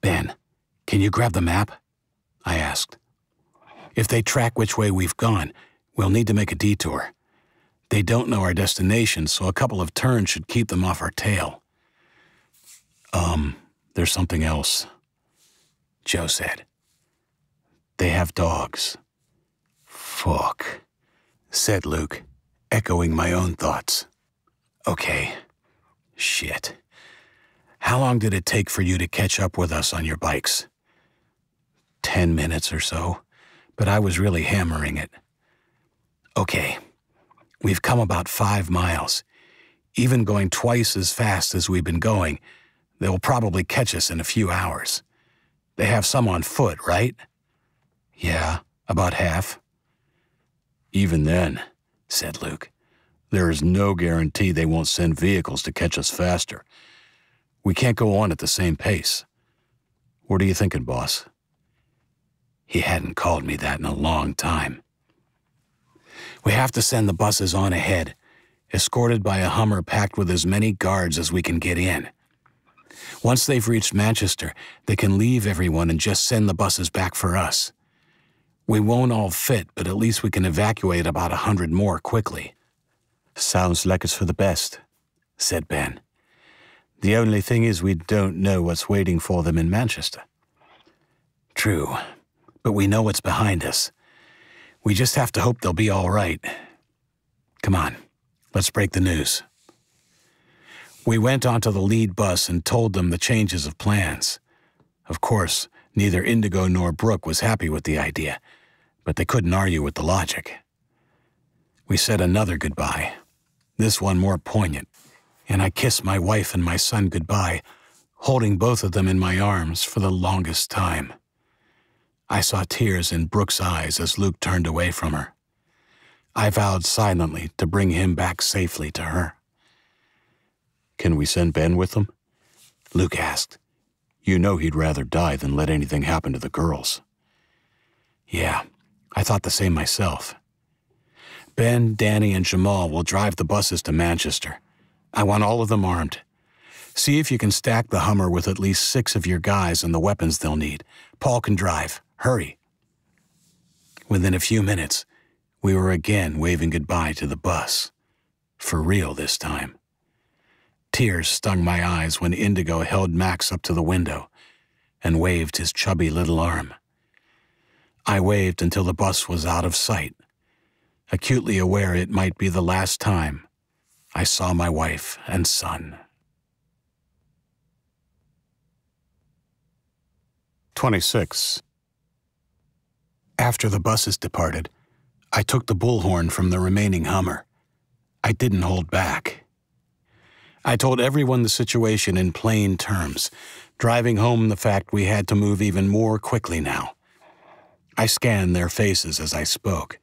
Ben, can you grab the map? I asked. If they track which way we've gone, we'll need to make a detour. They don't know our destination, so a couple of turns should keep them off our tail. Um, there's something else, Joe said. They have dogs. Fuck, said Luke, echoing my own thoughts. Okay. Shit. How long did it take for you to catch up with us on your bikes? Ten minutes or so, but I was really hammering it. Okay. We've come about five miles. Even going twice as fast as we've been going, they'll probably catch us in a few hours. They have some on foot, right? Yeah, about half. Even then, said Luke, there is no guarantee they won't send vehicles to catch us faster. We can't go on at the same pace. What are you thinking, boss? He hadn't called me that in a long time. We have to send the buses on ahead, escorted by a Hummer packed with as many guards as we can get in. Once they've reached Manchester, they can leave everyone and just send the buses back for us. We won't all fit, but at least we can evacuate about a hundred more quickly. Sounds like it's for the best, said Ben. The only thing is we don't know what's waiting for them in Manchester. True, but we know what's behind us. We just have to hope they'll be all right. Come on, let's break the news. We went onto the lead bus and told them the changes of plans. Of course, Neither Indigo nor Brooke was happy with the idea, but they couldn't argue with the logic. We said another goodbye, this one more poignant, and I kissed my wife and my son goodbye, holding both of them in my arms for the longest time. I saw tears in Brooke's eyes as Luke turned away from her. I vowed silently to bring him back safely to her. Can we send Ben with them? Luke asked. You know he'd rather die than let anything happen to the girls. Yeah, I thought the same myself. Ben, Danny, and Jamal will drive the buses to Manchester. I want all of them armed. See if you can stack the Hummer with at least six of your guys and the weapons they'll need. Paul can drive. Hurry. Within a few minutes, We were again waving goodbye to the bus. For real this time. Tears stung my eyes when Indigo held Max up to the window and waved his chubby little arm. I waved until the bus was out of sight, acutely aware it might be the last time I saw my wife and son. 26. After the buses departed, I took the bullhorn from the remaining Hummer. I didn't hold back. I told everyone the situation in plain terms, driving home the fact we had to move even more quickly now. I scanned their faces as I spoke.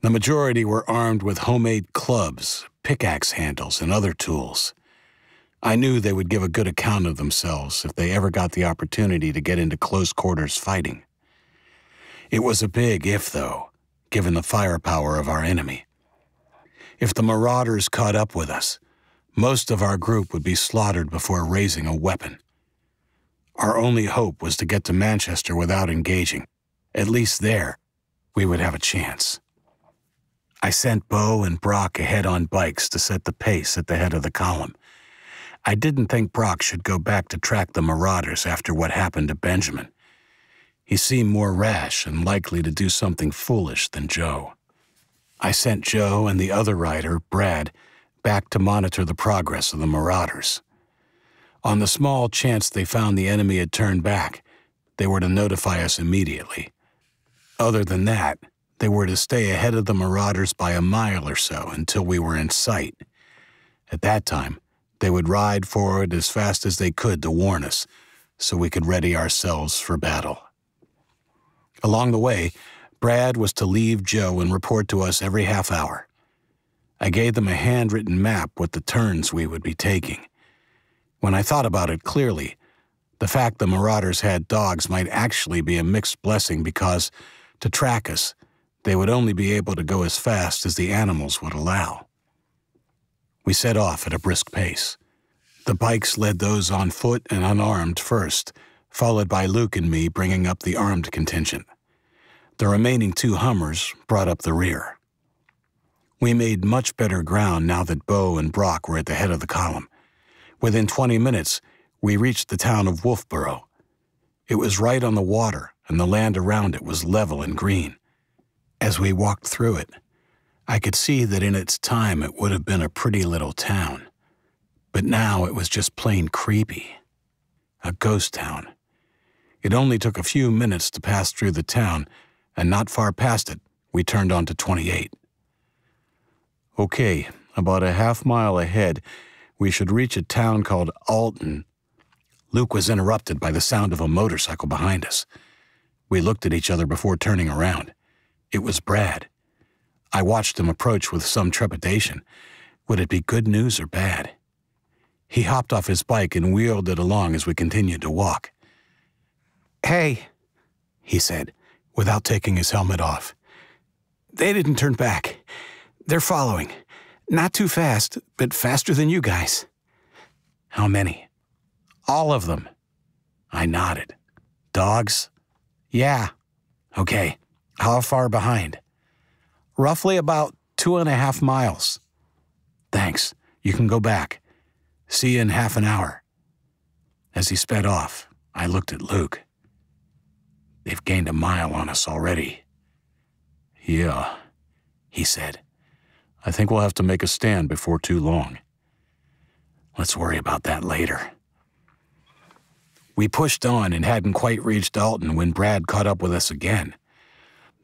The majority were armed with homemade clubs, pickaxe handles, and other tools. I knew they would give a good account of themselves if they ever got the opportunity to get into close quarters fighting. It was a big if, though, given the firepower of our enemy. If the marauders caught up with us, most of our group would be slaughtered before raising a weapon. Our only hope was to get to Manchester without engaging. At least there, we would have a chance. I sent Bo and Brock ahead on bikes to set the pace at the head of the column I didn't think Brock should go back to track the marauders after what happened to Benjamin. He seemed more rash and likely to do something foolish than Joe. I sent Joe and the other rider, Brad, back to monitor the progress of the marauders. On the small chance they found the enemy had turned back, they were to notify us immediately. Other than that, they were to stay ahead of the marauders by a mile or so until we were in sight. At that time, they would ride forward as fast as they could to warn us, so we could ready ourselves for battle. Along the way, Brad was to leave Joe and report to us every half hour. I gave them a handwritten map with the turns we would be taking. When I thought about it clearly, the fact the marauders had dogs might actually be a mixed blessing because, to track us, they would only be able to go as fast as the animals would allow. We set off at a brisk pace. The bikes led those on foot and unarmed first, followed by Luke and me bringing up the armed contingent. The remaining two Hummers brought up the rear. We made much better ground now that Bo and Brock were at the head of the column. Within 20 minutes, we reached the town of Wolfeboro. It was right on the water, and the land around it was level and green. As we walked through it, I could see that in its time it would have been a pretty little town. But now it was just plain creepy. A ghost town. It only took a few minutes to pass through the town, and not far past it, we turned onto 28. Okay, about a half mile ahead, we should reach a town called Alton. Luke was interrupted by the sound of a motorcycle behind us. We looked at each other before turning around. It was Brad. I watched him approach with some trepidation. Would it be good news or bad? He hopped off his bike and wheeled it along as we continued to walk. Hey, he said, without taking his helmet off. They didn't turn back. They're following. Not too fast, but faster than you guys. How many? All of them. I nodded. Dogs? Yeah. Okay. How far behind? roughly about two and a half miles. Thanks. You can go back. See you in half an hour. As he sped off, I looked at Luke. They've gained a mile on us already. Yeah, he said. I think we'll have to make a stand before too long. Let's worry about that later. We pushed on and hadn't quite reached Alton when Brad caught up with us again.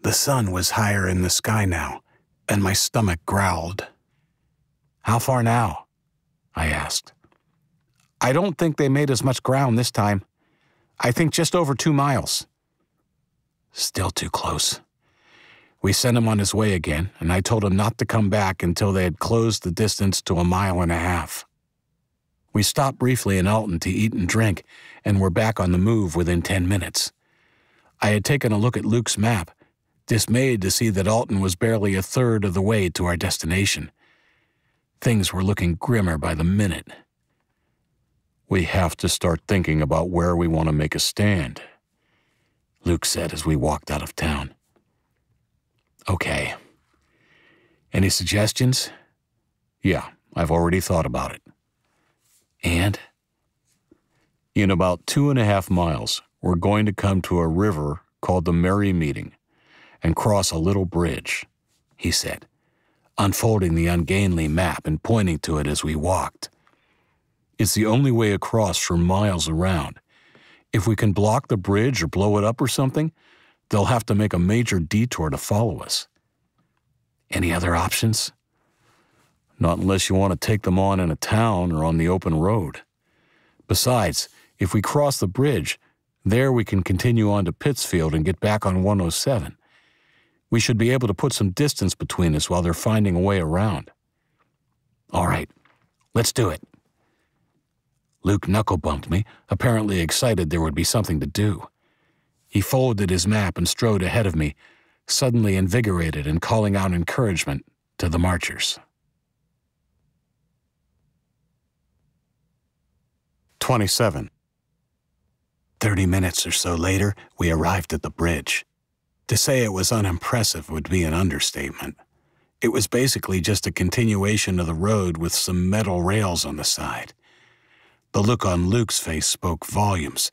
The sun was higher in the sky now, and my stomach growled. How far now? I asked. I don't think they made as much ground this time. I think just over two miles. Still too close. We sent him on his way again, and I told him not to come back until they had closed the distance to a mile and a half. We stopped briefly in Alton to eat and drink, and were back on the move within ten minutes. I had taken a look at Luke's map dismayed to see that Alton was barely a third of the way to our destination. Things were looking grimmer by the minute. We have to start thinking about where we want to make a stand, Luke said as we walked out of town. Okay, Any suggestions? Yeah, I've already thought about it. And? In about two and a half miles, we're going to come to a river called the Merry Meeting and cross a little bridge, he said, unfolding the ungainly map and pointing to it as we walked. It's the only way across for miles around. If we can block the bridge or blow it up or something, they'll have to make a major detour to follow us. Any other options? Not unless you want to take them on in a town or on the open road. Besides, if we cross the bridge, there we can continue on to Pittsfield and get back on 107. We should be able to put some distance between us while they're finding a way around. All right, let's do it. Luke knuckle bumped me, apparently excited there would be something to do. He folded his map and strode ahead of me, suddenly invigorated and calling out encouragement to the marchers. 27. Thirty minutes or so later, we arrived at the bridge. To say it was unimpressive would be an understatement. It was basically just a continuation of the road with some metal rails on the side. The look on Luke's face spoke volumes,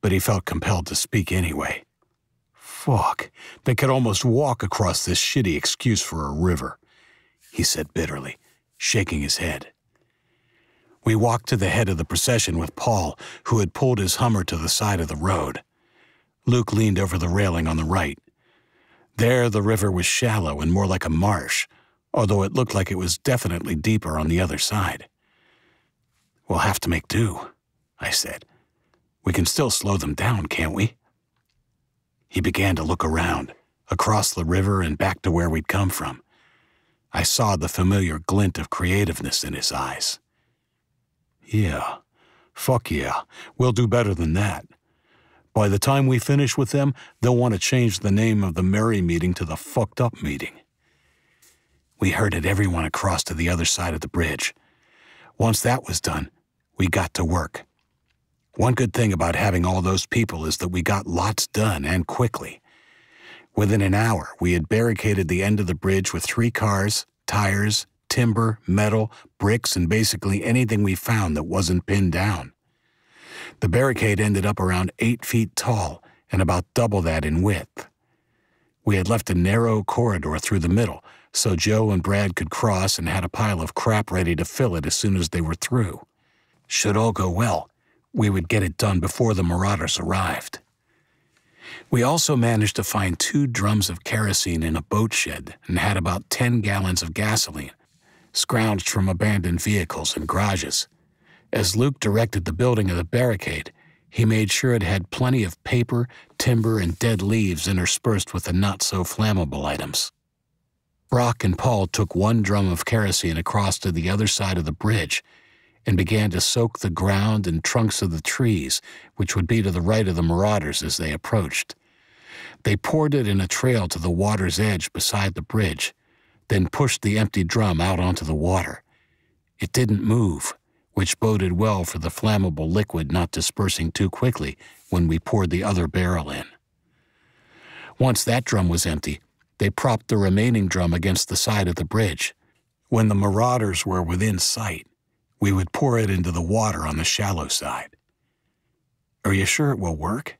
but he felt compelled to speak anyway. Fuck, they could almost walk across this shitty excuse for a river, he said bitterly, shaking his head. We walked to the head of the procession with Paul, who had pulled his Hummer to the side of the road. Luke leaned over the railing on the right. There, the river was shallow and more like a marsh, although it looked like it was definitely deeper on the other side. We'll have to make do, I said. We can still slow them down, can't we? He began to look around, across the river and back to where we'd come from. I saw the familiar glint of creativeness in his eyes. Yeah. Fuck yeah. We'll do better than that. By the time we finish with them, they'll want to change the name of the merry meeting to the fucked up meeting. We herded everyone across to the other side of the bridge. Once that was done, we got to work. One good thing about having all those people is that we got lots done and quickly. Within an hour, we had barricaded the end of the bridge with three cars, tires, timber, metal, bricks, and basically anything we found that wasn't pinned down. The barricade ended up around eight feet tall and about double that in width. We had left a narrow corridor through the middle, so Joe and Brad could cross and had a pile of crap ready to fill it as soon as they were through. Should all go well, we would get it done before the marauders arrived. We also managed to find two drums of kerosene in a boat shed and had about 10 gallons of gasoline, scrounged from abandoned vehicles and garages. As Luke directed the building of the barricade, he made sure it had plenty of paper, timber, and dead leaves interspersed with the not so flammable items. Brock and Paul took one drum of kerosene across to the other side of the bridge and began to soak the ground and trunks of the trees, which would be to the right of the marauders as they approached. They poured it in a trail to the water's edge beside the bridge, then pushed the empty drum out onto the water. It didn't move, which boded well for the flammable liquid not dispersing too quickly when we poured the other barrel in. Once that drum was empty, they propped the remaining drum against the side of the bridge. When the marauders were within sight, we would pour it into the water on the shallow side. Are you sure it will work?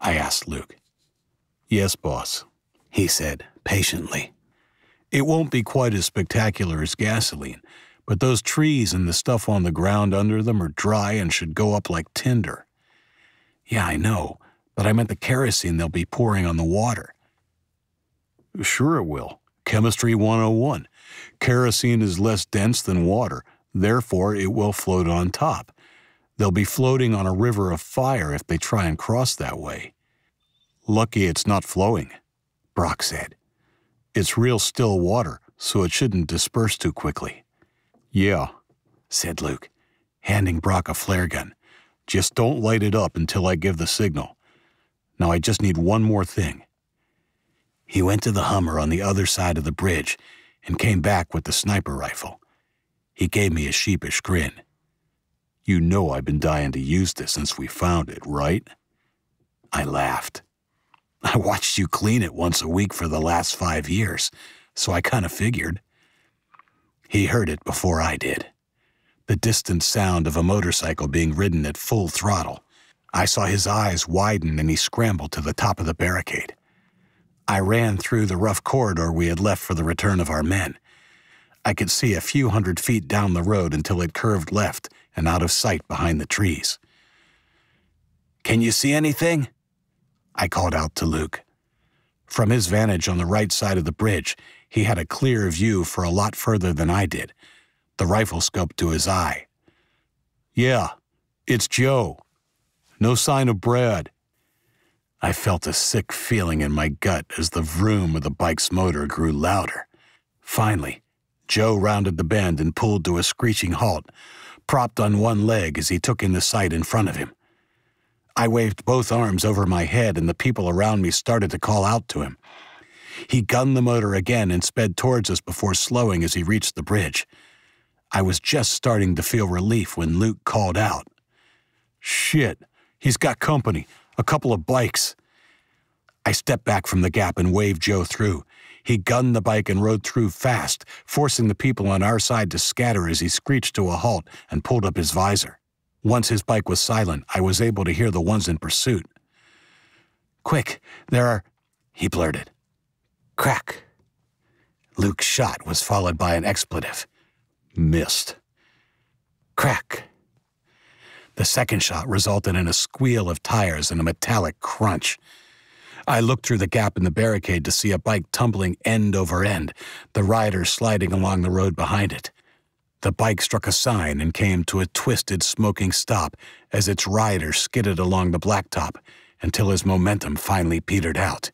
I asked Luke. Yes, boss, he said patiently. It won't be quite as spectacular as gasoline, but those trees and the stuff on the ground under them are dry and should go up like tinder. Yeah, I know, but I meant the kerosene they'll be pouring on the water. Sure it will. Chemistry 101. Kerosene is less dense than water, therefore it will float on top. They'll be floating on a river of fire if they try and cross that way. Lucky it's not flowing, Brock said. It's real still water, so it shouldn't disperse too quickly. Yeah, said Luke, handing Brock a flare gun. Just don't light it up until I give the signal. Now I just need one more thing. He went to the Hummer on the other side of the bridge and came back with the sniper rifle. He gave me a sheepish grin. You know I've been dying to use this since we found it, right? I laughed. I watched you clean it once a week for the last five years, so I kind of figured. He heard it before I did. The distant sound of a motorcycle being ridden at full throttle. I saw his eyes widen and he scrambled to the top of the barricade. I ran through the rough corridor we had left for the return of our men. I could see a few hundred feet down the road until it curved left and out of sight behind the trees. Can you see anything? I called out to Luke. From his vantage on the right side of the bridge, he had a clear view for a lot further than I did, the rifle scope to his eye. Yeah, it's Joe. No sign of Brad. I felt a sick feeling in my gut as the vroom of the bike's motor grew louder. Finally, Joe rounded the bend and pulled to a screeching halt, propped on one leg as he took in the sight in front of him. I waved both arms over my head, and the people around me started to call out to him. He gunned the motor again and sped towards us before slowing as he reached the bridge. I was just starting to feel relief when Luke called out. Shit, he's got company, a couple of bikes. I stepped back from the gap and waved Joe through. He gunned the bike and rode through fast, forcing the people on our side to scatter as he screeched to a halt and pulled up his visor. Once his bike was silent, I was able to hear the ones in pursuit. Quick, there are, he blurted. Crack. Luke's shot was followed by an expletive. Missed. Crack. The second shot resulted in a squeal of tires and a metallic crunch. I looked through the gap in the barricade to see a bike tumbling end over end, the rider sliding along the road behind it. The bike struck a sign and came to a twisted, smoking stop as its rider skidded along the blacktop until his momentum finally petered out.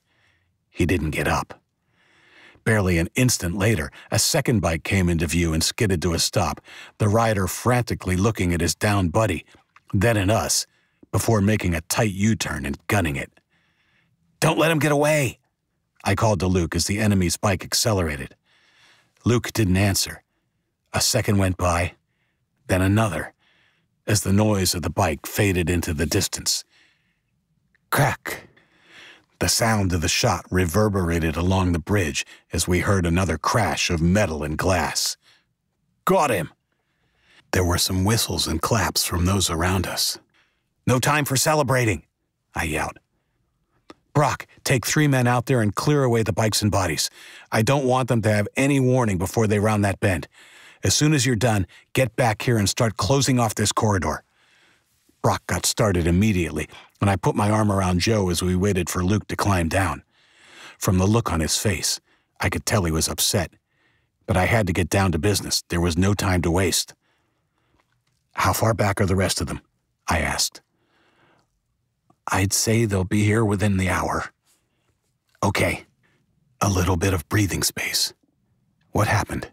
He didn't get up. Barely an instant later, a second bike came into view and skidded to a stop, the rider frantically looking at his downed buddy, then at us, before making a tight U turn and gunning it. Don't let him get away, I called to Luke as the enemy's bike accelerated. Luke didn't answer. A second went by, then another, as the noise of the bike faded into the distance. Crack! The sound of the shot reverberated along the bridge as we heard another crash of metal and glass. Got him! There were some whistles and claps from those around us. No time for celebrating, I yelled. Brock, take three men out there and clear away the bikes and bodies. I don't want them to have any warning before they round that bend. As soon as you're done, get back here and start closing off this corridor. Brock got started immediately, and I put my arm around Joe as we waited for Luke to climb down. From the look on his face, I could tell he was upset. But I had to get down to business. There was no time to waste. How far back are the rest of them? I asked. I'd say they'll be here within the hour. Okay. A little bit of breathing space. What happened?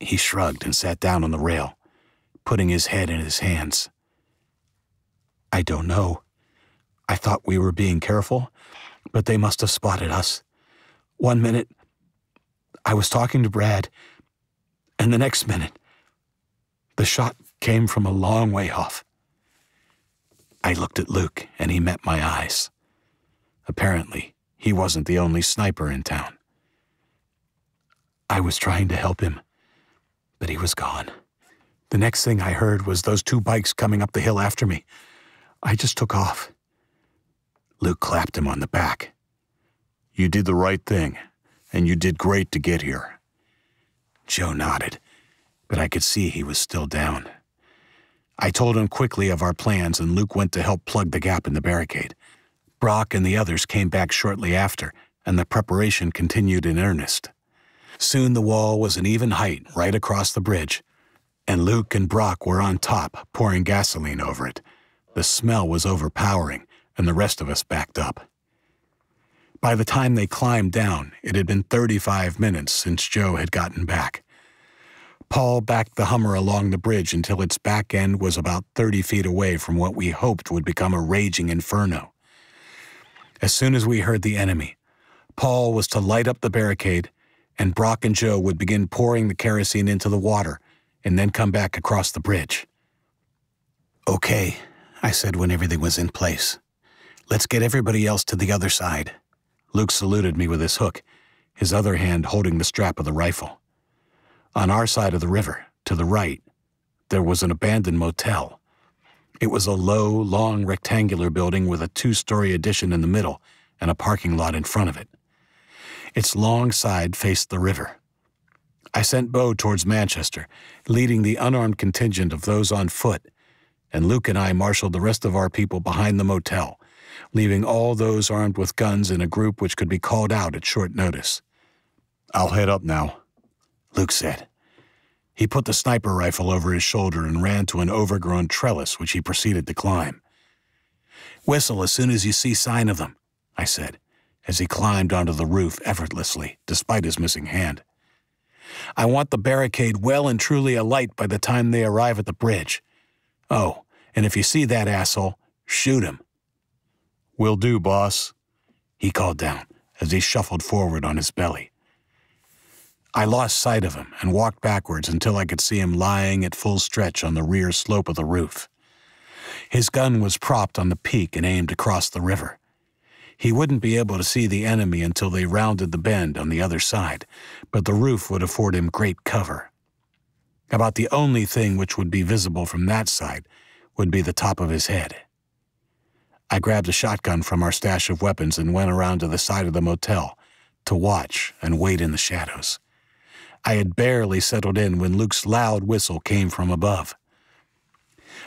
He shrugged and sat down on the rail, putting his head in his hands. I don't know. I thought we were being careful, but they must have spotted us. One minute, I was talking to Brad, and the next minute, the shot came from a long way off. I looked at Luke, and he met my eyes. Apparently, he wasn't the only sniper in town. I was trying to help him, but he was gone. The next thing I heard was those two bikes coming up the hill after me. I just took off. Luke clapped him on the back. You did the right thing, and you did great to get here. Joe nodded, but I could see he was still down. I told him quickly of our plans, and Luke went to help plug the gap in the barricade. Brock and the others came back shortly after, and the preparation continued in earnest. Soon the wall was an even height right across the bridge, and Luke and Brock were on top, pouring gasoline over it. The smell was overpowering, and the rest of us backed up. By the time they climbed down, it had been 35 minutes since Joe had gotten back. Paul backed the Hummer along the bridge until its back end was about 30 feet away from what we hoped would become a raging inferno. As soon as we heard the enemy, Paul was to light up the barricade, and Brock and Joe would begin pouring the kerosene into the water and then come back across the bridge. Okay, I said when everything was in place. Let's get everybody else to the other side. Luke saluted me with his hook, his other hand holding the strap of the rifle. On our side of the river, to the right, there was an abandoned motel. It was a low, long rectangular building with a two story addition in the middle and a parking lot in front of it. Its long side faced the river. I sent Bo towards Manchester, leading the unarmed contingent of those on foot, and Luke and I marshaled the rest of our people behind the motel, leaving all those armed with guns in a group which could be called out at short notice. I'll head up now, Luke said. He put the sniper rifle over his shoulder and ran to an overgrown trellis which he proceeded to climb. Whistle as soon as you see sign of them, I said, as he climbed onto the roof effortlessly, despite his missing hand. I want the barricade well and truly alight by the time they arrive at the bridge. Oh, and if you see that asshole, shoot him. Will do, boss, he called down as he shuffled forward on his belly. I lost sight of him and walked backwards until I could see him lying at full stretch on the rear slope of the roof. His gun was propped on the peak and aimed across the river. He wouldn't be able to see the enemy until they rounded the bend on the other side, but the roof would afford him great cover. About the only thing which would be visible from that side would be the top of his head. I grabbed a shotgun from our stash of weapons and went around to the side of the motel to watch and wait in the shadows. I had barely settled in when Luke's loud whistle came from above.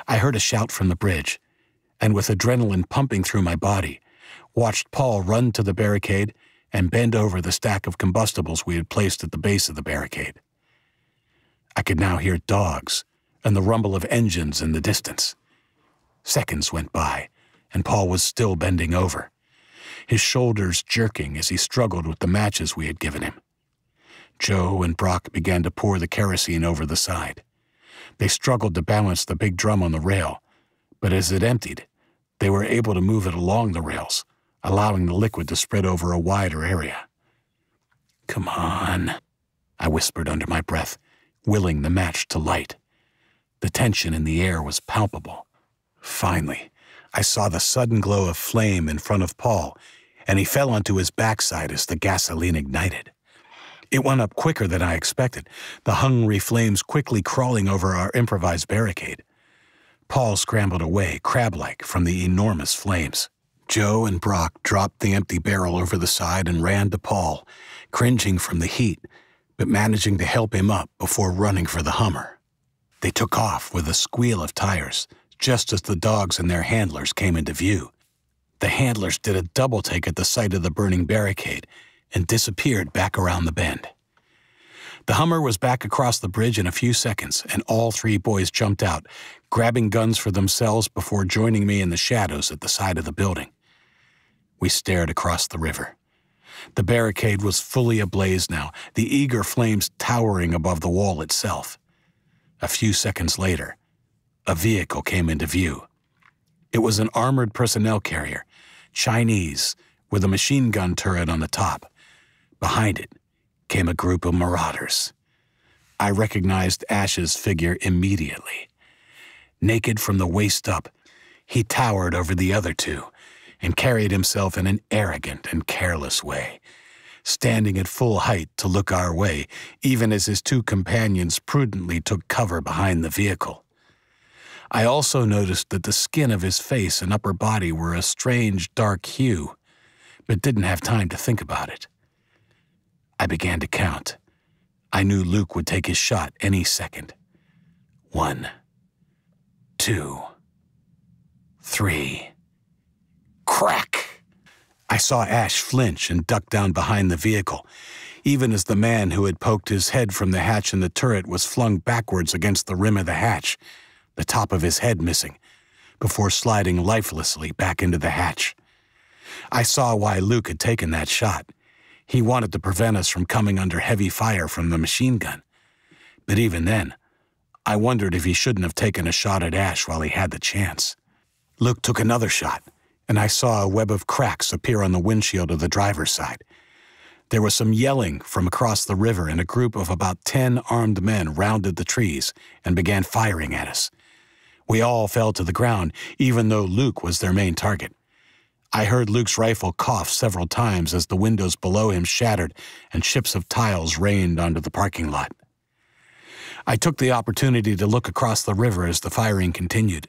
I heard a shout from the bridge, and with adrenaline pumping through my body, watched Paul run to the barricade and bend over the stack of combustibles we had placed at the base of the barricade. I could now hear dogs and the rumble of engines in the distance. Seconds went by, and Paul was still bending over, his shoulders jerking as he struggled with the matches we had given him. Joe and Brock began to pour the kerosene over the side. They struggled to balance the big drum on the rail, but as it emptied, they were able to move it along the rails, allowing the liquid to spread over a wider area. Come on, I whispered under my breath, willing the match to light. The tension in the air was palpable. Finally, I saw the sudden glow of flame in front of Paul, and he fell onto his backside as the gasoline ignited. It went up quicker than I expected, the hungry flames quickly crawling over our improvised barricade. Paul scrambled away, crab like, from the enormous flames. Joe and Brock dropped the empty barrel over the side and ran to Paul, cringing from the heat, but managing to help him up before running for the Hummer. They took off with a squeal of tires, just as the dogs and their handlers came into view. The handlers did a double take at the sight of the burning barricade and disappeared back around the bend. The Hummer was back across the bridge in a few seconds, and all three boys jumped out, grabbing guns for themselves before joining me in the shadows at the side of the building. We stared across the river. The barricade was fully ablaze now, the eager flames towering above the wall itself. A few seconds later, a vehicle came into view. It was an armored personnel carrier, Chinese, with a machine gun turret on the top. Behind it came a group of marauders. I recognized Ash's figure immediately. Naked from the waist up, he towered over the other two and carried himself in an arrogant and careless way, standing at full height to look our way, even as his two companions prudently took cover behind the vehicle. I also noticed that the skin of his face and upper body were a strange dark hue, but didn't have time to think about it. I began to count. I knew Luke would take his shot any second. One, two, three. Crack! I saw Ash flinch and duck down behind the vehicle, even as the man who had poked his head from the hatch in the turret was flung backwards against the rim of the hatch, the top of his head missing, before sliding lifelessly back into the hatch. I saw why Luke had taken that shot. He wanted to prevent us from coming under heavy fire from the machine gun. But even then, I wondered if he shouldn't have taken a shot at Ash while he had the chance. Luke took another shot, and I saw a web of cracks appear on the windshield of the driver's side. There was some yelling from across the river, and a group of about ten armed men rounded the trees and began firing at us. We all fell to the ground, even though Luke was their main target. I heard Luke's rifle cough several times as the windows below him shattered and chips of tiles rained onto the parking lot. I took the opportunity to look across the river as the firing continued.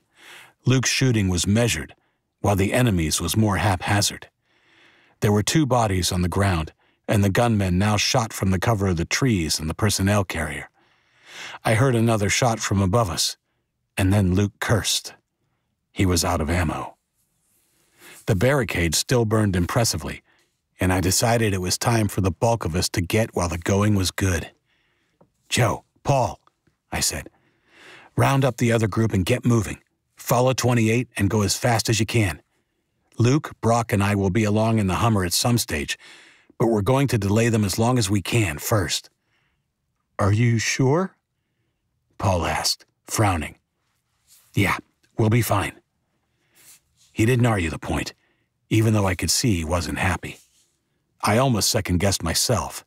Luke's shooting was measured, while the enemy's was more haphazard. There were two bodies on the ground, and the gunmen now shot from the cover of the trees and the personnel carrier. I heard another shot from above us, and then Luke cursed. He was out of ammo. The barricade still burned impressively, and I decided it was time for the bulk of us to get while the going was good. Joe, Paul, I said, round up the other group and get moving. Follow 28 and go as fast as you can. Luke, Brock, and I will be along in the Hummer at some stage, but we're going to delay them as long as we can first. Are you sure? Paul asked, frowning. Yeah, we'll be fine. He didn't argue the point, even though I could see he wasn't happy. I almost second guessed myself.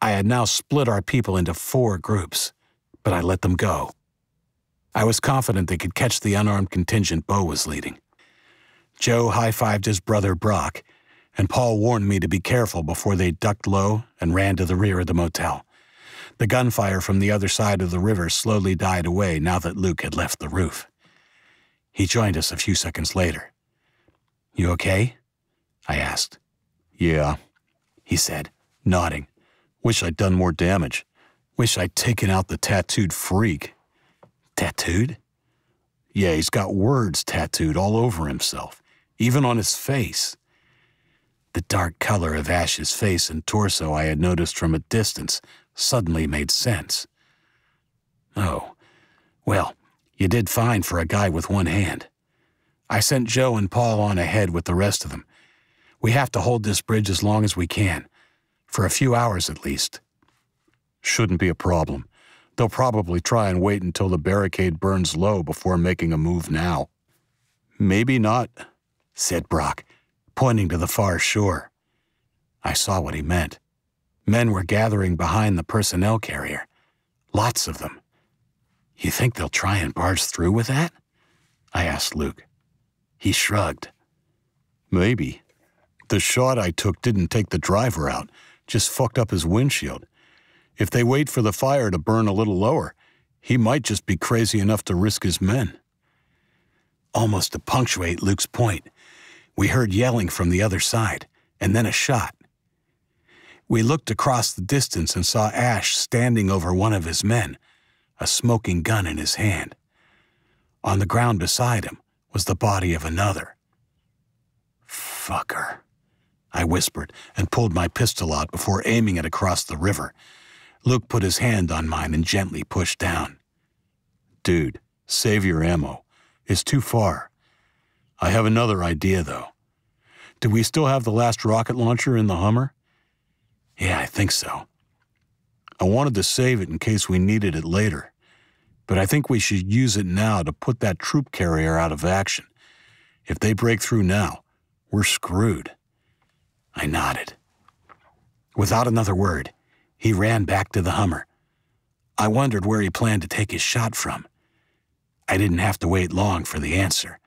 I had now split our people into four groups, but I let them go. I was confident they could catch the unarmed contingent Bo was leading. Joe high fived his brother Brock, and Paul warned me to be careful before they ducked low and ran to the rear of the motel. The gunfire from the other side of the river slowly died away now that Luke had left the roof. He joined us a few seconds later. You okay? I asked. Yeah, he said, nodding. Wish I'd done more damage. Wish I'd taken out the tattooed freak. Tattooed? Yeah, he's got words tattooed all over himself, even on his face. The dark color of Ash's face and torso I had noticed from a distance suddenly made sense. Oh, well, you did fine for a guy with one hand. I sent Joe and Paul on ahead with the rest of them. We have to hold this bridge as long as we can, for a few hours at least. Shouldn't be a problem. They'll probably try and wait until the barricade burns low before making a move now. Maybe not, said Brock, pointing to the far shore. I saw what he meant. Men were gathering behind the personnel carrier. Lots of them. You think they'll try and barge through with that? I asked Luke. He shrugged. Maybe. The shot I took didn't take the driver out, just fucked up his windshield. If they wait for the fire to burn a little lower, he might just be crazy enough to risk his men. Almost to punctuate Luke's point, we heard yelling from the other side, and then a shot. We looked across the distance and saw Ash standing over one of his men, a smoking gun in his hand. On the ground beside him was the body of another. Fucker, I whispered and pulled my pistol out before aiming it across the river. Luke put his hand on mine and gently pushed down. Dude, save your ammo. It's too far. I have another idea, though. Do we still have the last rocket launcher in the Hummer? Yeah, I think so. I wanted to save it in case we needed it later, but I think we should use it now to put that troop carrier out of action. If they break through now, we're screwed. I nodded. Without another word, he ran back to the Hummer. I wondered where he planned to take his shot from. I didn't have to wait long for the answer.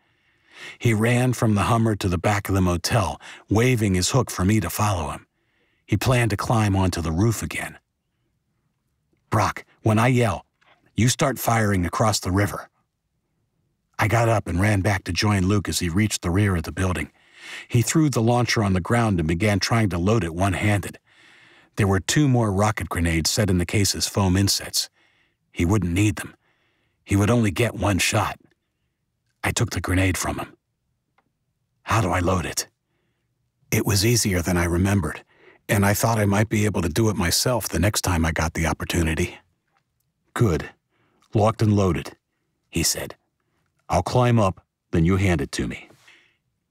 He ran from the Hummer to the back of the motel, waving his hook for me to follow him. He planned to climb onto the roof again. Brock, when I yell, you start firing across the river. I got up and ran back to join Luke as he reached the rear of the building. He threw the launcher on the ground and began trying to load it one handed. There were two more rocket grenades set in the case's foam insets. He wouldn't need them. He would only get one shot. I took the grenade from him. How do I load it? It was easier than I remembered, and I thought I might be able to do it myself the next time I got the opportunity. Good. Locked and loaded, he said. I'll climb up, then you hand it to me.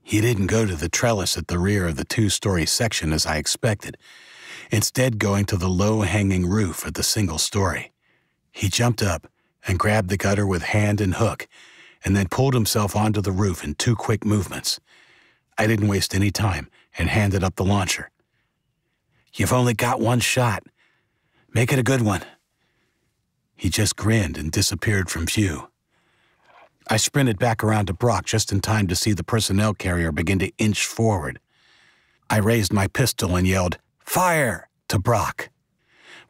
He didn't go to the trellis at the rear of the two story section as I expected instead going to the low-hanging roof at the single story. He jumped up and grabbed the gutter with hand and hook, and then pulled himself onto the roof in two quick movements. I didn't waste any time and handed up the launcher. You've only got one shot. Make it a good one. He just grinned and disappeared from view. I sprinted back around to Brock just in time to see the personnel carrier begin to inch forward. I raised my pistol and yelled, Fire! to Brock.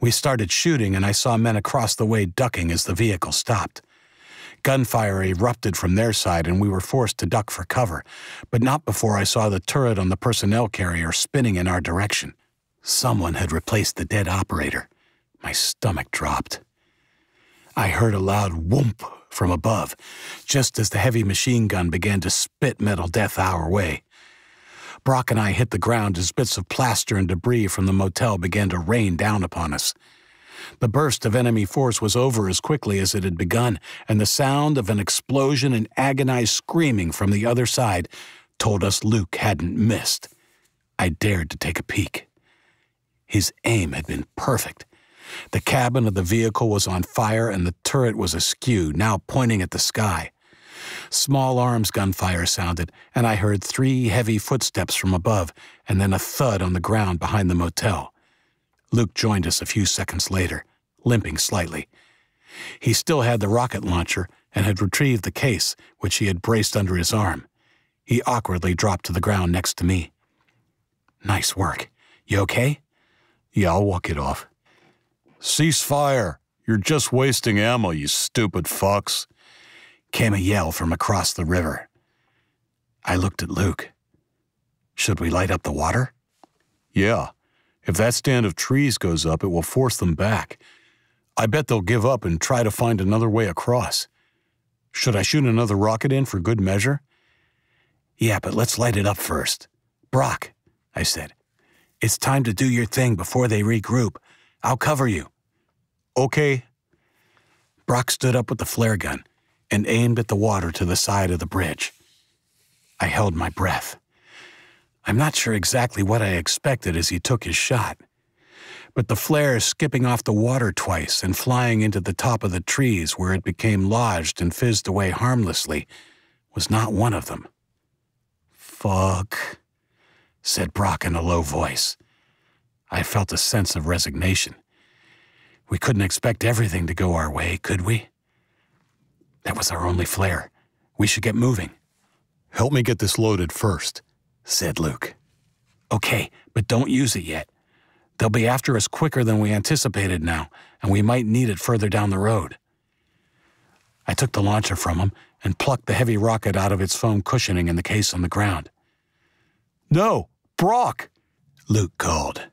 We started shooting, and I saw men across the way ducking as the vehicle stopped. Gunfire erupted from their side, and we were forced to duck for cover, but not before I saw the turret on the personnel carrier spinning in our direction. Someone had replaced the dead operator. My stomach dropped. I heard a loud whoomp from above, just as the heavy machine gun began to spit metal death our way. Brock and I hit the ground as bits of plaster and debris from the motel began to rain down upon us. The burst of enemy force was over as quickly as it had begun, and the sound of an explosion and agonized screaming from the other side told us Luke hadn't missed. I dared to take a peek. His aim had been perfect. The cabin of the vehicle was on fire and the turret was askew, now pointing at the sky. Small arms gunfire sounded, and I heard three heavy footsteps from above and then a thud on the ground behind the motel. Luke joined us a few seconds later, limping slightly. He still had the rocket launcher and had retrieved the case, which he had braced under his arm. He awkwardly dropped to the ground next to me. Nice work. You okay? Yeah, I'll walk it off. Cease fire. You're just wasting ammo, you stupid fucks. Came a yell from across the river. I looked at Luke. Should we light up the water? Yeah. If that stand of trees goes up, it will force them back. I bet they'll give up and try to find another way across. Should I shoot another rocket in for good measure? Yeah, but let's light it up first. Brock, I said, it's time to do your thing before they regroup. I'll cover you. Okay. Brock stood up with the flare gun and aimed at the water to the side of the bridge. I held my breath. I'm not sure exactly what I expected as he took his shot. But the flare skipping off the water twice and flying into the top of the trees where it became lodged and fizzed away harmlessly was not one of them. Fuck, said Brock in a low voice. I felt a sense of resignation. We couldn't expect everything to go our way, could we? That was our only flare. We should get moving. Help me get this loaded first said Luke. Okay, but don't use it yet. They'll be after us quicker than we anticipated now, and we might need it further down the road. I took the launcher from him and plucked the heavy rocket out of its foam cushioning in the case on the ground. No, Brock! Luke called.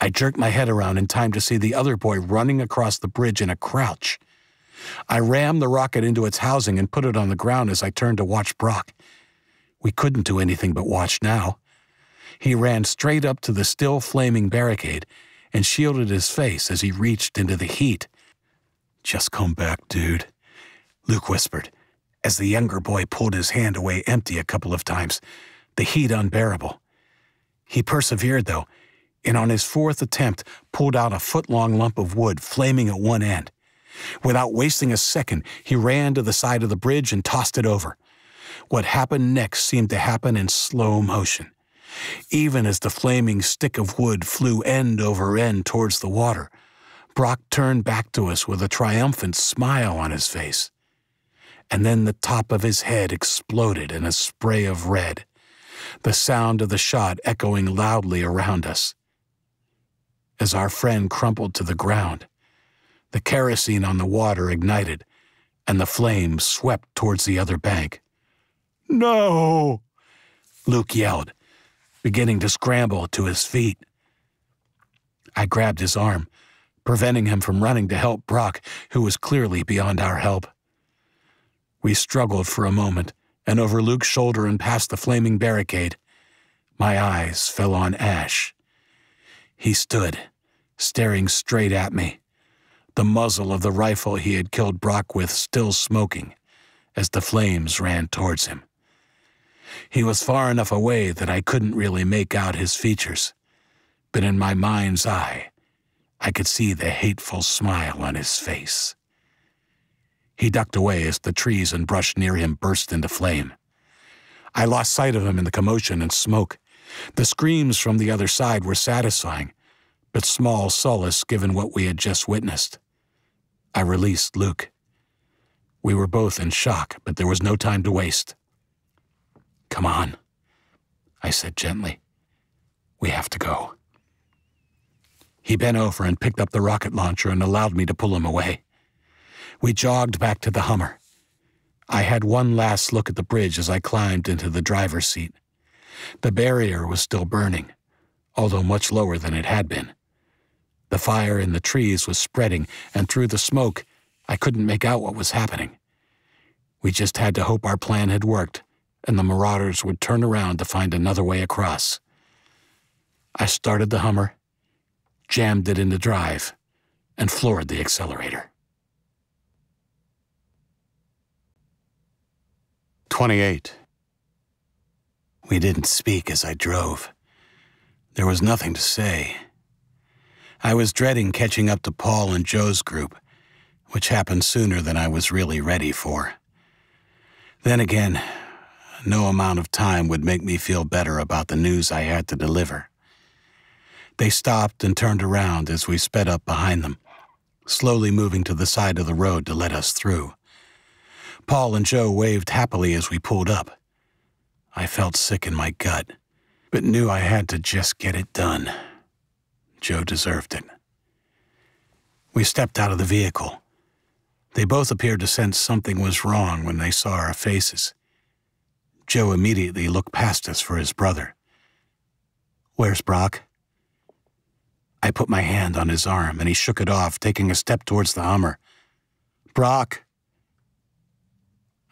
I jerked my head around in time to see the other boy running across the bridge in a crouch. I rammed the rocket into its housing and put it on the ground as I turned to watch Brock. We couldn't do anything but watch now. He ran straight up to the still flaming barricade and shielded his face as he reached into the heat. Just come back, dude, Luke whispered, as the younger boy pulled his hand away empty a couple of times, the heat unbearable. He persevered, though, and on his fourth attempt pulled out a foot-long lump of wood flaming at one end. Without wasting a second, he ran to the side of the bridge and tossed it over. What happened next seemed to happen in slow motion. Even as the flaming stick of wood flew end over end towards the water, Brock turned back to us with a triumphant smile on his face. And then the top of his head exploded in a spray of red, the sound of the shot echoing loudly around us. As our friend crumpled to the ground, the kerosene on the water ignited, and the flames swept towards the other bank. No! Luke yelled, beginning to scramble to his feet. I grabbed his arm, preventing him from running to help Brock, who was clearly beyond our help. We struggled for a moment, and over Luke's shoulder and past the flaming barricade, my eyes fell on Ash. He stood, staring straight at me, the muzzle of the rifle he had killed Brock with still smoking as the flames ran towards him. He was far enough away that I couldn't really make out his features, but in my mind's eye, I could see the hateful smile on his face. He ducked away as the trees and brush near him burst into flame. I lost sight of him in the commotion and smoke. The screams from the other side were satisfying, but small solace given what we had just witnessed. I released Luke. We were both in shock, but there was no time to waste. Come on, I said gently. We have to go. He bent over and picked up the rocket launcher and allowed me to pull him away. We jogged back to the Hummer. I had one last look at the bridge as I climbed into the driver's seat. The barrier was still burning, although much lower than it had been. The fire in the trees was spreading, and through the smoke, I couldn't make out what was happening. We just had to hope our plan had worked, and the marauders would turn around to find another way across. I started the Hummer, jammed it into drive, and floored the accelerator. 28. We didn't speak as I drove. There was nothing to say. I was dreading catching up to Paul and Joe's group, which happened sooner than I was really ready for. Then again, no amount of time would make me feel better about the news I had to deliver. They stopped and turned around as we sped up behind them, slowly moving to the side of the road to let us through. Paul and Joe waved happily as we pulled up. I felt sick in my gut, but knew I had to just get it done. Joe deserved it. We stepped out of the vehicle. They both appeared to sense something was wrong when they saw our faces. Joe immediately looked past us for his brother. Where's Brock? I put my hand on his arm and he shook it off, taking a step towards the Hummer. Brock!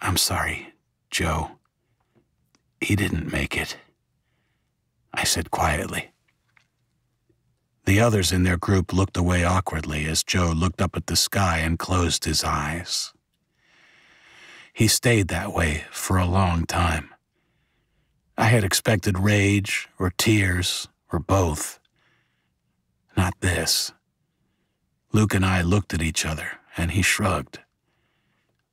I'm sorry, Joe. He didn't make it, I said quietly. The others in their group looked away awkwardly as Joe looked up at the sky and closed his eyes. He stayed that way for a long time. I had expected rage or tears or both. Not this. Luke and I looked at each other, and he shrugged.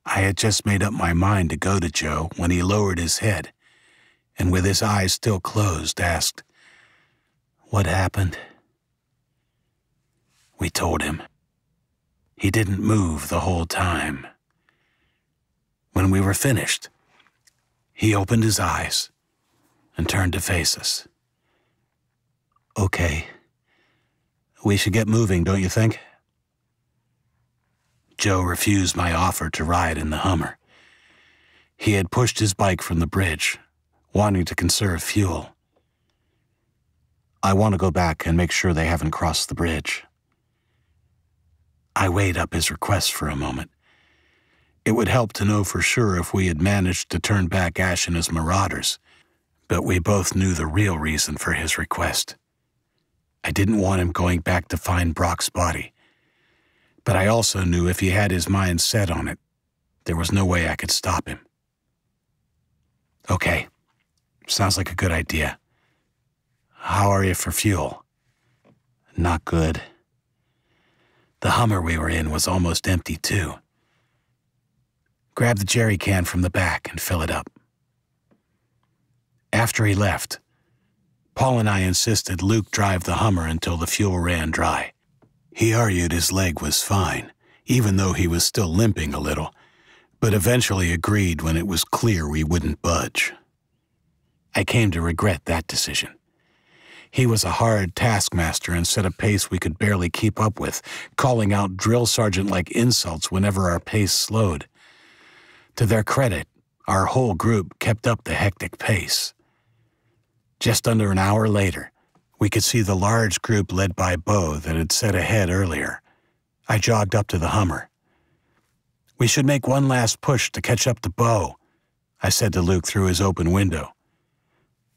I had just made up my mind to go to Joe when he lowered his head and, with his eyes still closed, asked, What happened? We told him. He didn't move the whole time. When we were finished, he opened his eyes and turned to face us. Okay. We should get moving, don't you think? Joe refused my offer to ride in the Hummer. He had pushed his bike from the bridge, wanting to conserve fuel. I want to go back and make sure they haven't crossed the bridge. I weighed up his request for a moment. It would help to know for sure if we had managed to turn back Ash and his marauders, but we both knew the real reason for his request. I didn't want him going back to find Brock's body but I also knew if he had his mind set on it, there was no way I could stop him. Okay, sounds like a good idea. How are you for fuel? Not good. The Hummer we were in was almost empty, too. Grab the jerry can from the back and fill it up. After he left, Paul and I insisted Luke drive the Hummer until the fuel ran dry. He argued his leg was fine, even though he was still limping a little, but eventually agreed when it was clear we wouldn't budge. I came to regret that decision. He was a hard taskmaster and set a pace we could barely keep up with, calling out drill sergeant like insults whenever our pace slowed. To their credit, our whole group kept up the hectic pace. Just under an hour later, we could see the large group led by Bo that had set ahead earlier. I jogged up to the Hummer. We should make one last push to catch up to Bo, I said to Luke through his open window.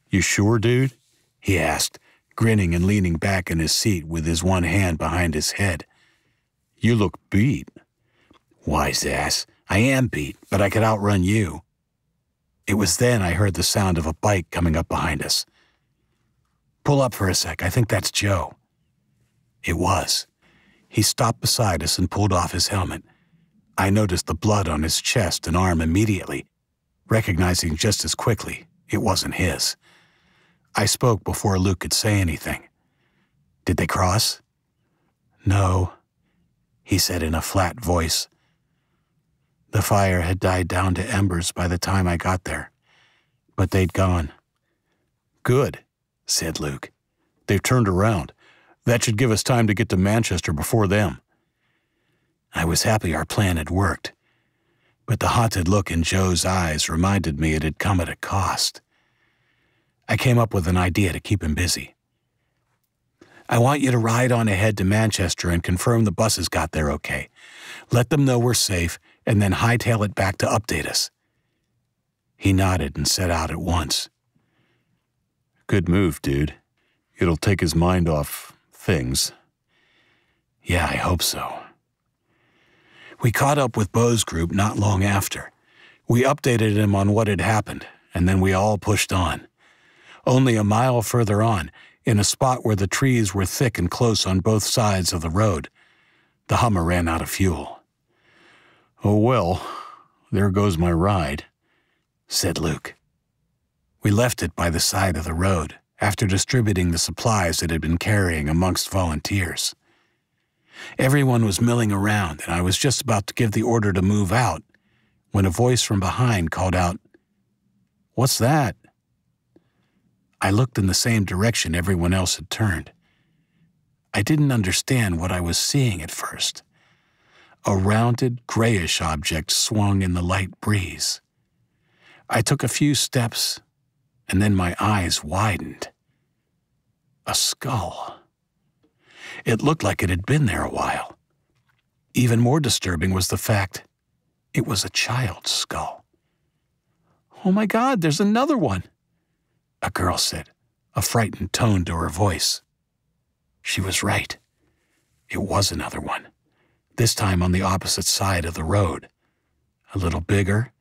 You sure, dude? He asked, grinning and leaning back in his seat with his one hand behind his head. You look beat. Wise ass. I am beat, but I could outrun you. It was then I heard the sound of a bike coming up behind us. Pull up for a sec. I think that's Joe. It was. He stopped beside us and pulled off his helmet. I noticed the blood on his chest and arm immediately, recognizing just as quickly it wasn't his. I spoke before Luke could say anything. Did they cross? No, he said in a flat voice. The fire had died down to embers by the time I got there, but they'd gone. Good said Luke. They've turned around. That should give us time to get to Manchester before them. I was happy our plan had worked, but the haunted look in Joe's eyes reminded me it had come at a cost. I came up with an idea to keep him busy. I want you to ride on ahead to Manchester and confirm the buses got there okay. Let them know we're safe, and then hightail it back to update us. He nodded and set out at once. Good move, dude. It'll take his mind off things. Yeah, I hope so. We caught up with Bo's group not long after. We updated him on what had happened, and then we all pushed on. Only a mile further on, in a spot where the trees were thick and close on both sides of the road, the Hummer ran out of fuel. Oh well, there goes my ride, said Luke. We left it by the side of the road after distributing the supplies it had been carrying amongst volunteers. Everyone was milling around, and I was just about to give the order to move out when a voice from behind called out, What's that? I looked in the same direction everyone else had turned. I didn't understand what I was seeing at first. A rounded, grayish object swung in the light breeze. I took a few steps, and then my eyes widened. A skull. It looked like it had been there a while. Even more disturbing was the fact it was a child's skull. Oh my God, there's another one, a girl said, a frightened tone to her voice. She was right. It was another one, this time on the opposite side of the road. A little bigger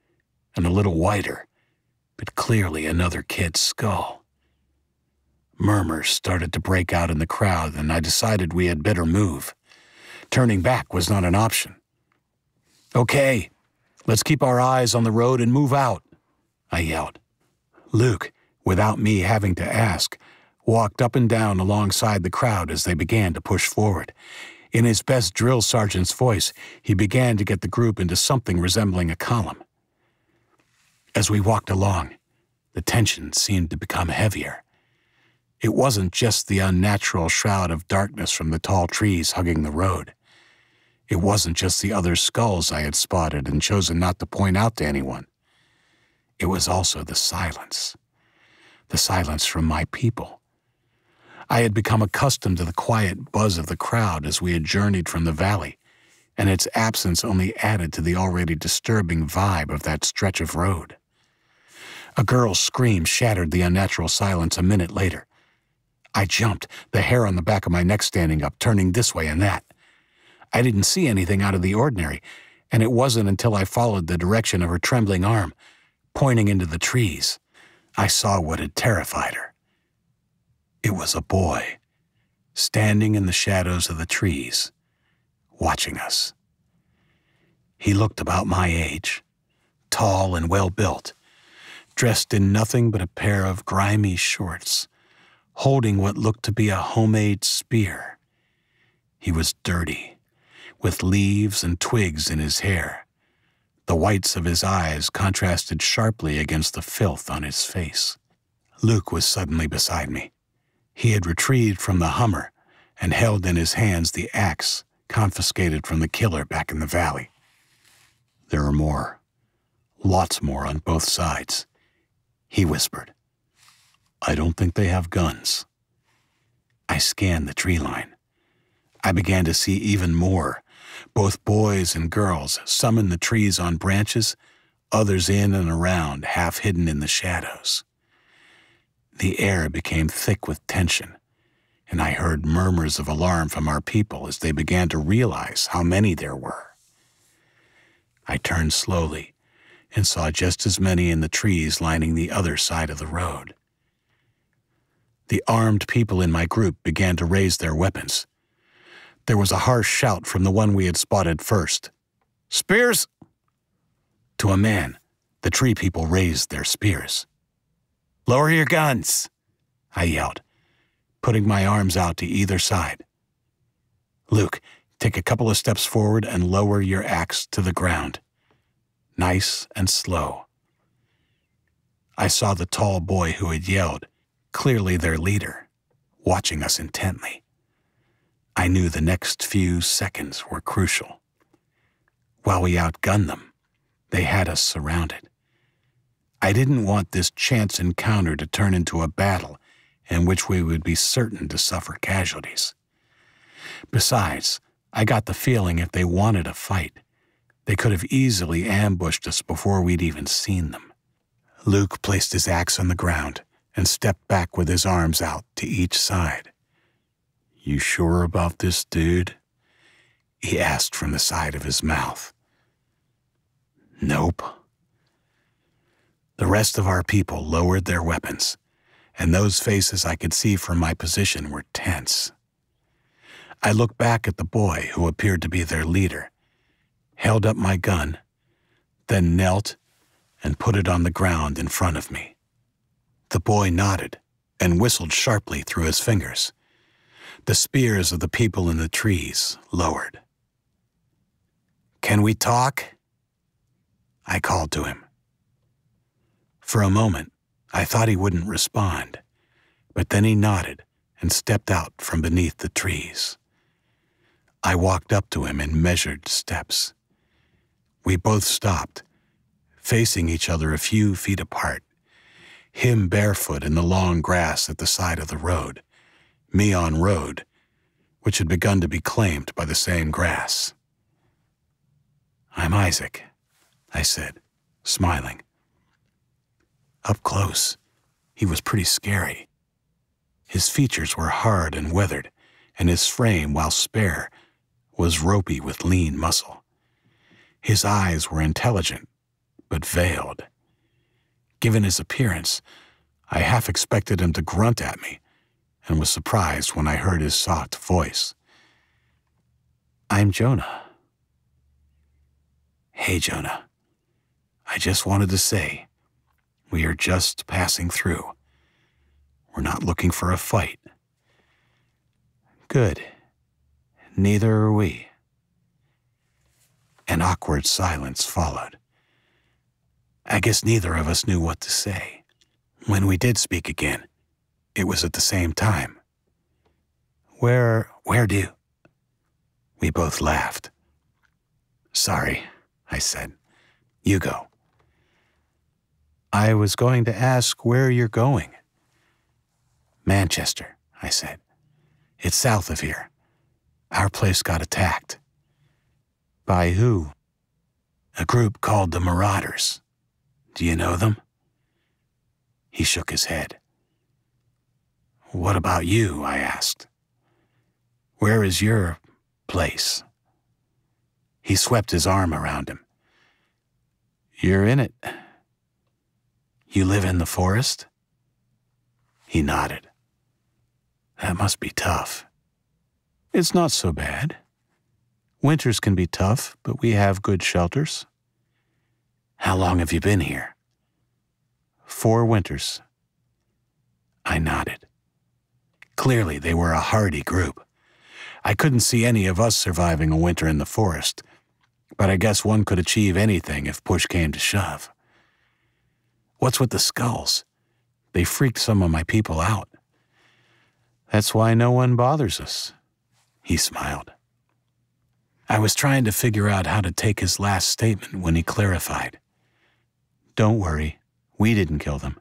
and a little wider, but clearly another kid's skull. Murmurs started to break out in the crowd, and I decided we had better move. Turning back was not an option. Okay, let's keep our eyes on the road and move out, I yelled. Luke, without me having to ask, walked up and down alongside the crowd as they began to push forward. In his best drill sergeant's voice, he began to get the group into something resembling a column. As we walked along, the tension seemed to become heavier. It wasn't just the unnatural shroud of darkness from the tall trees hugging the road. It wasn't just the other skulls I had spotted and chosen not to point out to anyone. It was also the silence the silence from my people. I had become accustomed to the quiet buzz of the crowd as we had journeyed from the valley, and its absence only added to the already disturbing vibe of that stretch of road. A girl's scream shattered the unnatural silence a minute later. I jumped, the hair on the back of my neck standing up, turning this way and that. I didn't see anything out of the ordinary, and it wasn't until I followed the direction of her trembling arm, pointing into the trees, I saw what had terrified her. It was a boy, standing in the shadows of the trees, watching us. He looked about my age, tall and well built, dressed in nothing but a pair of grimy shorts, holding what looked to be a homemade spear. He was dirty, with leaves and twigs in his hair, the whites of his eyes contrasted sharply against the filth on his face. Luke was suddenly beside me. He had retrieved from the Hummer and held in his hands the axe confiscated from the killer back in the valley. There are more, lots more on both sides, he whispered. I don't think they have guns. I scanned the tree line. I began to see even more both boys and girls, some in the trees on branches, others in and around, half hidden in the shadows. The air became thick with tension, and I heard murmurs of alarm from our people as they began to realize how many there were. I turned slowly and saw just as many in the trees lining the other side of the road. The armed people in my group began to raise their weapons. There was a harsh shout from the one we had spotted first. Spears! To a man, the tree people raised their spears. Lower your guns, I yelled, putting my arms out to either side. Luke, take a couple of steps forward and lower your axe to the ground. Nice and slow. I saw the tall boy who had yelled, clearly their leader, watching us intently. I knew the next few seconds were crucial. While we outgunned them, they had us surrounded. I didn't want this chance encounter to turn into a battle in which we would be certain to suffer casualties. Besides, I got the feeling if they wanted a fight, they could have easily ambushed us before we'd even seen them. Luke placed his axe on the ground and stepped back with his arms out to each side. You sure about this, dude? He asked from the side of his mouth. Nope. The rest of our people lowered their weapons, and those faces I could see from my position were tense. I looked back at the boy who appeared to be their leader held up my gun, then knelt and put it on the ground in front of me. The boy nodded and whistled sharply through his fingers. The spears of the people in the trees lowered. Can we talk? I called to him. For a moment, I thought he wouldn't respond, but then he nodded and stepped out from beneath the trees. I walked up to him in measured steps. We both stopped, facing each other a few feet apart, him barefoot in the long grass at the side of the road, me on road, which had begun to be claimed by the same grass. I'm Isaac, I said, smiling. Up close, he was pretty scary. His features were hard and weathered, and his frame, while spare, was ropey with lean muscle. His eyes were intelligent, but veiled. Given his appearance, I half expected him to grunt at me and was surprised when I heard his soft voice. I'm Jonah. Hey, Jonah. I just wanted to say, we are just passing through. We're not looking for a fight. Good. Neither are we. An awkward silence followed. I guess neither of us knew what to say. When we did speak again, it was at the same time. Where, where do? You? We both laughed. Sorry, I said. You go. I was going to ask where you're going. Manchester, I said. It's south of here. Our place got attacked. By who? A group called the Marauders. Do you know them? He shook his head. What about you? I asked. Where is your place? He swept his arm around him. You're in it. You live in the forest? He nodded. That must be tough. It's not so bad. Winters can be tough, but we have good shelters. How long have you been here? Four winters. I nodded. Clearly, they were a hardy group. I couldn't see any of us surviving a winter in the forest, but I guess one could achieve anything if push came to shove. What's with the skulls? They freaked some of my people out. That's why no one bothers us. He smiled. I was trying to figure out how to take his last statement when he clarified. Don't worry, we didn't kill them.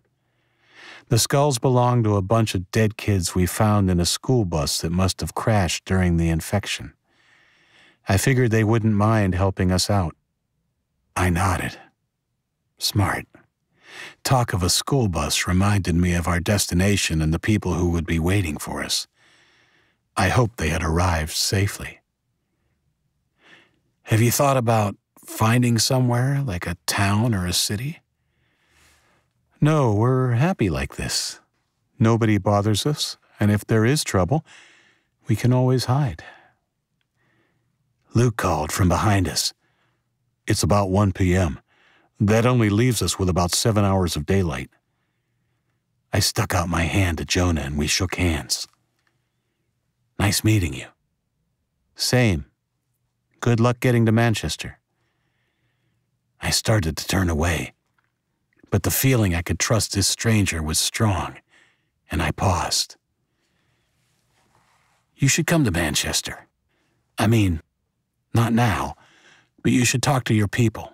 The skulls belonged to a bunch of dead kids we found in a school bus that must have crashed during the infection. I figured they wouldn't mind helping us out. I nodded. Smart. Talk of a school bus reminded me of our destination and the people who would be waiting for us. I hoped they had arrived safely. Have you thought about finding somewhere, like a town or a city? No, we're happy like this. Nobody bothers us, and if there is trouble, we can always hide. Luke called from behind us. It's about 1 p.m. That only leaves us with about seven hours of daylight. I stuck out my hand to Jonah and we shook hands. Nice meeting you. Same. Good luck getting to Manchester. I started to turn away, but the feeling I could trust this stranger was strong, and I paused. You should come to Manchester. I mean, not now, but you should talk to your people.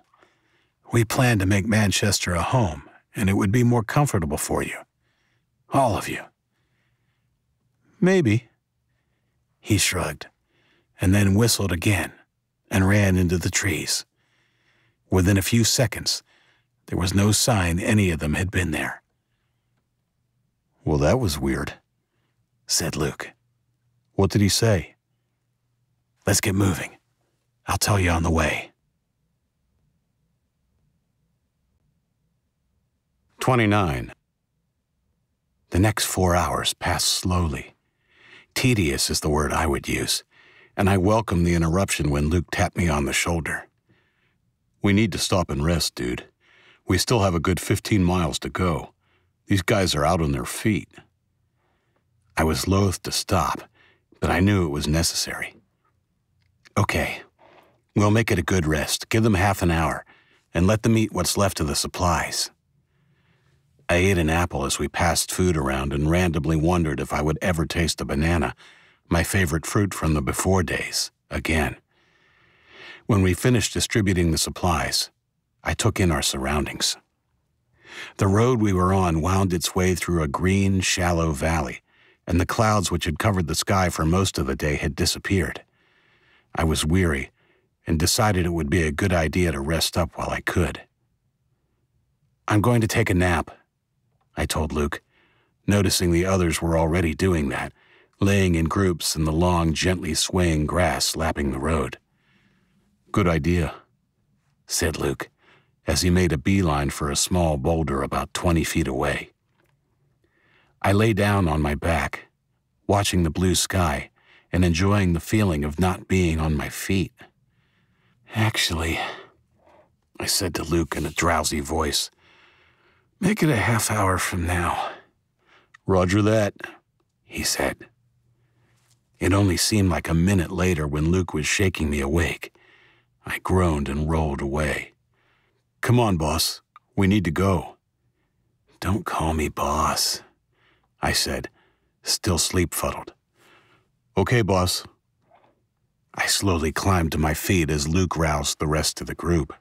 We plan to make Manchester a home, and it would be more comfortable for you. All of you. Maybe. He shrugged, and then whistled again and ran into the trees. Within a few seconds, there was no sign any of them had been there. Well, that was weird, said Luke. What did he say? Let's get moving. I'll tell you on the way. 29. The next four hours passed slowly. Tedious is the word I would use, and I welcomed the interruption when Luke tapped me on the shoulder. We need to stop and rest, dude. We still have a good 15 miles to go. These guys are out on their feet. I was loath to stop, but I knew it was necessary. Okay, we'll make it a good rest. Give them half an hour, and let them eat what's left of the supplies. I ate an apple as we passed food around and randomly wondered if I would ever taste a banana, my favorite fruit from the before days, again. When we finished distributing the supplies, I took in our surroundings. The road we were on wound its way through a green, shallow valley, and the clouds which had covered the sky for most of the day had disappeared. I was weary and decided it would be a good idea to rest up while I could. I'm going to take a nap, I told Luke, noticing the others were already doing that, laying in groups in the long, gently swaying grass lapping the road. Good idea, said Luke, as he made a beeline for a small boulder about 20 feet away. I lay down on my back, watching the blue sky and enjoying the feeling of not being on my feet. Actually, I said to Luke in a drowsy voice, make it a half hour from now. Roger that, he said. It only seemed like a minute later when Luke was shaking me awake. I groaned and rolled away. Come on, boss. We need to go. Don't call me boss, I said, still sleep fuddled. Okay, boss. I slowly climbed to my feet as Luke roused the rest of the group.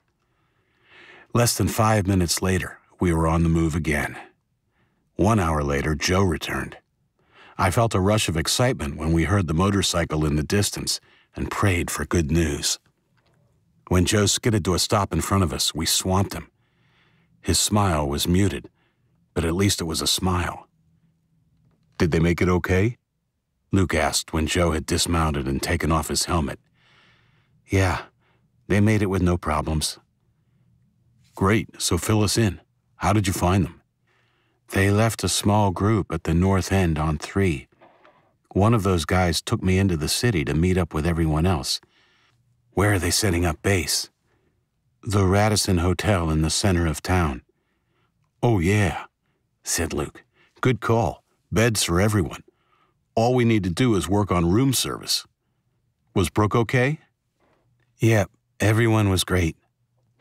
Less than five minutes later, we were on the move again. One hour later, Joe returned. I felt a rush of excitement when we heard the motorcycle in the distance and prayed for good news. When Joe skidded to a stop in front of us, we swamped him. His smile was muted, but at least it was a smile. Did they make it okay? Luke asked when Joe had dismounted and taken off his helmet. Yeah, they made it with no problems. Great, so fill us in. How did you find them? They left a small group at the north end on 3. One of those guys took me into the city to meet up with everyone else. Where are they setting up base? The Radisson Hotel in the center of town. Oh, yeah, said Luke. Good call. Beds for everyone. All we need to do is work on room service. Was Brooke okay? Yep, everyone was great,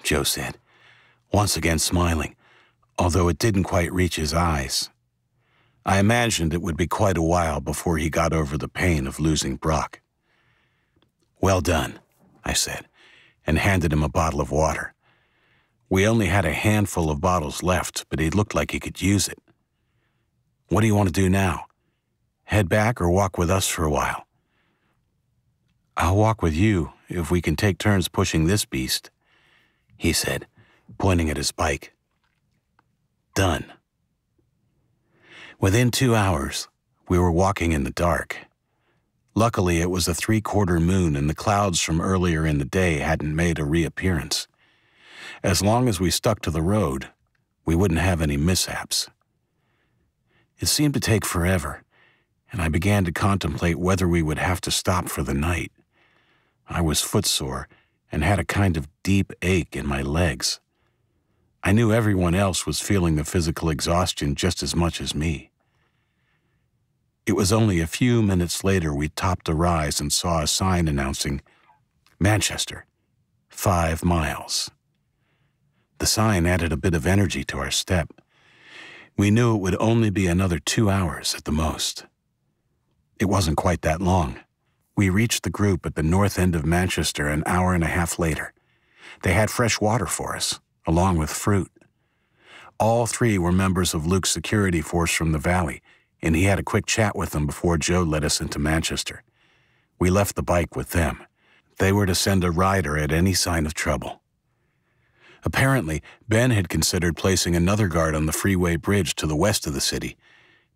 Joe said, once again smiling, although it didn't quite reach his eyes. I imagined it would be quite a while before he got over the pain of losing Brock. Well done, I said, and handed him a bottle of water. We only had a handful of bottles left, but he looked like he could use it. What do you want to do now? Head back or walk with us for a while? I'll walk with you if we can take turns pushing this beast, he said, pointing at his bike. Done. Within two hours, we were walking in the dark. Luckily, it was a three quarter moon and the clouds from earlier in the day hadn't made a reappearance. As long as we stuck to the road, we wouldn't have any mishaps. It seemed to take forever, and I began to contemplate whether we would have to stop for the night. I was footsore and had a kind of deep ache in my legs. I knew everyone else was feeling the physical exhaustion just as much as me. It was only a few minutes later we topped a rise and saw a sign announcing Manchester, five miles. The sign added a bit of energy to our step. We knew it would only be another two hours at the most. It wasn't quite that long. We reached the group at the north end of Manchester an hour and a half later. They had fresh water for us, along with fruit. All three were members of Luke's security force from the valley, and he had a quick chat with them before Joe led us into Manchester. We left the bike with them. They were to send a rider at any sign of trouble. Apparently, Ben had considered placing another guard on the freeway bridge to the west of the city,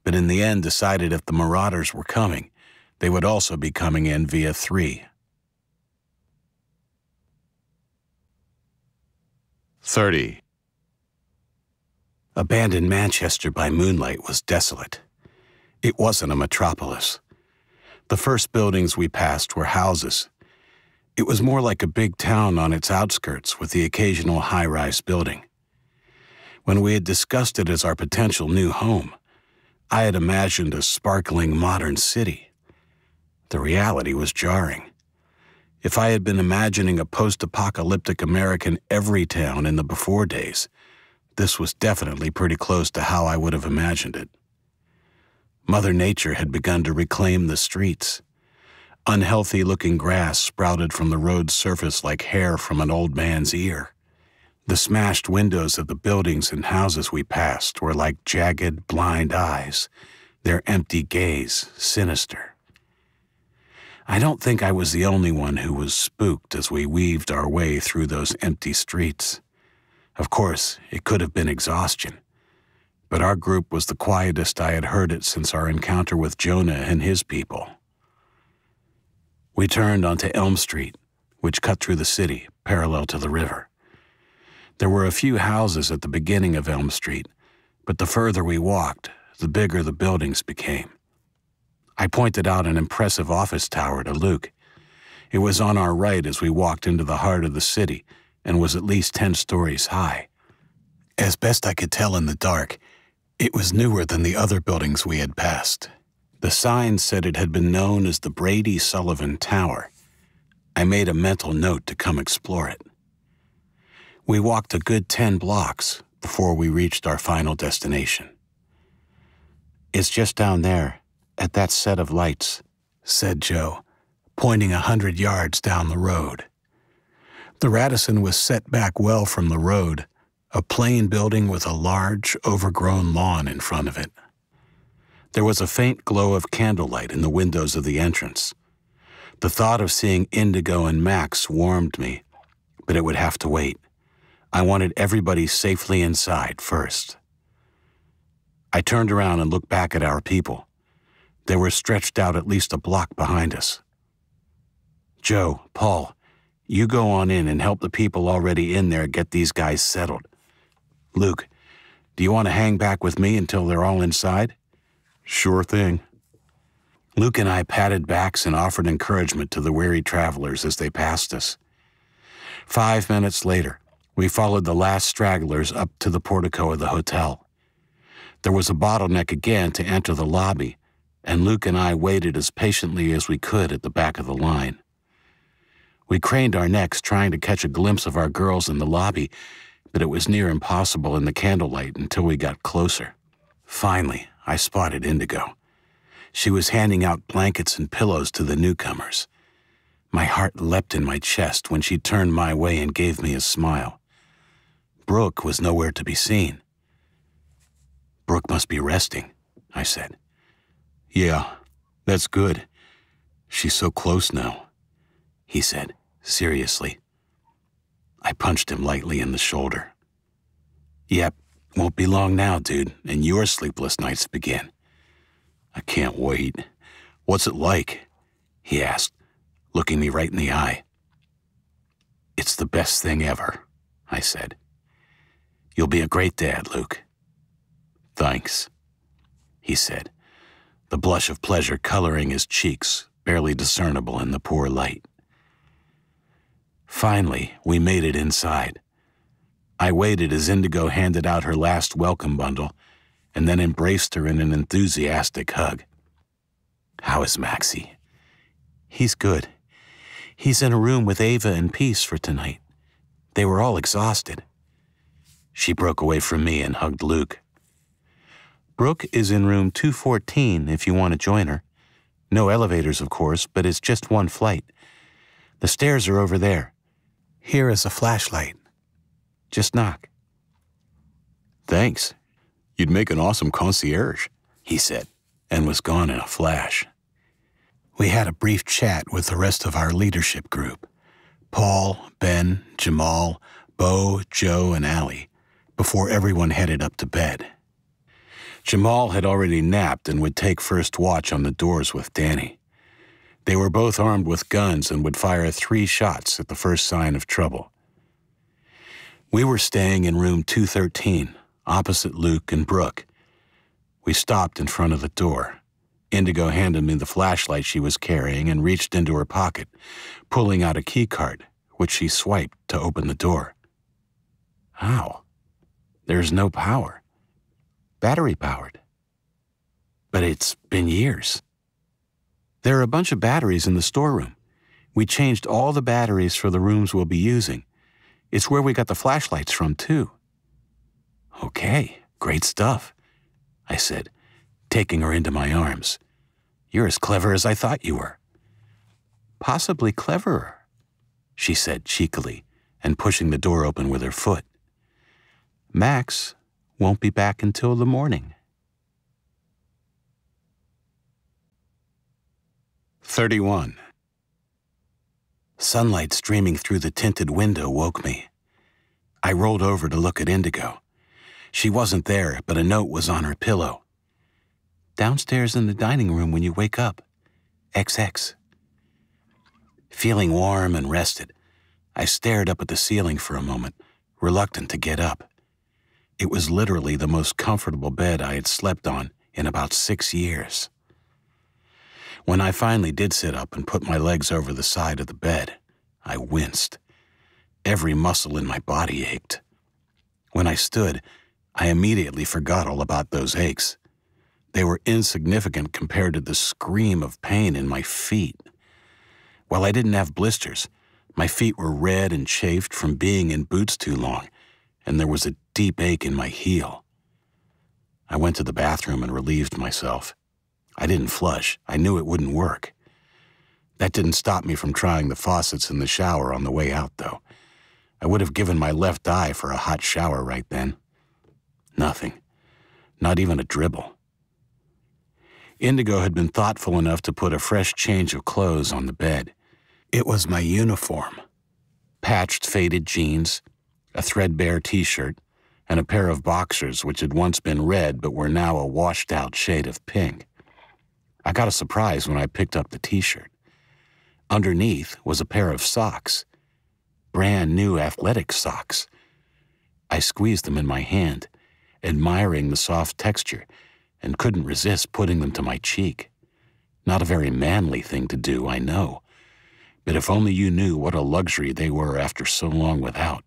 but in the end decided if the marauders were coming, they would also be coming in via 3. 30. Abandoned Manchester by moonlight was desolate. It wasn't a metropolis. The first buildings we passed were houses. It was more like a big town on its outskirts with the occasional high rise building. When we had discussed it as our potential new home, I had imagined a sparkling modern city. The reality was jarring. If I had been imagining a post apocalyptic American every town in the before days, this was definitely pretty close to how I would have imagined it. Mother Nature had begun to reclaim the streets. Unhealthy looking grass sprouted from the road's surface like hair from an old man's ear. The smashed windows of the buildings and houses we passed were like jagged, blind eyes, their empty gaze sinister. I don't think I was the only one who was spooked as we weaved our way through those empty streets. Of course, it could have been exhaustion but our group was the quietest I had heard it since our encounter with Jonah and his people. We turned onto Elm Street, which cut through the city, parallel to the river. There were a few houses at the beginning of Elm Street, but the further we walked, the bigger the buildings became. I pointed out an impressive office tower to Luke. It was on our right as we walked into the heart of the city and was at least 10 stories high. As best I could tell in the dark, it was newer than the other buildings we had passed. The sign said it had been known as the Brady Sullivan Tower. I made a mental note to come explore it. We walked a good 10 blocks before we reached our final destination. It's just down there, at that set of lights, said Joe, pointing a hundred yards down the road. The Radisson was set back well from the road, a plain building with a large, overgrown lawn in front of it. There was a faint glow of candlelight in the windows of the entrance. The thought of seeing Indigo and Max warmed me, but it would have to wait. I wanted everybody safely inside first. I turned around and looked back at our people. They were stretched out at least a block behind us. Joe, Paul, you go on in and help the people already in there get these guys settled. Luke, do you want to hang back with me until they're all inside? Sure thing. Luke and I patted backs and offered encouragement to the weary travelers as they passed us. Five minutes later, we followed the last stragglers up to the portico of the hotel. There was a bottleneck again to enter the lobby, and Luke and I waited as patiently as we could at the back of the line. We craned our necks trying to catch a glimpse of our girls in the lobby but it was near impossible in the candlelight until we got closer. Finally, I spotted Indigo. She was handing out blankets and pillows to the newcomers. My heart leapt in my chest when she turned my way and gave me a smile. Brooke was nowhere to be seen. Brooke must be resting, I said. Yeah, that's good. She's so close now, he said, seriously. I punched him lightly in the shoulder. Yep, won't be long now, dude, and your sleepless nights begin. I can't wait. What's it like? He asked, looking me right in the eye. It's the best thing ever, I said. You'll be a great dad, Luke. Thanks, he said, the blush of pleasure coloring his cheeks, barely discernible in the poor light. Finally, we made it inside. I waited as Indigo handed out her last welcome bundle and then embraced her in an enthusiastic hug. How is Maxie? He's good. He's in a room with Ava and Peace for tonight. They were all exhausted. She broke away from me and hugged Luke. Brooke is in room 214 if you want to join her. No elevators, of course, but it's just one flight. The stairs are over there. Here is a flashlight. Just knock. Thanks. You'd make an awesome concierge, he said, and was gone in a flash. We had a brief chat with the rest of our leadership group Paul, Ben, Jamal, Bo, Joe, and Allie before everyone headed up to bed. Jamal had already napped and would take first watch on the doors with Danny. They were both armed with guns and would fire three shots at the first sign of trouble. We were staying in room 213, opposite Luke and Brooke. We stopped in front of the door. Indigo handed me the flashlight she was carrying and reached into her pocket, pulling out a keycard, which she swiped to open the door. How? There's no power. Battery powered. But it's been years. There are a bunch of batteries in the storeroom. We changed all the batteries for the rooms we'll be using. It's where we got the flashlights from, too. Okay, great stuff, I said, taking her into my arms. You're as clever as I thought you were. Possibly cleverer, she said cheekily and pushing the door open with her foot. Max won't be back until the morning. 31. Sunlight streaming through the tinted window woke me. I rolled over to look at Indigo. She wasn't there, but a note was on her pillow. Downstairs in the dining room when you wake up. XX. Feeling warm and rested, I stared up at the ceiling for a moment, reluctant to get up. It was literally the most comfortable bed I had slept on in about six years. When I finally did sit up and put my legs over the side of the bed, I winced. Every muscle in my body ached. When I stood, I immediately forgot all about those aches. They were insignificant compared to the scream of pain in my feet. While I didn't have blisters, my feet were red and chafed from being in boots too long, and there was a deep ache in my heel. I went to the bathroom and relieved myself. I didn't flush. I knew it wouldn't work. That didn't stop me from trying the faucets in the shower on the way out, though. I would have given my left eye for a hot shower right then. Nothing. Not even a dribble. Indigo had been thoughtful enough to put a fresh change of clothes on the bed. It was my uniform. Patched faded jeans, a threadbare t-shirt, and a pair of boxers which had once been red but were now a washed-out shade of pink. I got a surprise when I picked up the t-shirt. Underneath was a pair of socks. Brand new athletic socks. I squeezed them in my hand, admiring the soft texture, and couldn't resist putting them to my cheek. Not a very manly thing to do, I know, but if only you knew what a luxury they were after so long without.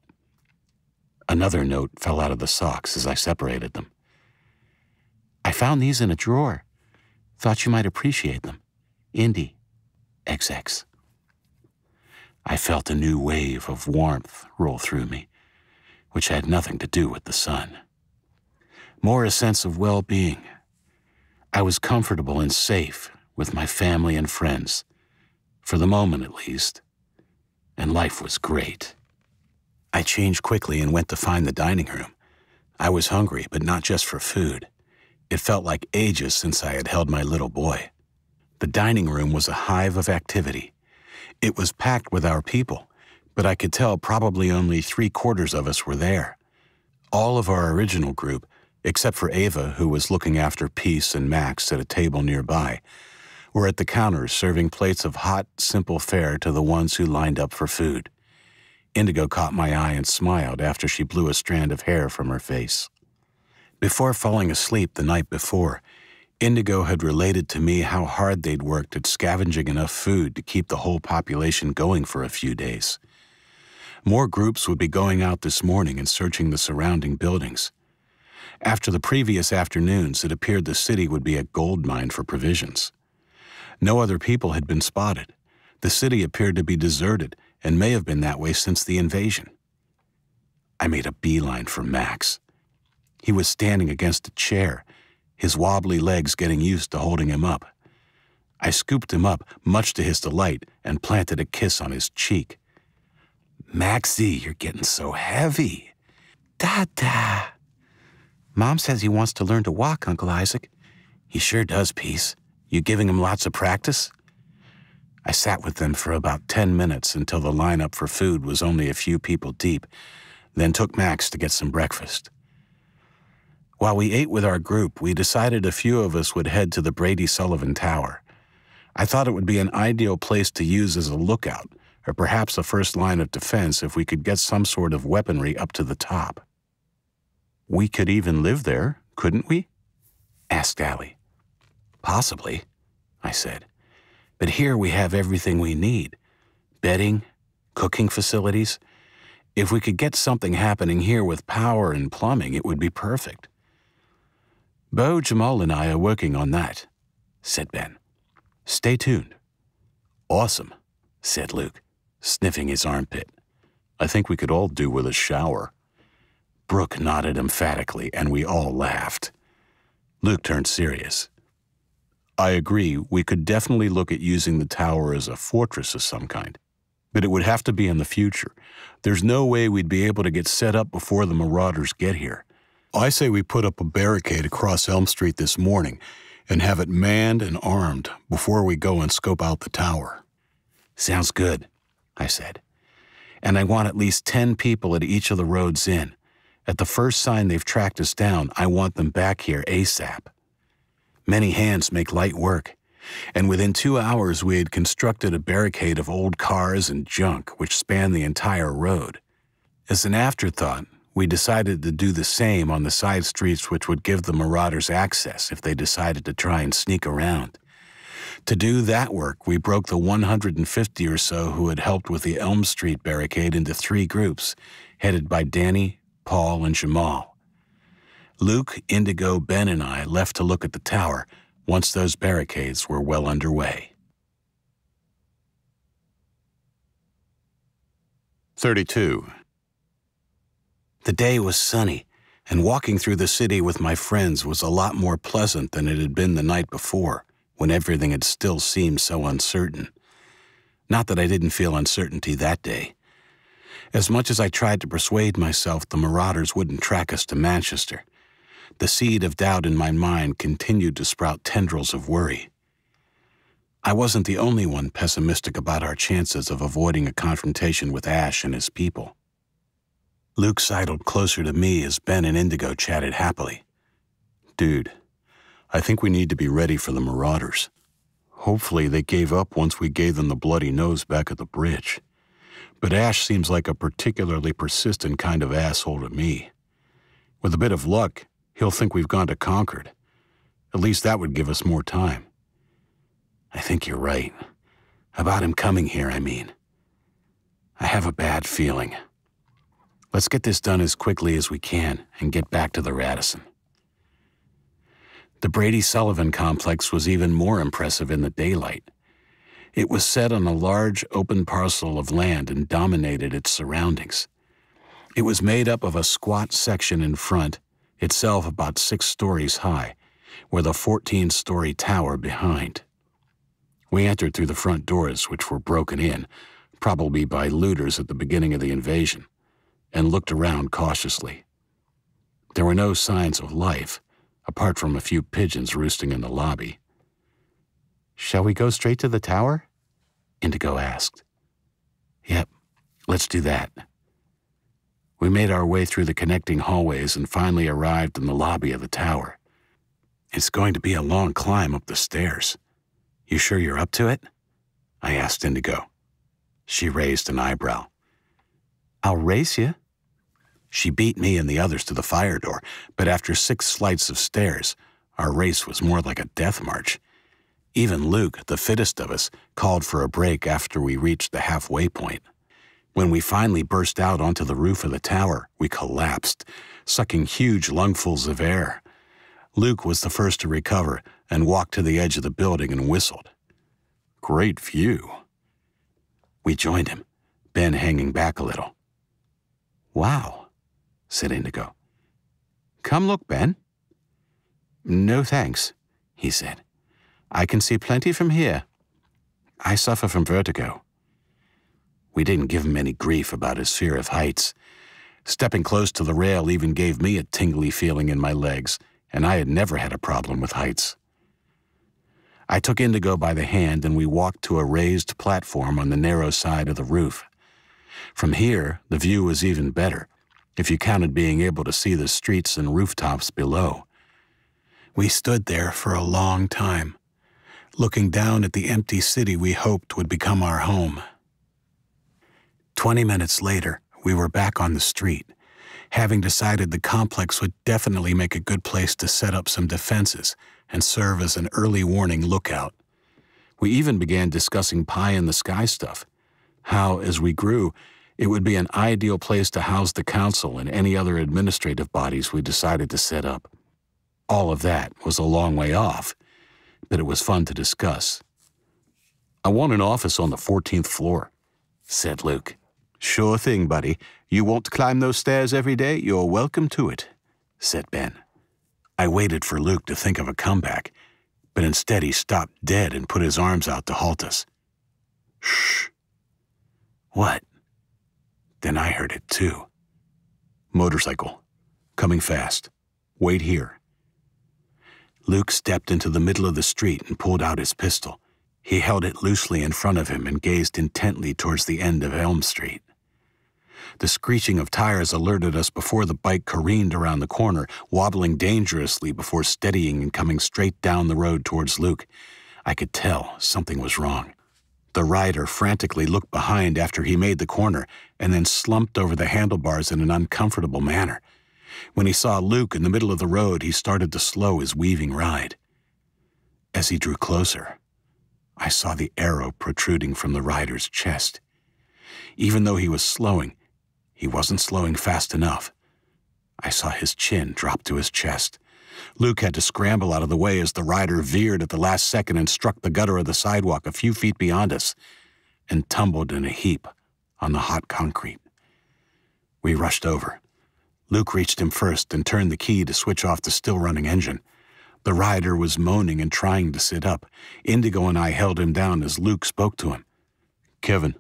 Another note fell out of the socks as I separated them. I found these in a drawer. Thought you might appreciate them. Indy. XX. I felt a new wave of warmth roll through me, which had nothing to do with the sun. More a sense of well being. I was comfortable and safe with my family and friends, for the moment at least, and life was great. I changed quickly and went to find the dining room. I was hungry, but not just for food. It felt like ages since I had held my little boy. The dining room was a hive of activity. It was packed with our people, but I could tell probably only three quarters of us were there. All of our original group, except for Ava, who was looking after Peace and Max at a table nearby, were at the counters serving plates of hot, simple fare to the ones who lined up for food. Indigo caught my eye and smiled after she blew a strand of hair from her face. Before falling asleep the night before, Indigo had related to me how hard they'd worked at scavenging enough food to keep the whole population going for a few days. More groups would be going out this morning and searching the surrounding buildings. After the previous afternoons, it appeared the city would be a gold mine for provisions. No other people had been spotted. The city appeared to be deserted and may have been that way since the invasion. I made a beeline for Max. He was standing against a chair, his wobbly legs getting used to holding him up. I scooped him up, much to his delight, and planted a kiss on his cheek. Maxie, you're getting so heavy. Dada. Mom says he wants to learn to walk, Uncle Isaac. He sure does, Peace. You giving him lots of practice? I sat with them for about 10 minutes until the lineup for food was only a few people deep, then took Max to get some breakfast. While we ate with our group, we decided a few of us would head to the Brady Sullivan Tower. I thought it would be an ideal place to use as a lookout, or perhaps a first line of defense if we could get some sort of weaponry up to the top. We could even live there, couldn't we? asked Allie. Possibly, I said. But here we have everything we need bedding, cooking facilities. If we could get something happening here with power and plumbing, it would be perfect. Bo, Jamal, and I are working on that, said Ben. Stay tuned. Awesome, said Luke, sniffing his armpit. I think we could all do with a shower. Brooke nodded emphatically, and we all laughed. Luke turned serious. I agree, we could definitely look at using the tower as a fortress of some kind. But it would have to be in the future. There's no way we'd be able to get set up before the marauders get here. I say we put up a barricade across Elm Street this morning and have it manned and armed before we go and scope out the tower. Sounds good, I said. And I want at least 10 people at each of the roads in. At the first sign they've tracked us down, I want them back here ASAP. Many hands make light work, and within two hours we had constructed a barricade of old cars and junk which spanned the entire road. As an afterthought, we decided to do the same on the side streets which would give the marauders access if they decided to try and sneak around. To do that work, we broke the 150 or so who had helped with the Elm Street barricade into three groups, headed by Danny, Paul, and Jamal. Luke, Indigo, Ben, and I left to look at the tower once those barricades were well underway. 32. The day was sunny, and walking through the city with my friends was a lot more pleasant than it had been the night before, when everything had still seemed so uncertain. Not that I didn't feel uncertainty that day. As much as I tried to persuade myself the marauders wouldn't track us to Manchester, the seed of doubt in my mind continued to sprout tendrils of worry. I wasn't the only one pessimistic about our chances of avoiding a confrontation with Ash and his people. Luke sidled closer to me as Ben and Indigo chatted happily. Dude, I think we need to be ready for the marauders. Hopefully they gave up once we gave them the bloody nose back at the bridge. But Ash seems like a particularly persistent kind of asshole to me. With a bit of luck, He'll think we've gone to Concord. At least that would give us more time. I think you're right. About him coming here, I mean. I have a bad feeling. Let's get this done as quickly as we can and get back to the Radisson. The Brady Sullivan complex was even more impressive in the daylight. It was set on a large open parcel of land and dominated its surroundings. It was made up of a squat section in front itself about six stories high, with a 14 story tower behind. We entered through the front doors, which were broken in, probably by looters at the beginning of the invasion, and looked around cautiously. There were no signs of life, apart from a few pigeons roosting in the lobby. Shall we go straight to the tower? Indigo asked. Yep, let's do that. We made our way through the connecting hallways and finally arrived in the lobby of the tower. It's going to be a long climb up the stairs. You sure you're up to it? I asked Indigo. She raised an eyebrow. I'll race you. She beat me and the others to the fire door, but after six flights of stairs, our race was more like a death march. Even Luke, the fittest of us, called for a break after we reached the halfway point. When we finally burst out onto the roof of the tower, we collapsed, sucking huge lungfuls of air. Luke was the first to recover and walked to the edge of the building and whistled. Great view. We joined him, Ben hanging back a little. Wow, said Indigo. Come look, Ben. No thanks, he said. I can see plenty from here. I suffer from vertigo. We didn't give him any grief about his fear of heights. Stepping close to the rail even gave me a tingly feeling in my legs, and I had never had a problem with heights. I took Indigo by the hand and we walked to a raised platform on the narrow side of the roof. From here, the view was even better, if you counted being able to see the streets and rooftops below. We stood there for a long time, looking down at the empty city we hoped would become our home. Twenty minutes later, we were back on the street, having decided the complex would definitely make a good place to set up some defenses and serve as an early warning lookout. We even began discussing pie in the sky stuff, how, as we grew, it would be an ideal place to house the council and any other administrative bodies we decided to set up. All of that was a long way off, but it was fun to discuss. I want an office on the 14th floor, said Luke. Sure thing, buddy. You want to climb those stairs every day? You're welcome to it, said Ben. I waited for Luke to think of a comeback, but instead he stopped dead and put his arms out to halt us. Shh. What? Then I heard it too. Motorcycle. Coming fast. Wait here. Luke stepped into the middle of the street and pulled out his pistol. He held it loosely in front of him and gazed intently towards the end of Elm Street. The screeching of tires alerted us before the bike careened around the corner, wobbling dangerously before steadying and coming straight down the road towards Luke. I could tell something was wrong. The rider frantically looked behind after he made the corner and then slumped over the handlebars in an uncomfortable manner. When he saw Luke in the middle of the road, he started to slow his weaving ride. As he drew closer, I saw the arrow protruding from the rider's chest. Even though he was slowing, he wasn't slowing fast enough. I saw his chin drop to his chest. Luke had to scramble out of the way as the rider veered at the last second and struck the gutter of the sidewalk a few feet beyond us and tumbled in a heap on the hot concrete. We rushed over. Luke reached him first and turned the key to switch off the still running engine. The rider was moaning and trying to sit up. Indigo and I held him down as Luke spoke to him. Kevin,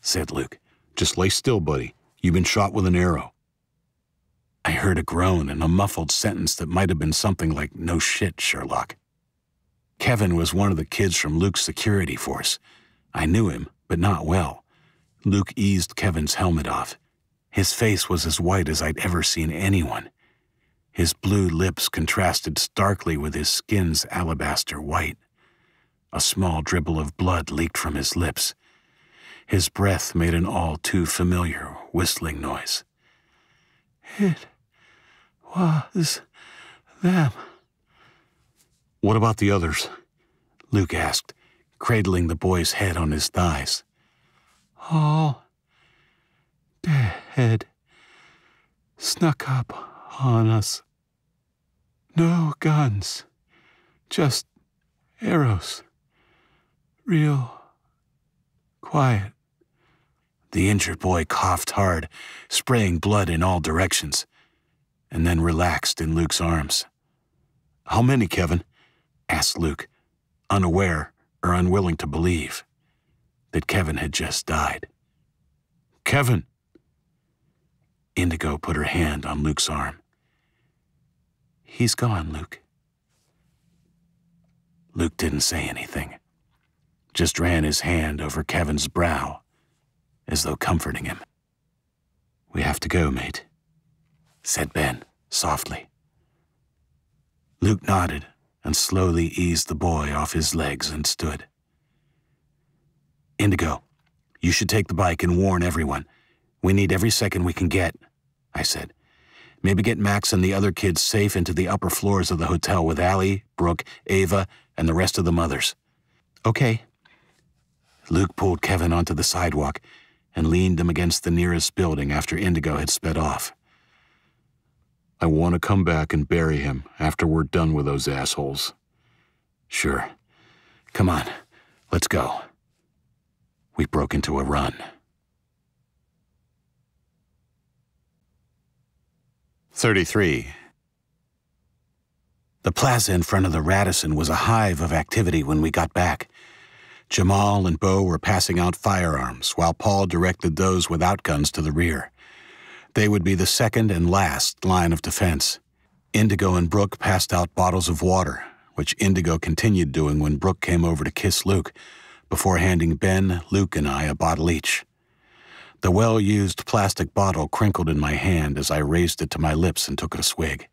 said Luke, just lay still, buddy. You've been shot with an arrow. I heard a groan and a muffled sentence that might have been something like, No shit, Sherlock. Kevin was one of the kids from Luke's security force. I knew him, but not well. Luke eased Kevin's helmet off. His face was as white as I'd ever seen anyone. His blue lips contrasted starkly with his skin's alabaster white. A small dribble of blood leaked from his lips. His breath made an all too familiar whistling noise. It was them. What about the others? Luke asked, cradling the boy's head on his thighs. Oh, all dead. Snuck up on us. No guns, just arrows. Real quiet. The injured boy coughed hard, spraying blood in all directions, and then relaxed in Luke's arms. How many, Kevin? asked Luke, unaware or unwilling to believe that Kevin had just died. Kevin! Indigo put her hand on Luke's arm. He's gone, Luke. Luke didn't say anything, just ran his hand over Kevin's brow as though comforting him. We have to go, mate, said Ben softly. Luke nodded and slowly eased the boy off his legs and stood. Indigo, you should take the bike and warn everyone. We need every second we can get, I said. Maybe get Max and the other kids safe into the upper floors of the hotel with Allie, Brooke, Ava, and the rest of the mothers. Okay. Luke pulled Kevin onto the sidewalk and leaned him against the nearest building after Indigo had sped off. I want to come back and bury him after we're done with those assholes. Sure. Come on, let's go. We broke into a run. 33. The plaza in front of the Radisson was a hive of activity when we got back. Jamal and Bo were passing out firearms, while Paul directed those without guns to the rear. They would be the second and last line of defense. Indigo and Brooke passed out bottles of water, which Indigo continued doing when Brooke came over to kiss Luke, before handing Ben, Luke, and I a bottle each. The well used plastic bottle crinkled in my hand as I raised it to my lips and took a swig.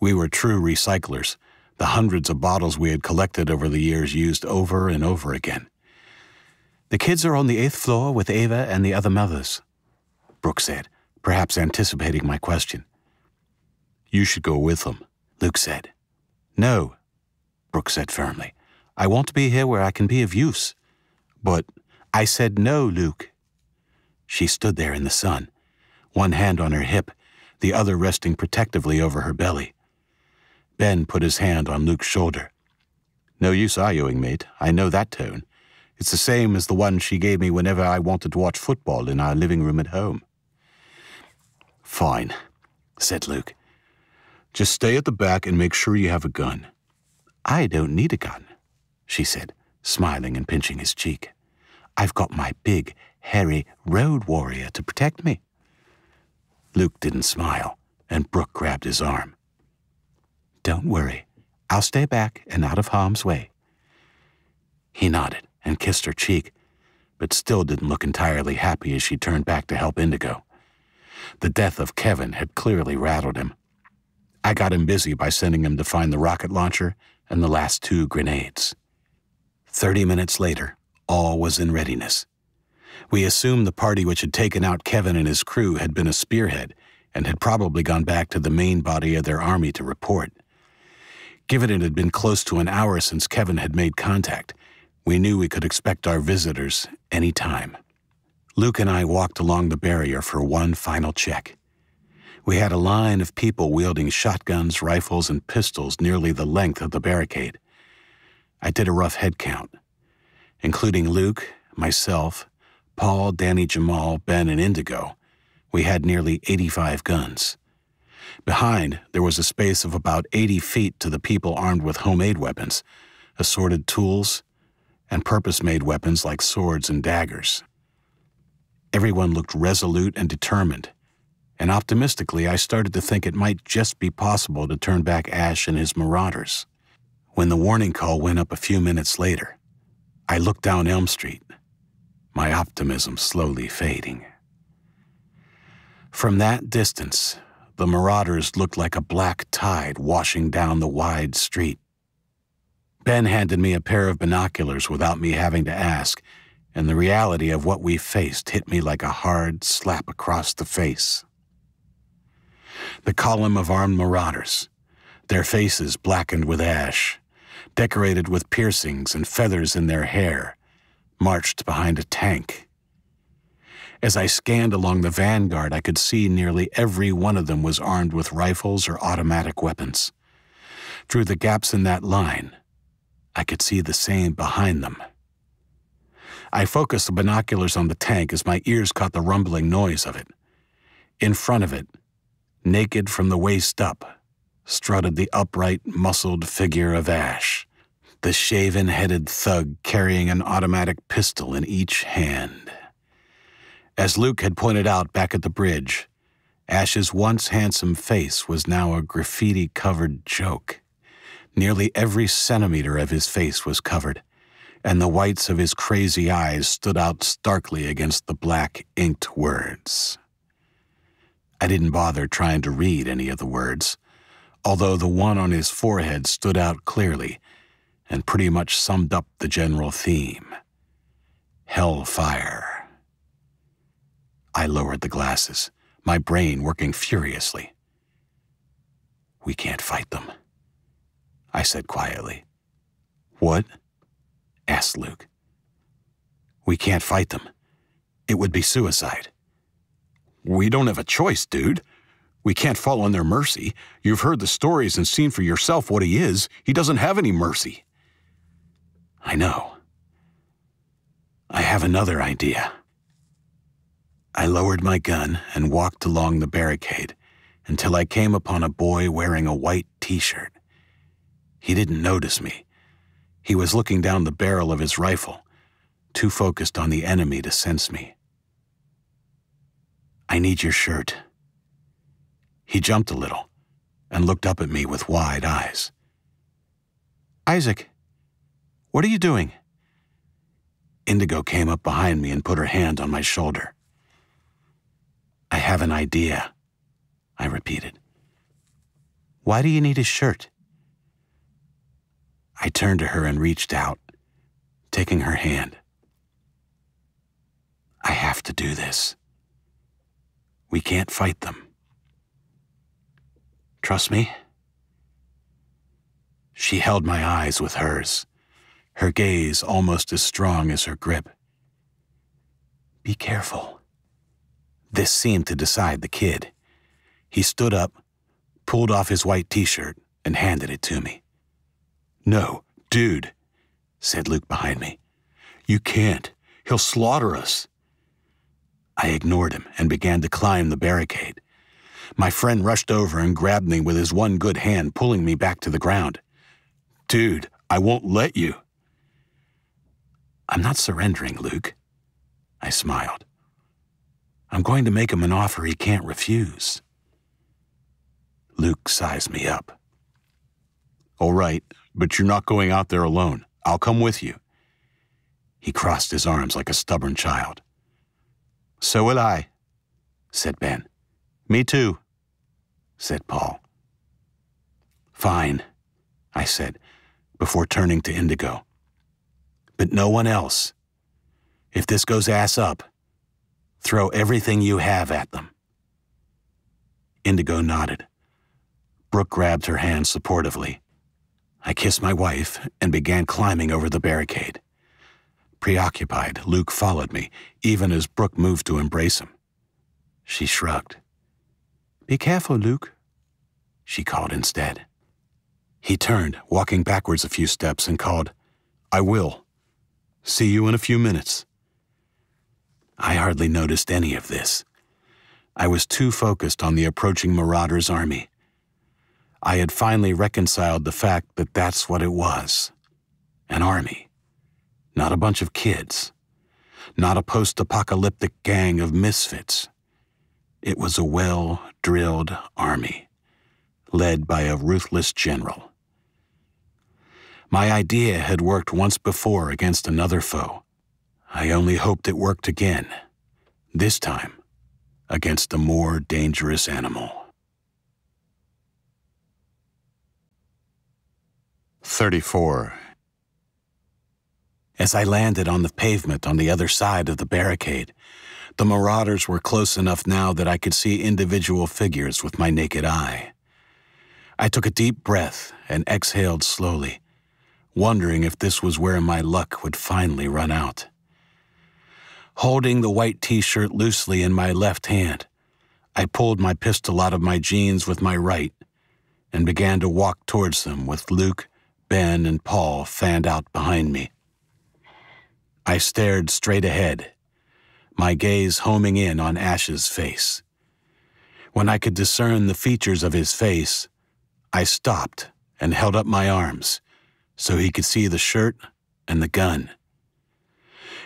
We were true recyclers, the hundreds of bottles we had collected over the years used over and over again. The kids are on the eighth floor with Ava and the other mothers, Brooke said, perhaps anticipating my question. You should go with them, Luke said. No, Brooke said firmly. I want to be here where I can be of use. But I said no, Luke. She stood there in the sun, one hand on her hip, the other resting protectively over her belly. Ben put his hand on Luke's shoulder. No use arguing, mate. I know that tone. It's the same as the one she gave me whenever I wanted to watch football in our living room at home. Fine, said Luke. Just stay at the back and make sure you have a gun. I don't need a gun, she said, smiling and pinching his cheek. I've got my big, hairy road warrior to protect me. Luke didn't smile, and Brooke grabbed his arm. Don't worry. I'll stay back and out of harm's way. He nodded and kissed her cheek, but still didn't look entirely happy as she turned back to help Indigo. The death of Kevin had clearly rattled him. I got him busy by sending him to find the rocket launcher and the last two grenades. Thirty minutes later, all was in readiness. We assumed the party which had taken out Kevin and his crew had been a spearhead and had probably gone back to the main body of their army to report. Given it had been close to an hour since Kevin had made contact, we knew we could expect our visitors any time. Luke and I walked along the barrier for one final check. We had a line of people wielding shotguns, rifles, and pistols nearly the length of the barricade. I did a rough head count, including Luke, myself, Paul, Danny, Jamal, Ben, and Indigo, we had nearly 85 guns. Behind, there was a space of about 80 feet to the people armed with homemade weapons, assorted tools, and purpose made weapons like swords and daggers. Everyone looked resolute and determined, and optimistically, I started to think it might just be possible to turn back Ash and his marauders. When the warning call went up a few minutes later, I looked down Elm Street my optimism slowly fading. From that distance, the marauders looked like a black tide washing down the wide street. Ben handed me a pair of binoculars without me having to ask, and the reality of what we faced hit me like a hard slap across the face. The column of armed marauders, their faces blackened with ash, decorated with piercings and feathers in their hair, marched behind a tank. As I scanned along the vanguard, I could see nearly every one of them was armed with rifles or automatic weapons. Through the gaps in that line, I could see the same behind them. I focused the binoculars on the tank as my ears caught the rumbling noise of it. In front of it, naked from the waist up, strutted the upright, muscled figure of Ash the shaven headed thug carrying an automatic pistol in each hand. As Luke had pointed out back at the bridge, Ash's once handsome face was now a graffiti covered joke. Nearly every centimeter of his face was covered, and the whites of his crazy eyes stood out starkly against the black inked words. I didn't bother trying to read any of the words, although the one on his forehead stood out clearly and pretty much summed up the general theme Hellfire. I lowered the glasses, my brain working furiously. We can't fight them, I said quietly. What? Asked Luke. We can't fight them. It would be suicide. We don't have a choice, dude. We can't fall on their mercy. You've heard the stories and seen for yourself what he is. He doesn't have any mercy. I know. I have another idea. I lowered my gun and walked along the barricade until I came upon a boy wearing a white t shirt. He didn't notice me. He was looking down the barrel of his rifle, too focused on the enemy to sense me. I need your shirt. He jumped a little and looked up at me with wide eyes. Isaac, what are you doing? Indigo came up behind me and put her hand on my shoulder. I have an idea, I repeated. Why do you need his shirt? I turned to her and reached out, taking her hand. I have to do this. We can't fight them. Trust me? She held my eyes with hers, her gaze almost as strong as her grip. Be careful. This seemed to decide the kid. He stood up, pulled off his white t shirt, and handed it to me. No, dude, said Luke behind me. You can't. He'll slaughter us. I ignored him and began to climb the barricade. My friend rushed over and grabbed me with his one good hand, pulling me back to the ground. Dude, I won't let you. I'm not surrendering, Luke. I smiled. I'm going to make him an offer he can't refuse. Luke sized me up. All right, but you're not going out there alone. I'll come with you. He crossed his arms like a stubborn child. So will I, said Ben. Me too, said Paul. Fine, I said, before turning to Indigo. But no one else. If this goes ass up, throw everything you have at them. Indigo nodded. Brooke grabbed her hand supportively. I kissed my wife and began climbing over the barricade. Preoccupied, Luke followed me, even as Brooke moved to embrace him. She shrugged. Be careful, Luke, she called instead. He turned, walking backwards a few steps, and called, I will. See you in a few minutes. I hardly noticed any of this. I was too focused on the approaching Marauder's army. I had finally reconciled the fact that that's what it was an army, not a bunch of kids, not a post apocalyptic gang of misfits. It was a well drilled army, led by a ruthless general. My idea had worked once before against another foe. I only hoped it worked again, this time against a more dangerous animal. 34. As I landed on the pavement on the other side of the barricade, the marauders were close enough now that I could see individual figures with my naked eye. I took a deep breath and exhaled slowly, wondering if this was where my luck would finally run out. Holding the white t shirt loosely in my left hand, I pulled my pistol out of my jeans with my right and began to walk towards them with Luke Ben and Paul fanned out behind me. I stared straight ahead, my gaze homing in on Ash's face. When I could discern the features of his face, I stopped and held up my arms so he could see the shirt and the gun.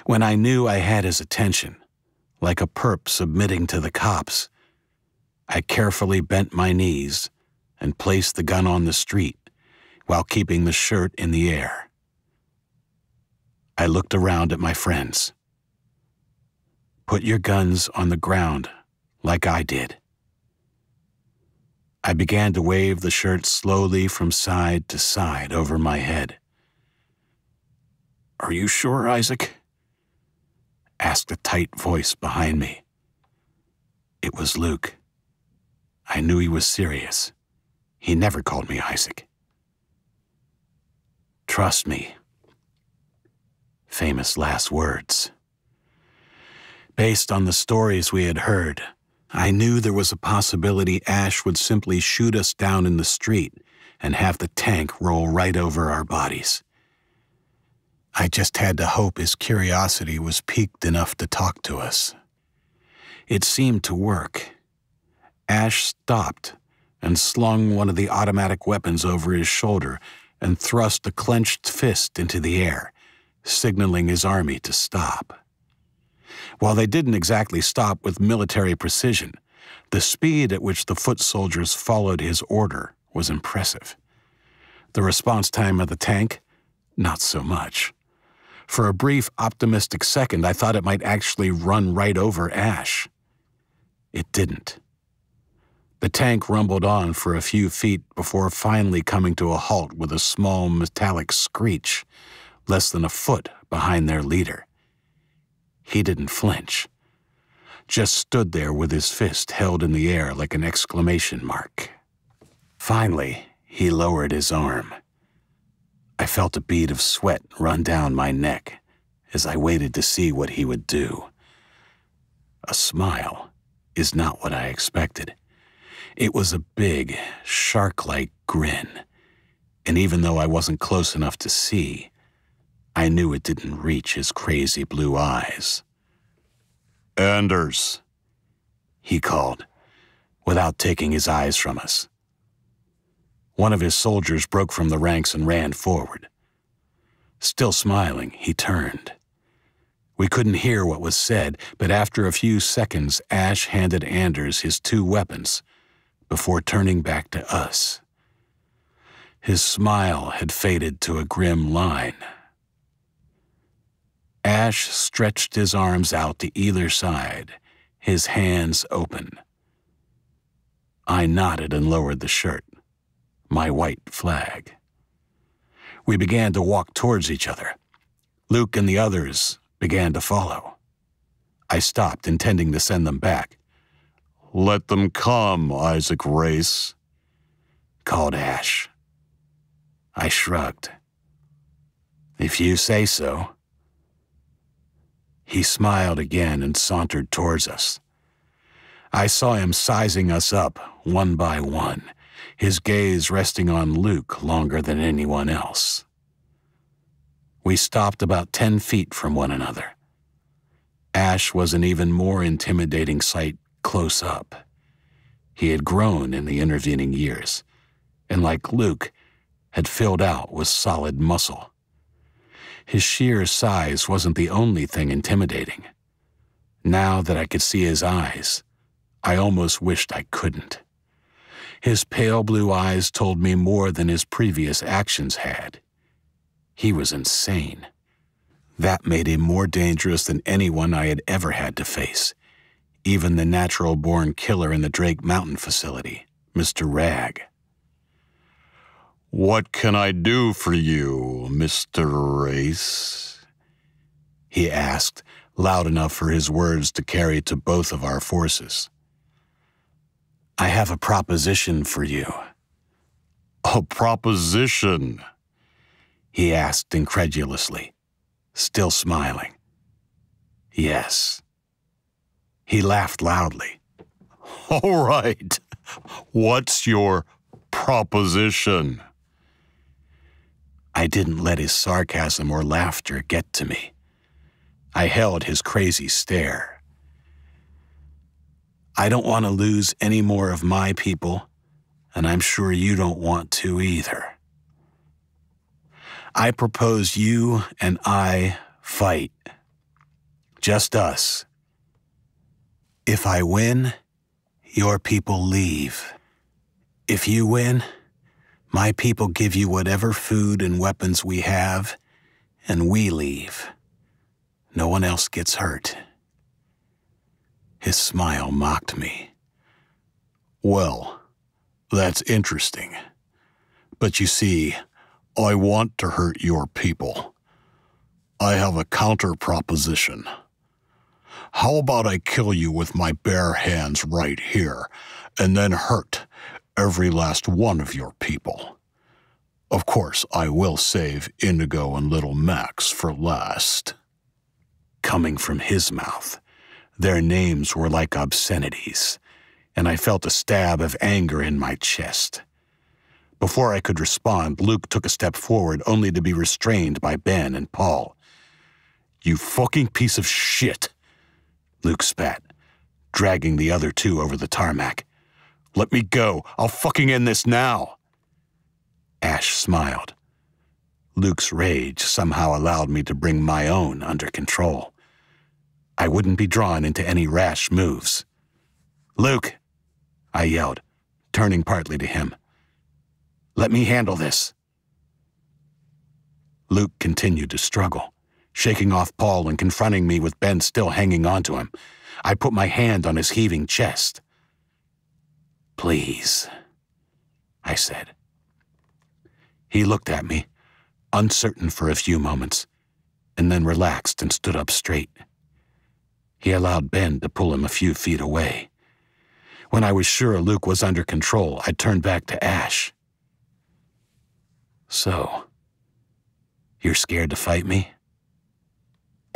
When I knew I had his attention, like a perp submitting to the cops, I carefully bent my knees and placed the gun on the street while keeping the shirt in the air. I looked around at my friends. Put your guns on the ground, like I did. I began to wave the shirt slowly from side to side over my head. Are you sure, Isaac? asked a tight voice behind me. It was Luke. I knew he was serious. He never called me Isaac. Trust me. Famous last words. Based on the stories we had heard, I knew there was a possibility Ash would simply shoot us down in the street and have the tank roll right over our bodies. I just had to hope his curiosity was piqued enough to talk to us. It seemed to work. Ash stopped and slung one of the automatic weapons over his shoulder and thrust a clenched fist into the air, signaling his army to stop. While they didn't exactly stop with military precision, the speed at which the foot soldiers followed his order was impressive. The response time of the tank, not so much. For a brief, optimistic second, I thought it might actually run right over Ash. It didn't. The tank rumbled on for a few feet before finally coming to a halt with a small metallic screech, less than a foot behind their leader. He didn't flinch, just stood there with his fist held in the air like an exclamation mark. Finally, he lowered his arm. I felt a bead of sweat run down my neck as I waited to see what he would do. A smile is not what I expected. It was a big, shark like grin, and even though I wasn't close enough to see, I knew it didn't reach his crazy blue eyes. Anders, he called, without taking his eyes from us. One of his soldiers broke from the ranks and ran forward. Still smiling, he turned. We couldn't hear what was said, but after a few seconds, Ash handed Anders his two weapons before turning back to us. His smile had faded to a grim line. Ash stretched his arms out to either side, his hands open. I nodded and lowered the shirt my white flag. We began to walk towards each other. Luke and the others began to follow. I stopped, intending to send them back. Let them come, Isaac Race, called Ash. I shrugged. If you say so. He smiled again and sauntered towards us. I saw him sizing us up one by one his gaze resting on Luke longer than anyone else. We stopped about ten feet from one another. Ash was an even more intimidating sight close up. He had grown in the intervening years, and like Luke, had filled out with solid muscle. His sheer size wasn't the only thing intimidating. Now that I could see his eyes, I almost wished I couldn't. His pale blue eyes told me more than his previous actions had. He was insane. That made him more dangerous than anyone I had ever had to face, even the natural born killer in the Drake Mountain facility, Mr. Rag. What can I do for you, Mr. Race? He asked, loud enough for his words to carry to both of our forces. I have a proposition for you. A proposition? He asked incredulously, still smiling. Yes. He laughed loudly. All right. What's your proposition? I didn't let his sarcasm or laughter get to me. I held his crazy stare. I don't want to lose any more of my people, and I'm sure you don't want to either. I propose you and I fight. Just us. If I win, your people leave. If you win, my people give you whatever food and weapons we have, and we leave. No one else gets hurt. His smile mocked me. Well, that's interesting. But you see, I want to hurt your people. I have a counter proposition. How about I kill you with my bare hands right here, and then hurt every last one of your people? Of course, I will save Indigo and Little Max for last. Coming from his mouth, their names were like obscenities, and I felt a stab of anger in my chest. Before I could respond, Luke took a step forward only to be restrained by Ben and Paul. You fucking piece of shit, Luke spat, dragging the other two over the tarmac. Let me go. I'll fucking end this now. Ash smiled. Luke's rage somehow allowed me to bring my own under control. I wouldn't be drawn into any rash moves. Luke, I yelled, turning partly to him. Let me handle this. Luke continued to struggle, shaking off Paul and confronting me with Ben still hanging onto him. I put my hand on his heaving chest. Please, I said. He looked at me, uncertain for a few moments, and then relaxed and stood up straight. He allowed Ben to pull him a few feet away. When I was sure Luke was under control, I turned back to Ash. So, you're scared to fight me?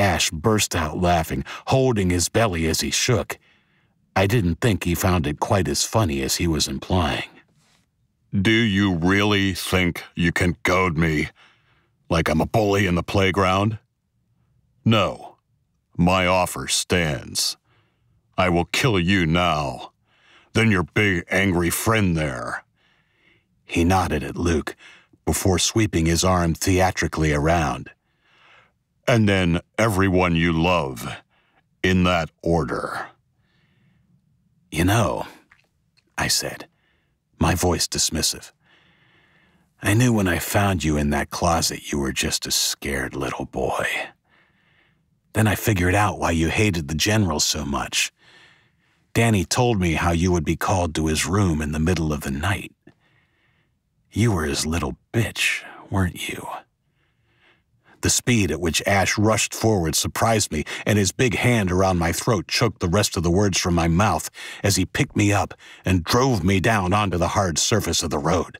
Ash burst out laughing, holding his belly as he shook. I didn't think he found it quite as funny as he was implying. Do you really think you can goad me like I'm a bully in the playground? No. My offer stands. I will kill you now. Then your big angry friend there. He nodded at Luke before sweeping his arm theatrically around. And then everyone you love, in that order. You know, I said, my voice dismissive. I knew when I found you in that closet you were just a scared little boy. Then I figured out why you hated the general so much. Danny told me how you would be called to his room in the middle of the night. You were his little bitch, weren't you? The speed at which Ash rushed forward surprised me, and his big hand around my throat choked the rest of the words from my mouth as he picked me up and drove me down onto the hard surface of the road.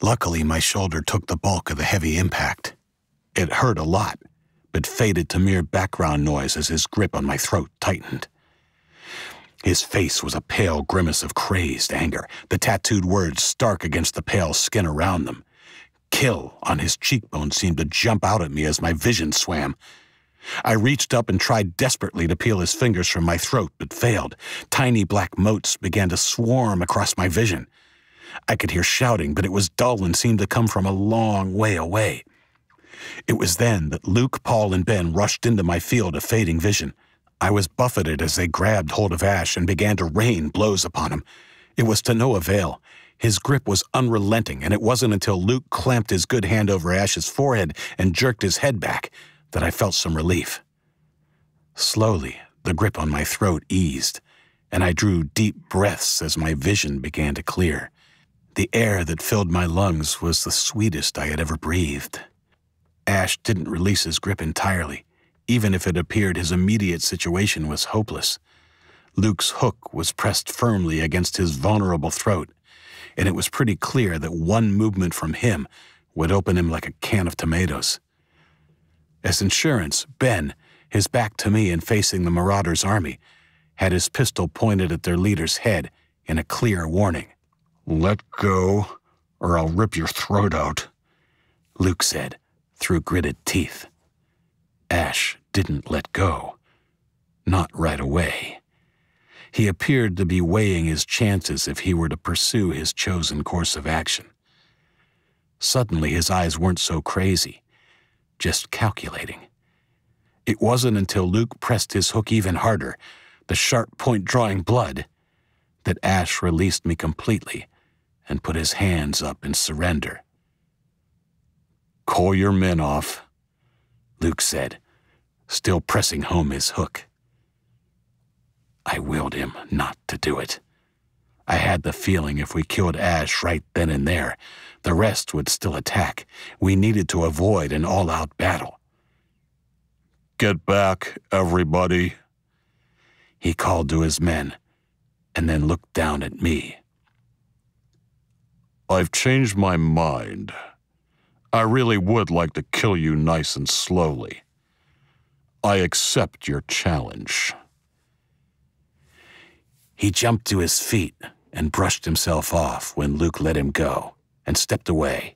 Luckily, my shoulder took the bulk of the heavy impact. It hurt a lot, but faded to mere background noise as his grip on my throat tightened. His face was a pale grimace of crazed anger, the tattooed words stark against the pale skin around them. Kill on his cheekbone seemed to jump out at me as my vision swam. I reached up and tried desperately to peel his fingers from my throat, but failed. Tiny black motes began to swarm across my vision. I could hear shouting, but it was dull and seemed to come from a long way away. It was then that Luke, Paul, and Ben rushed into my field of fading vision. I was buffeted as they grabbed hold of Ash and began to rain blows upon him. It was to no avail. His grip was unrelenting, and it wasn't until Luke clamped his good hand over Ash's forehead and jerked his head back that I felt some relief. Slowly, the grip on my throat eased, and I drew deep breaths as my vision began to clear. The air that filled my lungs was the sweetest I had ever breathed. Ash didn't release his grip entirely, even if it appeared his immediate situation was hopeless. Luke's hook was pressed firmly against his vulnerable throat, and it was pretty clear that one movement from him would open him like a can of tomatoes. As insurance, Ben, his back to me and facing the Marauders' army, had his pistol pointed at their leader's head in a clear warning. Let go, or I'll rip your throat out, Luke said through gritted teeth. Ash didn't let go. Not right away. He appeared to be weighing his chances if he were to pursue his chosen course of action. Suddenly, his eyes weren't so crazy, just calculating. It wasn't until Luke pressed his hook even harder, the sharp point drawing blood, that Ash released me completely and put his hands up in surrender. Call your men off, Luke said, still pressing home his hook. I willed him not to do it. I had the feeling if we killed Ash right then and there, the rest would still attack. We needed to avoid an all out battle. Get back, everybody, he called to his men, and then looked down at me. I've changed my mind. I really would like to kill you nice and slowly. I accept your challenge. He jumped to his feet and brushed himself off when Luke let him go and stepped away.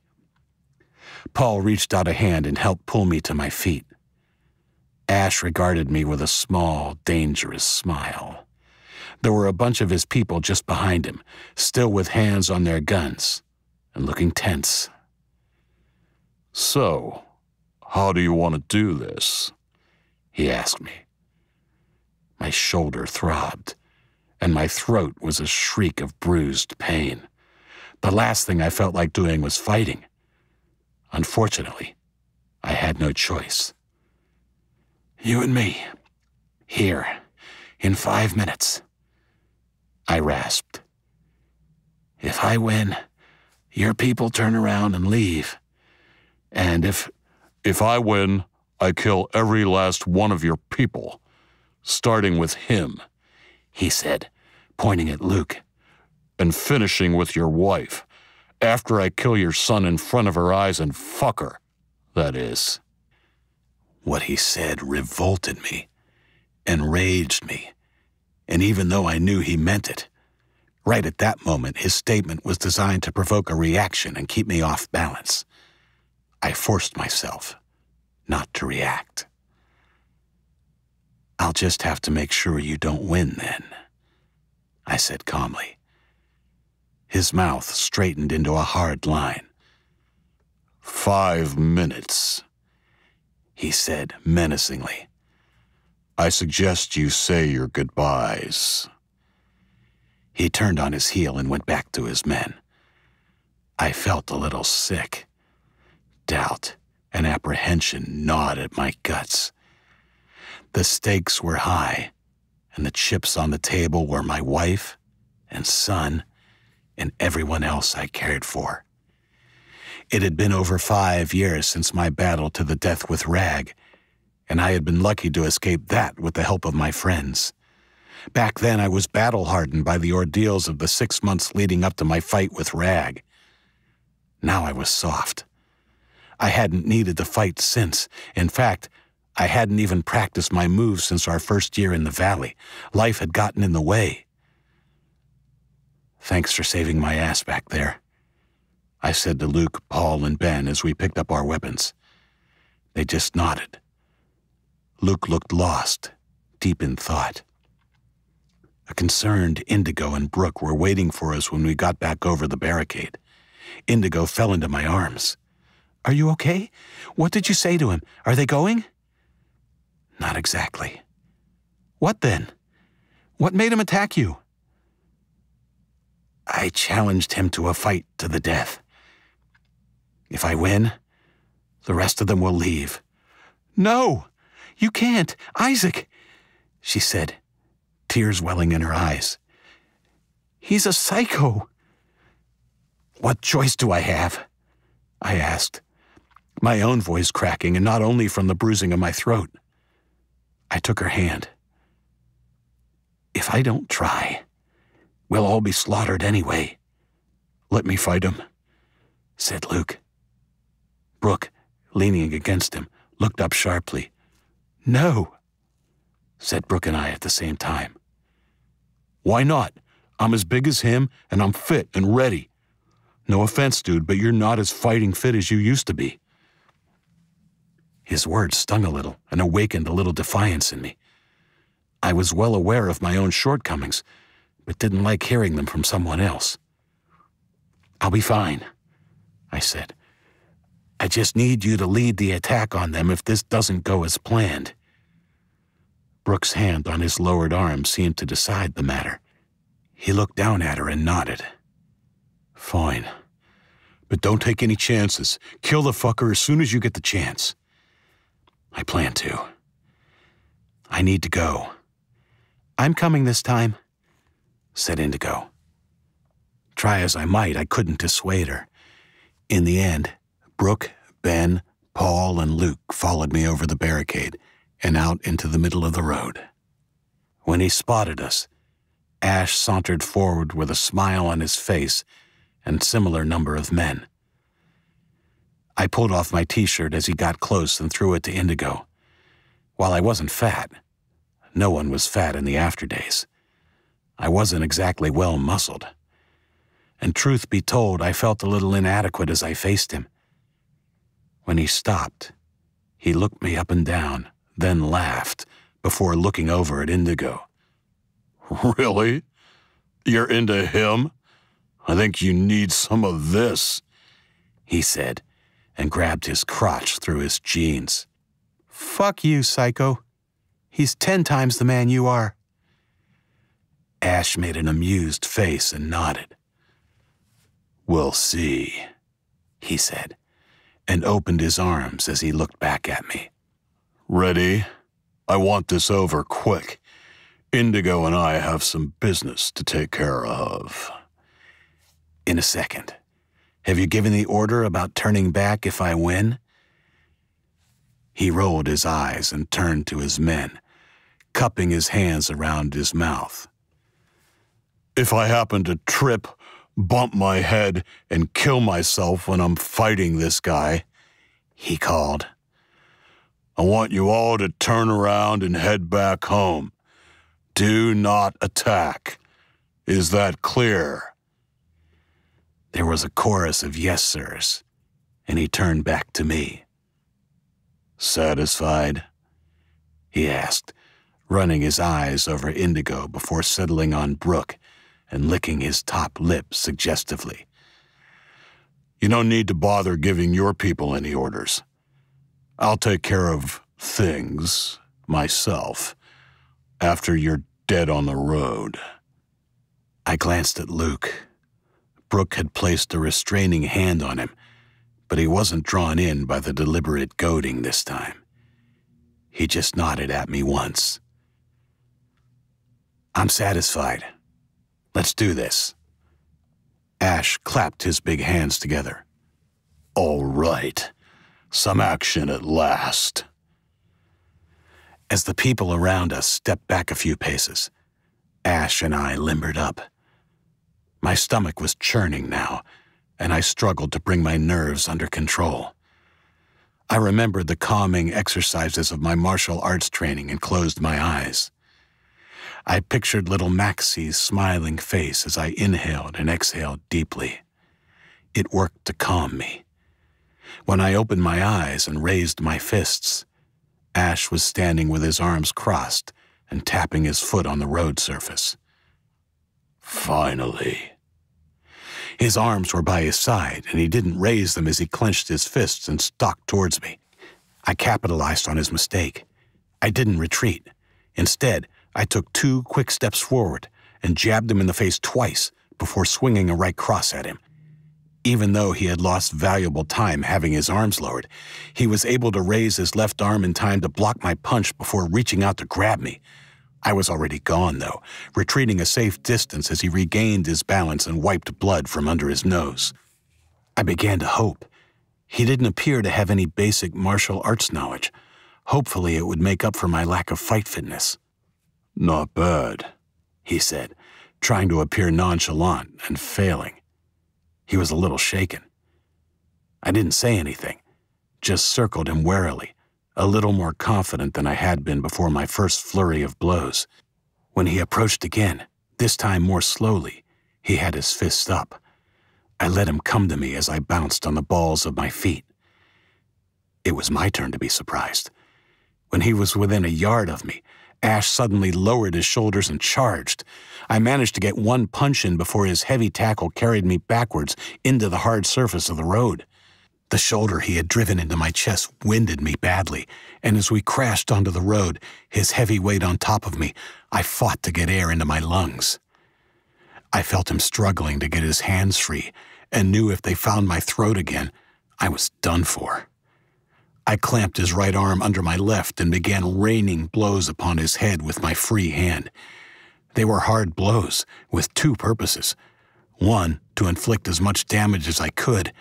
Paul reached out a hand and helped pull me to my feet. Ash regarded me with a small, dangerous smile. There were a bunch of his people just behind him, still with hands on their guns and looking tense. So, how do you want to do this? He asked me. My shoulder throbbed, and my throat was a shriek of bruised pain. The last thing I felt like doing was fighting. Unfortunately, I had no choice. You and me, here, in five minutes. I rasped. If I win, your people turn around and leave. And if. If I win, I kill every last one of your people, starting with him, he said, pointing at Luke, and finishing with your wife, after I kill your son in front of her eyes and fuck her, that is. What he said revolted me, enraged me, and even though I knew he meant it, right at that moment his statement was designed to provoke a reaction and keep me off balance. I forced myself not to react. I'll just have to make sure you don't win then, I said calmly. His mouth straightened into a hard line. Five minutes, he said menacingly. I suggest you say your goodbyes. He turned on his heel and went back to his men. I felt a little sick. Doubt and apprehension gnawed at my guts. The stakes were high, and the chips on the table were my wife and son and everyone else I cared for. It had been over five years since my battle to the death with Rag, and I had been lucky to escape that with the help of my friends. Back then, I was battle hardened by the ordeals of the six months leading up to my fight with Rag. Now I was soft. I hadn't needed to fight since. In fact, I hadn't even practiced my moves since our first year in the valley. Life had gotten in the way. Thanks for saving my ass back there. I said to Luke, Paul, and Ben as we picked up our weapons. They just nodded. Luke looked lost, deep in thought. A concerned Indigo and Brooke were waiting for us when we got back over the barricade. Indigo fell into my arms. Are you okay? What did you say to him? Are they going? Not exactly. What then? What made him attack you? I challenged him to a fight to the death. If I win, the rest of them will leave. No, you can't, Isaac, she said, tears welling in her eyes. He's a psycho. What choice do I have? I asked my own voice cracking, and not only from the bruising of my throat. I took her hand. If I don't try, we'll all be slaughtered anyway. Let me fight him, said Luke. Brooke, leaning against him, looked up sharply. No, said Brooke and I at the same time. Why not? I'm as big as him, and I'm fit and ready. No offense, dude, but you're not as fighting fit as you used to be. His words stung a little and awakened a little defiance in me. I was well aware of my own shortcomings, but didn't like hearing them from someone else. I'll be fine, I said. I just need you to lead the attack on them if this doesn't go as planned. Brooke's hand on his lowered arm seemed to decide the matter. He looked down at her and nodded. Fine. But don't take any chances. Kill the fucker as soon as you get the chance. I plan to. I need to go. I'm coming this time, said Indigo. Try as I might, I couldn't dissuade her. In the end, Brooke, Ben, Paul, and Luke followed me over the barricade and out into the middle of the road. When he spotted us, Ash sauntered forward with a smile on his face and similar number of men. I pulled off my t shirt as he got close and threw it to Indigo. While I wasn't fat, no one was fat in the after days. I wasn't exactly well muscled. And truth be told, I felt a little inadequate as I faced him. When he stopped, he looked me up and down, then laughed, before looking over at Indigo. Really? You're into him? I think you need some of this, he said and grabbed his crotch through his jeans. Fuck you, psycho. He's ten times the man you are. Ash made an amused face and nodded. We'll see, he said, and opened his arms as he looked back at me. Ready? I want this over quick. Indigo and I have some business to take care of. In a second. Have you given the order about turning back if I win? He rolled his eyes and turned to his men, cupping his hands around his mouth. If I happen to trip, bump my head, and kill myself when I'm fighting this guy, he called, I want you all to turn around and head back home. Do not attack. Is that clear? There was a chorus of yes, sirs, and he turned back to me. Satisfied? He asked, running his eyes over Indigo before settling on Brooke and licking his top lip suggestively. You don't need to bother giving your people any orders. I'll take care of things myself after you're dead on the road. I glanced at Luke. Brooke had placed a restraining hand on him, but he wasn't drawn in by the deliberate goading this time. He just nodded at me once. I'm satisfied. Let's do this. Ash clapped his big hands together. All right. Some action at last. As the people around us stepped back a few paces, Ash and I limbered up. My stomach was churning now, and I struggled to bring my nerves under control. I remembered the calming exercises of my martial arts training and closed my eyes. I pictured little Maxie's smiling face as I inhaled and exhaled deeply. It worked to calm me. When I opened my eyes and raised my fists, Ash was standing with his arms crossed and tapping his foot on the road surface. Finally. His arms were by his side, and he didn't raise them as he clenched his fists and stalked towards me. I capitalized on his mistake. I didn't retreat. Instead, I took two quick steps forward and jabbed him in the face twice before swinging a right cross at him. Even though he had lost valuable time having his arms lowered, he was able to raise his left arm in time to block my punch before reaching out to grab me. I was already gone, though, retreating a safe distance as he regained his balance and wiped blood from under his nose. I began to hope. He didn't appear to have any basic martial arts knowledge. Hopefully, it would make up for my lack of fight fitness. Not bad, he said, trying to appear nonchalant and failing. He was a little shaken. I didn't say anything, just circled him warily, a little more confident than I had been before my first flurry of blows. When he approached again, this time more slowly, he had his fists up. I let him come to me as I bounced on the balls of my feet. It was my turn to be surprised. When he was within a yard of me, Ash suddenly lowered his shoulders and charged. I managed to get one punch in before his heavy tackle carried me backwards into the hard surface of the road. The shoulder he had driven into my chest winded me badly, and as we crashed onto the road, his heavy weight on top of me, I fought to get air into my lungs. I felt him struggling to get his hands free, and knew if they found my throat again, I was done for. I clamped his right arm under my left and began raining blows upon his head with my free hand. They were hard blows, with two purposes. One, to inflict as much damage as I could,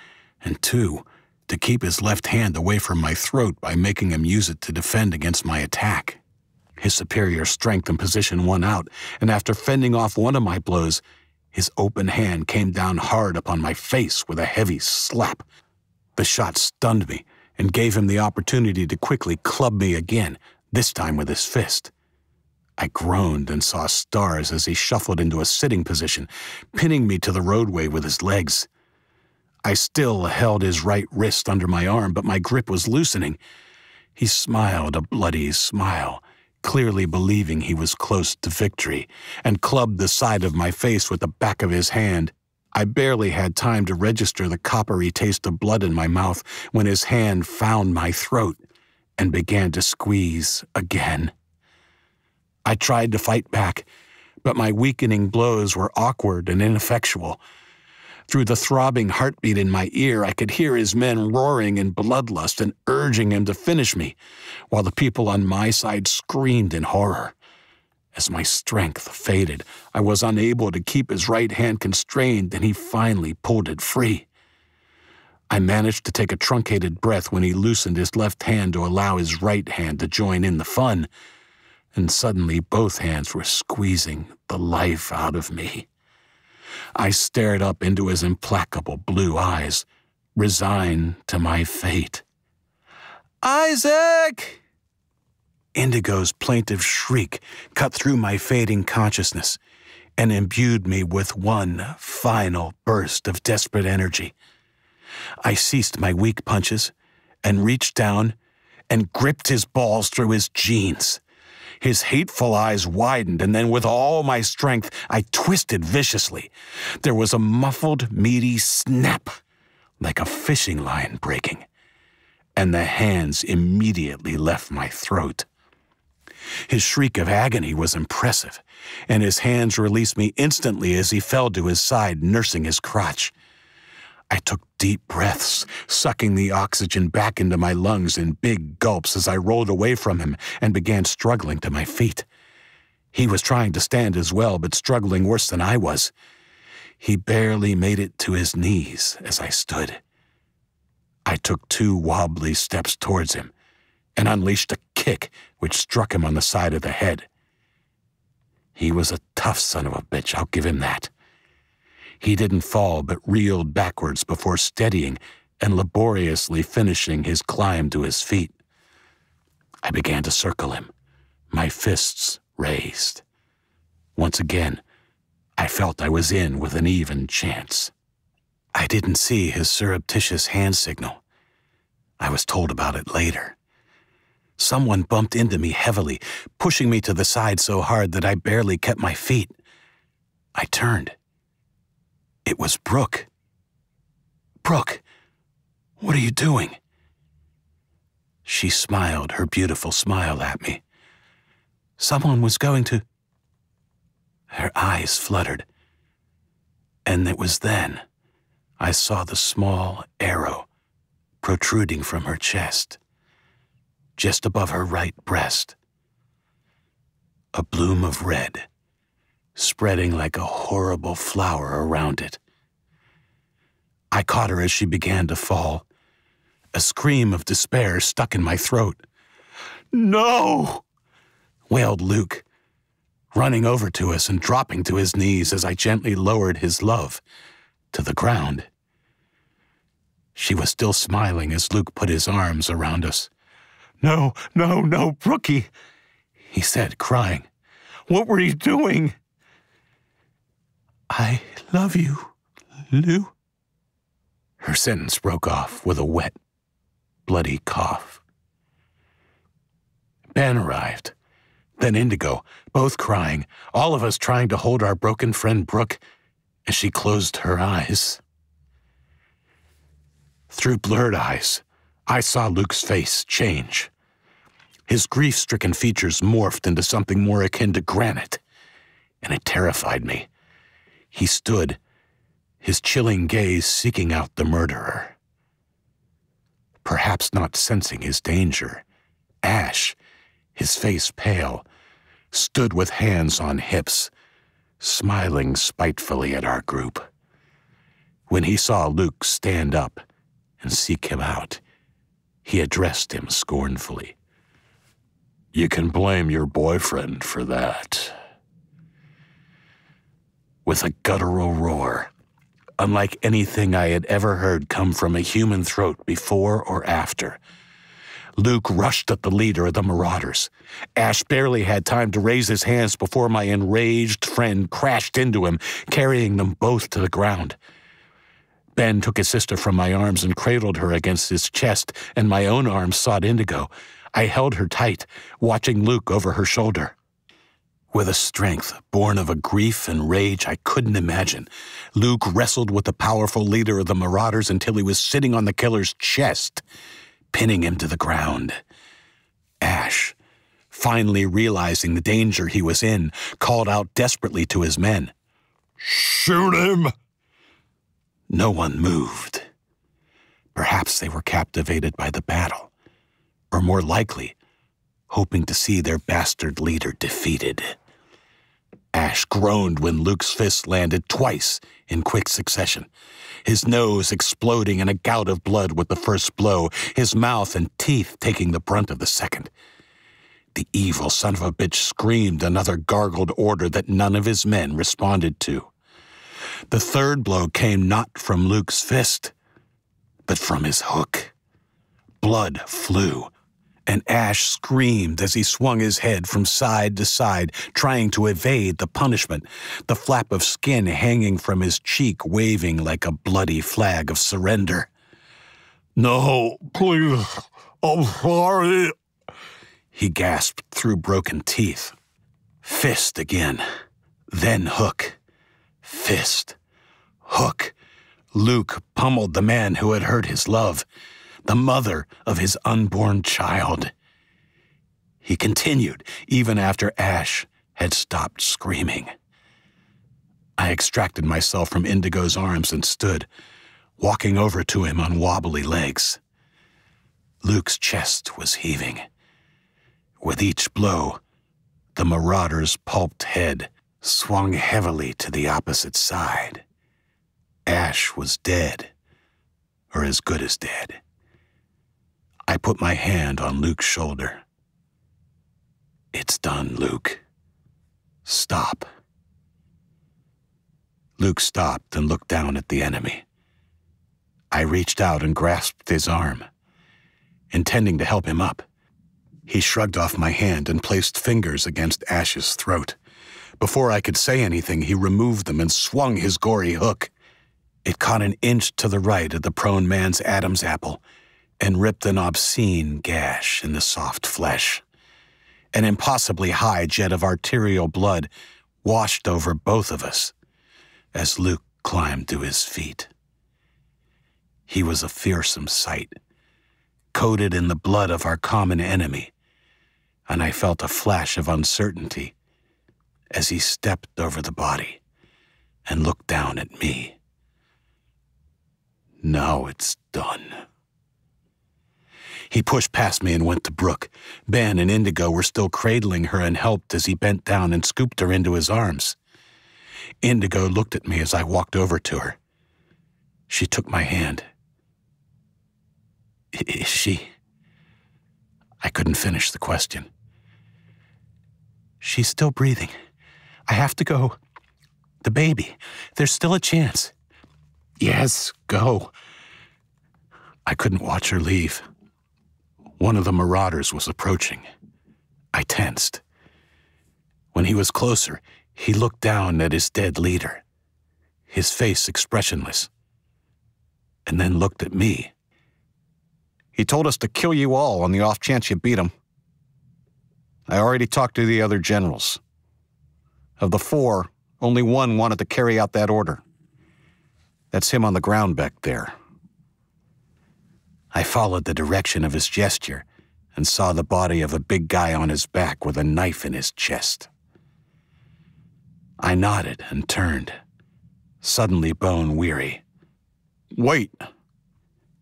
and two, to keep his left hand away from my throat by making him use it to defend against my attack. His superior strength and position won out, and after fending off one of my blows, his open hand came down hard upon my face with a heavy slap. The shot stunned me, and gave him the opportunity to quickly club me again, this time with his fist. I groaned and saw stars as he shuffled into a sitting position, pinning me to the roadway with his legs. I still held his right wrist under my arm, but my grip was loosening. He smiled a bloody smile, clearly believing he was close to victory, and clubbed the side of my face with the back of his hand. I barely had time to register the coppery taste of blood in my mouth when his hand found my throat and began to squeeze again. I tried to fight back, but my weakening blows were awkward and ineffectual. Through the throbbing heartbeat in my ear, I could hear his men roaring in bloodlust and urging him to finish me, while the people on my side screamed in horror. As my strength faded, I was unable to keep his right hand constrained, and he finally pulled it free. I managed to take a truncated breath when he loosened his left hand to allow his right hand to join in the fun, and suddenly both hands were squeezing the life out of me. I stared up into his implacable blue eyes, resigned to my fate. Isaac! Indigo's plaintive shriek cut through my fading consciousness and imbued me with one final burst of desperate energy. I ceased my weak punches and reached down and gripped his balls through his jeans. His hateful eyes widened, and then with all my strength, I twisted viciously. There was a muffled, meaty snap, like a fishing line breaking, and the hands immediately left my throat. His shriek of agony was impressive, and his hands released me instantly as he fell to his side, nursing his crotch. I took deep breaths, sucking the oxygen back into my lungs in big gulps as I rolled away from him and began struggling to my feet. He was trying to stand as well, but struggling worse than I was. He barely made it to his knees as I stood. I took two wobbly steps towards him and unleashed a kick which struck him on the side of the head. He was a tough son of a bitch, I'll give him that. He didn't fall, but reeled backwards before steadying and laboriously finishing his climb to his feet. I began to circle him, my fists raised. Once again, I felt I was in with an even chance. I didn't see his surreptitious hand signal. I was told about it later. Someone bumped into me heavily, pushing me to the side so hard that I barely kept my feet. I turned. It was Brooke. Brooke, what are you doing? She smiled her beautiful smile at me. Someone was going to. Her eyes fluttered. And it was then I saw the small arrow protruding from her chest just above her right breast. A bloom of red, spreading like a horrible flower around it. I caught her as she began to fall. A scream of despair stuck in my throat. No! wailed Luke, running over to us and dropping to his knees as I gently lowered his love to the ground. She was still smiling as Luke put his arms around us. No, no, no, Brookie, he said, crying. What were you doing? I love you, Lou. Her sentence broke off with a wet, bloody cough. Ben arrived, then Indigo, both crying, all of us trying to hold our broken friend Brooke as she closed her eyes. Through blurred eyes, I saw Luke's face change. His grief stricken features morphed into something more akin to granite, and it terrified me. He stood, his chilling gaze seeking out the murderer. Perhaps not sensing his danger, Ash, his face pale, stood with hands on hips, smiling spitefully at our group. When he saw Luke stand up and seek him out, he addressed him scornfully. You can blame your boyfriend for that. With a guttural roar, unlike anything I had ever heard come from a human throat before or after, Luke rushed at the leader of the Marauders. Ash barely had time to raise his hands before my enraged friend crashed into him, carrying them both to the ground. Ben took his sister from my arms and cradled her against his chest, and my own arms sought Indigo. I held her tight, watching Luke over her shoulder. With a strength born of a grief and rage I couldn't imagine, Luke wrestled with the powerful leader of the Marauders until he was sitting on the killer's chest, pinning him to the ground. Ash, finally realizing the danger he was in, called out desperately to his men. Shoot him! No one moved. Perhaps they were captivated by the battle, or more likely, hoping to see their bastard leader defeated. Ash groaned when Luke's fist landed twice in quick succession, his nose exploding in a gout of blood with the first blow, his mouth and teeth taking the brunt of the second. The evil son of a bitch screamed another gargled order that none of his men responded to. The third blow came not from Luke's fist, but from his hook. Blood flew, and Ash screamed as he swung his head from side to side, trying to evade the punishment, the flap of skin hanging from his cheek waving like a bloody flag of surrender. No, please, I'm sorry. He gasped through broken teeth. Fist again, then hook. Fist. Hook. Luke pummeled the man who had hurt his love, the mother of his unborn child. He continued even after Ash had stopped screaming. I extracted myself from Indigo's arms and stood, walking over to him on wobbly legs. Luke's chest was heaving. With each blow, the marauder's pulped head swung heavily to the opposite side. Ash was dead, or as good as dead. I put my hand on Luke's shoulder. It's done, Luke. Stop. Luke stopped and looked down at the enemy. I reached out and grasped his arm, intending to help him up. He shrugged off my hand and placed fingers against Ash's throat. Before I could say anything, he removed them and swung his gory hook. It caught an inch to the right of the prone man's Adam's apple and ripped an obscene gash in the soft flesh. An impossibly high jet of arterial blood washed over both of us as Luke climbed to his feet. He was a fearsome sight, coated in the blood of our common enemy, and I felt a flash of uncertainty as he stepped over the body and looked down at me. Now it's done. He pushed past me and went to Brooke. Ben and Indigo were still cradling her and helped as he bent down and scooped her into his arms. Indigo looked at me as I walked over to her. She took my hand. Is she? I couldn't finish the question. She's still breathing. I have to go. The baby. There's still a chance. Yes, go. I couldn't watch her leave. One of the marauders was approaching. I tensed. When he was closer, he looked down at his dead leader, his face expressionless, and then looked at me. He told us to kill you all on the off chance you beat him. I already talked to the other generals. Of the four, only one wanted to carry out that order. That's him on the ground back there. I followed the direction of his gesture and saw the body of a big guy on his back with a knife in his chest. I nodded and turned, suddenly bone weary. Wait,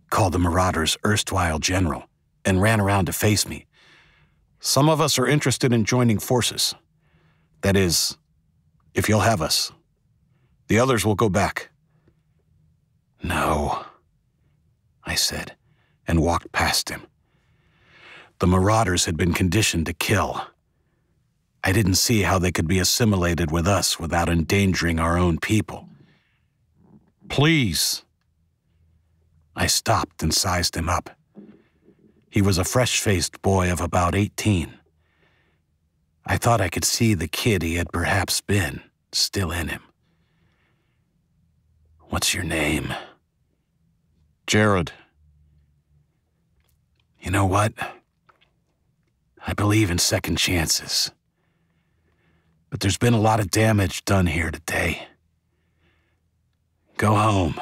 called the Marauder's erstwhile general, and ran around to face me. Some of us are interested in joining forces. That is, if you'll have us. The others will go back. No, I said, and walked past him. The Marauders had been conditioned to kill. I didn't see how they could be assimilated with us without endangering our own people. Please. I stopped and sized him up. He was a fresh faced boy of about 18. I thought I could see the kid he had perhaps been still in him. What's your name? Jared. You know what? I believe in second chances. But there's been a lot of damage done here today. Go home.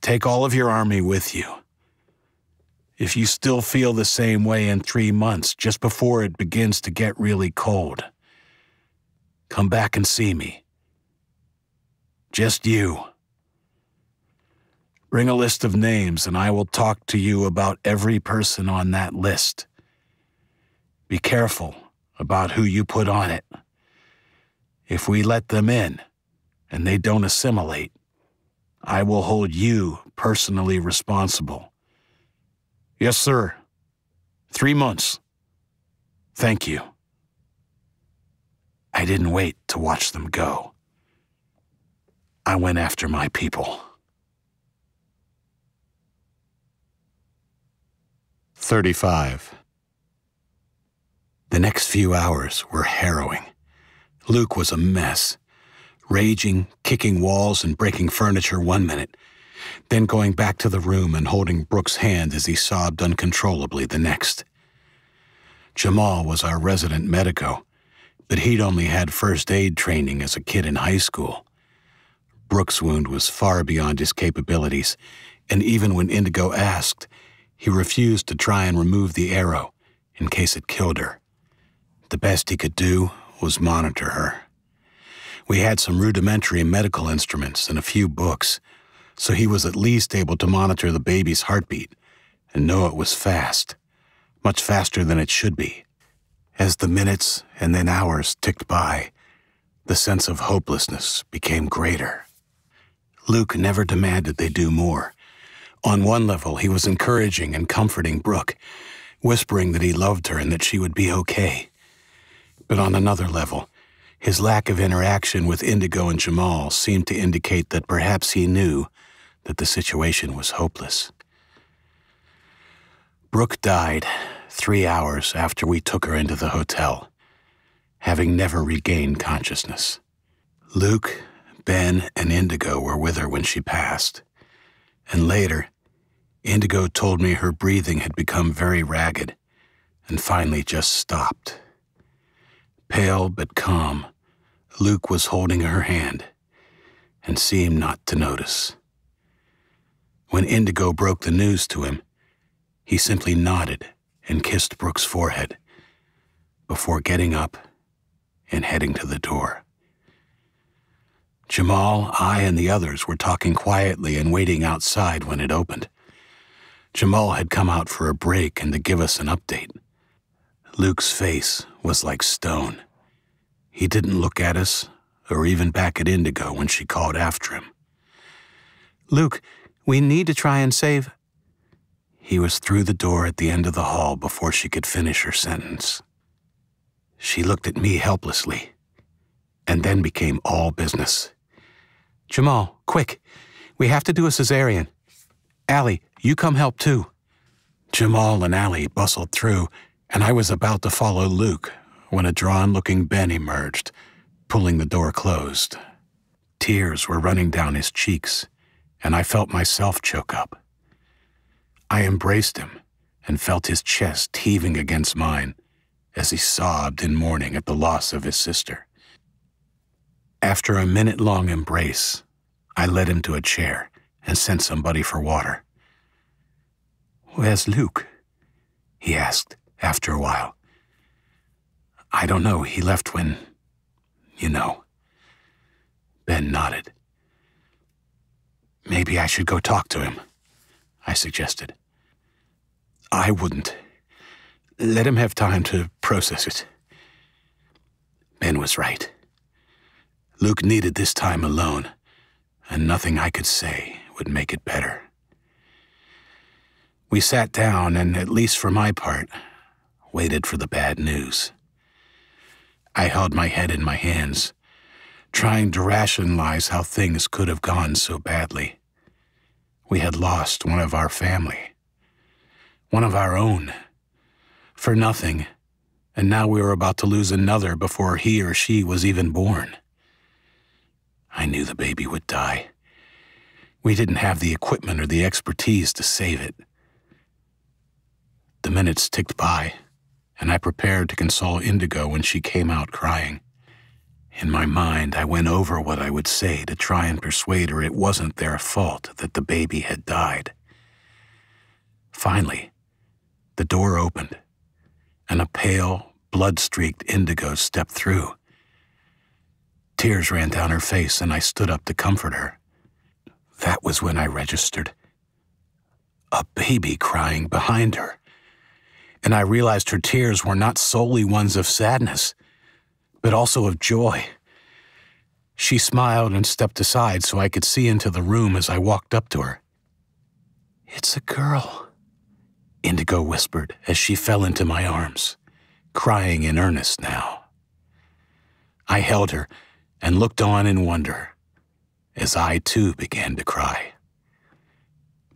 Take all of your army with you. If you still feel the same way in three months, just before it begins to get really cold, come back and see me. Just you. Bring a list of names, and I will talk to you about every person on that list. Be careful about who you put on it. If we let them in and they don't assimilate, I will hold you personally responsible. Yes, sir. Three months. Thank you. I didn't wait to watch them go. I went after my people. 35. The next few hours were harrowing. Luke was a mess, raging, kicking walls, and breaking furniture one minute, then going back to the room and holding Brooke's hand as he sobbed uncontrollably the next. Jamal was our resident medico, but he'd only had first aid training as a kid in high school. Brooke's wound was far beyond his capabilities, and even when Indigo asked, he refused to try and remove the arrow in case it killed her. The best he could do was monitor her. We had some rudimentary medical instruments and a few books, so he was at least able to monitor the baby's heartbeat and know it was fast, much faster than it should be. As the minutes and then hours ticked by, the sense of hopelessness became greater. Luke never demanded they do more. On one level, he was encouraging and comforting Brooke, whispering that he loved her and that she would be okay. But on another level, his lack of interaction with Indigo and Jamal seemed to indicate that perhaps he knew that the situation was hopeless. Brooke died three hours after we took her into the hotel, having never regained consciousness. Luke, Ben, and Indigo were with her when she passed. And later, Indigo told me her breathing had become very ragged and finally just stopped. Pale but calm, Luke was holding her hand and seemed not to notice. When Indigo broke the news to him, he simply nodded and kissed Brooke's forehead before getting up and heading to the door. Jamal, I, and the others were talking quietly and waiting outside when it opened. Jamal had come out for a break and to give us an update. Luke's face was like stone. He didn't look at us or even back at Indigo when she called after him. Luke, we need to try and save. He was through the door at the end of the hall before she could finish her sentence. She looked at me helplessly and then became all business. Jamal, quick. We have to do a cesarean. Allie, you come help too. Jamal and Allie bustled through and I was about to follow Luke when a drawn looking Ben emerged, pulling the door closed. Tears were running down his cheeks, and I felt myself choke up. I embraced him and felt his chest heaving against mine as he sobbed in mourning at the loss of his sister. After a minute long embrace, I led him to a chair and sent somebody for water. Where's Luke? he asked after a while. I don't know. He left when, you know. Ben nodded. Maybe I should go talk to him, I suggested. I wouldn't. Let him have time to process it. Ben was right. Luke needed this time alone, and nothing I could say would make it better. We sat down and, at least for my part, waited for the bad news. I held my head in my hands, trying to rationalize how things could have gone so badly. We had lost one of our family, one of our own, for nothing, and now we were about to lose another before he or she was even born. I knew the baby would die. We didn't have the equipment or the expertise to save it. The minutes ticked by and I prepared to console Indigo when she came out crying. In my mind, I went over what I would say to try and persuade her it wasn't their fault that the baby had died. Finally, the door opened, and a pale, blood streaked Indigo stepped through. Tears ran down her face, and I stood up to comfort her. That was when I registered a baby crying behind her. And I realized her tears were not solely ones of sadness, but also of joy. She smiled and stepped aside so I could see into the room as I walked up to her. It's a girl, Indigo whispered as she fell into my arms, crying in earnest now. I held her and looked on in wonder as I too began to cry.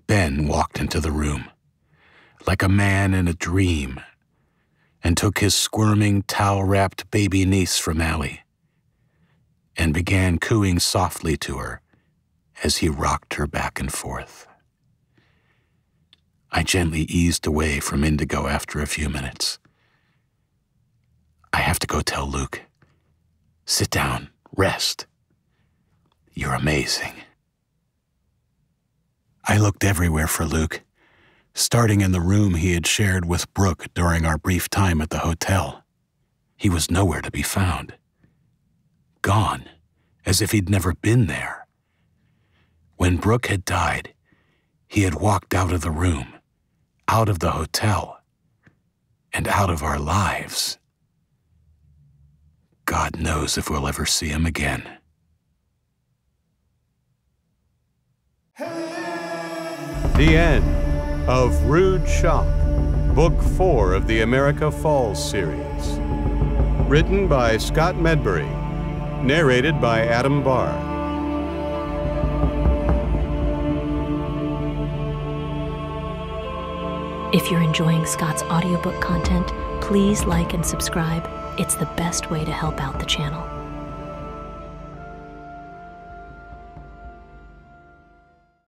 Ben walked into the room, like a man in a dream, and took his squirming, towel wrapped baby niece from Allie and began cooing softly to her as he rocked her back and forth. I gently eased away from Indigo after a few minutes. I have to go tell Luke. Sit down, rest. You're amazing. I looked everywhere for Luke, starting in the room he had shared with Brooke during our brief time at the hotel. He was nowhere to be found. Gone, as if he'd never been there. When Brooke had died, he had walked out of the room, out of the hotel, and out of our lives. God knows if we'll ever see him again. The end of Rude Shock, Book 4 of the America Falls series. Written by Scott Medbury. Narrated by Adam Barr. If you're enjoying Scott's audiobook content, please like and subscribe. It's the best way to help out the channel.